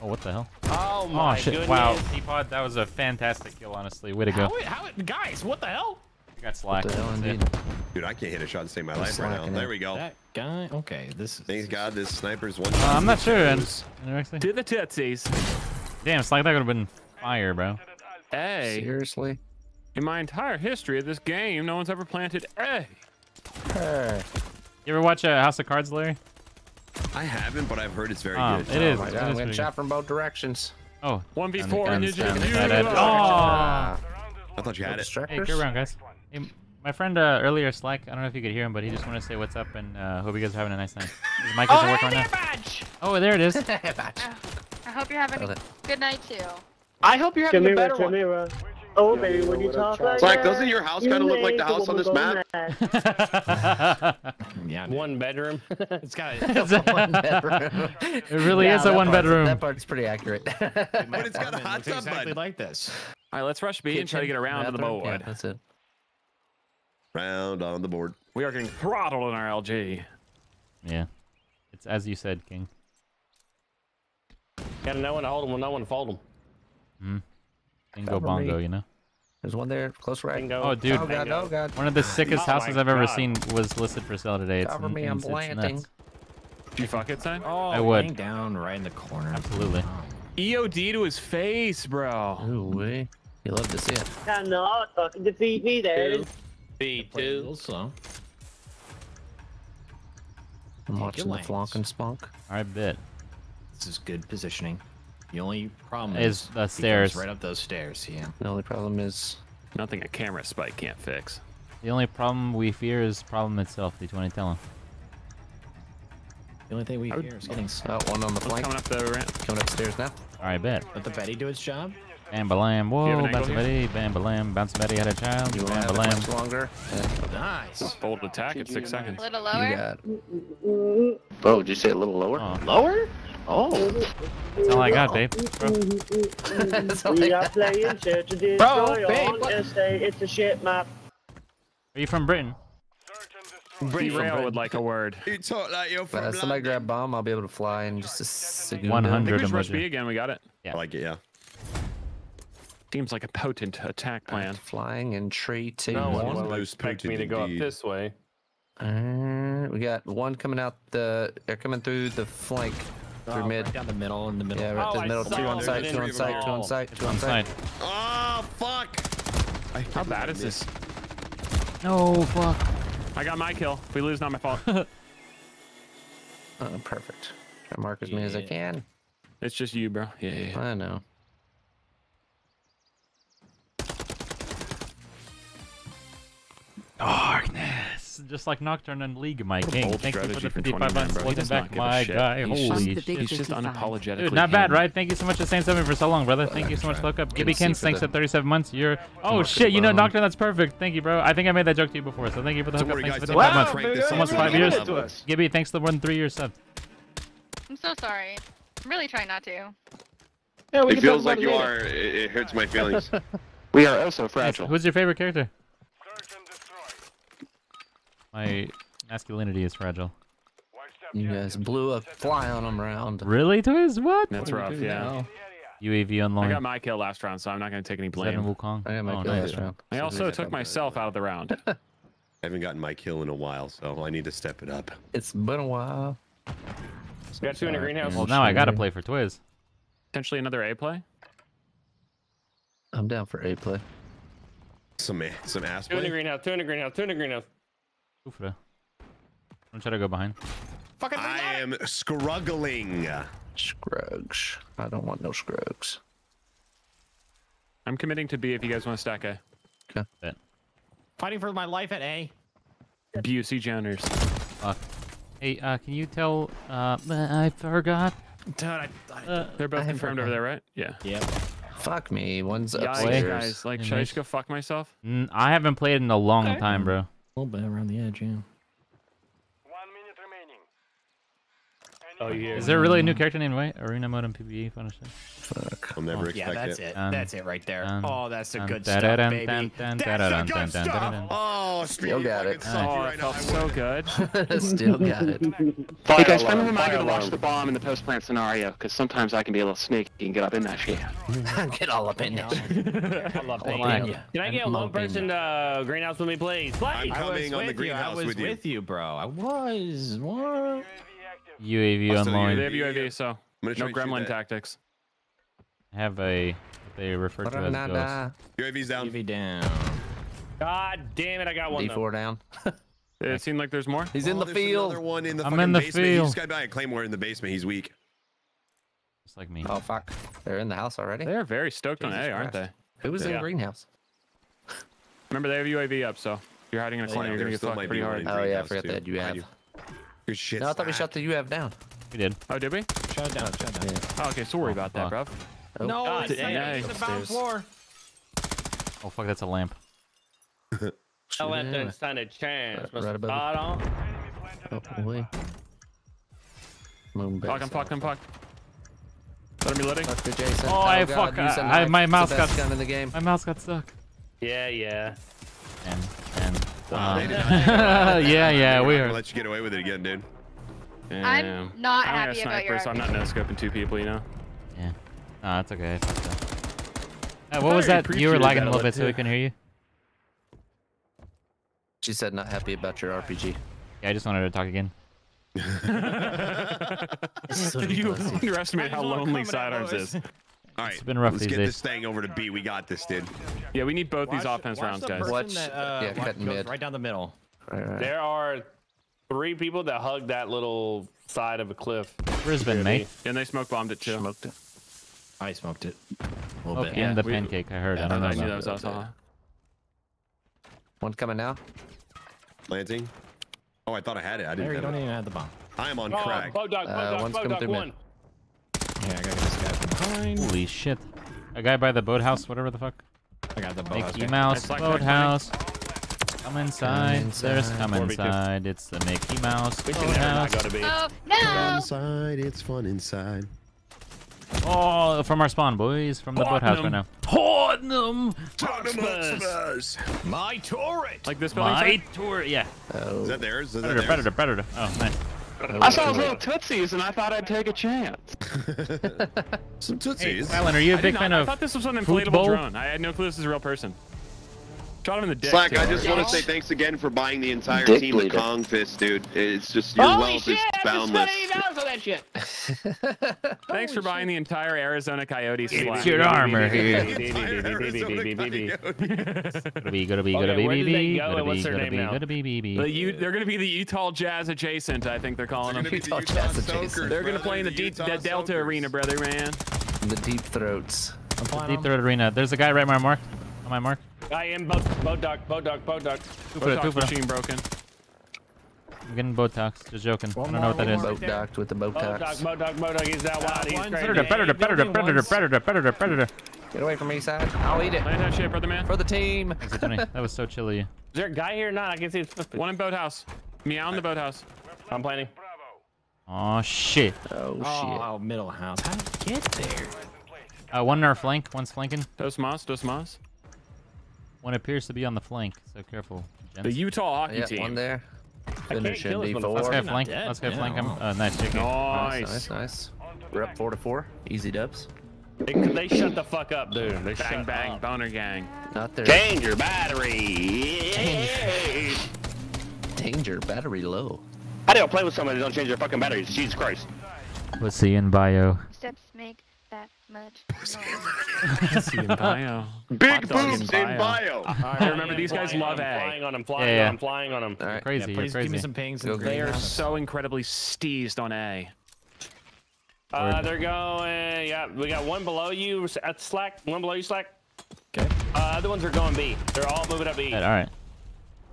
Speaker 2: Oh, what the hell?
Speaker 5: Oh my
Speaker 2: Oh,
Speaker 5: my
Speaker 2: shit.
Speaker 5: goodness.
Speaker 2: Wow. Teapot, that was a fantastic kill, honestly. Way to go.
Speaker 6: How, how, guys, what the hell?
Speaker 2: You got
Speaker 4: What the hell,
Speaker 2: That's it.
Speaker 4: indeed.
Speaker 1: Dude, I can't hit a shot to save my life right now. There
Speaker 4: it.
Speaker 1: we go.
Speaker 6: That guy? Okay, this is.
Speaker 1: Thanks God this sniper's one.
Speaker 2: Uh, I'm not sure. and- Actually.
Speaker 3: To the tootsies.
Speaker 2: Damn, Slack that would have been fire, bro.
Speaker 3: Hey,
Speaker 4: Seriously?
Speaker 3: in my entire history of this game, no one's ever planted A.
Speaker 4: Hey.
Speaker 2: You ever watch uh, House of Cards, Larry?
Speaker 1: I haven't, but I've heard it's very
Speaker 2: Oh,
Speaker 1: good.
Speaker 2: it is.
Speaker 4: Oh my
Speaker 2: it
Speaker 4: god, I'm
Speaker 2: is
Speaker 4: shot from both directions.
Speaker 2: good. Oh.
Speaker 3: 1v4
Speaker 2: And-
Speaker 3: Ninja
Speaker 2: and-
Speaker 3: Ninja.
Speaker 2: and- and-
Speaker 4: Ah.
Speaker 1: I thought you had
Speaker 4: No
Speaker 1: it.
Speaker 2: Hey,
Speaker 4: distractors?
Speaker 2: go around, guys. Hey, my friend uh, earlier, Slack, I don't know if you could hear him, but he just wanted to say what's up and uh, hope you guys are having a nice night. His mic
Speaker 17: Oh,
Speaker 2: doesn't
Speaker 17: hey
Speaker 2: work right
Speaker 17: there,
Speaker 2: now.
Speaker 17: Badge.
Speaker 2: Oh, there it is.
Speaker 18: I hope you're having a good night too.
Speaker 17: I hope you're having a
Speaker 11: Camera,
Speaker 17: better one.
Speaker 11: camera. Oh, baby, when you talk like
Speaker 1: Slack,
Speaker 11: that,
Speaker 1: doesn't your house
Speaker 11: you
Speaker 1: kinda look like
Speaker 11: make
Speaker 1: the
Speaker 11: a
Speaker 1: house on this map?
Speaker 11: mad.
Speaker 6: Yeah.
Speaker 5: One bedroom.
Speaker 6: It's got
Speaker 4: It's a one bedroom.
Speaker 2: It really
Speaker 4: Yeah,
Speaker 2: is a one bedroom.
Speaker 4: That part's pretty accurate.
Speaker 1: But it's got a
Speaker 6: It
Speaker 1: hot
Speaker 6: looks
Speaker 1: tub,
Speaker 6: exactly
Speaker 1: bud.
Speaker 6: like this.
Speaker 3: All right, let's rush B and try to get around to the
Speaker 4: Bathroom? Yeah,
Speaker 3: board.
Speaker 4: that's it.
Speaker 1: Round on the board.
Speaker 3: We are getting throttled in our LG.
Speaker 2: Yeah. It's as you said, King.
Speaker 5: Gotta know when to hold them, when no one to fold them.
Speaker 2: Hmm. Bingo
Speaker 4: Cover me.
Speaker 2: bongo, you know?
Speaker 4: There's one there, close right.
Speaker 5: Bingo.
Speaker 2: Oh, dude.
Speaker 4: Oh god, oh god.
Speaker 2: One of the sickest
Speaker 5: Oh
Speaker 2: houses I've ever
Speaker 5: God.
Speaker 2: seen was listed for sale today. It's,
Speaker 4: Cover
Speaker 2: n-
Speaker 4: me, I'm
Speaker 2: it's, it's
Speaker 4: planting.
Speaker 3: Do you fuck it, son?
Speaker 6: Oh,
Speaker 2: I would.
Speaker 6: laying down right in the corner.
Speaker 2: Absolutely.
Speaker 3: EOD to his face, bro.
Speaker 4: Ooh, wee. You love to see it.
Speaker 11: Cannot fucking defeat me then.
Speaker 5: B
Speaker 6: Play a
Speaker 5: two.
Speaker 6: little slow.
Speaker 4: I'm watching
Speaker 6: your
Speaker 4: the flonk and spunk.
Speaker 2: I bet.
Speaker 6: This is good positioning. The only problem
Speaker 2: Is
Speaker 6: is,
Speaker 2: the stairs.
Speaker 6: Right up those stairs. Yeah.
Speaker 4: The only problem is
Speaker 3: Nothing a camera spike can't fix.
Speaker 2: The only problem we fear is problem itself. D20, tell him.
Speaker 6: The only thing we
Speaker 3: I would-
Speaker 6: hear is getting.
Speaker 4: oh, one on the flank.
Speaker 3: coming up the ramp?
Speaker 4: Coming upstairs now.
Speaker 2: I bet.
Speaker 6: Let the Betty do its job.
Speaker 2: Bam balam. Whoa,
Speaker 3: an angle
Speaker 2: bouncy
Speaker 3: here?
Speaker 2: Betty. Bam balam. Bouncy Betty had a child.
Speaker 4: You
Speaker 2: Bam
Speaker 4: want much
Speaker 2: balam.
Speaker 4: longer? Yeah.
Speaker 6: Nice.
Speaker 3: Bold attack at six seconds.
Speaker 18: A little
Speaker 4: You
Speaker 18: lower.
Speaker 4: got
Speaker 7: Oh, did you say a little lower?
Speaker 2: Oh.
Speaker 7: Lower? Oh.
Speaker 2: That's all I got, babe. Bro.
Speaker 4: That's all I
Speaker 11: We are
Speaker 4: got.
Speaker 11: playing Search and
Speaker 7: Bro, babe,
Speaker 11: on
Speaker 7: what-
Speaker 11: SA. It's a shit map.
Speaker 2: Are you from Britain?
Speaker 3: Derail would like a word.
Speaker 1: You talk like you're from
Speaker 4: Uh, somebody
Speaker 1: London.
Speaker 4: grab bomb. I'll be able to fly in just a second.
Speaker 2: 100.
Speaker 3: I think rush
Speaker 2: emoji.
Speaker 3: B again. We got it.
Speaker 2: Yeah.
Speaker 1: I like it, yeah.
Speaker 3: Seems like a potent attack plan.
Speaker 4: Flying and tree two.
Speaker 5: No
Speaker 1: One
Speaker 5: one will
Speaker 1: boost
Speaker 5: expect me
Speaker 1: potent
Speaker 5: to go up this way.
Speaker 4: Uh, we got one coming out the. They're coming through the flank through
Speaker 6: Oh,
Speaker 4: mid.
Speaker 6: right down the middle. In the middle.
Speaker 4: Yeah, right
Speaker 5: Oh,
Speaker 4: to the middle. Two on
Speaker 5: it.
Speaker 4: site. Two on
Speaker 5: three
Speaker 4: site. Two on
Speaker 5: all.
Speaker 4: site. Two on
Speaker 2: On
Speaker 4: site.
Speaker 2: side.
Speaker 1: Oh, fuck. I
Speaker 3: How bad
Speaker 1: I
Speaker 3: is this?
Speaker 1: missed.
Speaker 2: No, fuck.
Speaker 3: I got my kill. If we lose, not my fault.
Speaker 4: Oh, perfect. Try to mark as many as I can.
Speaker 3: it's just you, bro. Yeah, yeah. yeah.
Speaker 4: I know.
Speaker 2: Darkness. Just like Nocturne and League, my
Speaker 3: What
Speaker 2: king. Thank you for the
Speaker 3: strategy
Speaker 2: 55 months.
Speaker 3: bro. He
Speaker 2: Welcome
Speaker 3: does not
Speaker 2: back, my
Speaker 3: shit.
Speaker 2: guy.
Speaker 3: He's
Speaker 2: Holy shit.
Speaker 3: He's just
Speaker 8: 55.
Speaker 3: unapologetically.
Speaker 2: Dude, not bad, right? Thank you so much for staying seven for so long, brother. Thank you so much,
Speaker 6: right.
Speaker 2: Look up. Gibby
Speaker 4: a
Speaker 2: Kins, thanks for 37 months. You're. Oh shit, you know Nocturne, that's perfect. Thank you, bro. I think I made that joke to you before, so thank you for the
Speaker 1: Don't
Speaker 2: hookup. Thanks for
Speaker 1: Don't
Speaker 2: 55 months. Almost five years. Gibby, thanks for the one three year sub.
Speaker 18: I'm so sorry. I'm really trying not to.
Speaker 11: Yeah, we
Speaker 1: It feels like you are. It, it hurts my feelings.
Speaker 7: We are so
Speaker 2: Nice.
Speaker 7: fragile.
Speaker 2: Who's your favorite character? My masculinity is fragile.
Speaker 4: You guys blew a fly on them round.
Speaker 2: Really, Twiz? What?
Speaker 3: That's rough, yeah.
Speaker 2: UAV
Speaker 3: I got my kill last round, so I'm not going to take any
Speaker 2: Is that in
Speaker 3: blame.
Speaker 2: Wukong?
Speaker 4: I got my
Speaker 2: Oh,
Speaker 4: kill
Speaker 2: nice.
Speaker 4: last round.
Speaker 3: I also
Speaker 4: who's-
Speaker 3: took myself out of the round.
Speaker 1: I haven't gotten my kill in a while, so I need to step it up.
Speaker 4: It's been a while.
Speaker 5: Got two in the greenhouse.
Speaker 2: Well, now I gotta play for Twiz.
Speaker 3: Potentially another A play.
Speaker 4: I'm down for A play.
Speaker 1: Some some ass
Speaker 5: Two in the
Speaker 1: play.
Speaker 5: greenhouse. Two in the greenhouse. Two in the greenhouse.
Speaker 2: Oofda. I'm trying to go behind.
Speaker 1: Fucking I am struggling.
Speaker 4: Scrugs. I don't want no scrugs.
Speaker 3: I'm committing to B if you guys want to stack A. Okay.
Speaker 6: Fighting for my life at A.
Speaker 3: Busey Joners.
Speaker 2: Fuck. Hey, uh, can you tell? Uh, I forgot.
Speaker 6: Dude, I, I,
Speaker 2: Uh,
Speaker 3: They're both
Speaker 4: I
Speaker 3: confirmed over there, right? Yeah.
Speaker 6: yep.
Speaker 4: Fuck me. One's
Speaker 3: Yikes,
Speaker 4: upstairs.
Speaker 3: guys. Like, should I just go fuck myself?
Speaker 2: Mm, I haven't played in a long
Speaker 5: Okay.
Speaker 2: time, bro.
Speaker 6: Little bit around the edge, yeah.
Speaker 5: Oh, yeah.
Speaker 2: Is there really a new character named White? Arena mode and PvE Punisher?
Speaker 4: Fuck.
Speaker 1: I'll never
Speaker 2: Oh,
Speaker 1: expect
Speaker 6: Yeah, that's
Speaker 1: it.
Speaker 6: it.
Speaker 2: Dun,
Speaker 6: that's it right there.
Speaker 2: dun,
Speaker 6: oh, that's the good stuff, baby.
Speaker 2: dun, dun,
Speaker 6: That's
Speaker 2: dun,
Speaker 6: the good
Speaker 2: dun, dun,
Speaker 6: stuff.
Speaker 2: dun, dun.
Speaker 1: Oh,
Speaker 4: Still got it.
Speaker 1: could suck
Speaker 3: Oh, it
Speaker 1: right
Speaker 3: felt so good.
Speaker 4: Still got it.
Speaker 7: Hey guys, friendly
Speaker 5: alarm,
Speaker 7: reminder
Speaker 5: fire
Speaker 7: to watch the bomb in the post plant scenario, because sometimes I can be a little sneaky and get up in that shit.
Speaker 4: Get all up in it.
Speaker 5: I love
Speaker 4: All
Speaker 5: that.
Speaker 4: up in ya.
Speaker 5: Can I get one
Speaker 4: up in
Speaker 5: person
Speaker 4: ya.
Speaker 5: uh, greenhouse with me, please? Please.
Speaker 1: I'm coming on the greenhouse
Speaker 6: with you. I was
Speaker 1: with
Speaker 6: with
Speaker 1: you.
Speaker 6: you, bro. I was. What?
Speaker 2: UAV
Speaker 1: Also,
Speaker 2: online.
Speaker 3: They have UAV, so
Speaker 1: I'm gonna try
Speaker 3: no gremlin tactics.
Speaker 2: I have a what they refer to as ghost.
Speaker 1: UAV's down.
Speaker 6: UV down.
Speaker 5: God damn it, I got one. though.
Speaker 4: D4 down.
Speaker 3: It seemed like there's more.
Speaker 4: He's in
Speaker 1: Oh,
Speaker 4: the field.
Speaker 1: Another one in the
Speaker 2: I'm in the
Speaker 1: basement. He
Speaker 2: field.
Speaker 1: just got by a claymore in the basement. He's weak.
Speaker 2: Just like me.
Speaker 4: Oh fuck. They're in the house already.
Speaker 3: They are very stoked on
Speaker 4: Jesus
Speaker 3: A, aren't
Speaker 4: Christ.
Speaker 3: they?
Speaker 4: Who was in
Speaker 3: Yeah.
Speaker 4: greenhouse?
Speaker 3: Remember, they have UAV up, so you're hiding in a
Speaker 1: Oh,
Speaker 3: corner,
Speaker 1: yeah,
Speaker 3: you're gonna get fucked pretty hard.
Speaker 4: Oh yeah, I forgot
Speaker 1: too.
Speaker 4: that you
Speaker 1: Behind
Speaker 4: have.
Speaker 1: Good shit.
Speaker 4: No, I thought we
Speaker 1: Slack.
Speaker 4: shot the you have down.
Speaker 2: We did.
Speaker 3: Oh, did we?
Speaker 6: Shut it down. Shut it down.
Speaker 3: Oh, okay, so worry
Speaker 2: Oh,
Speaker 3: about that, bro.
Speaker 4: Oh,
Speaker 6: No, oh,
Speaker 3: God
Speaker 6: it's,
Speaker 3: dang.
Speaker 6: it's the bound
Speaker 4: Upstairs.
Speaker 6: floor.
Speaker 2: Oh fuck, that's a lamp.
Speaker 5: I let them stand a chance.
Speaker 4: Right
Speaker 5: Mr.
Speaker 4: above it.
Speaker 5: Spot on.
Speaker 4: Oh, boy. Moon
Speaker 3: Fuck him, fuck him, fuck. Let me letting.
Speaker 4: Dr. Jason.
Speaker 2: Oh, I
Speaker 4: God,
Speaker 2: fuck.
Speaker 4: use a
Speaker 2: I, I,
Speaker 4: knife.
Speaker 2: my mouse got
Speaker 4: gun in the game.
Speaker 2: My mouse got stuck.
Speaker 5: Yeah, yeah.
Speaker 2: And and.
Speaker 1: Wow, they
Speaker 2: um,
Speaker 1: did not take our-
Speaker 2: yeah, yeah,
Speaker 1: We're
Speaker 2: we
Speaker 1: not
Speaker 2: are.
Speaker 1: gonna let you get away with it again, dude.
Speaker 3: Damn.
Speaker 18: not
Speaker 3: I'm not
Speaker 18: happy
Speaker 3: a
Speaker 18: about
Speaker 3: sniper,
Speaker 18: your
Speaker 3: so I'm not no scoping two people, you know.
Speaker 2: Yeah. No, that's okay. I fucked up.
Speaker 3: I
Speaker 2: Uh, what was that? You were lagging a little
Speaker 3: a
Speaker 2: bit, so we can hear you.
Speaker 4: She said not happy about your RPG.
Speaker 2: Yeah, I just wanted to talk again.
Speaker 3: you underestimate how lonely Sidearms is.
Speaker 1: All right,
Speaker 2: been rough
Speaker 1: let's
Speaker 2: these
Speaker 1: get
Speaker 2: days.
Speaker 1: this thing over to B. We got this, dude.
Speaker 3: Yeah, we need both these offense rounds,
Speaker 6: the
Speaker 3: guys.
Speaker 4: Watch-
Speaker 6: that, uh,
Speaker 4: yeah,
Speaker 6: watch-
Speaker 4: cut
Speaker 6: goes
Speaker 4: mid.
Speaker 6: Right down the middle.
Speaker 4: Right, right.
Speaker 5: There are three people that hug that little side of a cliff.
Speaker 2: Brisbane, mate.
Speaker 3: And they smoke bombed it too.
Speaker 4: Smoked it.
Speaker 6: I smoked it. A
Speaker 2: Oh,
Speaker 6: little bit.
Speaker 2: and
Speaker 3: Yeah,
Speaker 2: the
Speaker 3: we-
Speaker 2: pancake. I heard. I
Speaker 3: I,
Speaker 2: don't know.
Speaker 3: I knew that was
Speaker 2: that.
Speaker 3: also.
Speaker 4: One coming now.
Speaker 1: Planting. Oh, I thought I had it. I didn't
Speaker 6: There, you don't
Speaker 1: it.
Speaker 6: even have the bomb.
Speaker 1: I am on
Speaker 5: Oh,
Speaker 1: crack.
Speaker 5: Bodog,
Speaker 4: Uh,
Speaker 5: Bodog,
Speaker 4: one's coming
Speaker 5: Bodog,
Speaker 4: through mid.
Speaker 5: one.
Speaker 6: Yeah, I gotta get this guy from.
Speaker 2: Holy shit. A guy by the boathouse, whatever the fuck.
Speaker 6: I got the bow.
Speaker 2: Mickey Mouse
Speaker 3: It's like
Speaker 2: boathouse. Come inside. There's
Speaker 4: inside.
Speaker 2: come
Speaker 5: 4v2.
Speaker 2: inside. It's the Mickey Mouse
Speaker 5: We can
Speaker 2: boathouse.
Speaker 5: go to B.
Speaker 18: Oh,
Speaker 1: Fun
Speaker 18: no!
Speaker 1: inside, it's fun inside.
Speaker 2: Oh, from our spawn, boys. From the boathouse right now. Tottenham.
Speaker 6: My turret.
Speaker 3: Like this building
Speaker 2: My
Speaker 3: site?
Speaker 2: tour. Yeah.
Speaker 4: Oh,
Speaker 1: Is that theirs? Is that
Speaker 2: Predator,
Speaker 1: theirs?
Speaker 2: predator, predator. Oh, nice.
Speaker 7: I saw those little tootsies and I thought I'd take a chance.
Speaker 1: Some
Speaker 2: Hey,
Speaker 1: tootsies.
Speaker 2: Alan, are you a big
Speaker 3: did
Speaker 2: fan
Speaker 3: not, I
Speaker 2: of
Speaker 3: thought this was an inflatable
Speaker 2: football?
Speaker 3: drone. I had no clue this was a real person. Shot him in the dick.
Speaker 1: Slack,
Speaker 3: too.
Speaker 1: I just want to say thanks again for buying the entire
Speaker 7: Dick
Speaker 1: team the. Kong Fist, dude. It's just your
Speaker 5: Holy
Speaker 1: wealth
Speaker 5: shit!
Speaker 1: is
Speaker 5: I just
Speaker 1: boundless.
Speaker 5: spent $80 on that shit.
Speaker 3: Thanks for buying the entire Arizona Coyotes
Speaker 2: It's
Speaker 3: swag.
Speaker 2: your armor here.
Speaker 1: Entire Arizona Coyotes.
Speaker 2: Gotta be, gotta be, gotta be,
Speaker 5: where
Speaker 2: be,
Speaker 5: did they
Speaker 2: be,
Speaker 5: go
Speaker 2: gotta
Speaker 5: what's
Speaker 2: be,
Speaker 5: their
Speaker 2: gotta
Speaker 5: name
Speaker 2: be,
Speaker 5: now?
Speaker 3: The they're going to be the Utah Jazz adjacent, I think they're calling them.
Speaker 1: gonna be the
Speaker 4: Utah
Speaker 1: Utah
Speaker 4: Jazz adjacent.
Speaker 3: They're going to play in the,
Speaker 1: the
Speaker 3: deep, Delta Arena, brother, man.
Speaker 4: the deep throats.
Speaker 6: I'm
Speaker 2: Deep throat arena. There's a guy right on my mark. On my mark.
Speaker 5: I am Bo- Bodog, Bodog, Bodog.
Speaker 2: Two for it, two
Speaker 3: Botox
Speaker 2: for it.
Speaker 3: machine broken.
Speaker 2: I'm getting Botox. Just joking. I don't know what that is.
Speaker 6: one more.
Speaker 4: Boat docked with the boat
Speaker 5: Bodog,
Speaker 4: cocks.
Speaker 5: Bodog, Bodog. He's that wide. He's crazy.
Speaker 2: Predator, predator, predator, predator, predator, predator, predator.
Speaker 4: Get away from me, side. I'll eat it.
Speaker 3: Land that shit, brother, man.
Speaker 4: For the team.
Speaker 2: That was so chilly.
Speaker 5: Is there a guy here or not? I can see his footprint.
Speaker 3: One in boathouse. Meow in the boathouse.
Speaker 5: I'm planning.
Speaker 2: Oh shit.
Speaker 4: Oh, shit.
Speaker 6: Oh, middle house. How did you get there?
Speaker 2: Uh, one in our flank. One's flanking.
Speaker 3: Dos Mas, Dos Mas.
Speaker 2: One appears to be on the flank. So careful.
Speaker 3: The. Utah hockey
Speaker 4: Yeah,
Speaker 3: team.
Speaker 4: one there.
Speaker 5: can't
Speaker 4: Finish
Speaker 5: kill
Speaker 4: in
Speaker 5: this
Speaker 4: D4.
Speaker 2: Let's go flank.
Speaker 6: dead.
Speaker 2: Let's go
Speaker 6: Yeah,
Speaker 2: flank him.
Speaker 6: wow.
Speaker 2: Uh, nice, JK.
Speaker 4: Nice,
Speaker 3: Nice.
Speaker 4: nice, nice. We're up four to four. Easy dubs.
Speaker 5: They, they shut the fuck up, dude. They
Speaker 3: Bang,
Speaker 5: shut
Speaker 3: bang,
Speaker 5: up.
Speaker 3: boner gang.
Speaker 4: Not there.
Speaker 7: Change your battery.
Speaker 4: Danger. Battery low.
Speaker 7: I don't play with somebody that don't change their fucking batteries. Jesus Christ.
Speaker 2: Pussy in bio.
Speaker 18: Steps make that much
Speaker 3: See in bio.
Speaker 1: Big
Speaker 3: Hot in
Speaker 1: boobs in bio.
Speaker 3: Hey, remember, these guys love
Speaker 5: him,
Speaker 3: A.
Speaker 5: Flying on him, flying
Speaker 2: Yeah, yeah.
Speaker 5: on him, flying on him.
Speaker 4: All right.
Speaker 2: Crazy.
Speaker 6: Yeah,
Speaker 2: You're
Speaker 6: please give me some pings.
Speaker 4: Go
Speaker 6: and.
Speaker 3: They are so incredibly steezed on A.
Speaker 5: Uh, they're going. Yeah, we got one below you at Slack. One below you, Slack.
Speaker 6: Okay.
Speaker 5: Uh, other ones are going B. They're all moving up B.
Speaker 2: All right.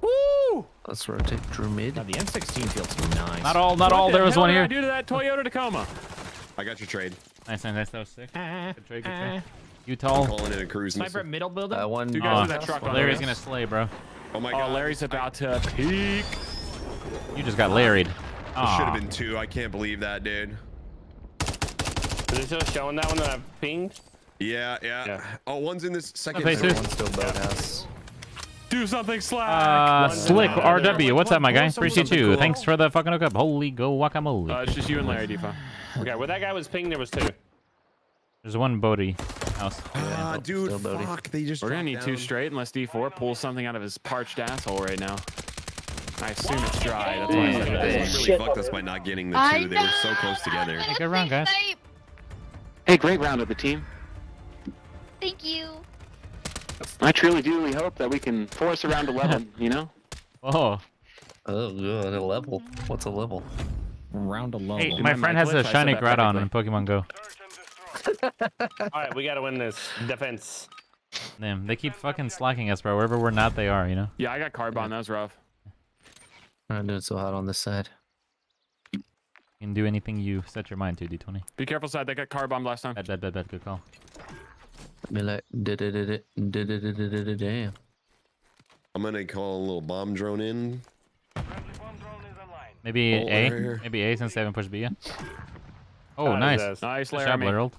Speaker 3: Woo!
Speaker 4: Let's rotate through mid.
Speaker 6: Now the M16 feels nice.
Speaker 2: Not all. Not
Speaker 3: What
Speaker 2: all.
Speaker 3: the
Speaker 2: There was
Speaker 3: hell
Speaker 2: one
Speaker 3: did I do to that Toyota Tacoma?
Speaker 1: I got your trade.
Speaker 2: Nice, nice, nice. That was sick. Good trade. Good trade. Utah.
Speaker 1: Calling in a cruise
Speaker 6: Sniper middle building.
Speaker 4: Uh, one.
Speaker 3: Two guys
Speaker 2: Oh,
Speaker 3: with that truck on
Speaker 2: Larry's gonna slay, bro.
Speaker 1: Oh my
Speaker 3: Oh,
Speaker 1: god.
Speaker 3: Larry's about to peak.
Speaker 2: You just got Larried.
Speaker 1: It should have been two. I can't believe that, dude.
Speaker 5: Is it still showing that one that I pinged?
Speaker 1: Yeah, yeah.
Speaker 5: Yeah.
Speaker 1: Oh, one's in this second.
Speaker 2: Okay,
Speaker 1: zone.
Speaker 2: two.
Speaker 4: One's still boathouse.
Speaker 3: Do something, Slack.
Speaker 2: Uh, Slick. RW. What's up, my guy? Appreciate you.
Speaker 6: cool.
Speaker 2: Thanks for the fucking hookup. Holy go guacamole.
Speaker 3: Uh, it's just you and Larry, Defa.
Speaker 5: Okay, where that guy was pinged, there was two.
Speaker 2: There's one Bodie house.
Speaker 1: Ah, dude,
Speaker 4: Still Bodie.
Speaker 1: fuck. They just
Speaker 3: We're gonna
Speaker 1: dropped
Speaker 3: need two straight unless D4 pulls something out of his parched asshole right now. I assume it's dry. That's why I
Speaker 2: Damn,
Speaker 3: said
Speaker 1: They
Speaker 3: that.
Speaker 1: really
Speaker 11: Shit.
Speaker 1: fucked us by not getting the
Speaker 18: I
Speaker 1: two. They were so close together.
Speaker 2: Hey, good round, guys.
Speaker 7: Hey, great round of the team.
Speaker 18: Thank you.
Speaker 7: I truly, truly hope that we can force around 11, you know?
Speaker 2: Oh.
Speaker 4: Oh, good. A level. What's a level?
Speaker 6: Round alone.
Speaker 2: Hey,
Speaker 3: Did
Speaker 2: my
Speaker 3: my
Speaker 2: friend has
Speaker 3: glitch?
Speaker 2: a
Speaker 3: I
Speaker 2: shiny
Speaker 3: that
Speaker 2: Groudon in Pokemon Go.
Speaker 5: All right, we gotta win this defense.
Speaker 2: Damn, they keep fucking slacking us, bro. Wherever we're not, they are, you know?
Speaker 3: Yeah, I got carbon. That was rough.
Speaker 4: I'm not doing so hot on this side.
Speaker 2: You can do anything you set your mind to, D20.
Speaker 3: Be careful, side. They got car bomb last time.
Speaker 2: Bad, bad, bad, bad. Good call.
Speaker 4: Be like, damn.
Speaker 1: I'm gonna call a little bomb drone in.
Speaker 2: Maybe
Speaker 1: Oh,
Speaker 2: A.
Speaker 1: right.
Speaker 2: Maybe A since they haven't pushed B yet. Oh,
Speaker 5: Got
Speaker 2: nice.
Speaker 3: Nice,
Speaker 2: Good job,
Speaker 3: Laramie.
Speaker 2: Harold.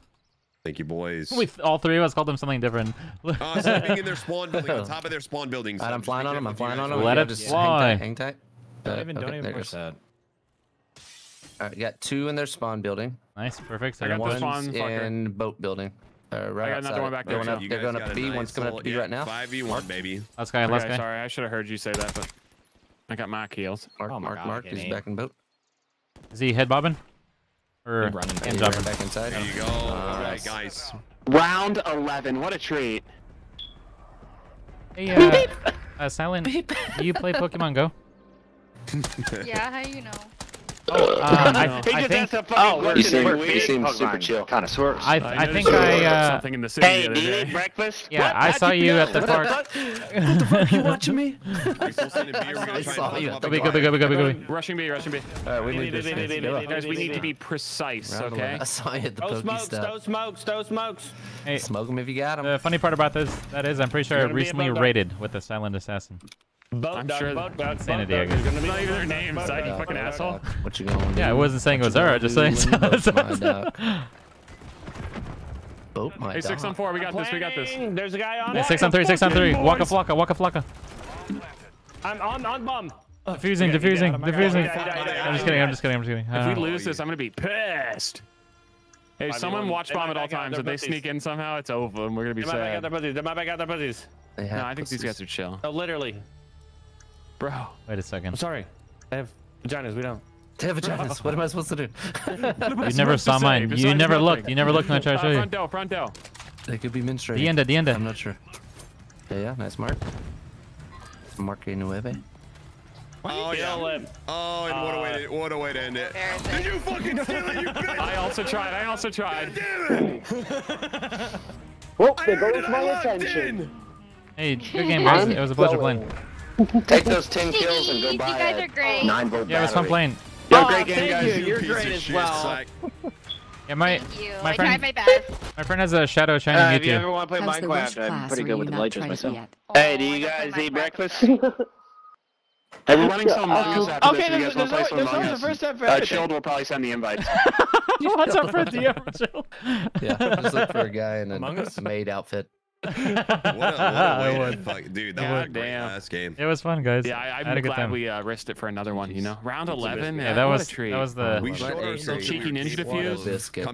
Speaker 1: Thank you, boys.
Speaker 2: We all three of us called them something different.
Speaker 1: Uh, sleeping in their spawn building, on top of their spawn buildings.
Speaker 4: Alright, I'm flying on them. I'm
Speaker 1: careful if you
Speaker 4: flying on
Speaker 1: them.
Speaker 2: Let
Speaker 4: Yeah,
Speaker 2: it
Speaker 4: just
Speaker 2: fly.
Speaker 4: Hang tight. Hang tight.
Speaker 6: Don't
Speaker 4: Uh,
Speaker 6: even,
Speaker 4: okay,
Speaker 6: don't even push that.
Speaker 4: Alright, got two in their spawn building.
Speaker 2: Nice, perfect.
Speaker 3: I got
Speaker 2: Second
Speaker 3: this
Speaker 2: one.
Speaker 3: one.
Speaker 4: One's
Speaker 3: fucker.
Speaker 4: in boat building. Uh, right
Speaker 3: I got
Speaker 4: outside.
Speaker 3: another one back there,
Speaker 4: Going
Speaker 3: too.
Speaker 4: up, they're going up to B.
Speaker 1: nice
Speaker 4: One's coming up to B
Speaker 1: yeah,
Speaker 4: right now.
Speaker 1: 5v1, baby.
Speaker 2: Last guy, last
Speaker 3: Okay,
Speaker 2: guy.
Speaker 3: sorry, I should have heard you say that, but I got my kills.
Speaker 4: Mark,
Speaker 6: Oh my
Speaker 4: mark,
Speaker 6: God,
Speaker 4: mark.
Speaker 6: get
Speaker 4: He's back in boat.
Speaker 2: Is he head bobbing? Or
Speaker 6: He's running.
Speaker 2: hand
Speaker 4: He's
Speaker 2: jobbing?
Speaker 4: running back inside.
Speaker 1: There you go. All right, guys.
Speaker 7: Round 11. What a treat.
Speaker 2: Hey, uh, uh, Silent, do you play Pokemon Go?
Speaker 18: Yeah, how you know?
Speaker 2: Oh, I,
Speaker 7: He
Speaker 2: I think
Speaker 7: has to fucking
Speaker 9: Oh,
Speaker 7: work
Speaker 9: he
Speaker 7: in
Speaker 9: seems-
Speaker 7: the
Speaker 9: he
Speaker 7: weird
Speaker 9: seems
Speaker 7: Pokemon
Speaker 9: super chill.
Speaker 7: Connoisseurs.
Speaker 2: I, I
Speaker 3: noticed
Speaker 2: think I uh,
Speaker 3: something in the city
Speaker 7: Hey,
Speaker 3: the other
Speaker 7: do you
Speaker 3: day.
Speaker 7: breakfast?
Speaker 2: yeah
Speaker 7: What?
Speaker 2: I
Speaker 7: How'd
Speaker 2: saw
Speaker 7: you
Speaker 2: you at the park.
Speaker 4: What the fuck? You watching me?
Speaker 1: We still sending beer. We're gonna try and
Speaker 4: saw you
Speaker 1: them
Speaker 4: at
Speaker 1: up
Speaker 2: Go
Speaker 1: and
Speaker 2: go B, go B, go B, go B.
Speaker 3: Rushing B, rushing B.
Speaker 4: Alright, we need this. Let's.
Speaker 3: Guys, we need to be precise, okay?
Speaker 4: I saw you at the
Speaker 5: Stow
Speaker 4: pokey
Speaker 5: smokes,
Speaker 4: stuff.
Speaker 5: stow smokes, stow smokes.
Speaker 2: Hey,
Speaker 4: Smoke him if you got him.
Speaker 2: the funny part about this, that is, I'm pretty sure I
Speaker 5: You're gonna be a
Speaker 2: recently raided with the Silent Assassin.
Speaker 5: Boat
Speaker 3: I'm
Speaker 5: dog,
Speaker 3: sure
Speaker 5: boat dog,
Speaker 2: Insanity,
Speaker 5: boat
Speaker 2: I
Speaker 5: dog.
Speaker 2: guess.
Speaker 5: There's gonna be
Speaker 3: Not even their names,
Speaker 5: boat
Speaker 3: Side, you fucking
Speaker 5: boat dog.
Speaker 3: asshole.
Speaker 4: What you going
Speaker 2: Yeah, I wasn't saying it was her. I just saying.
Speaker 4: Boat my dog. Boat my
Speaker 3: Hey, six
Speaker 4: dog.
Speaker 3: on four. We got this. We got this.
Speaker 5: There's a guy on
Speaker 2: Hey,
Speaker 5: it.
Speaker 2: six on three, six on three. Waka flocka, waka flocka.
Speaker 5: I'm on, on bomb.
Speaker 2: Diffusing,
Speaker 5: He got-
Speaker 2: diffusing,
Speaker 5: I got
Speaker 2: diffusing.
Speaker 5: him, I got him, I got him, I
Speaker 2: I'm just kidding. I'm just kidding, I'm just kidding.
Speaker 3: If we
Speaker 2: Uh,
Speaker 3: lose this, I'm gonna be pissed. Hey, someone watch bomb at all times. If they sneak in somehow, it's over, and we're gonna be
Speaker 5: They might back out their pussies. They might back out their pussies.
Speaker 3: No, I think these guys are chill,
Speaker 5: Oh, literally.
Speaker 3: Bro.
Speaker 2: Wait a
Speaker 5: I'm
Speaker 2: second.
Speaker 5: sorry. I have vaginas. We don't.
Speaker 4: They have vaginas. What am I supposed to do?
Speaker 2: You never saw mine. You never looked. You never looked when I tried to show
Speaker 3: Uh,
Speaker 2: you.
Speaker 3: front door, front door.
Speaker 4: They could be menstruating.
Speaker 2: The end, the end.
Speaker 4: I'm not sure. Yeah, yeah, nice mark. Marque nueve.
Speaker 1: Oh, yeah.
Speaker 5: Kill.
Speaker 1: Oh, and what a way to what a way to end it. Did you fucking steal it, you bitch?
Speaker 3: I also tried. I also tried.
Speaker 1: Damn it!
Speaker 11: Whoop,
Speaker 1: I
Speaker 11: there goes my attention.
Speaker 1: in.
Speaker 2: Hey, good game, guys. It was a pleasure playing.
Speaker 9: Take those 10 kills and go
Speaker 18: You
Speaker 9: buy
Speaker 18: guys
Speaker 9: a
Speaker 18: are great.
Speaker 9: 9 volt
Speaker 2: Yeah, it was fun
Speaker 9: battery.
Speaker 2: playing.
Speaker 7: Yo,
Speaker 11: Oh,
Speaker 7: great game, guys.
Speaker 11: you. You're
Speaker 1: Piece
Speaker 11: great
Speaker 1: of
Speaker 11: as
Speaker 1: shit,
Speaker 11: well.
Speaker 1: slack.
Speaker 2: Yeah, my
Speaker 18: you.
Speaker 2: my
Speaker 18: I
Speaker 2: friend
Speaker 18: tried my best.
Speaker 2: my friend has a shadow shiny
Speaker 7: Uh, if you ever want to play
Speaker 8: How's the
Speaker 7: Minecraft, I'm pretty good with the
Speaker 8: not
Speaker 7: Legends
Speaker 8: tried
Speaker 7: myself.
Speaker 8: yet?
Speaker 7: Hey,
Speaker 18: Oh,
Speaker 7: do you guys
Speaker 18: play
Speaker 7: eat breakfast? Hey, we're running some Among Us after
Speaker 11: Okay,
Speaker 7: this. If you
Speaker 11: there's,
Speaker 7: guys want
Speaker 11: there's,
Speaker 7: to play
Speaker 11: always,
Speaker 7: some
Speaker 11: there's
Speaker 7: Among
Speaker 11: always a first step for
Speaker 7: Uh,
Speaker 11: everything.
Speaker 7: Chilled will probably send the invites.
Speaker 2: What's up for the episode?
Speaker 4: Yeah, just look for a guy in a maid outfit.
Speaker 1: What a, what a
Speaker 2: I
Speaker 1: way
Speaker 2: would.
Speaker 1: fuck, dude. That
Speaker 3: God
Speaker 1: was a great
Speaker 3: damn.
Speaker 1: last game.
Speaker 2: It was fun, guys.
Speaker 3: Yeah, I,
Speaker 2: I had
Speaker 3: I'm glad
Speaker 2: time.
Speaker 3: we uh, risked it for another one. You know, round 11.
Speaker 2: Yeah, that was
Speaker 3: a treat.
Speaker 2: that was the
Speaker 1: We
Speaker 4: What
Speaker 1: showed ourselves.
Speaker 3: Cheeky ninja defuse.
Speaker 1: of
Speaker 4: Biscuit.